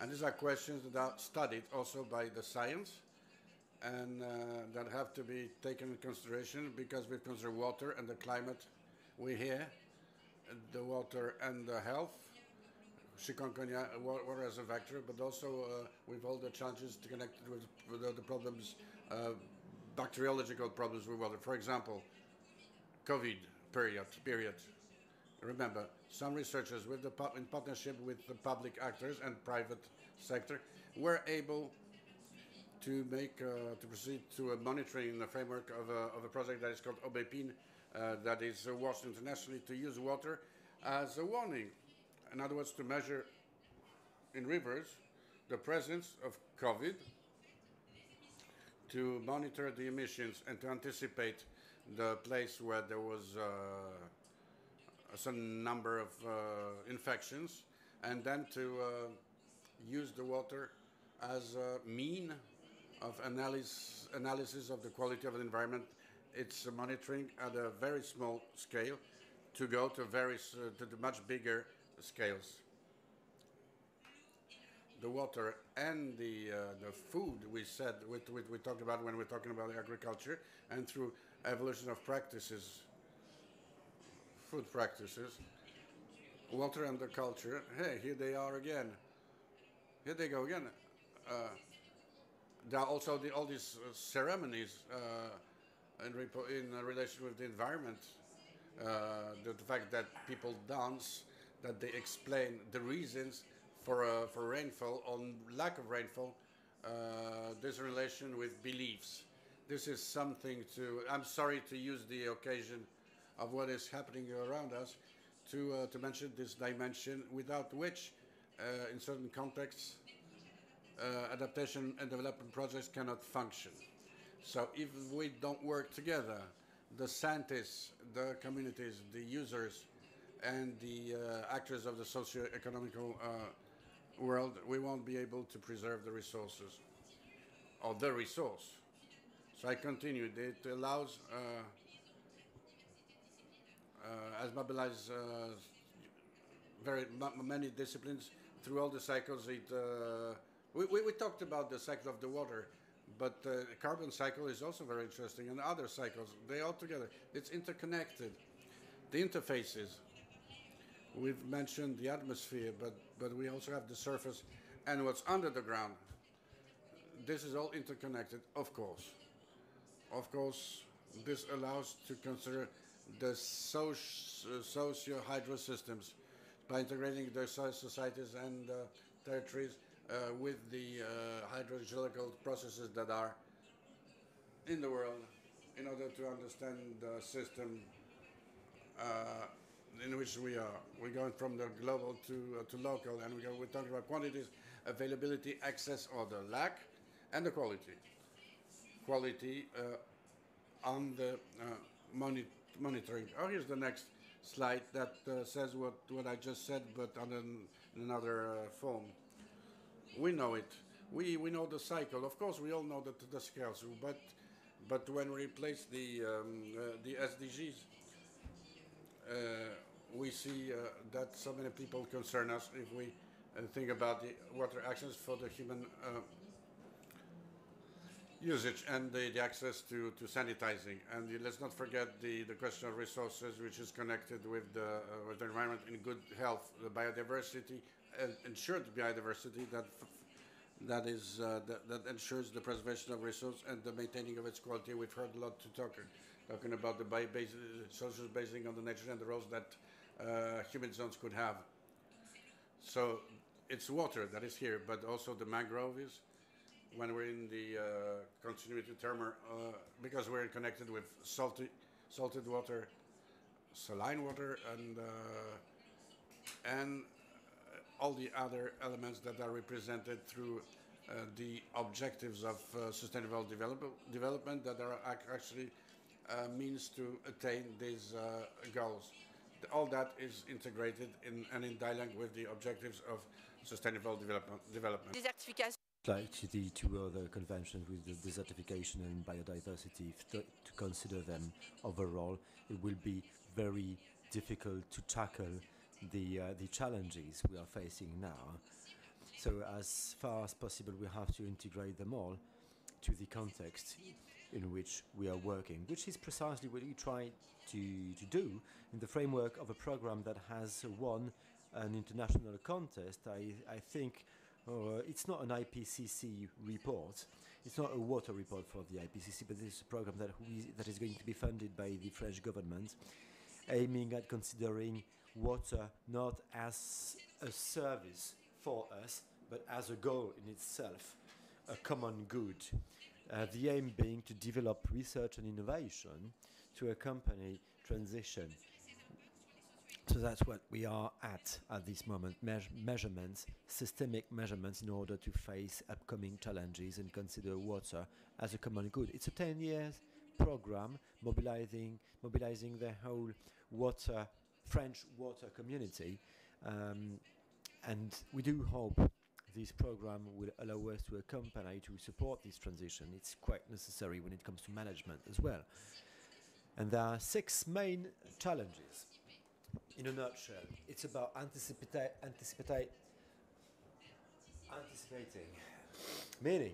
And these are questions that are studied also by the science and uh, that have to be taken into consideration because we consider water and the climate we hear the water and the health, chikungunya, water as a vector, but also uh, with all the challenges connected with, with the problems, uh, bacteriological problems with water. For example, COVID period. Period. Remember, some researchers, with the in partnership with the public actors and private sector, were able to make uh, to proceed to a monitoring in the framework of a, of a project that is called Obépine, uh, that is watched internationally to use water as a warning. In other words, to measure in rivers the presence of COVID, to monitor the emissions and to anticipate the place where there was uh, a certain number of uh, infections, and then to uh, use the water as a mean of analysis, analysis of the quality of the environment. It's monitoring at a very small scale to go to very uh, to the much bigger scales. The water and the uh, the food we said we, we, we talked about when we're talking about agriculture and through evolution of practices, food practices, water and the culture. Hey, here they are again. Here they go again. Uh, there are also the, all these uh, ceremonies. Uh, in, in relation with the environment, uh, the, the, fact that people dance, that they explain the reasons for, uh, for rainfall or lack of rainfall, uh, this relation with beliefs. This is something to, I'm sorry to use the occasion of what is happening around us to, uh, to mention this dimension without which, uh, in certain contexts, uh, adaptation and development projects cannot function. So if we don't work together, the scientists, the communities, the users, and the uh, actors of the socio-economical uh, world, we won't be able to preserve the resources, or the resource. So I continue. It allows, uh, uh as mobilize very many disciplines through all the cycles. It, we, we, we talked about the cycle of the water but the carbon cycle is also very interesting, and other cycles, they all together. It's interconnected. The interfaces, we've mentioned the atmosphere, but, but we also have the surface and what's under the ground. This is all interconnected, of course. Of course, this allows to consider the socio-hydro systems by integrating the societies and uh, territories uh, with the uh, hydrogeological processes that are in the world in order to understand the system uh, in which we are. We're going from the global to, uh, to local, and we go, we're talking about quantities, availability, access, or the lack, and the quality. Quality uh, on the uh, moni monitoring. Oh, here's the next slide that says what, what I just said, but on an, another form. We know it. We, we know the cycle. Of course, we all know the, the scales, but, but when we replace the, um, uh, the SDGs, uh, we see uh, that so many people concern us if we and think about the water access for the human uh, usage and the, the access to, to sanitizing. And let's not forget the, the question of resources, which is connected with the, uh, with the environment in good health, the biodiversity, uh, ensured biodiversity that that is uh, that, that, ensures the preservation of resource and the maintaining of its quality. We've heard a lot to talk, talking about the bio base, social basing on the nature and the roles that uh, humid zones could have. So it's water that is here, but also the mangroves. When we're in the uh, continuity term, uh, because we're connected with salty, salted water, saline water, and uh, and all the other elements that are represented through uh, the objectives of uh, sustainable develop development that are actually uh, means to attain these goals. All that is integrated in, and in dialogue with the objectives of sustainable development. development. Like the two other conventions with the desertification and biodiversity, to, to consider them overall, it will be very difficult to tackle the, uh, the challenges we are facing now. So as far as possible, we have to integrate them all to the context in which we are working, which is precisely what we try to, to do in the framework of a program that has won an international contest. I, I think uh, it's not an IPCC report. It's not a water report for the IPCC, but it's a program that, we, that is going to be funded by the French government, aiming at considering water not as a service for us, but as a goal in itself, a common good. Uh, the aim being to develop research and innovation to accompany transition. So that's what we are at at this moment, Me measurements, systemic measurements in order to face upcoming challenges and consider water as a common good. It's a 10 year program mobilizing, mobilizing the whole water French water community. Um, and we do hope this program will allow us to accompany, to support this transition. It's quite necessary when it comes to management as well. And there are six main challenges. In a nutshell, it's about anticipating, meaning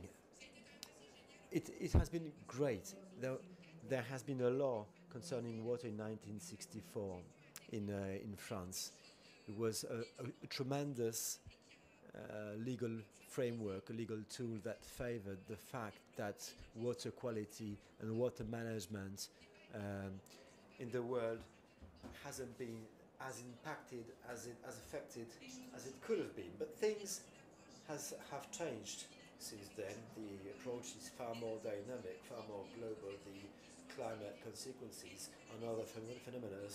it, it has been great. There, there has been a law concerning water in 1964 in, uh, in France. It was a, a, a tremendous uh, legal framework, a legal tool that favored the fact that water quality and water management um, in the world hasn't been as impacted, as it as affected as it could have been. But things has have changed since then. The approach is far more dynamic, far more global. The climate consequences and other phenomena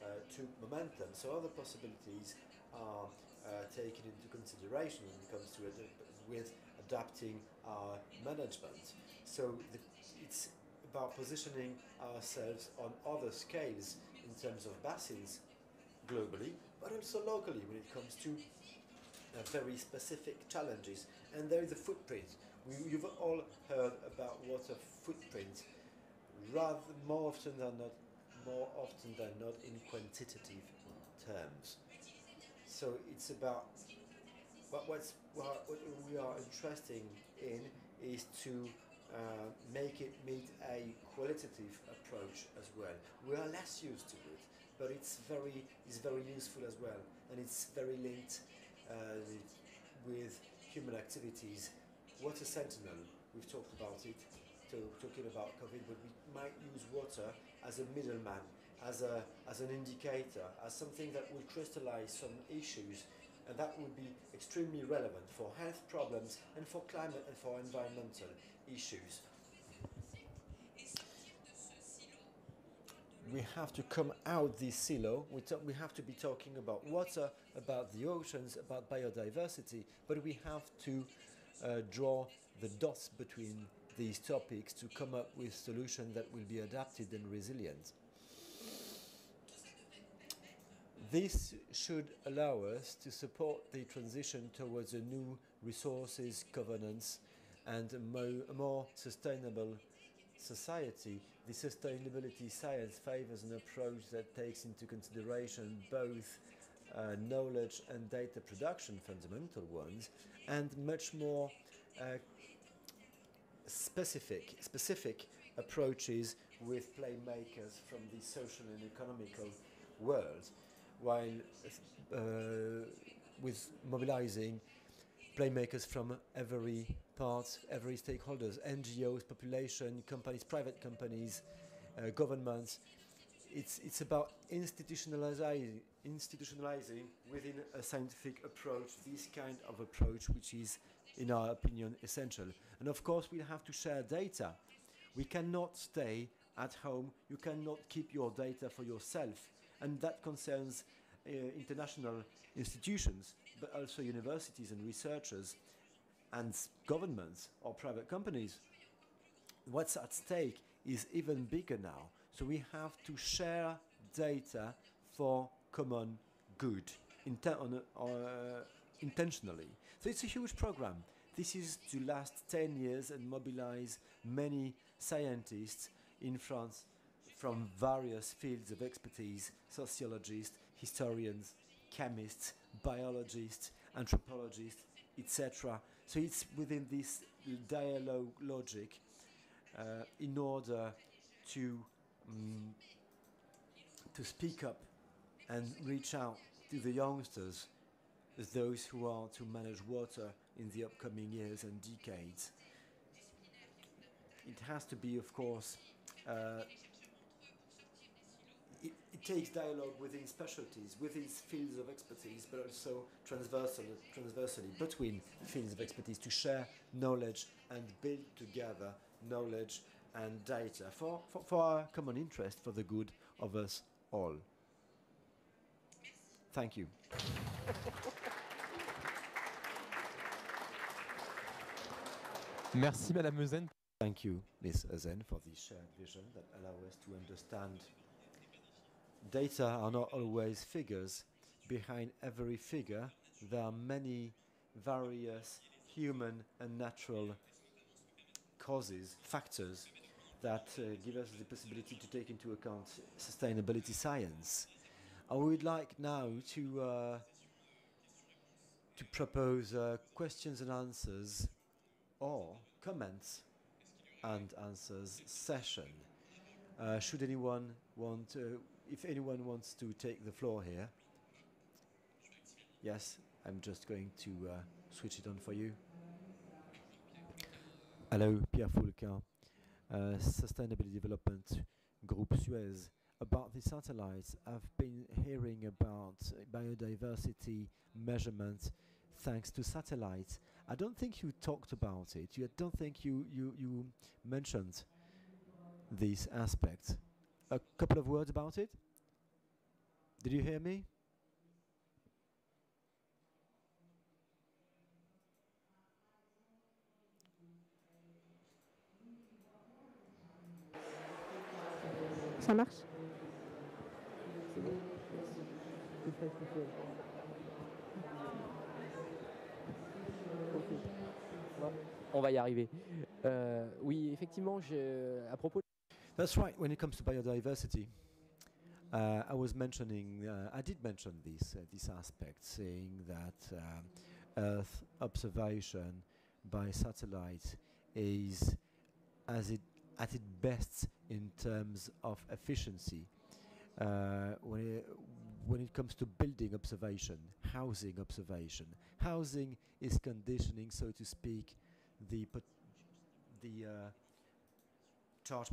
uh, took momentum. So other possibilities are uh, taken into consideration when it comes to it with adapting our management. So the, about positioning ourselves on other scales in terms of basins globally, but also locally when it comes to uh, very specific challenges. And there is a footprint. We, you've all heard about water footprint. Rather more often than not, more often than not in quantitative terms. So it's about what, what, what we are interested in is to uh, make it meet a qualitative approach as well. We are less used to it, but it's very, it's very useful as well, and it's very linked uh, with human activities. Water Sentinel, we've talked about it, so talking about COVID, but we might use water as a middleman, as, a, as an indicator, as something that will crystallize some issues and that would be extremely relevant for health problems and for climate and for environmental issues. We have to come out this silo. We, we have to be talking about water, about the oceans, about biodiversity, but we have to uh, draw the dots between these topics to come up with solutions that will be adapted and resilient. This should allow us to support the transition towards a new resources governance and a, mo a more sustainable society. The sustainability science favors an approach that takes into consideration both uh, knowledge and data production, fundamental ones, and much more uh, specific, specific approaches with playmakers from the social and economical world, while uh, with mobilizing playmakers from every part, every stakeholders, NGOs, population, companies, private companies, uh, governments. It's, it's about institutionalizing, institutionalizing within a scientific approach this kind of approach, which is, in our opinion, essential. And of course, we have to share data. We cannot stay at home. You cannot keep your data for yourself. And that concerns uh, international institutions, but also universities and researchers and governments or private companies. What's at stake is even bigger now. So we have to share data for common good inten uh, intentionally. So it's a huge program. This is to last 10 years and mobilize many scientists in France from various fields of expertise, sociologists, historians, chemists, biologists, anthropologists, etc. So it's within this dialogue logic uh, in order to um, to speak up and reach out to the youngsters those who are to manage water in the upcoming years and decades. It has to be, of course, uh, it, takes dialogue within specialties, within fields of expertise, but also transversally, transversally between fields of expertise to share knowledge and build together knowledge and data for, for, for our common interest, for the good of us all. Thank you. Merci, Madame Euzen. Thank you, Ms. Euzen, for this shared vision that allow us to understand data are not always figures. Behind every figure, there are many various human and natural causes, factors that uh, give us the possibility to take into account sustainability science. I would like now to uh, to propose uh, questions and answers or comments and answers session. Uh, should anyone want, if anyone wants to take the floor here, yes, I'm just going to uh, switch it on for you. Hello, Pierre Foulquin, uh, Sustainable Development Group Suez. About the satellites, I've been hearing about biodiversity measurement thanks to satellites. I don't think you talked about it. You, don't think you, you, you mentioned this aspect. A couple of words about it? Did you hear me? Ça marche? On va y arriver. Euh, oui, effectivement, je, à propos. That's right. When it comes to biodiversity, uh, I was mentioning, uh, I did mention this uh, this aspect, saying that uh, Earth observation by satellite is as it at its best in terms of efficiency. Uh, when it, when it comes to building observation, housing observation, housing is conditioning, so to speak, the the uh,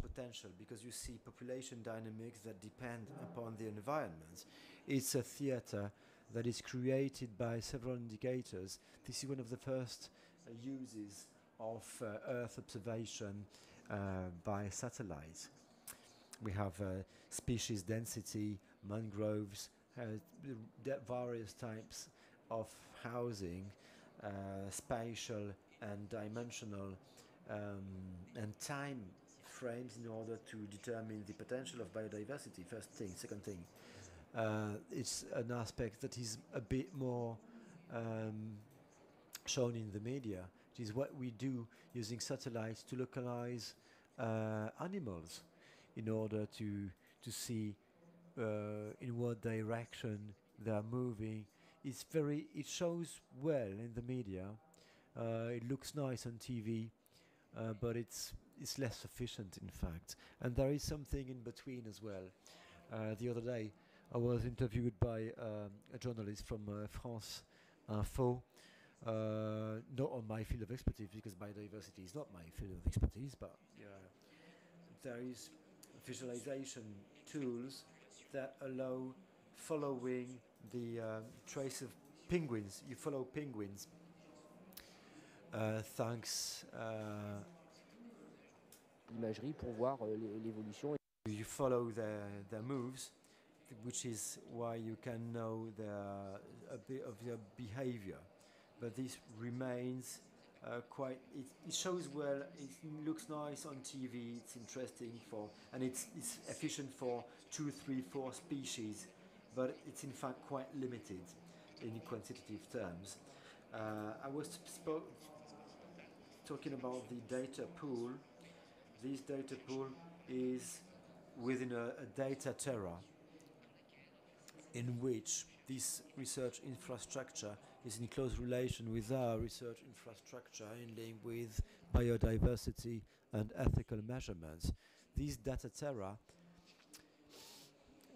potential because you see population dynamics that depend upon the environment. It's a theater that is created by several indicators. This is one of the first uh, uses of uh, Earth observation uh, by satellites. We have uh, species density, mangroves, uh, various types of housing, spatial and dimensional um, and time frames in order to determine the potential of biodiversity. First thing, second thing, uh, it's an aspect that is a bit more um, shown in the media. It is what we do using satellites to localize uh, animals in order to to see uh, in what direction they are moving. It's very, it shows well in the media. Uh, it looks nice on TV, uh, but it's it's less efficient in fact. And there is something in between as well. Uh, the other day, I was interviewed by um, a journalist from uh, France Info, uh, not on my field of expertise because biodiversity is not my field of expertise, but there is visualization tools that allow following the um, trace of penguins. You follow penguins uh, thanks. Uh, Pour voir euh, l'évolution. You follow their, their moves, which is why you can know their, a bit of their behavior. But this remains uh, quite. It, it, shows well. It looks nice on TV. It's interesting for, and it's it's efficient for two, three, four species, but it's in fact quite limited in quantitative terms. Uh, I was talking about the data pool. This data pool is within a, a data terra in which this research infrastructure is in close relation with our research infrastructure in link with biodiversity and ethical measurements. These data terra,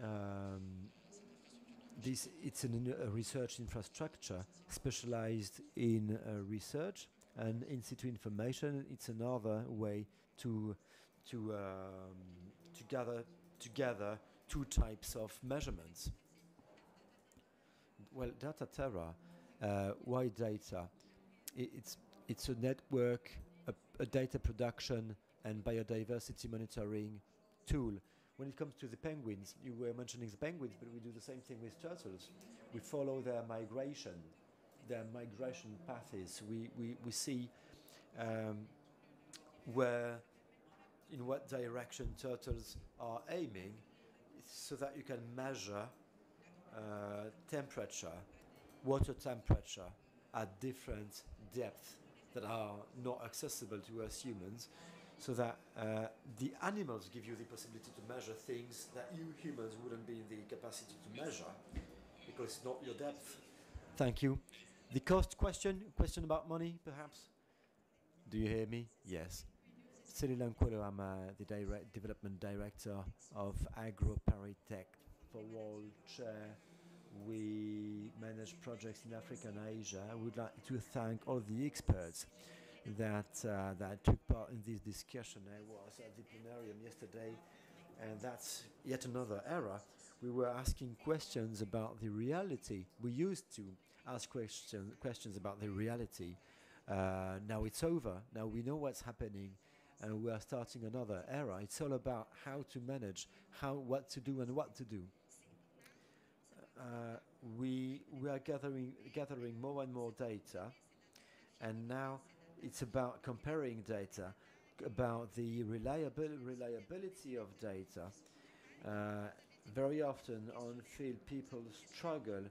um, this it's an, a research infrastructure specialized in uh, research and in situ information. It's another way to to um, to gather together two types of measurements. Well, Data Terra uh, why data? it's it's a network, a, a, data production and biodiversity monitoring tool. When it comes to the penguins, you were mentioning the penguins, but we do the same thing with turtles. We follow their migration, their migration paths. We we we see um, where, in what direction turtles are aiming, so that you can measure uh, temperature water temperature at different depths that are not accessible to us humans so that uh, the animals give you the possibility to measure things that you humans wouldn't be in the capacity to measure because it's not your depth. Thank you. The cost question, question about money perhaps? Do you hear me? Yes. Cyril Lanquelo, I'm uh, the direct development director of Agro Paritech for World Chair we manage projects in Africa and Asia. I would like to thank all the experts that uh, that took part in this discussion. I was at the plenarium yesterday, and that's yet another era. We were asking questions about the reality. We used to ask question, questions about the reality. Uh, now it's over. Now we know what's happening, and we are starting another era. It's all about how to manage, how what to do, and what to do. Uh, we we are gathering gathering more and more data, and now it's about comparing data, about the reliabil reliability of data. Uh, very often on field people struggle.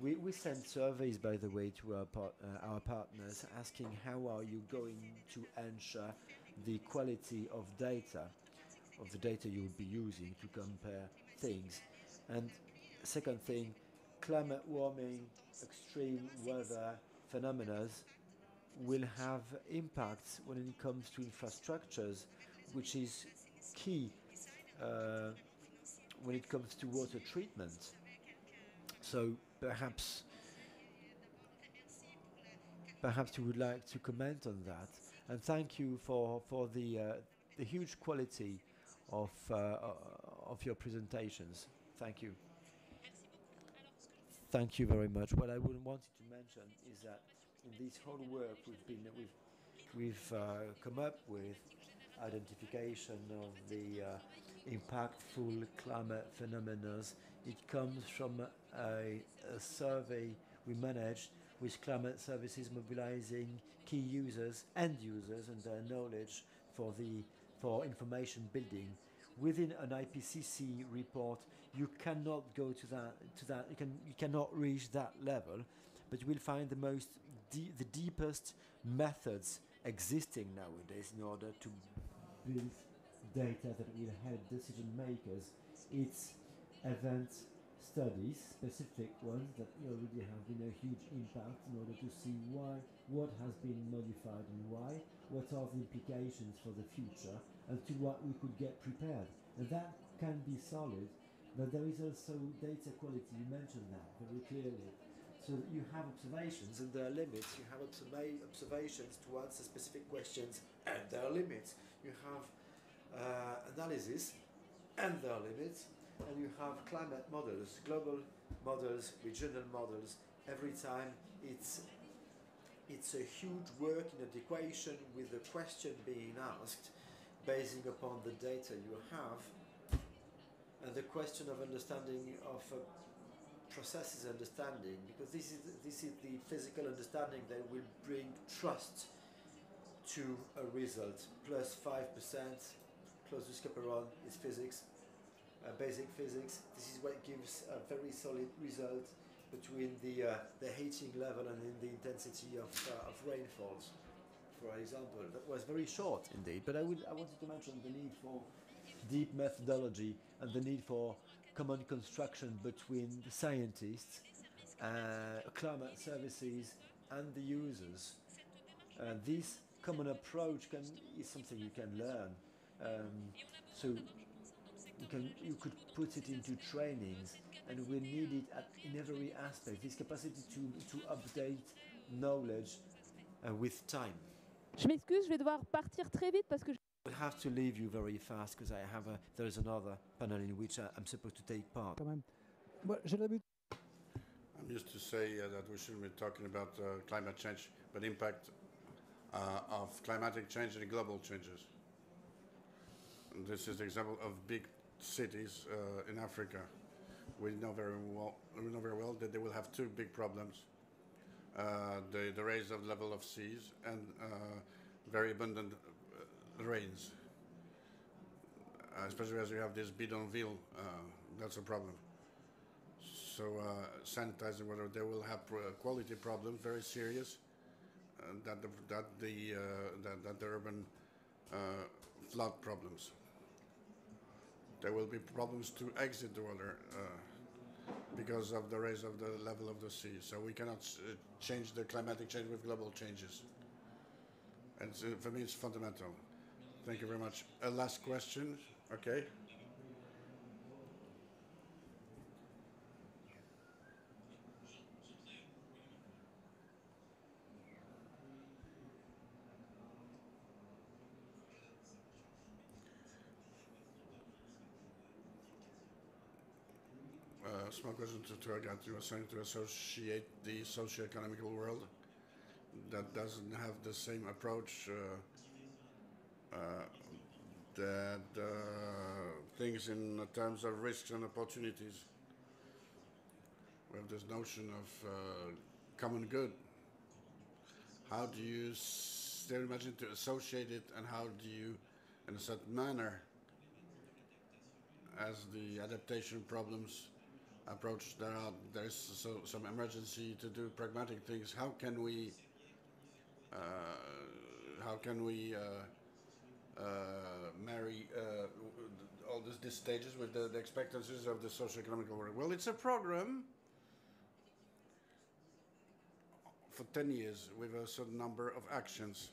We, we send surveys, by the way, to our, par uh, our partners asking how are you going to ensure the quality of data, of the data you would be using to compare things. And second thing, climate warming, extreme weather phenomena will have impacts when it comes to infrastructures, which is key uh, when it comes to water treatment. So perhaps perhaps you would like to comment on that. And thank you for for the uh, the huge quality of uh, of your presentations. Thank you. Thank you very much. What I would wanted to mention is that in this whole work we've been we've we've uh, come up with identification of the uh, impactful climate phenomena. It comes from a, a survey we managed with climate services mobilizing key users, end users, and their knowledge for the for information building within an IPCC report, you cannot go to that to that you can you cannot reach that level, but you will find the most the deepest methods existing nowadays in order to build data that will help decision makers. It's event studies, specific ones that already have been a huge impact in order to see why, what has been modified and why, what are the implications for the future, and to what we could get prepared. And that can be solid, but there is also data quality. You mentioned that very clearly. So you have observations and there are limits. You have observa- observations to answer specific questions and there are limits. You have uh, analysis and there are limits. And you have climate models, global models, regional models. Every time it's it's a huge work in the equation with the question being asked, basing upon the data you have, and the question of understanding of uh, processes understanding, because this is this is the physical understanding that will bring trust to a result. Plus five percent, Clausius Clapeyron is physics, uh, basic physics. This is what gives a very solid result between the uh, the heating level and in the intensity of, uh, of rainfalls, for example. That was very short indeed, but I would I wanted to mention the need for deep methodology and the need for common construction between the scientists, uh, climate services, and the users. Uh, this common approach can is something you can learn. Um, so you can you could put it into trainings, and we need it at, in every aspect. This capacity to to update knowledge uh, with time. Je m'excuse, je vais devoir partir très vite parce que je... I have to leave you very fast because I have a there is another panel in which I, I'm supposed to take part. I'm used to say uh, that we shouldn't be talking about uh, climate change, but impact uh, of climatic change and global changes. And this is the example of big cities uh, in Africa. We know very well. We know very well that they will have two big problems: uh, the the raise of level of seas and uh, very abundant uh, rains. Uh, especially as you have this bidonville, uh, that's a problem. So sanitizing water, they will have quality problems, very serious. That the that the that, that the urban flood problems. There will be problems to exit the water uh, because of the raise of the level of the sea. So we cannot uh, change the climatic change with global changes. And so for me, it's fundamental. Thank you very much. A last question, okay? Small question to. You were saying to associate the socio-economical world that doesn't have the same approach uh, uh, that uh, things in terms of risks and opportunities. We have this notion of uh, common good. How do you still imagine to associate it, and how do you, in a certain manner, as the adaptation problems approach, there are there's so, some emergency to do pragmatic things. How can we uh, how can we uh, uh, marry uh, all these, stages with the, the expectancies of the socio-economic world? Well, it's a program for 10 years with a certain number of actions,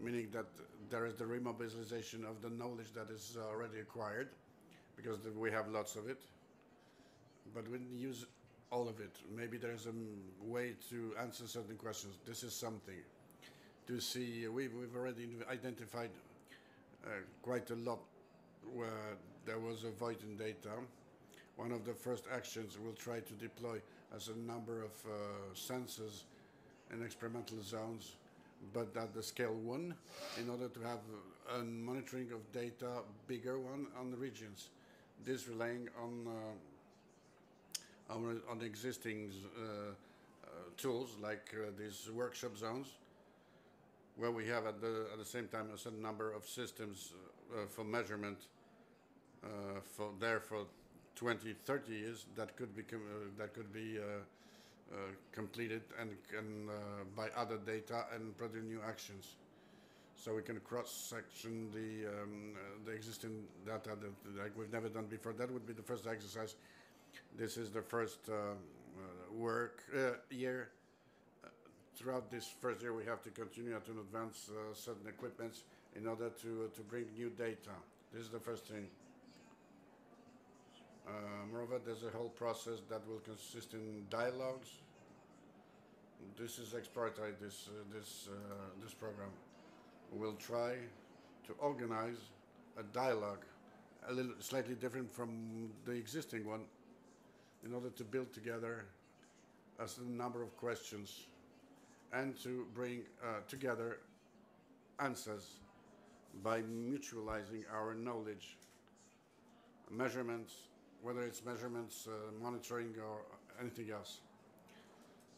meaning that there is the remobilization of the knowledge that is already acquired, because we have lots of it, but we didn't use all of it. Maybe there's a way to answer certain questions. This is something to see. We've, we've already identified uh, quite a lot where there was a void in data. One of the first actions we'll try to deploy as a number of uh, sensors in experimental zones, but at the scale one, in order to have a monitoring of data, bigger one on the regions. This relying on uh, on, on existing uh, tools like uh, these workshop zones, where we have at the at the same time a certain number of systems uh, for measurement for there for 20, 30 years that could be that could be uh, completed and can uh, by other data and produce new actions. So we can cross-section the um, uh, the existing data that like we've never done before. That would be the first exercise. This is the first uh, uh, work uh, year. Throughout this first year, we have to continue to advance certain equipments in order to, to bring new data. This is the first thing. Uh, moreover, there's a whole process that will consist in dialogues. This is exploratory, this, uh, this, uh, this program. We'll try to organize a dialogue, a little slightly different from the existing one, in order to build together a certain number of questions and to bring uh, together answers by mutualizing our knowledge, measurements, whether it's measurements, uh, monitoring, or anything else.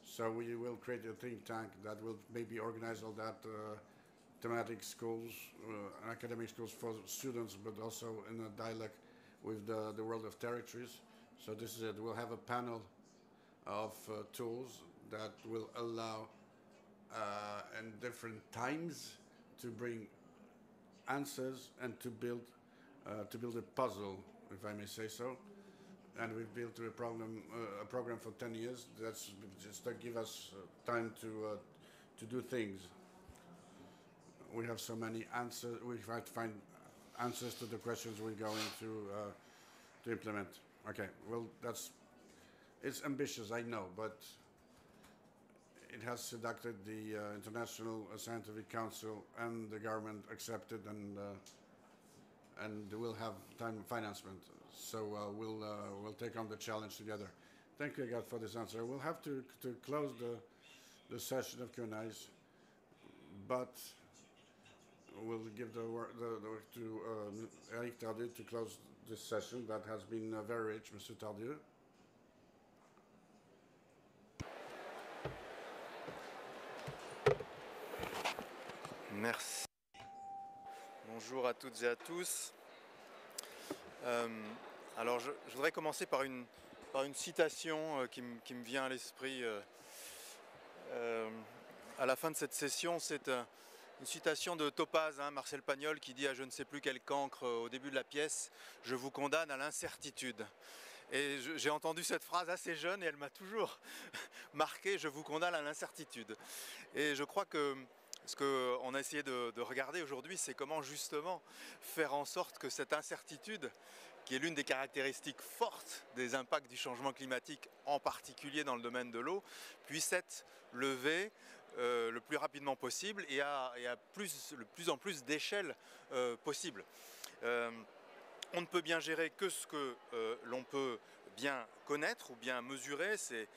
So we will create a think tank that will maybe organize all that uh, thematic schools, uh, academic schools for students, but also in a dialogue with the, the world of territories. So this is it. We'll have a panel of uh, tools that will allow uh, in different times to bring answers and to build uh, to build a puzzle, if I may say so and we've built a program uh, a program for 10 years. That's just to give us uh, time to uh, to do things. We have so many answers. We have to find answers to the questions we're going to uh, to implement. Okay, well that's it's ambitious, I know, but it has seducted the uh, International Scientific Council and the government accepted and uh, and we'll have time financement. So uh, we'll uh, we'll take on the challenge together. Thank you, Agathe, for this answer. We'll have to to close the the session of Q&As, but we'll give the work, the, the work to um, Eric Tardieu to close this session that has been uh, very rich, Mr. Tardieu. Merci. Bonjour à toutes et à tous. Euh, alors je, je, voudrais commencer par une, par une citation euh, qui, qui, me vient à l'esprit euh, euh, à la fin de cette session. C'est une citation de Topaz, hein, Marcel Pagnol, qui dit à je ne sais plus quel cancre au début de la pièce, je vous condamne à l'incertitude. Et j'ai entendu cette phrase assez jeune et elle m'a toujours marqué, je vous condamne à l'incertitude. Et je crois que ce qu'on a essayé de regarder aujourd'hui, c'est comment justement faire en sorte que cette incertitude, qui est l'une des caractéristiques fortes des impacts du changement climatique, en particulier dans le domaine de l'eau, puisse être levée euh, le plus rapidement possible et à, plus, le plus en plus d'échelles euh, possibles. Euh, on ne peut bien gérer que ce que euh, l'on peut bien connaître ou bien mesurer. C'est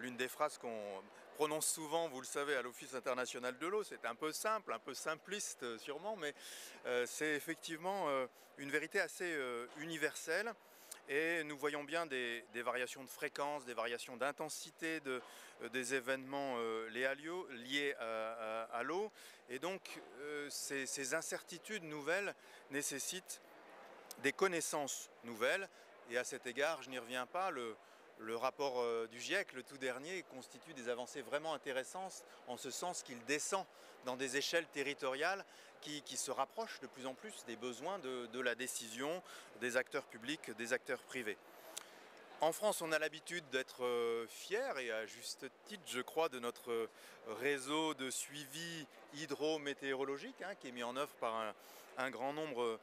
l'une des phrases qu'on prononce souvent, vous le savez, à l'Office international de l'eau. C'est un peu simple, un peu simpliste sûrement, mais c'est effectivement une vérité assez universelle. Et nous voyons bien des, variations de fréquence, des variations d'intensité euh, des événements léaliaux liés à, l'eau. Et donc, ces, ces incertitudes nouvelles nécessitent des connaissances nouvelles. Et à cet égard, je n'y reviens pas, le rapport euh, du GIEC, le tout dernier, constitue des avancées vraiment intéressantes en ce sens qu'il descend dans des échelles territoriales qui, se rapprochent de plus en plus des besoins de, la décision des acteurs publics, des acteurs privés. En France, on a l'habitude d'être euh, fier et à juste titre, je crois, de notre réseau de suivi hydrométéorologique hein, qui est mis en œuvre par un, grand nombre euh,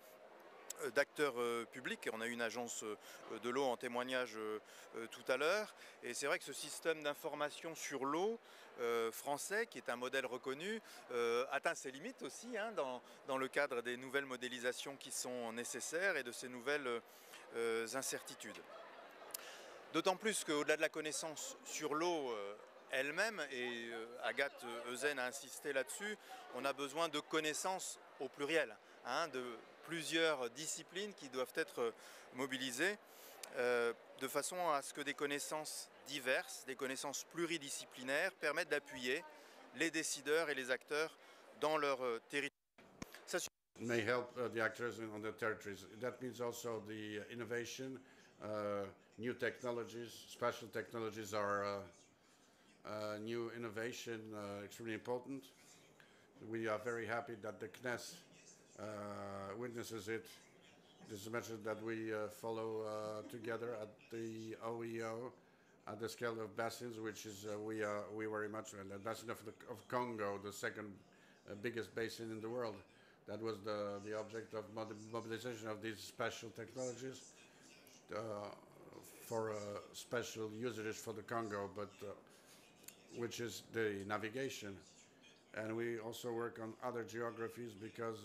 d'acteurs euh, publics. On a eu une agence euh, de l'eau en témoignage tout à l'heure. Et c'est vrai que ce système d'information sur l'eau euh, français, qui est un modèle reconnu, euh, atteint ses limites aussi hein, dans, dans, le cadre des nouvelles modélisations qui sont nécessaires et de ces nouvelles euh, incertitudes. D'autant plus qu'au-delà de la connaissance sur l'eau elle-même, et Agathe Eusen a insisté là-dessus, on a besoin de connaissances au pluriel, hein, plusieurs disciplines qui doivent être mobilisées euh, de façon à ce que des connaissances diverses, des connaissances pluridisciplinaires permettent d'appuyer les décideurs et les acteurs dans leur euh, territoire. May help uh, the actors on the territories. That means also the uh, innovation, uh, new technologies, special technologies are uh, uh, new innovation, extremely important. We are very happy that the CNES witnesses it This is a message that we uh, follow uh, together at the OEO at the scale of basins, which is uh, we are we very much uh, the basin of, the, of Congo, the second uh, biggest basin in the world. That was the the object of mobilization of these special technologies uh, for uh, special usages for the Congo, but uh, which is the navigation. And we also work on other geographies because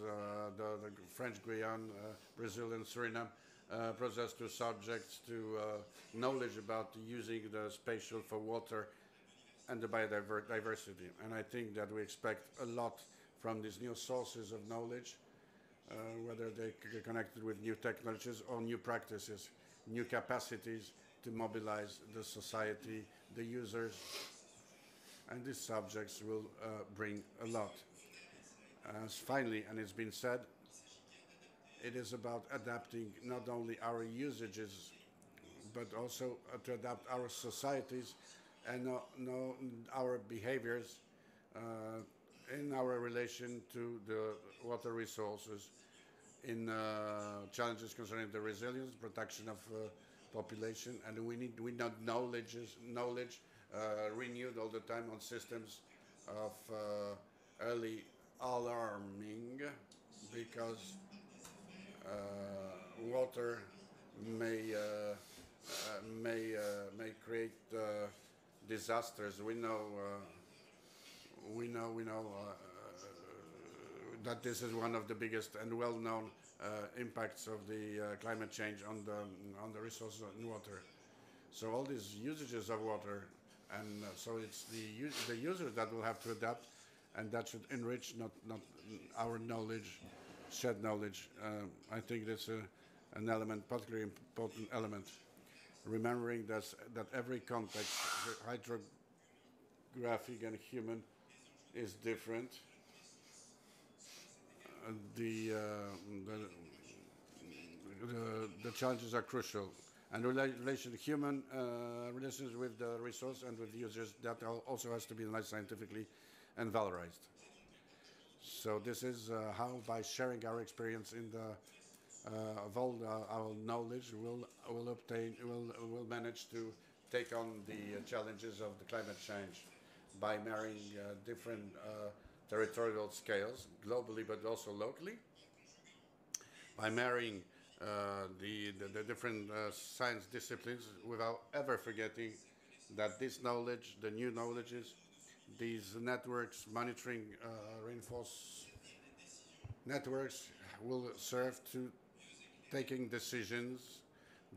the, the, French Guiana, Brazil, and Suriname uh, process to subjects to uh, knowledge about using the spatial for water and the biodiversity. And I think that we expect a lot from these new sources of knowledge, uh, whether they are connected with new technologies or new practices, new capacities to mobilize the society, the users, and these subjects will uh, bring a lot. As finally, and it's been said, it is about adapting not only our usages, but also uh, to adapt our societies and uh, our behaviors uh, in our relation to the water resources, in uh, challenges concerning the resilience, protection of uh, population, and we need we need knowledge, knowledge renewed all the time on systems of early alarming, because uh, water may uh, uh, may may create disasters. We know we know we know that this is one of the biggest and well-known uh, impacts of the uh, climate change on the on the resource in water. So all these usages of water, and uh, so it's the the users that will have to adapt, and that should enrich not not our knowledge shared knowledge. Uh, I think that's a, an element, particularly important element. Remembering that, that every context, hydrographic and human, is different. Uh, the, uh, the, the, the, challenges are crucial. And relation, human uh, relations with the resource and with users, that also has to be analyzed scientifically and valorized. So this is uh, how, by sharing our experience in the uh, of all our knowledge, we'll will obtain will will manage to take on the uh, challenges of the climate change by marrying uh, different uh, territorial scales globally, but also locally. By marrying uh, the, the, the different science disciplines without ever forgetting that this knowledge, the new knowledges, these networks, monitoring uh, reinforced networks will serve to taking decisions,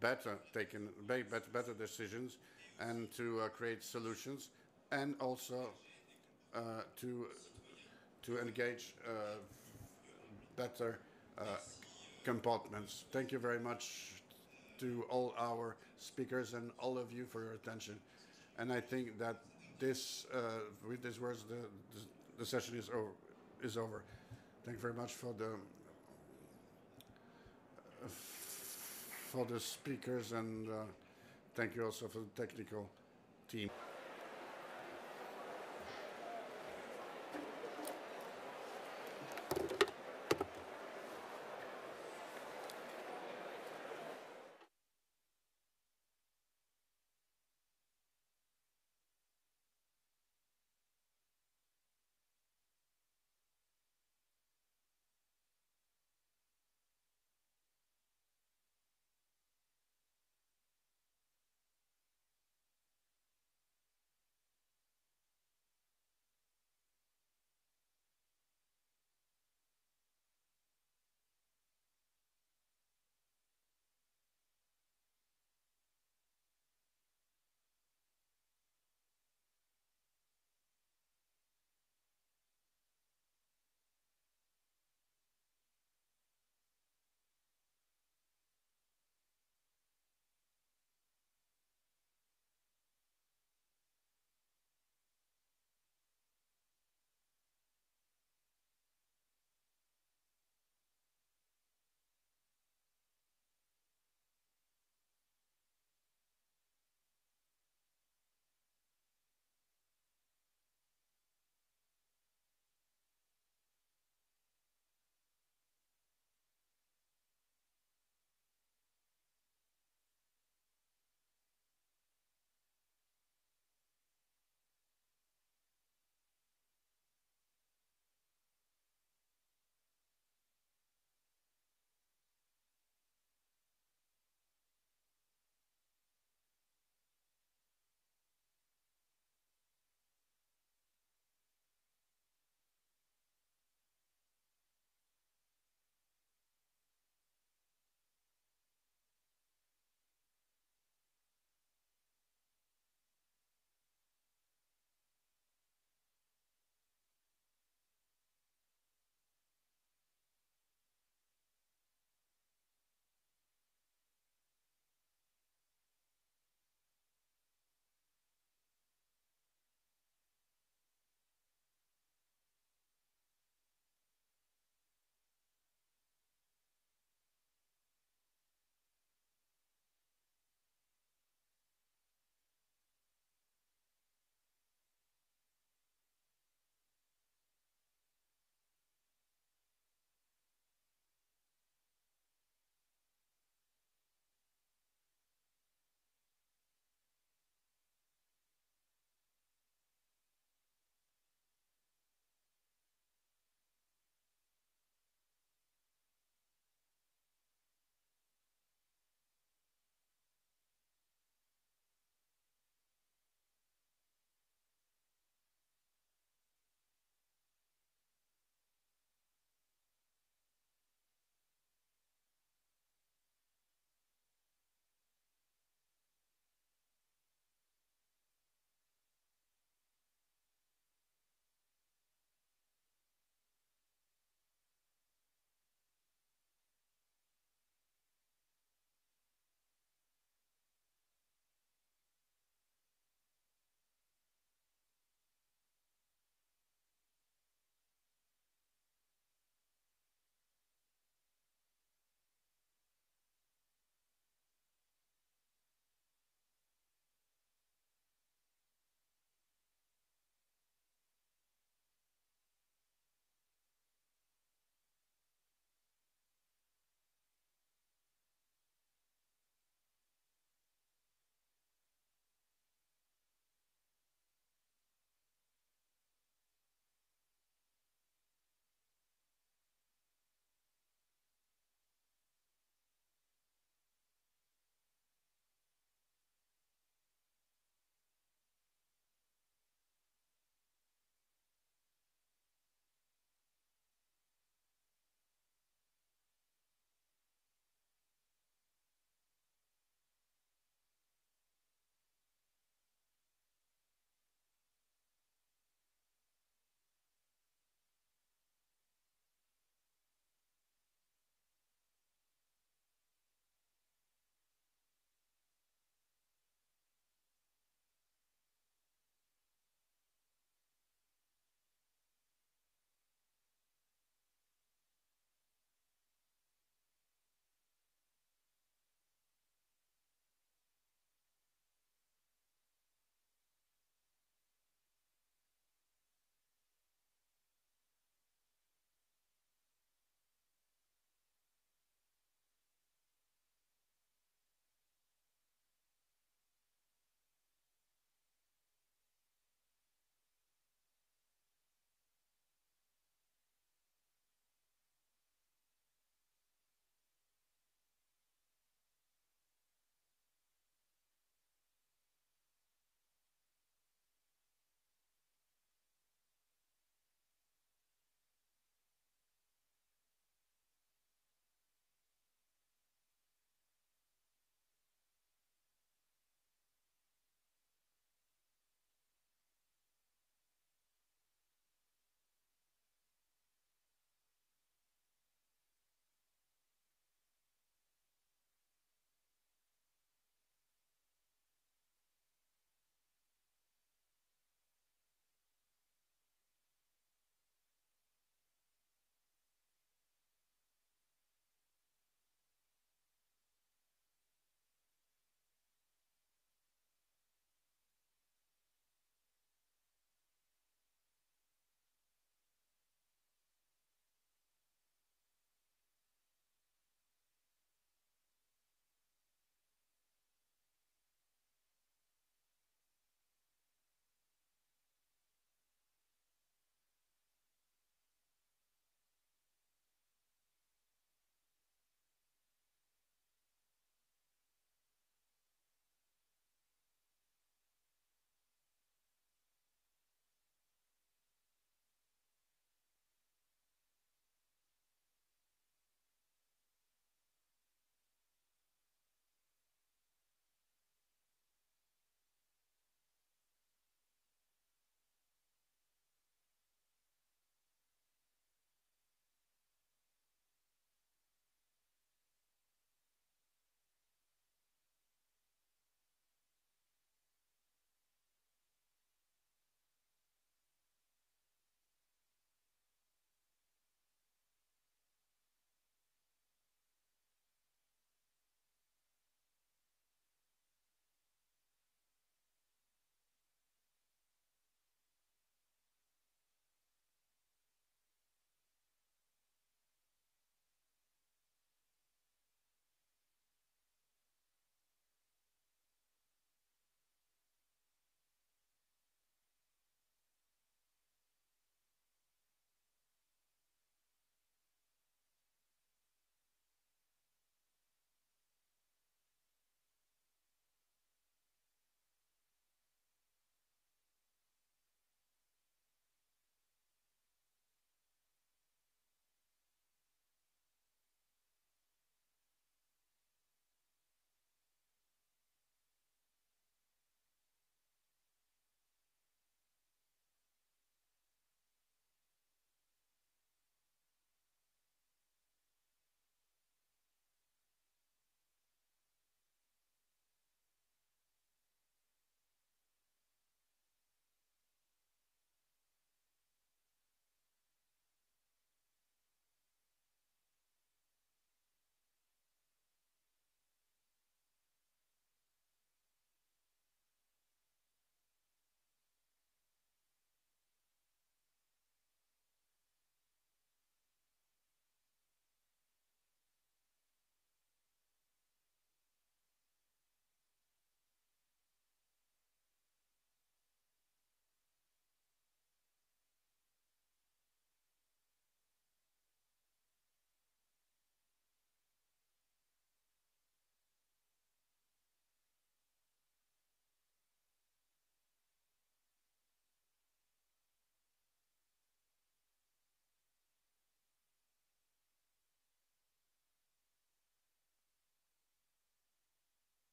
better taking better, better decisions, and to uh, create solutions, and also uh, to to engage uh, better uh, compartments. Thank you very much to all our speakers and all of you for your attention. And I think that this, uh, with these words, the, the, the, session is over. Is over. Thank you very much for the for the speakers and uh, thank you also for the technical team.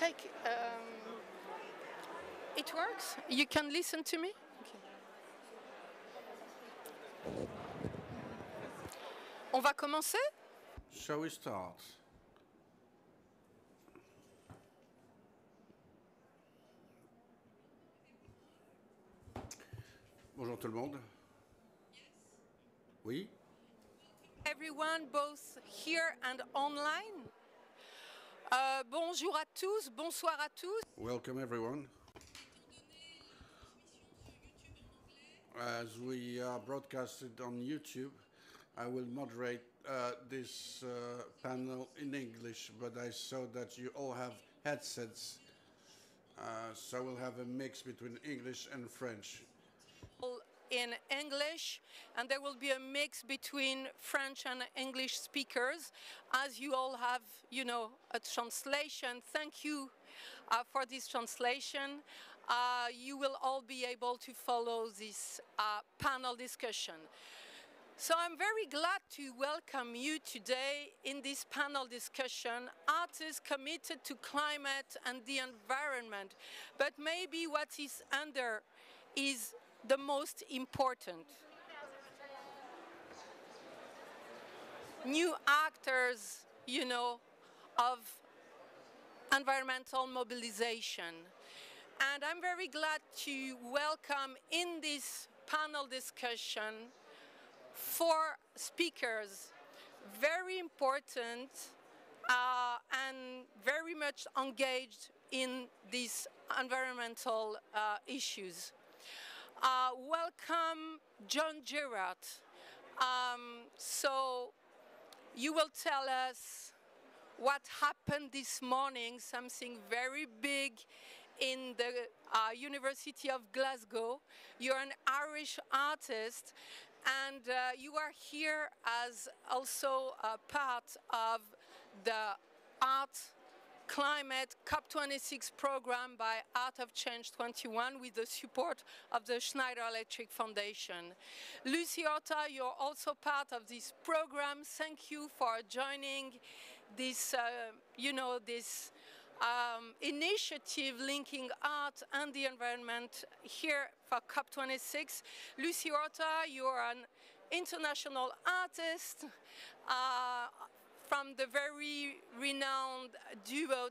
Take. Um, it works. You can listen to me. On va commencer Shall we start? Bonjour tout le monde. Oui Everyone, both here and online. Euh, bonjour à tous, bonsoir à tous. Welcome everyone. As we are broadcasted on YouTube, I will moderate uh, this uh, panel in English, but I saw that you all have headsets, uh, so we'll have a mix between English and French. In English, and there will be a mix between French and English speakers. As you all have, you know, a translation, thank you uh, for this translation. Uh, you will all be able to follow this uh, panel discussion. So I'm very glad to welcome you today in this panel discussion, artists committed to climate and the environment. But maybe what is under is the most important. New actors, you know, of environmental mobilization. And I'm very glad to welcome in this panel discussion four speakers, very important uh, and very much engaged in these environmental uh, issues. Uh, welcome, John Gerrard. Um, so you will tell us what happened this morning, something very big in the uh, University of Glasgow. You're an Irish artist and uh, you are here as also a part of the art climate COP26 program by Art of Change 21 with the support of the Schneider Electric Foundation. Lucy Orta, you're also part of this program. Thank you for joining this, uh, you know, this um, initiative linking art and the environment here for COP26. Lucy Orta, you're an international artist. Uh, from the very renowned duo,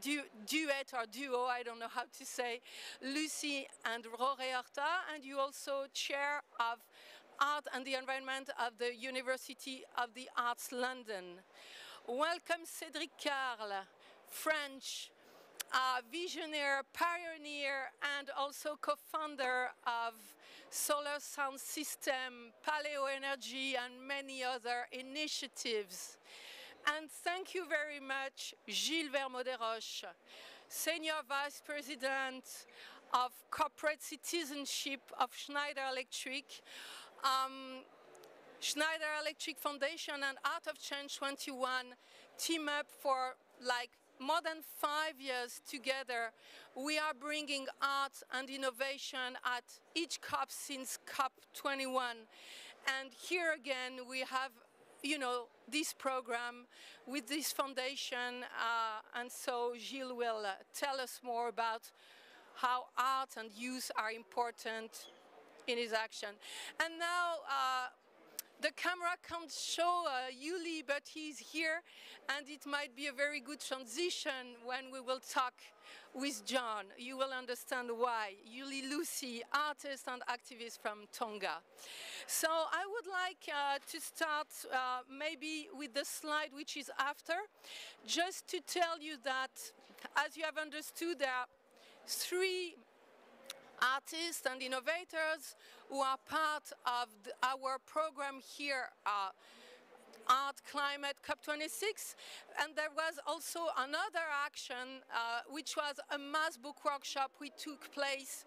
du, duet or duo, I don't know how to say, Lucy and Jorge Orta, and you also chair of art and the environment of the University of the Arts London. Welcome Cédric Carles, French uh, visionary, pioneer, and also co-founder of Solar Sound System, Paleo Energy, and many other initiatives. And thank you very much, Gilles Vermot Desroches, Senior Vice President of Corporate Citizenship of Schneider Electric. Um, Schneider Electric Foundation and Art of Change 21 team up for like more than five years together. We are bringing art and innovation at each COP since COP 21. And here again, we have you know, this program with this foundation. Uh, and so Gilles will uh, tell us more about how art and youth are important in his action. And now uh, the camera can't show uh, Yuli, but he's here, and it might be a very good transition when we will talk with John. You will understand why. Yuli Lucy, artist and activist from Tonga. So I would like uh, to start uh, maybe with the slide which is after, just to tell you that, as you have understood, there are three artists and innovators who are part of the, our program here, uh, Art Climate COP26. And there was also another action, uh, which was a Maskbook workshop which took place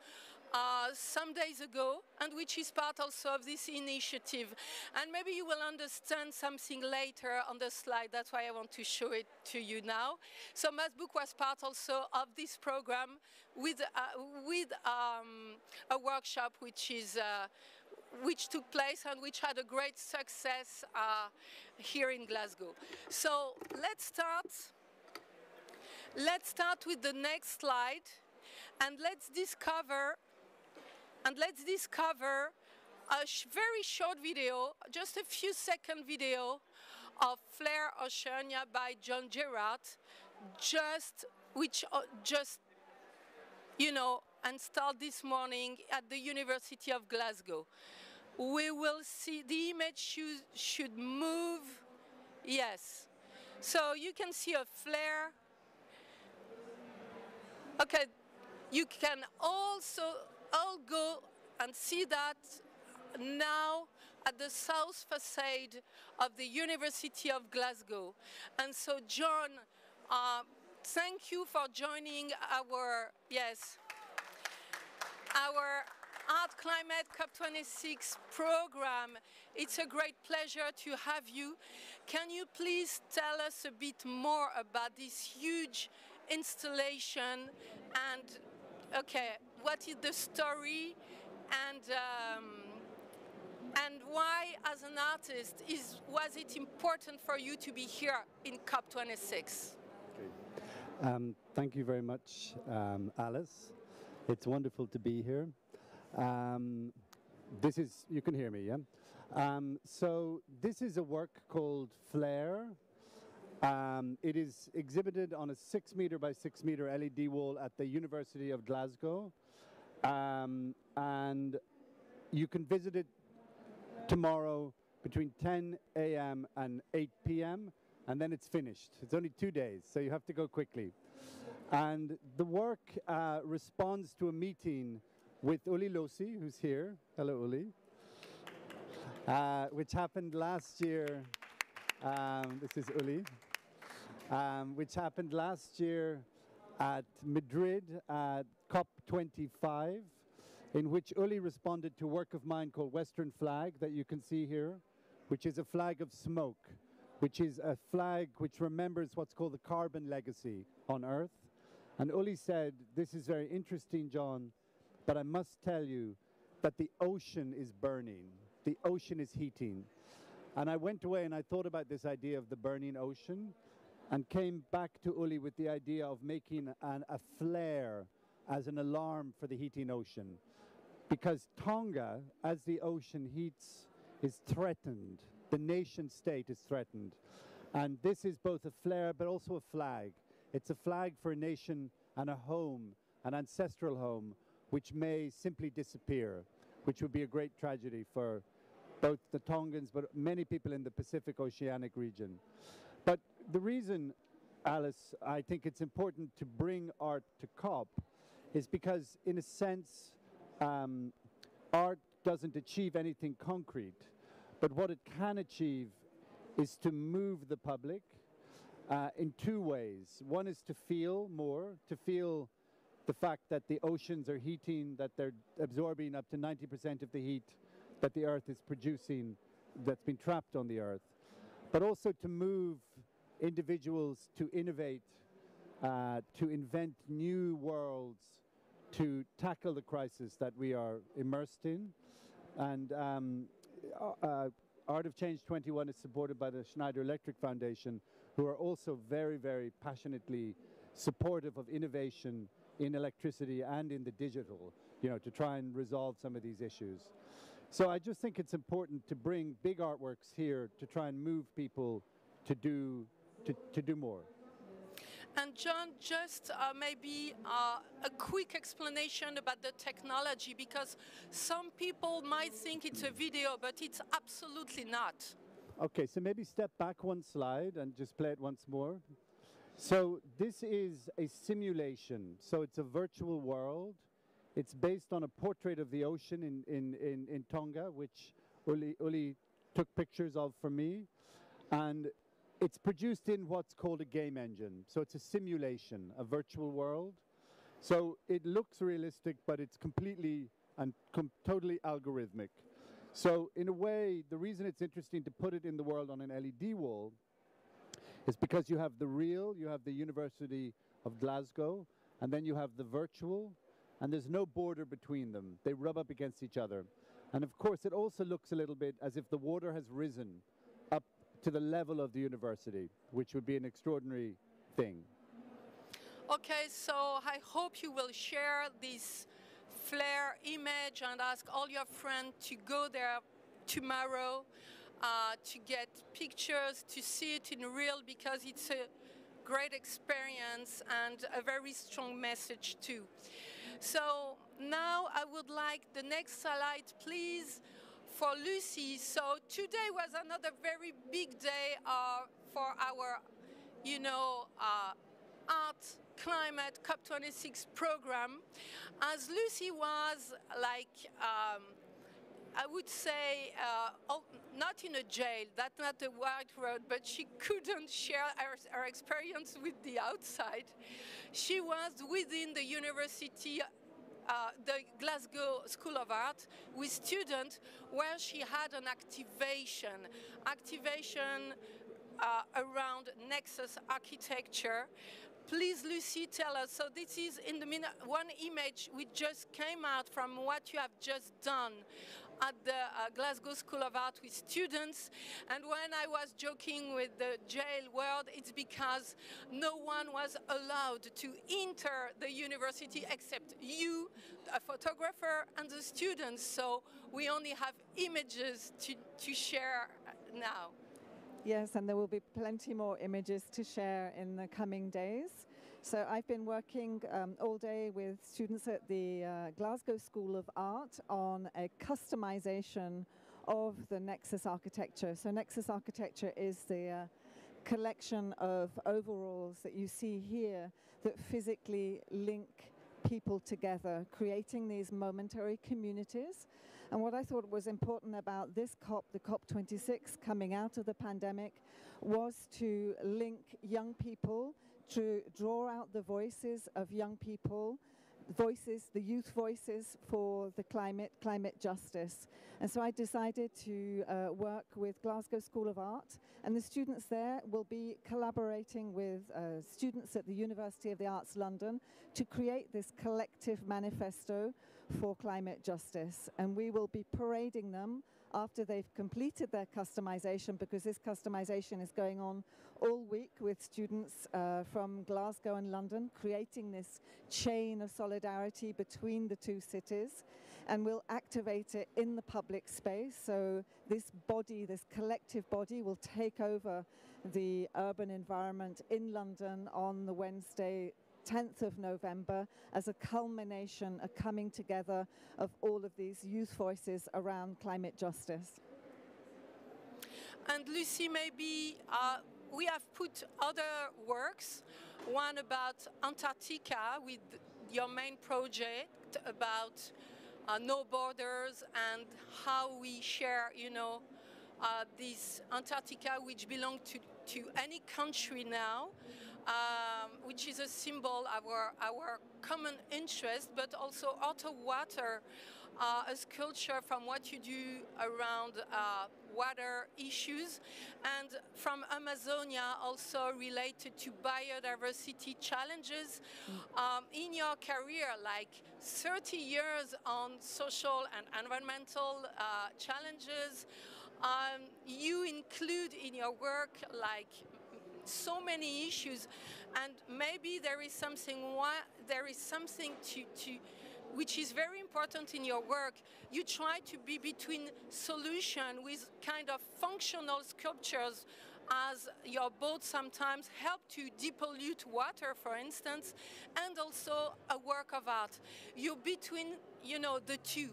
uh, some days ago and which is part also of this initiative. And maybe you will understand something later on the slide. That's why I want to show it to you now. So Maskbook was part also of this program with, uh, with um, a workshop which is uh, which took place and which had a great success uh, here in Glasgow. So let's start let's start with the next slide and let's discover and let's discover a sh very short video, just a few second video of Flare Oceania by John Gerrard, just which uh, just you know installed this morning at the University of Glasgow. We will see the image should, should move. Yes. So you can see a flare. Okay, you can also all go and see that now at the south facade of the University of Glasgow. And so, John, uh, thank you for joining our, yes, our Art Climate COP26 program. It's a great pleasure to have you. Can you please tell us a bit more about this huge installation and, okay, what is the story and um, and why, as an artist, is, was it important for you to be here in COP26? Um, thank you very much, um, Alice. It's wonderful to be here. Um, this is, you can hear me, yeah? Um, so this is a work called Flare. Um, it is exhibited on a six meter by six meter LED wall at the University of Glasgow. Um, and you can visit it tomorrow between 10 a.m. and 8 p.m. and then it's finished. It's only two days, so you have to go quickly. And the work uh, responds to a meeting with Uli Losi, who's here. Hello, Uli. Uh, which happened last year. Um, this is Uli. Um, which happened last year at Madrid at COP25 in which Uli responded to a work of mine called Western Flag that you can see here, which is a flag of smoke, which is a flag which remembers what's called the carbon legacy on Earth. And Uli said, This is very interesting, John, but I must tell you that the ocean is burning, the ocean is heating. And I went away and I thought about this idea of the burning ocean and came back to Uli with the idea of making an, a flare as an alarm for the heating ocean because Tonga, as the ocean heats, is threatened. The nation state is threatened. And this is both a flare but also a flag. It's a flag for a nation and a home, an ancestral home, which may simply disappear, which would be a great tragedy for both the Tongans but many people in the Pacific Oceanic region. But the reason, Alice, I think it's important to bring art to COP is because, in a sense, um, art doesn't achieve anything concrete, but what it can achieve is to move the public uh, in two ways. One is to feel more, to feel the fact that the oceans are heating, that they're absorbing up to 90% of the heat that the Earth is producing that's been trapped on the Earth, but also to move individuals to innovate, uh, to invent new worlds to tackle the crisis that we are immersed in. And um, uh, uh, Art of Change 21 is supported by the Schneider Electric Foundation, who are also very, very passionately supportive of innovation in electricity and in the digital, you know, to try and resolve some of these issues. So I just think it's important to bring big artworks here to try and move people to do, to, to do more. And John, just uh, maybe uh, a quick explanation about the technology because some people might think it's a video, but it's absolutely not. Okay, so maybe step back one slide and just play it once more. So this is a simulation. So it's a virtual world. It's based on a portrait of the ocean in, in, in, in Tonga, which Uli, Uli took pictures of for me. And it's produced in what's called a game engine. So it's a simulation, a virtual world. So it looks realistic, but it's completely and com totally algorithmic. So in a way, the reason it's interesting to put it in the world on an LED wall is because you have the real, you have the University of Glasgow, and then you have the virtual, and there's no border between them. They rub up against each other. And of course, it also looks a little bit as if the water has risen up to the level of the university, which would be an extraordinary thing. Okay, so I hope you will share this flare image and ask all your friends to go there tomorrow uh, to get pictures, to see it in real because it's a great experience and a very strong message too. So now I would like the next slide, please, for Lucy. So today was another very big day uh, for our, you know, uh, art climate COP26 program. As Lucy was like, um, I would say, uh, not in a jail, that's not the right word, but she couldn't share her, her experience with the outside. She was within the university uh, the Glasgow School of Art with students where she had an activation, activation uh, around Nexus architecture. Please, Lucy, tell us. So this is in the one image we just came out from what you have just done at the uh, Glasgow School of Art with students. And when I was joking with the jail world, it's because no one was allowed to enter the university except you, a photographer, and the students. So we only have images to, to share now. Yes, and there will be plenty more images to share in the coming days. So I've been working um, all day with students at the uh, Glasgow School of Art on a customization of the Nexus architecture. So Nexus architecture is the uh, collection of overalls that you see here that physically link people together, creating these momentary communities. And what I thought was important about this COP, the COP26 coming out of the pandemic, was to link young people to draw out the voices of young people, voices, the youth voices for the climate, climate justice. And so I decided to uh, work with Glasgow School of Art, and the students there will be collaborating with uh, students at the University of the Arts London to create this collective manifesto for climate justice. And we will be parading them after they've completed their customization, because this customization is going on all week with students uh, from Glasgow and London, creating this chain of solidarity between the two cities. And we'll activate it in the public space. So this body, this collective body, will take over the urban environment in London on the Wednesday 10th of November as a culmination, a coming together of all of these youth voices around climate justice. And Lucy, maybe uh, we have put other works, one about Antarctica with your main project about uh, no borders and how we share, you know, uh, this Antarctica which belongs to, to any country now um, which is a symbol of our, our common interest, but also Otter Water, uh, a sculpture from what you do around uh, water issues, and from Amazonia also related to biodiversity challenges. Um, in your career, like 30 years on social and environmental uh, challenges, um, you include in your work like so many issues, and maybe there is something there is something to, to which is very important in your work. You try to be between solution with kind of functional sculptures as your boat sometimes help to depollute water, for instance, and also a work of art. You're between, you know, the two.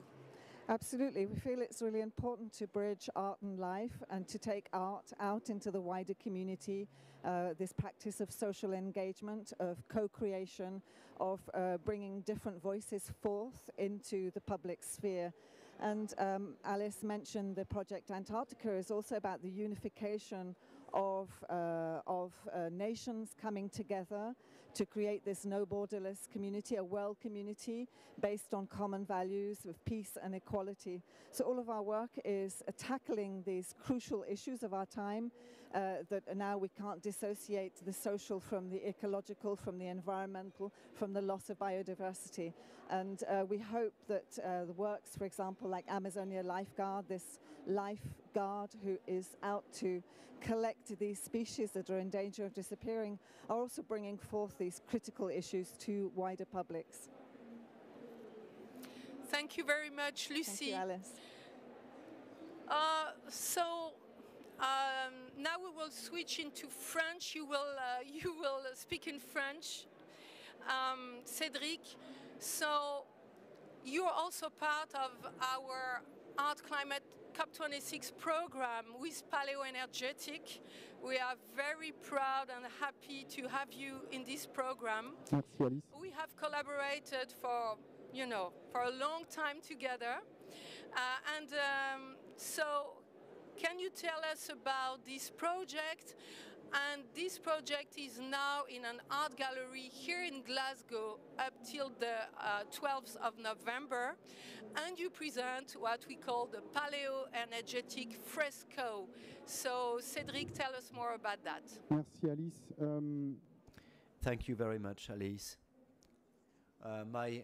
Absolutely. We feel it's really important to bridge art and life and to take art out into the wider community uh, this practice of social engagement, of co-creation, of uh, bringing different voices forth into the public sphere. And um, Alice mentioned the project Antarctica is also about the unification of, uh, of uh, nations coming together to create this no borderless community, a world community based on common values of peace and equality. So all of our work is uh, tackling these crucial issues of our time uh, that now we can't dissociate the social from the ecological, from the environmental, from the loss of biodiversity. And uh, we hope that uh, the works, for example, like Amazonia Lifeguard, this lifeguard who is out to collect these species that are in danger of disappearing, are also bringing forth these critical issues to wider publics. Thank you very much, Lucy. Thank you, Alice. Uh, so um, now we will switch into French. You will uh, you will speak in French, um, Cédric. So you're also part of our Art Climate COP26 program with Paleo Energetic. We are very proud and happy to have you in this program. Merci Alice. We have collaborated for, you know, for a long time together. Uh, and um, so, can you tell us about this project? And this project is now in an art gallery here in Glasgow up till the uh, 12th of November. And you present what we call the Paleo Energetic Fresco. So, Cédric, tell us more about that. Merci Alice. Um, Thank you very much, Alice. Uh, my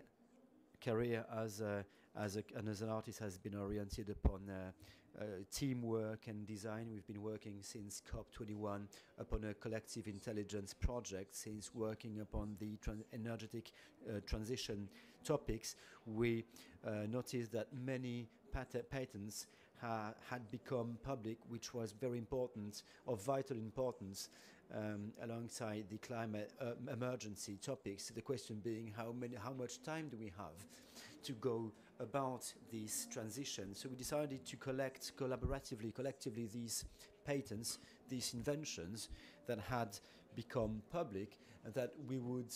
career as, a, as, a, artist has been oriented upon uh, uh, teamwork and design. We've been working since COP21 upon a collective intelligence project, since working upon the tran- energetic uh, transition topics. We uh, noticed that many pat- patents ha- had become public, which was very important, of vital importance. Um, alongside the climate uh, emergency topics, the question being how many, how much time do we have to go about this transition. So we decided to collect collaboratively, collectively, these patents, these inventions that had become public, and that we would,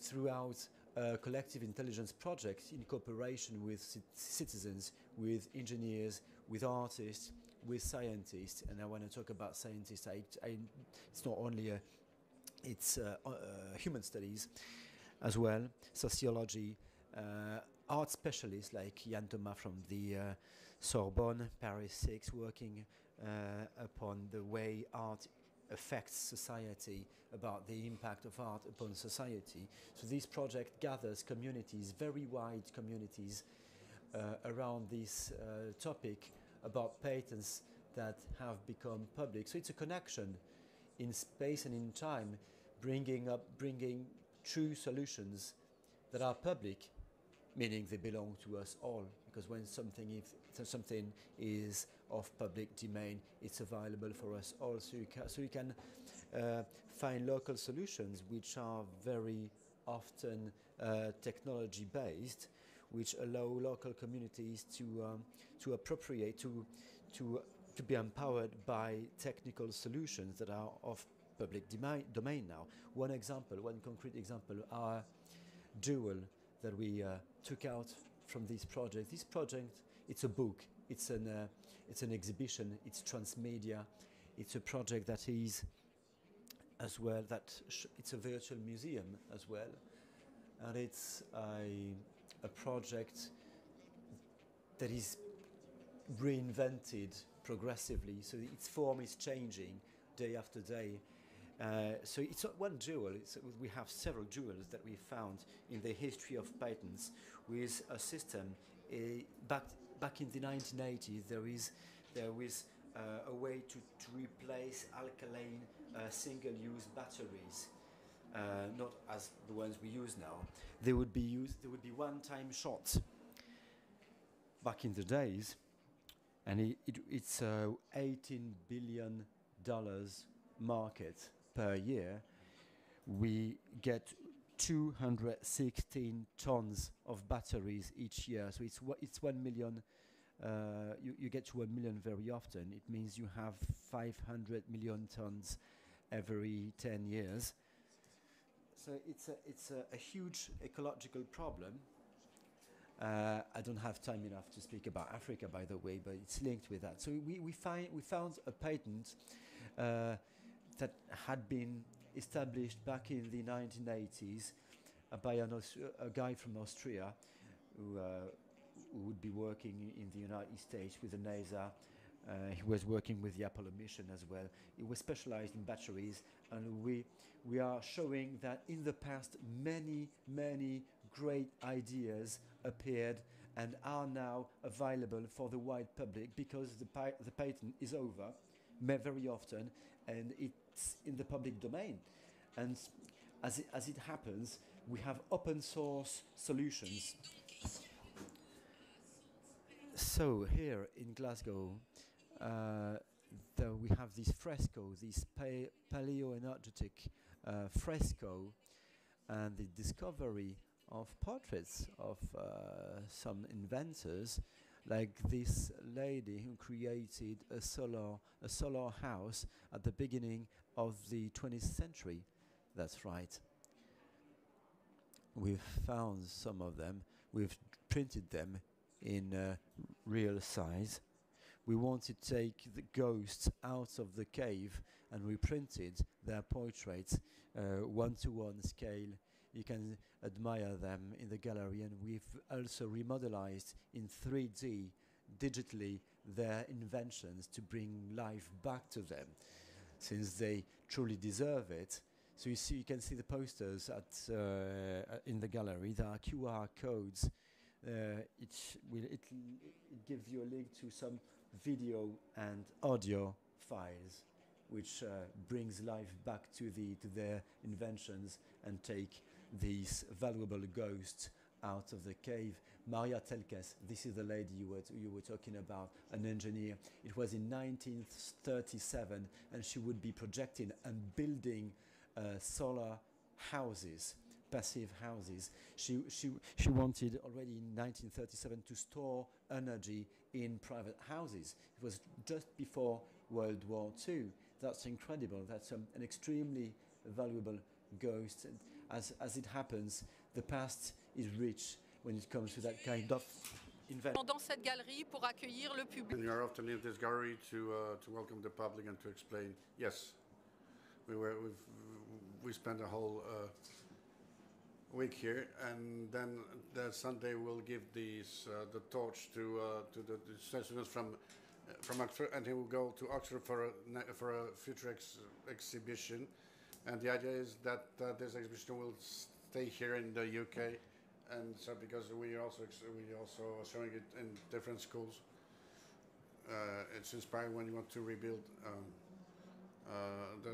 throughout a collective intelligence project in cooperation with citizens, with engineers, with artists, with scientists, and I want to talk about scientists. I, I, it's not only a, it's uh, uh, human studies as well, sociology, uh, art specialists like Yann Toma from the uh, Sorbonne, Paris 6, working uh, upon the way art affects society, about the impact of art upon society. So this project gathers communities, very wide communities, uh, around this uh, topic about patents that have become public. So it's a connection in space and in time, bringing up, bringing true solutions that are public meaning they belong to us all. Because when something if something is of public domain, it's available for us all. So you can, so you can uh, find local solutions which are very often uh, technology based, which allow local communities to um, to appropriate to to to be empowered by technical solutions that are of public domain, domain now. One example, one concrete example, are dual that we uh, took out from this project. This project, it's a book, it's an, uh, it's an exhibition, it's transmedia, it's a project that is as well, that it's a virtual museum as well, and it's a, a project that is reinvented progressively, so its form is changing day after day. Uh, so it's not one jewel. We have several jewels that we found in the history of patents with a system. Uh, back back in the 1980s, there is there was uh, a way to, to replace alkaline uh, single-use batteries, uh, not as the ones we use now. They would be used. They would be one-time shots. Back in the days, and it, it, it's a 18 billion dollars market per year, we get 216 tons of batteries each year. So it's, it's 1 million, uh, you, you get to 1 million very often. It means you have 500 million tons every 10 years. So it's a, it's a, a huge ecological problem. Uh, I don't have time enough to speak about Africa, by the way, but it's linked with that. So we, we, find, we found a patent uh, that had been established back in the 1980s uh, by a guy from Austria who, uh, who would be working in the United States with the NASA. Uh, he was working with the Apollo mission as well. He was specialized in batteries, and we we are showing that in the past many many great ideas appeared and are now available for the wide public because the, the patent is over very often and it's in the public domain. And as it, as it happens, we have open source solutions. So here in Glasgow, uh, though we have this fresco, this pa- paleo-energetic uh, fresco, and the discovery of portraits of uh, some inventors, like this lady who created a solar a solar house at the beginning of the 20th century. That's right. We've found some of them. We've printed them in uh, real size. We want to take the ghosts out of the cave and we printed their portraits one to one scale. You can admire them in the gallery, and we've also remodelized in 3D digitally their inventions to bring life back to them, since they truly deserve it. So you see, you can see the posters at uh, in the gallery. There are QR codes. Uh, it, will, it, it gives you a link to some video and audio files, which uh, brings life back to the to their inventions and take these valuable ghosts out of the cave. Maria Telkes, this is the lady you were, you were talking about, an engineer. It was in 1937, and she would be projecting and building uh, solar houses, passive houses. She, she, she wanted already in 1937 to store energy in private houses. It was just before World War II. That's incredible. That's um, an extremely valuable ghost. And as, as it happens, the past is rich when it comes to that kind of invention. Dans cette galerie pour accueillir le public. And you are often in this gallery to, uh, to welcome the public and to explain, yes, we were, we've, we spent a whole uh, week here, and then the Sunday we'll give these, uh, the torch to, uh, to the, the students from, from Oxford, and he will go to Oxford for a, for a future ex exhibition. And the idea is that uh, this exhibition will stay here in the UK, and so because we also we also are showing it in different schools. Uh, it's inspiring when you want to rebuild um, uh, the,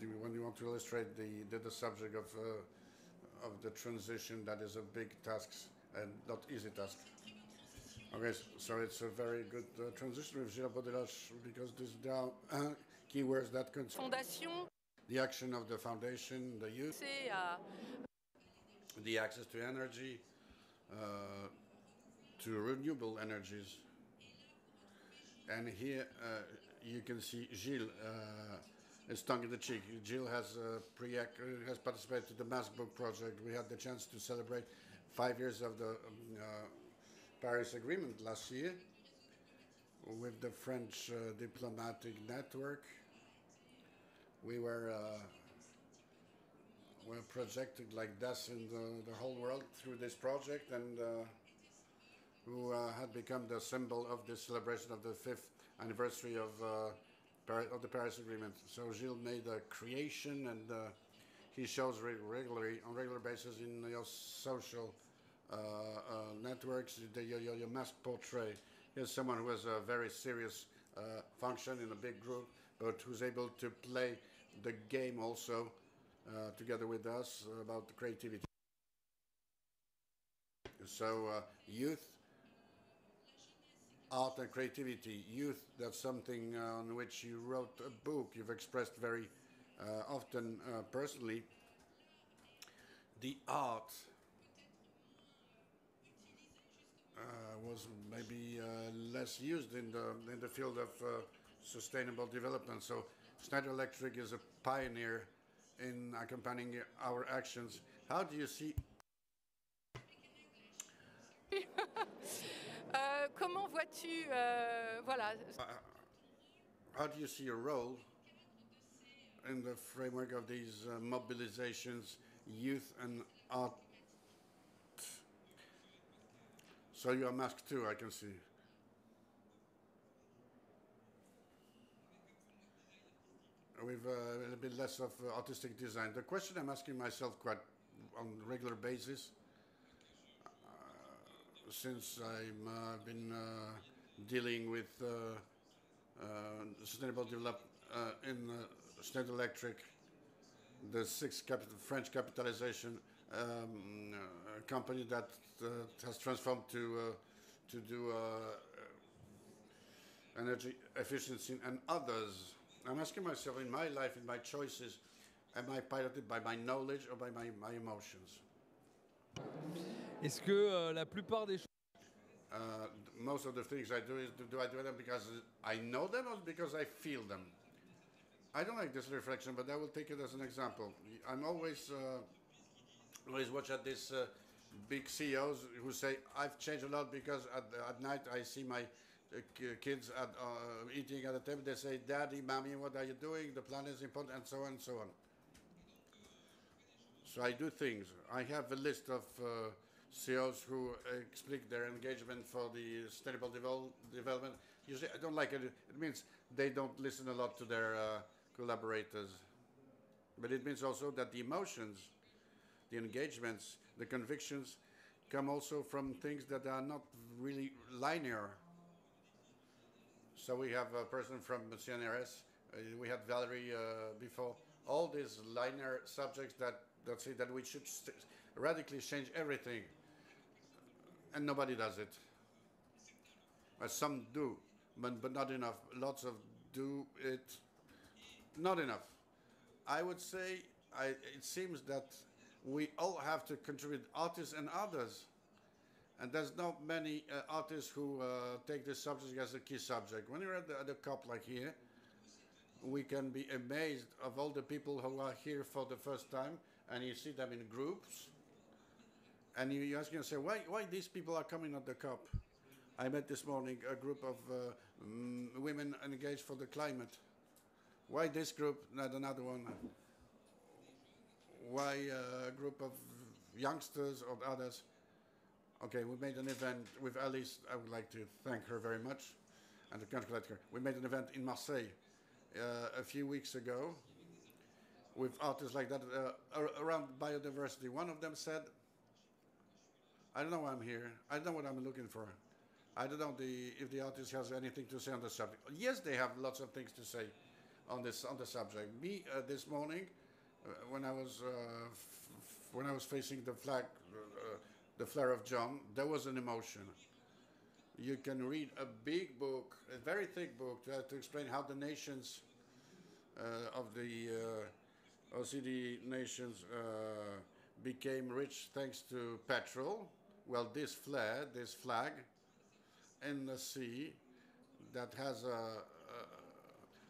the, when you want to illustrate the the, the subject of uh, of the transition. That is a big task and not easy task. Okay, so it's a very good uh, transition with Gilles Baudelaire because this, there are uh, keywords that concern. The action of the foundation, the youth, the access to energy, uh, to renewable energies. And here uh, you can see Gilles uh, is tongue in the cheek. Gilles has, pre has participated to the Maskbook project. We had the chance to celebrate five years of the um, Paris Agreement last year with the French diplomatic network we were uh, were projected like this in the, the whole world through this project and uh, who uh, had become the symbol of the celebration of the fifth anniversary of, of the Paris Agreement. So Gilles made a creation and he shows re regularly on regular basis in your social uh, uh, networks the, your, your, mask portrait. Here's someone who has a very serious uh, function in a big group, but who's able to play the game also uh, together with us about creativity. So uh, youth, art and creativity, youth, that's something uh, on which you wrote a book, you've expressed very uh, often uh, personally. The art was maybe less used in the, in the field of sustainable development. So Schneider Electric is a pioneer in accompanying our actions. How do you see euh, comment vois-tu, euh, voilà. Uh, how do you see your role in the framework of these uh, mobilizations, youth and art? So you are masked too, I can see. With uh, a little bit less of uh, artistic design. The question I'm asking myself quite on a regular basis, uh, since I've uh, been uh, dealing with uh, sustainable development in Schneider Electric, the sixth capital, French capitalization um, company that has transformed to to do energy efficiency and others. I'm asking myself in my life, in my choices, am I piloted by my knowledge or by my, my emotions? Est-ce que euh, la plupart des choses... Uh, most of the things I do is do, do I do them because I know them or because I feel them? I don't like this reflection, but I will take it as an example. I'm always uh, always watch at these uh, big CEOs who say I've changed a lot because at, at night I see my kids at, uh, eating at the table. They say, "Daddy, mommy, what are you doing? The planet is important," and so on and so on. So I do things. I have a list of uh, CEOs who explain their engagement for the sustainable devel development. Usually, I don't like it. It means they don't listen a lot to their uh, collaborators. But it means also that the emotions, the engagements, the convictions come also from things that are not really linear. So we have a person from CNRS, uh, we had Valerie uh, before, all these liner subjects that, that say that we should radically change everything and nobody does it. Uh, some do, but, but not enough. Lots of do it, not enough. I would say I, it seems that we all have to contribute, artists and others. And there's not many uh, artists who uh, take this subject as a key subject. When you're at the, at the COP like here, we can be amazed of all the people who are here for the first time, and you see them in groups, and you, you ask yourself, why, why these people are coming at the COP? I met this morning a group of uh, mm, women engaged for the climate. Why this group, not another one? Why a group of youngsters or others? Okay, we made an event with Alice. I would like to thank her very much and congratulate her. We made an event in Marseille uh, a few weeks ago with artists like that uh, around biodiversity. One of them said, I don't know why I'm here. I don't know what I'm looking for. I don't know the, if the artist has anything to say on the subject. Yes, they have lots of things to say on this on the subject. Me uh, this morning, uh, when I was uh, when I was facing the flag, uh, the flare of John, there was an emotion. You can read a big book, a very thick book, to, to explain how the nations uh, of the uh, OECD nations became rich thanks to petrol well, this flare, this flag in the sea that has a,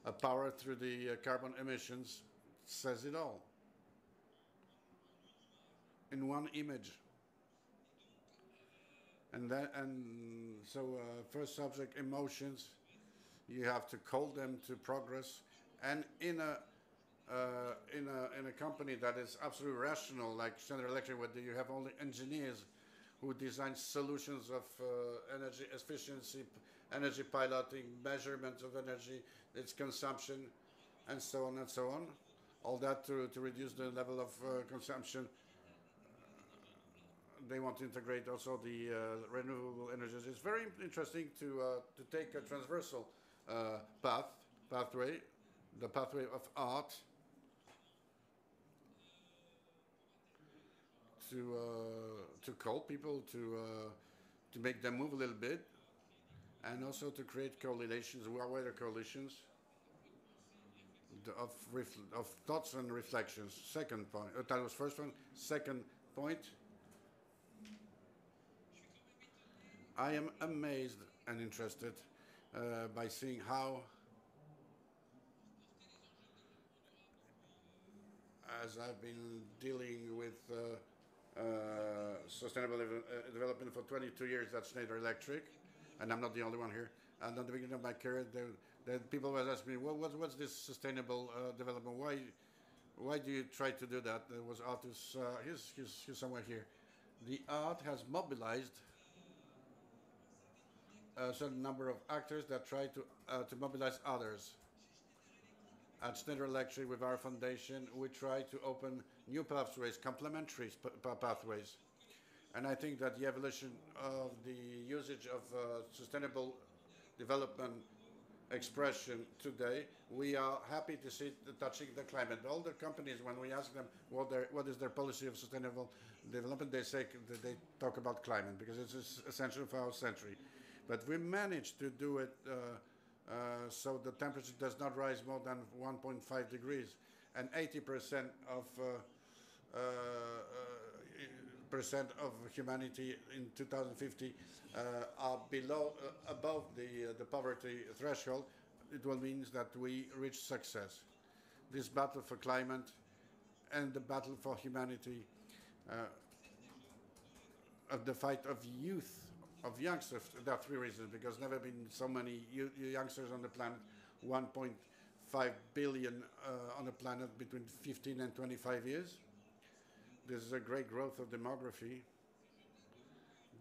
a, a power through the uh, carbon emissions says it all in one image. And then, and so uh, first subject emotions, you have to call them to progress, and in a uh, in a in a company that is absolutely rational, like General Electric, where you have only engineers who design solutions of uh, energy efficiency, energy piloting, measurement of energy, its consumption, and so on and so on. All that to, to reduce the level of uh, consumption. They want to integrate also the uh, renewable energies. It's very interesting to, uh, to take a transversal uh, path, pathway, the pathway of art, to uh, to call people to uh, to make them move a little bit, and also to create correlations, weather coalitions of of thoughts and reflections. Second point. Uh, that was first one. Second point. I am amazed and interested uh, by seeing how, as I've been dealing with uh, uh, sustainable uh, development for 22 years at Schneider Electric, and I'm not the only one here. And at the beginning of my career, the, the people always ask me, well, what's, what's this sustainable uh, development? Why, why do you try to do that? There was artists, uh, he's, he's, he's somewhere here. The art has mobilized a certain number of actors that try to, uh, to mobilize others. At Schneider Electric, with our foundation, we try to open new pathways, complementary pathways. And I think that the evolution of the usage of uh, sustainable development expression today, we are happy to see touching the climate. All the companies, when we ask them what, their, what is their policy of sustainable development, they say they talk about climate because it's essential for our century. But we managed to do it uh, uh, so the temperature does not rise more than 1.5 degrees, and 80% of uh, uh, percent of humanity in 2050 uh, are below, uh, above the, uh, the poverty threshold, it will mean that we reach success. This battle for climate and the battle for humanity, of the fight of youth, of youngsters, there are three reasons, because never been so many youngsters on the planet, 1.5 billion uh, on the planet between 15 and 25 years. This is a great growth of demography.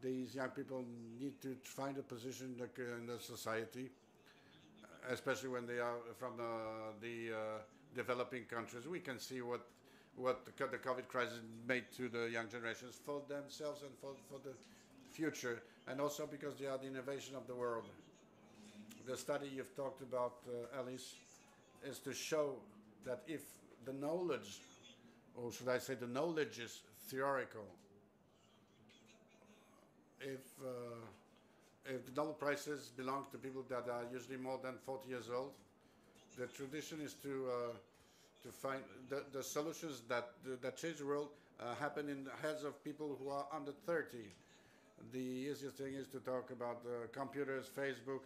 These young people need to find a position in the society, especially when they are from the, the uh, developing countries. We can see what what the, the COVID crisis made to the young generations for themselves and for, for the future, and also because they are the innovation of the world. The study you've talked about, uh, Alice, is to show that if the knowledge or should I say the knowledge is theoretical. If, uh, if the Nobel Prizes belong to people that are usually more than 40 years old, the tradition is to, uh, to find the, the solutions that, that change the world uh, happen in the heads of people who are under 30. The easiest thing is to talk about uh, computers, Facebook,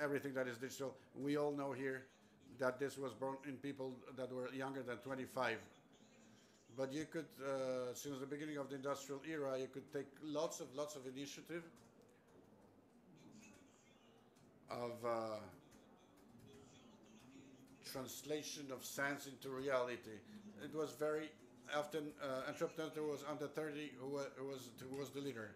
everything that is digital. We all know here that this was born in people that were younger than 25 but you could, uh, since the beginning of the industrial era, you could take lots of lots of initiative of uh, translation of science into reality. It was very often uh, entrepreneur was under 30 who who was, who was the leader.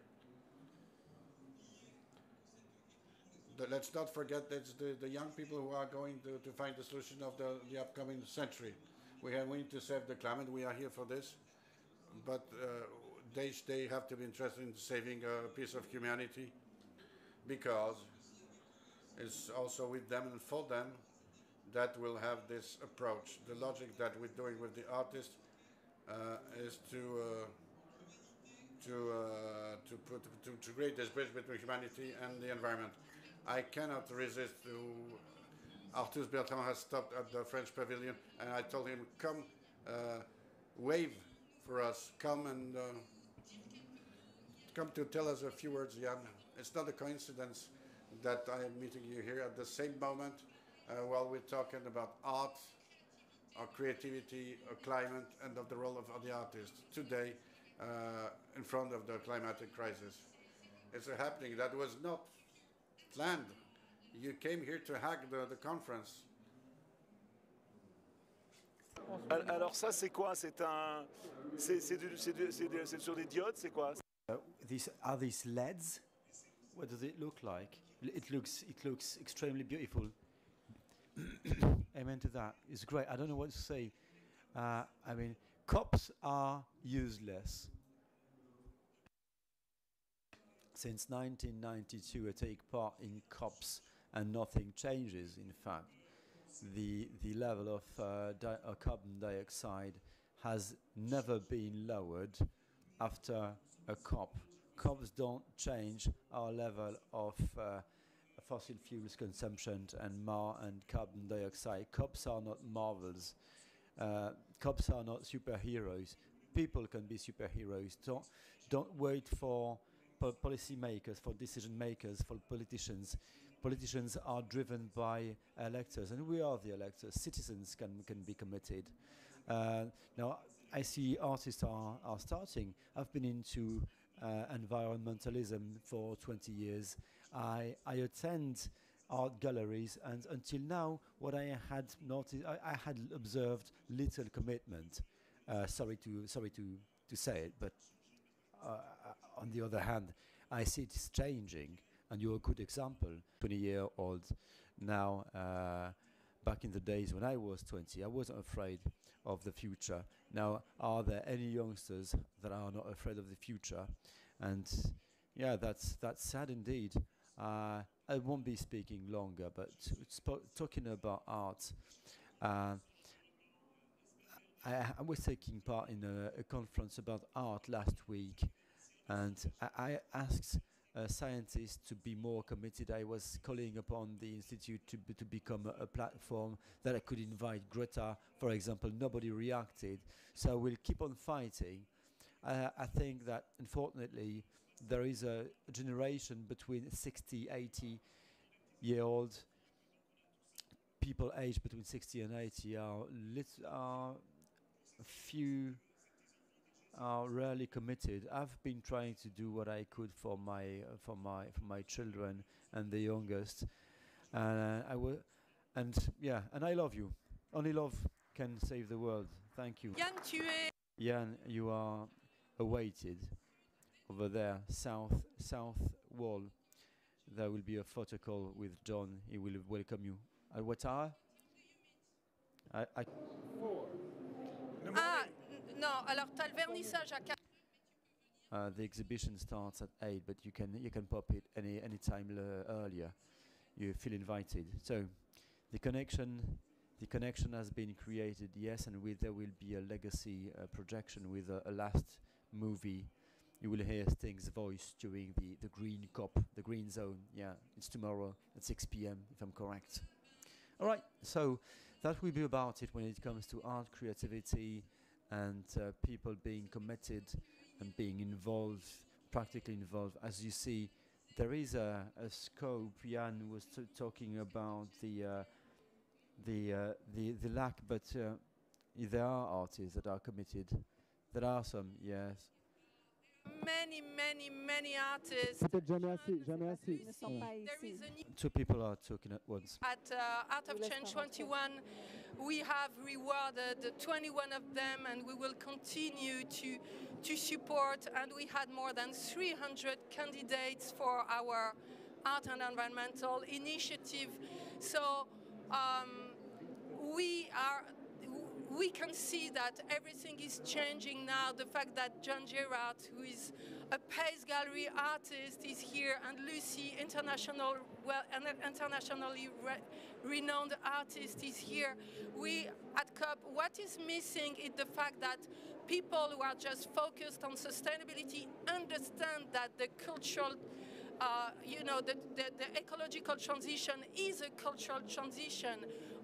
The, let's not forget that the, the young people who are going to, to find the solution of the, the upcoming century. We, have, we need to save the climate. We are here for this. But uh, they, they have to be interested in saving a piece of humanity because it's also with them and for them that will have this approach. The logic that we're doing with the artist uh, is to uh, to uh, to put to, to create this bridge between humanity and the environment. I cannot resist to Arthus Bertrand has stopped at the French pavilion, and I told him, come, uh, wave for us, come and uh, come to tell us a few words, Yann. It's not a coincidence that I am meeting you here at the same moment uh, while we're talking about art, our creativity, our climate, and of the role of, the artist today uh, in front of the climatic crisis. It's happening that was not planned you came here to hack the, the conference. Alors ça c'est quoi C'est un, c'est c'est sur des diodes, c'est quoi uh, these are these LEDs. What does it look like? It looks it looks extremely beautiful. Amen to that. It's great. I don't know what to say. Uh, I mean, cops are useless. Since 1992, I take part in COPs and nothing changes. In fact, the the level of uh, di uh, carbon dioxide has never been lowered after a COP. COPs don't change our level of uh, fossil fuels consumption and mar and carbon dioxide. COPs are not marvels. Uh, COPs are not superheroes. People can be superheroes. Don't don't wait for po policy makers, for decision makers, for politicians politicians are driven by electors, and we are the electors. Citizens can, can be committed. Uh, now, I see artists are, are starting. I've been into uh, environmentalism for 20 years. I, I attend art galleries, and until now, what I had noticed, I, I had observed little commitment. Uh, sorry to sorry to to say it, but uh, on the other hand, I see it's changing and you're a good example. 20 year old now, uh, back in the days when I was 20, I wasn't afraid of the future. Now, are there any youngsters that are not afraid of the future? and yeah, that's that's sad indeed. Uh, I won't be speaking longer, but talking about art. Uh, I, I was taking part in a, a conference about art last week, and I, I asked uh, scientists to be more committed. I was calling upon the institute to, be, to become a, a, platform that I could invite Greta, for example. Nobody reacted, so we'll keep on fighting. Uh, I think that unfortunately there is a, generation between 60, 80 year old people aged between 60 and 80 are lit are a few are rarely committed. I've been trying to do what I could for my uh, for my for my children and the youngest, and uh, I will, and yeah, and I love you. Only love can save the world. Thank you. Yann, tu es. Yann, you are awaited over there, south south wall. There will be a photo call with John. He will welcome you. At what hour? I, I Four. Ah, n- alors as le vernissage à 4. Uh, the exhibition starts at eight, but you can you can pop it any any time earlier. You feel invited. So, the connection, the connection has been created. Yes, and with there will be a legacy uh, projection with a, a last movie. You will hear Sting's voice during the the Green Cop, the Green Zone. Yeah, it's tomorrow at 6 p.m. if I'm correct. All right, so that will be about it when it comes to art, creativity, and uh, people being committed and being involved, practically involved. As you see, there is a, a scope. Yann was t- talking about the uh, the uh, the the lack, but uh, there are artists that are committed. There are some, yes. Many, many, many artists. Peut-être jamais assez, jamais assez. Ils ne sont Voilà. pas There ici. is a Two people are talking at once. At uh, Art of Change 21, we have rewarded 21 of them and we will continue to, to support. And we had more than 300 candidates for our art and environmental initiative. So um, we are. We can see that everything is changing now. The fact that John Gerrard, who is a Pace Gallery artist, is here, and Lucy, international, well, an internationally re- renowned artist, is here. We at COP, what is missing is the fact that people who are just focused on sustainability understand that the cultural uh, you know, the, the, the ecological transition is a cultural transition.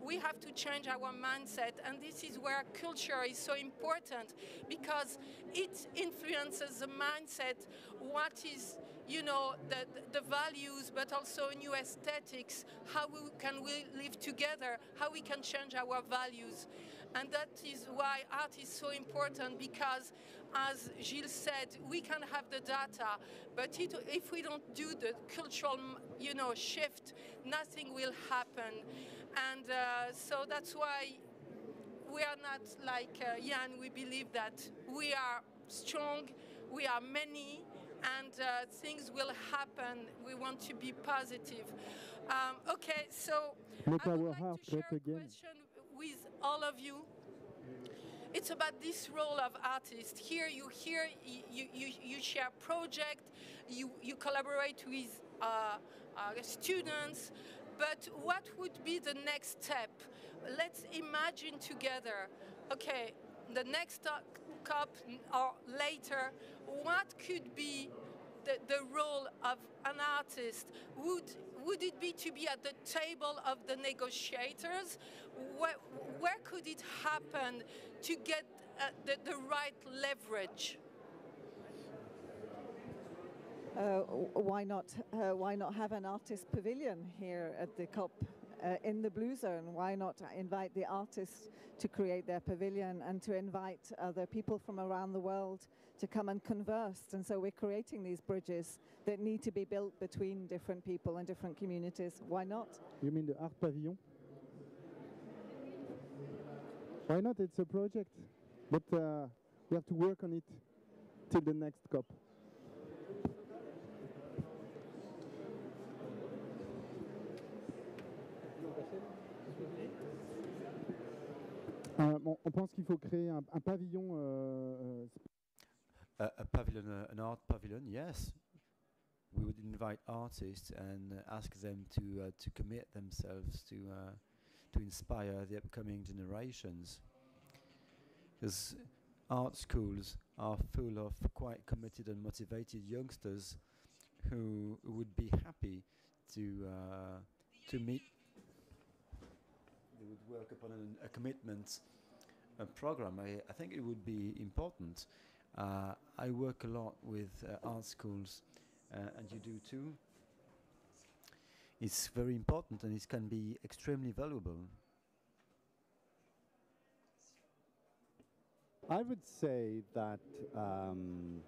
We have to change our mindset, and this is where culture is so important because it influences the mindset, what is, you know, the, the values, but also new aesthetics, how we can we live together, how we can change our values. And that is why art is so important because, as Gilles said, we can have the data, but it, if we don't do the cultural, you know, shift, nothing will happen. And uh, so that's why we are not like uh, Yann. We believe that we are strong, we are many, and uh, things will happen. We want to be positive. Um, okay, so Make I would like to share a again. question with all of you. It's about this role of artist. Here you hear you, you, you share project, you, you collaborate with uh, uh, students, but what would be the next step? Let's imagine together, okay, the next uh, COP or later, what could be the, the role of an artist? Would, would it be to be at the table of the negotiators? Where, where could it happen to get uh, the, the right leverage? Uh, why not? Uh, why not have an artist pavilion here at the COP uh, in the Blue Zone? Why not invite the artists to create their pavilion and to invite other people from around the world to come and converse? And so we're creating these bridges that need to be built between different people and different communities. Why not? You mean the art pavilion? Why not? It's a project, but uh, we have to work on it till the next COP. Euh, bon, on pense qu'il faut créer un, un pavillon. euh, a, pavilion, uh, an art pavilion, yes. We would invite artists and uh, ask them to uh, to commit themselves to uh, to inspire the upcoming generations. Because art schools are full of quite committed and motivated youngsters who would be happy to uh, to meet. They would work upon an, a commitment a program. I, I think it would be important. Uh, I work a lot with uh, art schools, uh, and you do too. It's very important, and it can be extremely valuable. I would say that um,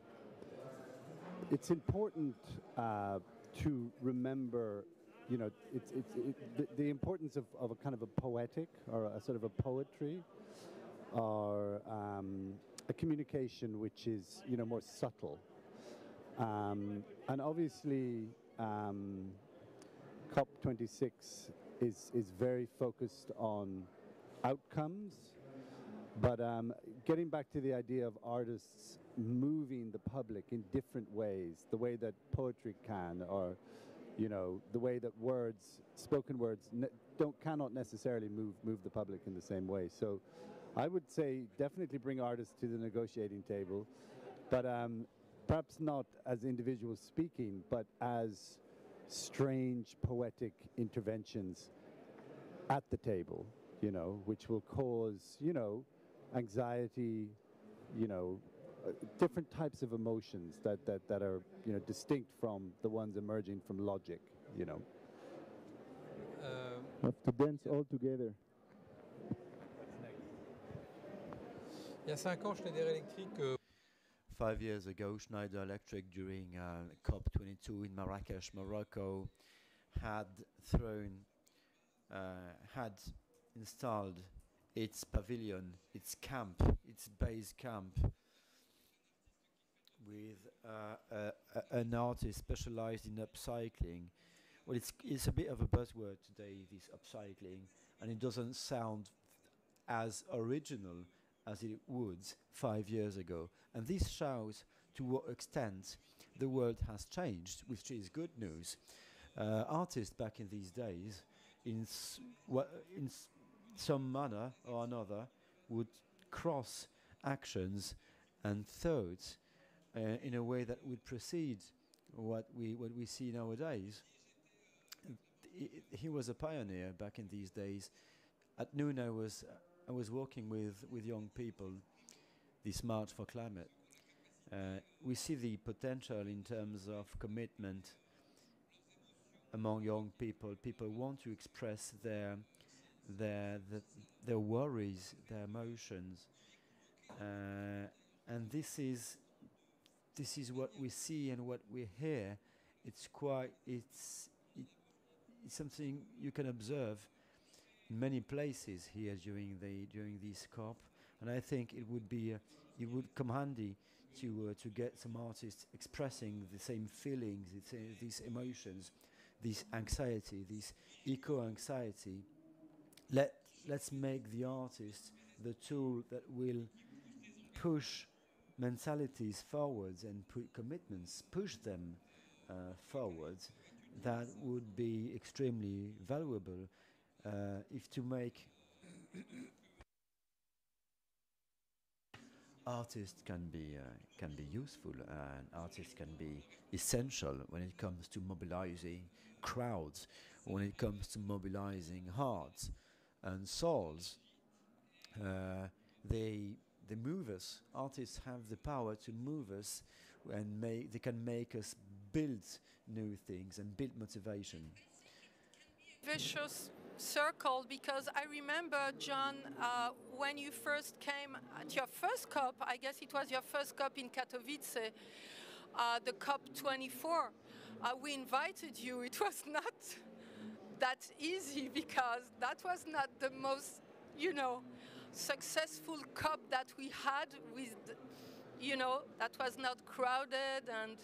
it's important uh, to remember, you know, it's, it's, it, the, the importance of, of a kind of a poetic or a sort of a poetry or um, a communication which is, you know, more subtle. Um, and obviously, um, COP26 is, is very focused on outcomes but um, getting back to the idea of artists moving the public in different ways, the way that poetry can, or you know, the way that words, spoken words, don't cannot necessarily move move the public in the same way. So, I would say definitely bring artists to the negotiating table, but um, perhaps not as individuals speaking, but as strange poetic interventions at the table, you know, which will cause, you know, anxiety, you know, different types of emotions that, that, that are, you know, distinct from the ones emerging from logic, you know. Have to dance all together. Il y a cinq ans, Schneider Electric. euh, Five years ago, Schneider Electric, during uh, COP22 in Marrakesh, Morocco, had thrown, uh, had installed its pavilion, its camp, its base camp, with uh, a, a, an artist specialized in upcycling. Well, it's it's a bit of a buzzword today, this upcycling, and it doesn't sound as original as it would five years ago. And this shows to what extent the world has changed, which is good news. Uh, artists back in these days, in in some manner or another, would cross actions and thoughts in a way that would precede what we what we see nowadays. He was a pioneer back in these days. At noon, I was I was walking with with young people. This March for Climate. Uh, we see the potential in terms of commitment among young people. People want to express their their th- their worries, their emotions, uh, and this is this is what we see and what we hear. It's quite it's it, it's something you can observe in many places here during the during this COP, and I think it would be uh, it would come handy to uh, to get some artists expressing the same feelings, uh, these emotions, this anxiety, this eco anxiety. Let let's make the artist the tool that will push mentalities forwards and commitments, push them uh, forwards. That would be extremely valuable uh, if to make artists can be uh, can be useful and artists can be essential when it comes to mobilizing crowds, when it comes to mobilizing hearts and souls. Uh, they they move us. Artists have the power to move us, and make they can make us build new things and build motivation. vicious circle because I remember, John, uh, when you first came at your first COP, I guess it was your first COP in Katowice, uh, the COP 24. Uh, we invited you. It was not that easy because that was not the most, you know, successful COP that we had with, you know, that was not crowded and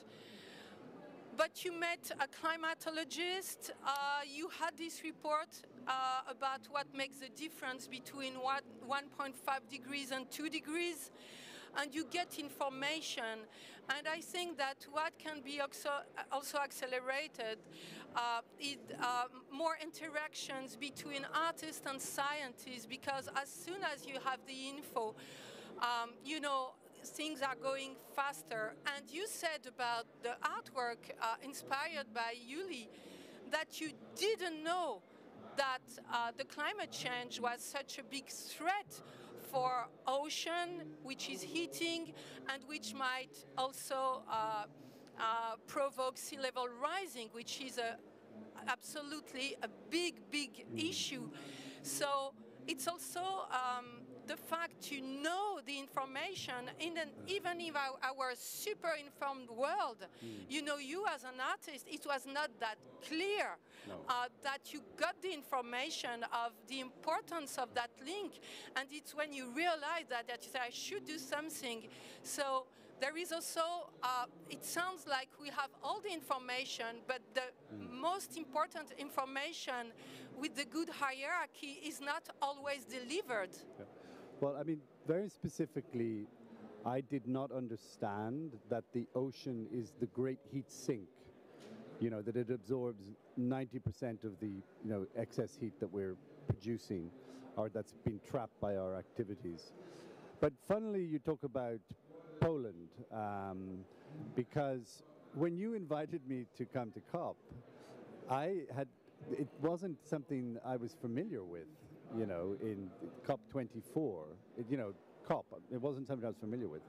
but you met a climatologist. Uh, you had this report uh, about what makes the difference between what 1.5 degrees and 2 degrees. and you get information. And I think that what can be also, also accelerated uh, is uh, more interactions between artists and scientists because as soon as you have the info, um, you know, things are going faster. And you said about the artwork uh, inspired by Yuli that you didn't know that uh, the climate change was such a big threat for ocean, which is heating and which might also uh, uh, provoke sea level rising, which is a, absolutely a big, big issue. So it's also um, the fact to know the information in an, even in our, our super informed world, mm. you know, you as an artist, it was not that clear no. uh, that you got the information of the importance of that link. And it's when you realize that, that you say, I should do something. So there is also, uh, it sounds like we have all the information, but the mm. most important information with the good hierarchy is not always delivered. Yeah. Well, I mean, very specifically, I did not understand that the ocean is the great heat sink. You know, that it absorbs 90% of the, you know, excess heat that we're producing or that's been trapped by our activities. But funnily, you talk about Poland um, because when you invited me to come to COP, I had, it wasn't something I was familiar with you know, in COP24, it, you know, COP, it wasn't something I was familiar with.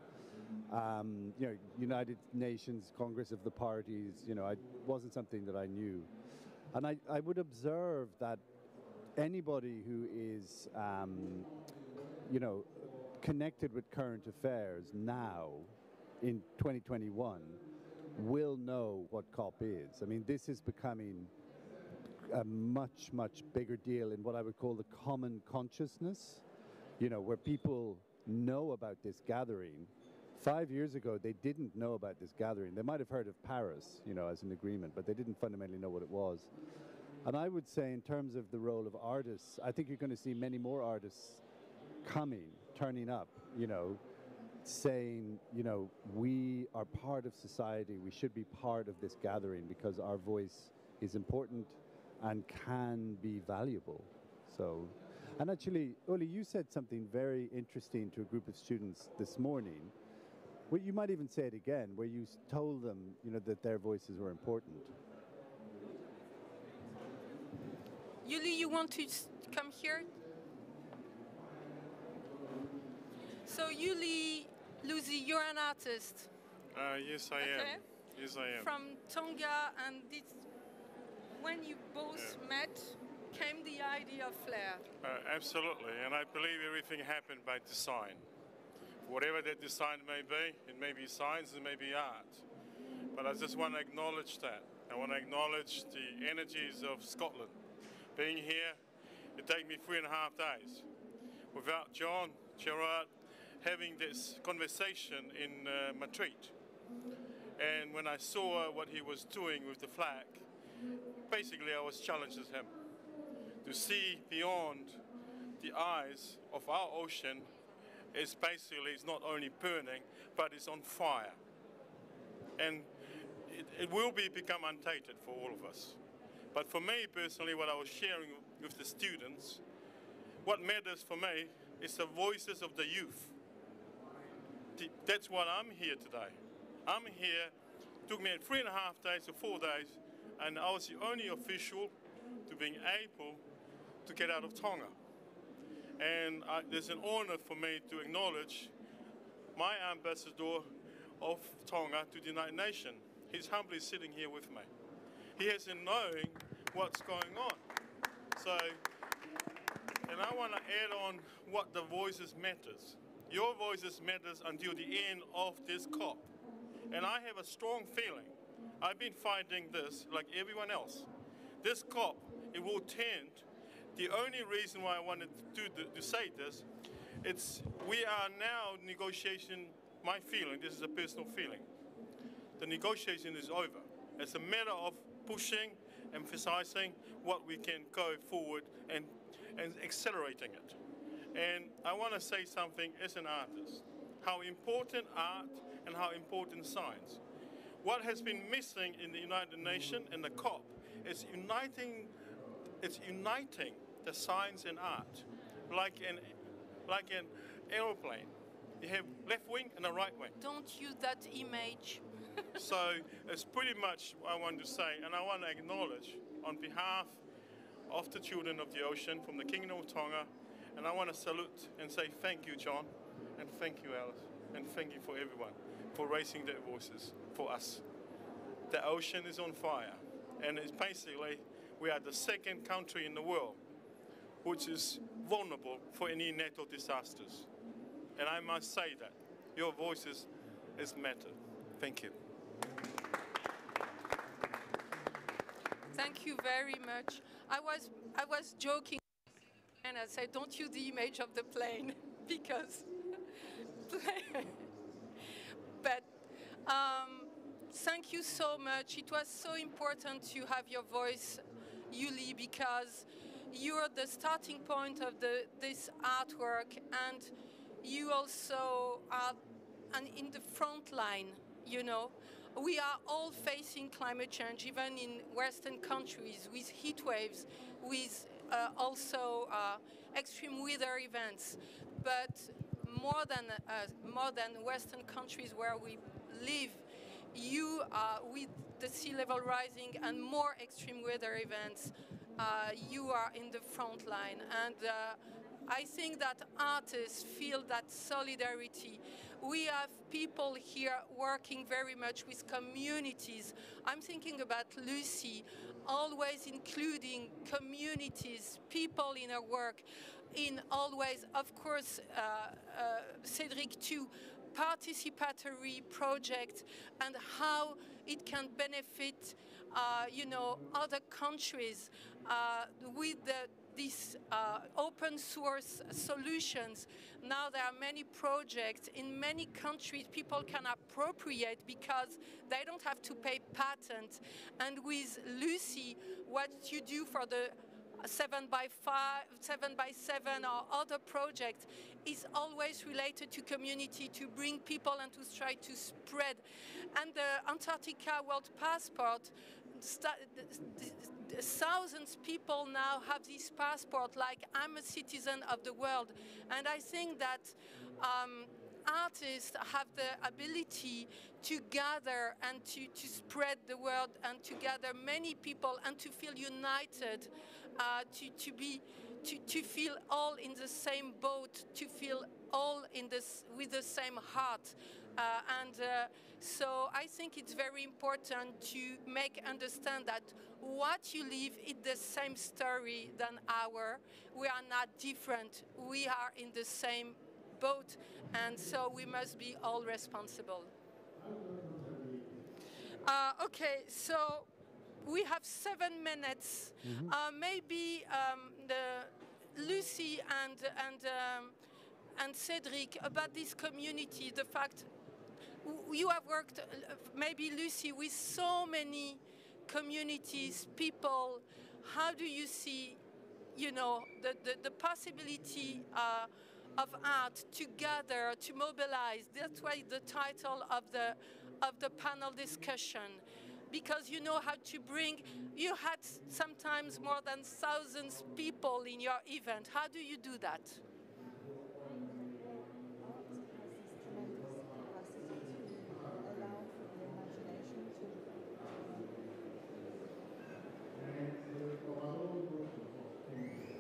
Um, you know, United Nations, Congress of the Parties, you know, it wasn't something that I knew. And I, I would observe that anybody who is, um, you know, connected with current affairs now in 2021 will know what COP is. I mean, this is becoming a much, much bigger deal in what I would call the common consciousness, you know, where people know about this gathering. Five years ago, they didn't know about this gathering. They might have heard of Paris, you know, as an agreement, but they didn't fundamentally know what it was. And I would say, in terms of the role of artists, I think you're going to see many more artists coming, turning up, you know, saying, you know, we are part of society. We should be part of this gathering because our voice is important and can be valuable. So, and actually, Uli, you said something very interesting to a group of students this morning. Well, you might even say it again, where you told them, you know, that their voices were important. Yuli, you want to come here? So, Yuli Luzi, you're an artist. Uh, yes, I okay. am. Yes, I am. From Tonga, and this when you both yeah. met, came the idea of Flare. Uh, absolutely, and I believe everything happened by design. Whatever that design may be, it may be science, it may be art. But I just want to acknowledge that. I want to acknowledge the energies of Scotland. Being here, it took me three and a half days. Without John Gerrard having this conversation in uh, Madrid. And when I saw what he was doing with the flag, basically I was challenging him to see beyond the eyes of our ocean. Is basically it's not only burning but it's on fire. And it, it will be become untainted for all of us. But for me personally what I was sharing with the students what matters for me is the voices of the youth that's what I'm here today I'm here it took me three and a half days or four days and I was the only official to being able to get out of Tonga. And I, there's an honor for me to acknowledge my ambassador of Tonga to the United Nations. He's humbly sitting here with me. He has in knowing what's going on. So, and I want to add on what the voices matters. Your voices matters until the end of this COP. And I have a strong feeling I've been finding this like everyone else. This COP, it will tend, the only reason why I wanted to, to, to say this, it's we are now negotiation, my feeling, this is a personal feeling, the negotiation is over. It's a matter of pushing, emphasizing what we can go forward and, and accelerating it. And I want to say something as an artist. how important art and how important science. What has been missing in the United Nations and the COP is uniting, it's uniting the science and art, like an, like an aeroplane. You have left wing and a right wing. Don't use that image. so it's pretty much what I want to say, and I want to acknowledge on behalf of the children of the ocean from the Kingdom of Tonga, and I want to salute and say thank you, John, and thank you, Alice, and thank you for everyone for raising their voices for us. The ocean is on fire, and it's basically we are the second country in the world which is vulnerable for any natural disasters. And I must say that your voices is matter. Thank you. Thank you very much. I was I was joking and I said, don't use the image of the plane because but um, thank you so much. It was so important to have your voice, Yuli, because you're the starting point of the, this artwork and you also are in the front line, you know. We are all facing climate change, even in Western countries, with heat waves, with also uh, extreme weather events. But more than, uh, more than Western countries where we live, you, uh, with the sea level rising and more extreme weather events, uh, you are in the front line. And uh, I think that artists feel that solidarity. We have people here working very much with communities. I'm thinking about Lucy, always including communities, people in her work, in always, of course, uh, uh, Cedric too, participatory project and how it can benefit, uh, you know, other countries uh, with the, these uh, open source solutions. Now there are many projects in many countries people can appropriate because they don't have to pay patent. And with Lucy, what you do for the seven by five, seven by seven or other projects is always related to community, to bring people and to try to spread. And the Antarctica World Passport, thousands of people now have this passport like I'm a citizen of the world. And I think that um, artists have the ability to gather and to, to spread the word and to gather many people and to feel united, uh, to, to be to, to feel all in the same boat, to feel all in this with the same heart. Uh, and uh, so I think it's very important to make understand that what you live is the same story than our. We are not different. We are in the same boat, and so we must be all responsible. Uh, okay, so we have seven minutes. Mm-hmm. Uh, maybe um, the Lucy and and um, and Cedric about this community. The fact you have worked, uh, maybe Lucy, with so many communities, people. How do you see, you know, the the, the possibility? Uh, of art together to mobilize. That's why the title of the of the panel discussion because you know how to bring you had sometimes more than thousands people in your event how do you do that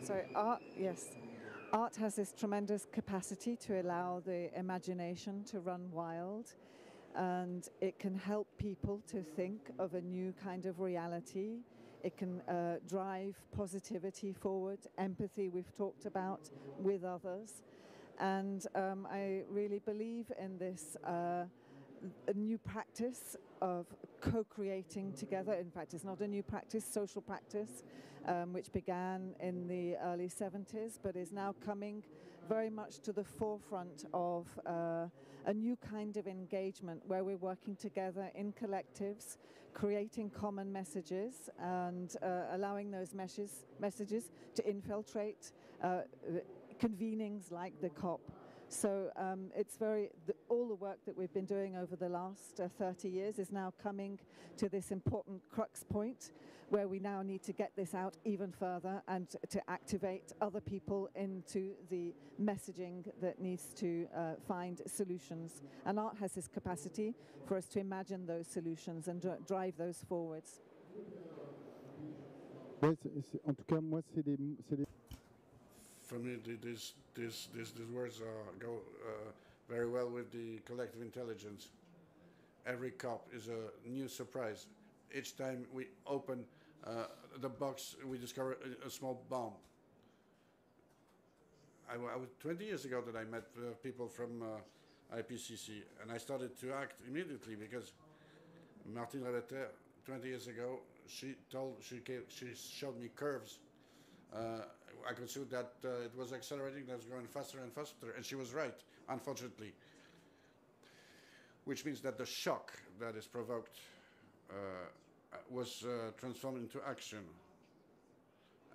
so art yes art has this tremendous capacity to allow the imagination to run wild and it can help people to think of a new kind of reality. It can uh, drive positivity forward, empathy we've talked about with others. And um, I really believe in this uh, a new practice of co-creating together. In fact, it's not a new practice, social practice, um, which began in the early 70s, but is now coming very much to the forefront of uh, a new kind of engagement where we're working together in collectives, creating common messages and uh, allowing those messages, messages to infiltrate uh, convenings like the COP So um, it's very, the, all the work that we've been doing over the last uh, 30 years is now coming to this important crux point where we now need to get this out even further and to activate other people into the messaging that needs to uh, find solutions. And art has this capacity for us to imagine those solutions and dr- drive those forwards. Ouais, en tout cas, moi, c'est des- For me, th- these these these these words uh, go uh, very well with the collective intelligence. Every cop is a new surprise. Each time we open uh, the box, we discover a, a small bomb. I, I was 20 years ago that I met uh, people from uh, IPCC, and I started to act immediately because Martine Rebetez, 20 years ago, she told she gave, she showed me curves. Uh, I could see that uh, it was accelerating, that was going faster and faster, and she was right, unfortunately. Which means that the shock that is provoked uh, was uh, transformed into action.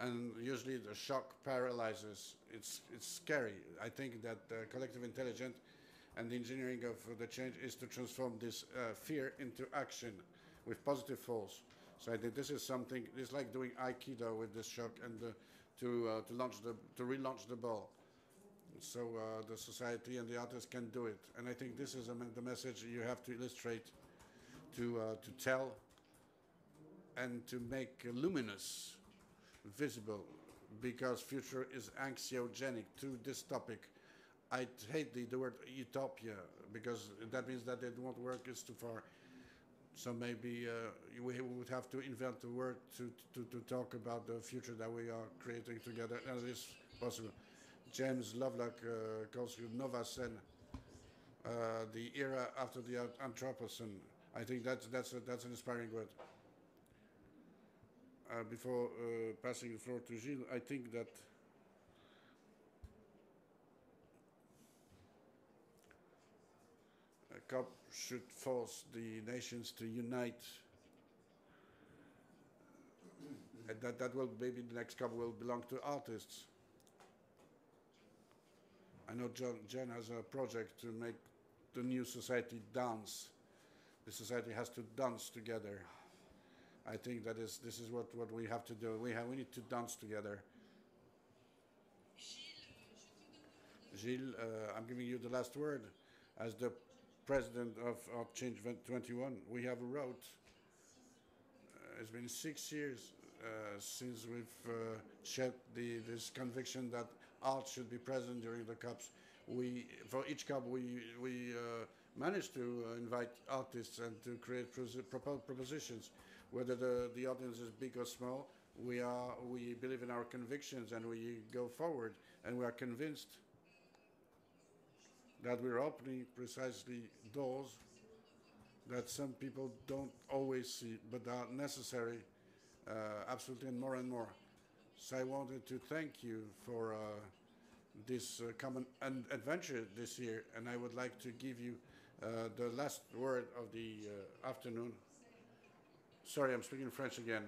And usually the shock paralyzes. It's, it's scary. I think that collective intelligence and the engineering of the change is to transform this uh, fear into action with positive force. So I think this is something. It's like doing aikido with this shock and uh, to uh, to launch the to relaunch the ball. So uh, the society and the artists can do it. And I think this is a, the message you have to illustrate, to uh, to tell, and to make luminous, visible, because future is anxiogenic to this topic. I hate the, the word utopia because that means that it won't work. It's too far. So maybe uh, we would have to invent a word to, to, to talk about the future that we are creating together as is possible. James Lovelock uh, calls it Novacene, uh, the era after the Anthropocene. I think that's, that's, a, that's an inspiring word. Uh, before uh, passing the floor to Gilles, I think that a should force the nations to unite. And that, that will maybe the next COP will belong to artists. I know John, Jen has a project to make the new society dance. The society has to dance together. I think that is this is what, what we have to do. We have we need to dance together. Gilles, uh, I'm giving you the last word. As the president of, of Change 21, we have a road. Uh, it's been six years uh, since we've uh, shared the, this conviction that art should be present during the cups. We, for each cup, we, we uh, managed to uh, invite artists and to create propositions. Whether the, the audience is big or small, we, are, we believe in our convictions and we go forward and we are convinced that we're opening precisely doors that some people don't always see but are necessary uh, absolutely and more and more. So I wanted to thank you for uh, this uh, common adventure this year and I would like to give you uh, the last word of the uh, afternoon. Sorry, I'm speaking French again.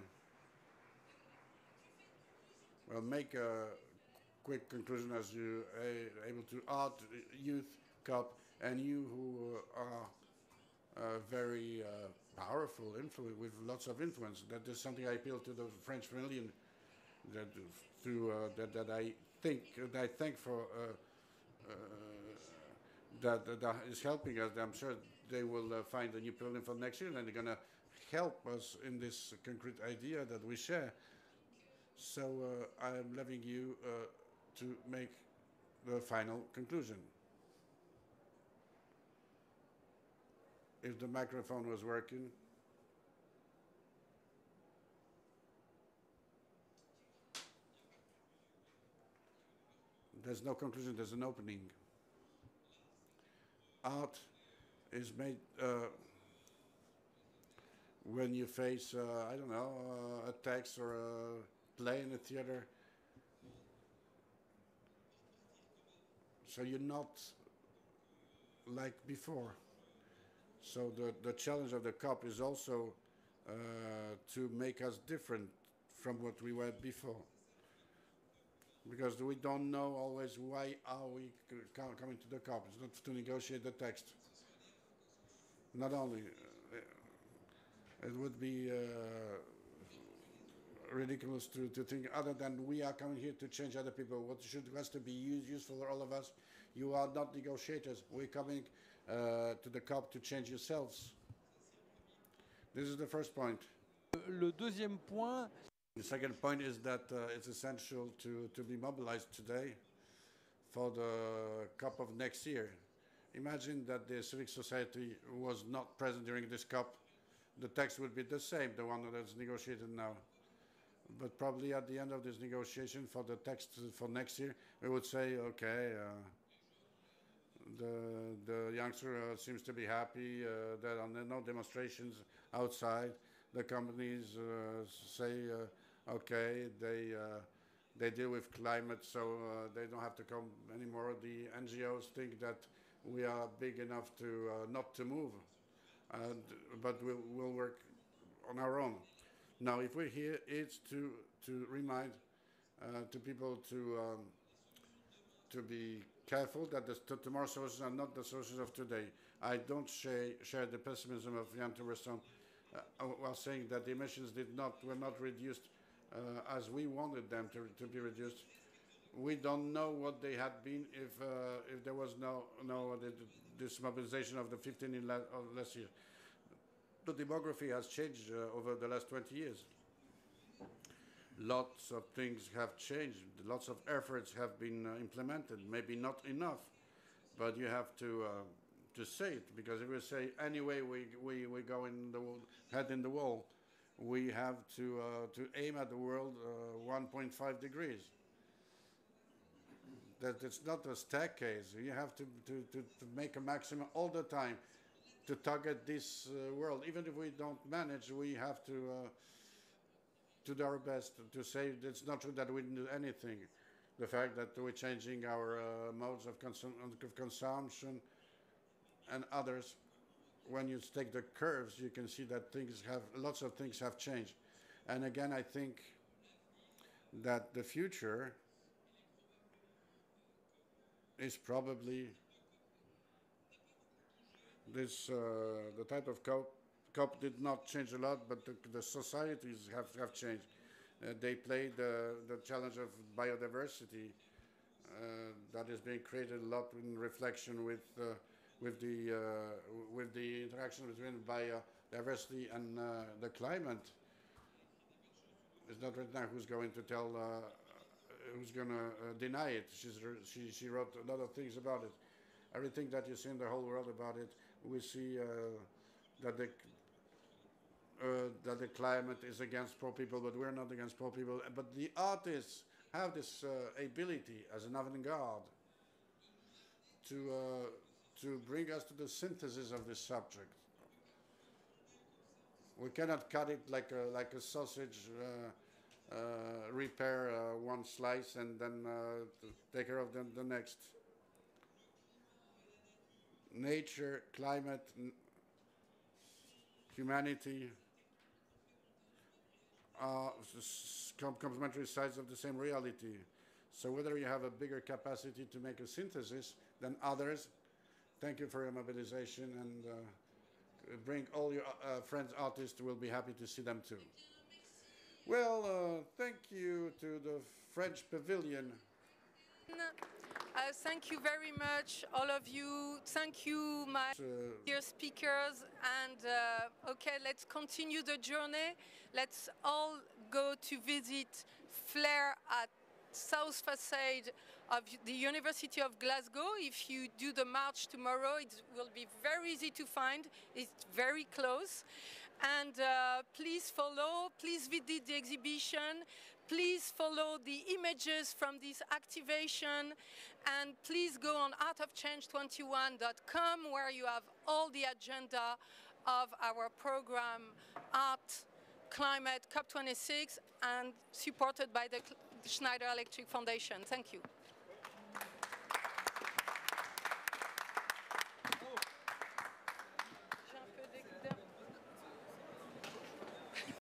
Well, make a quick conclusion as you are able to art, youth, cup, and you who are uh, very uh, powerful, influ- with lots of influence. That is something I appeal to the French Pavilion that through uh, that, that I think that I thank for uh, uh, that, that is helping us. I'm sure they will uh, find a new pavilion for next year, and they're gonna help us in this concrete idea that we share. So I am leaving you to make the final conclusion. If the microphone was working. There's no conclusion, there's an opening. Art is made uh, when you face, uh, I don't know, uh, a text or a play in a theater. So you're not like before. So the, the challenge of the COP is also uh, to make us different from what we were before. because we don't know always why are we coming to the COP. It's not to negotiate the text. Not only, uh, it would be uh, ridiculous to, to think other than we are coming here to change other people. What should has to be use, useful for all of us. You are not negotiators. We're coming to the COP to change yourselves. This is the first point. Le deuxième point, The second point is that uh, it's essential to, to be mobilized today for the COP of next year. Imagine that the civic society was not present during this COP. The text would be the same, the one that's negotiated now. But probably at the end of this negotiation for the text for next year, we would say, okay, uh, the, the youngster uh, seems to be happy. Uh, there are no demonstrations outside. The companies uh, say, uh, okay, they uh, they deal with climate, so they don't have to come anymore. The NGOs think that we are big enough to not to move, and, but we'll, we'll work on our own. Now, if we're here, it's to to remind to people to um, to be careful that the tomorrow's sources are not the sources of today. I don't share, share the pessimism of Jan Toverson uh, while saying that the emissions did not were not reduced uh, as we wanted them to, to be reduced. We don't know what they had been if uh, if there was no no this mobilization of the 15 in la- of last year. The demography has changed uh, over the last 20 years lots of things have changed. Lots of efforts have been uh, implemented. Maybe not enough, but you have to uh, to say it because if we say anyway we we we go in the wo- head in the wall, we have to uh, to aim at the world uh, 1.5 degrees. That it's not a staircase. You have to, to, to, to make a maximum all the time to target this uh, world. Even if we don't manage, we have to. To do our best to say it's not true that we didn't do anything. The fact that we're changing our uh, modes of, consum- of consumption and others, when you take the curves, you can see that things have lots of things have changed. And again, I think that the future is probably this uh, the type of COP, COP did not change a lot, but the, the societies have, have changed. Uh, they played the, the challenge of biodiversity uh, that is being created a lot in reflection with uh, with the uh, with the interaction between biodiversity and uh, the climate. It's not right now who's going to tell uh, who's going to deny it. She's, she, she wrote a lot of things about it. Everything that you see in the whole world about it, we see that the uh, that the climate is against poor people, but we're not against poor people. But the artists have this uh, ability as an avant-garde to uh, to bring us to the synthesis of this subject. We cannot cut it like a like a sausage. Uh, uh, repair uh, one slice and then take care of the, the next. Nature, climate, humanity com- complementary sides of the same reality. So whether you have a bigger capacity to make a synthesis than others, thank you for your mobilization and uh, bring all your uh, friends artists. We'll be happy to see them too. Well, uh, thank you to the French Pavilion. Uh, thank you very much, all of you. Thank you, my dear speakers. And uh, okay, let's continue the journey. Let's all go to visit Flare at south facade of the University of Glasgow. If you do the march tomorrow, it will be very easy to find. It's very close. And uh, please follow, please visit the exhibition, please follow the images from this activation, and please go on artofchange21.com where you have all the agenda of our program, Art, Climate, COP26, and supported by the Schneider Electric Foundation. Thank you.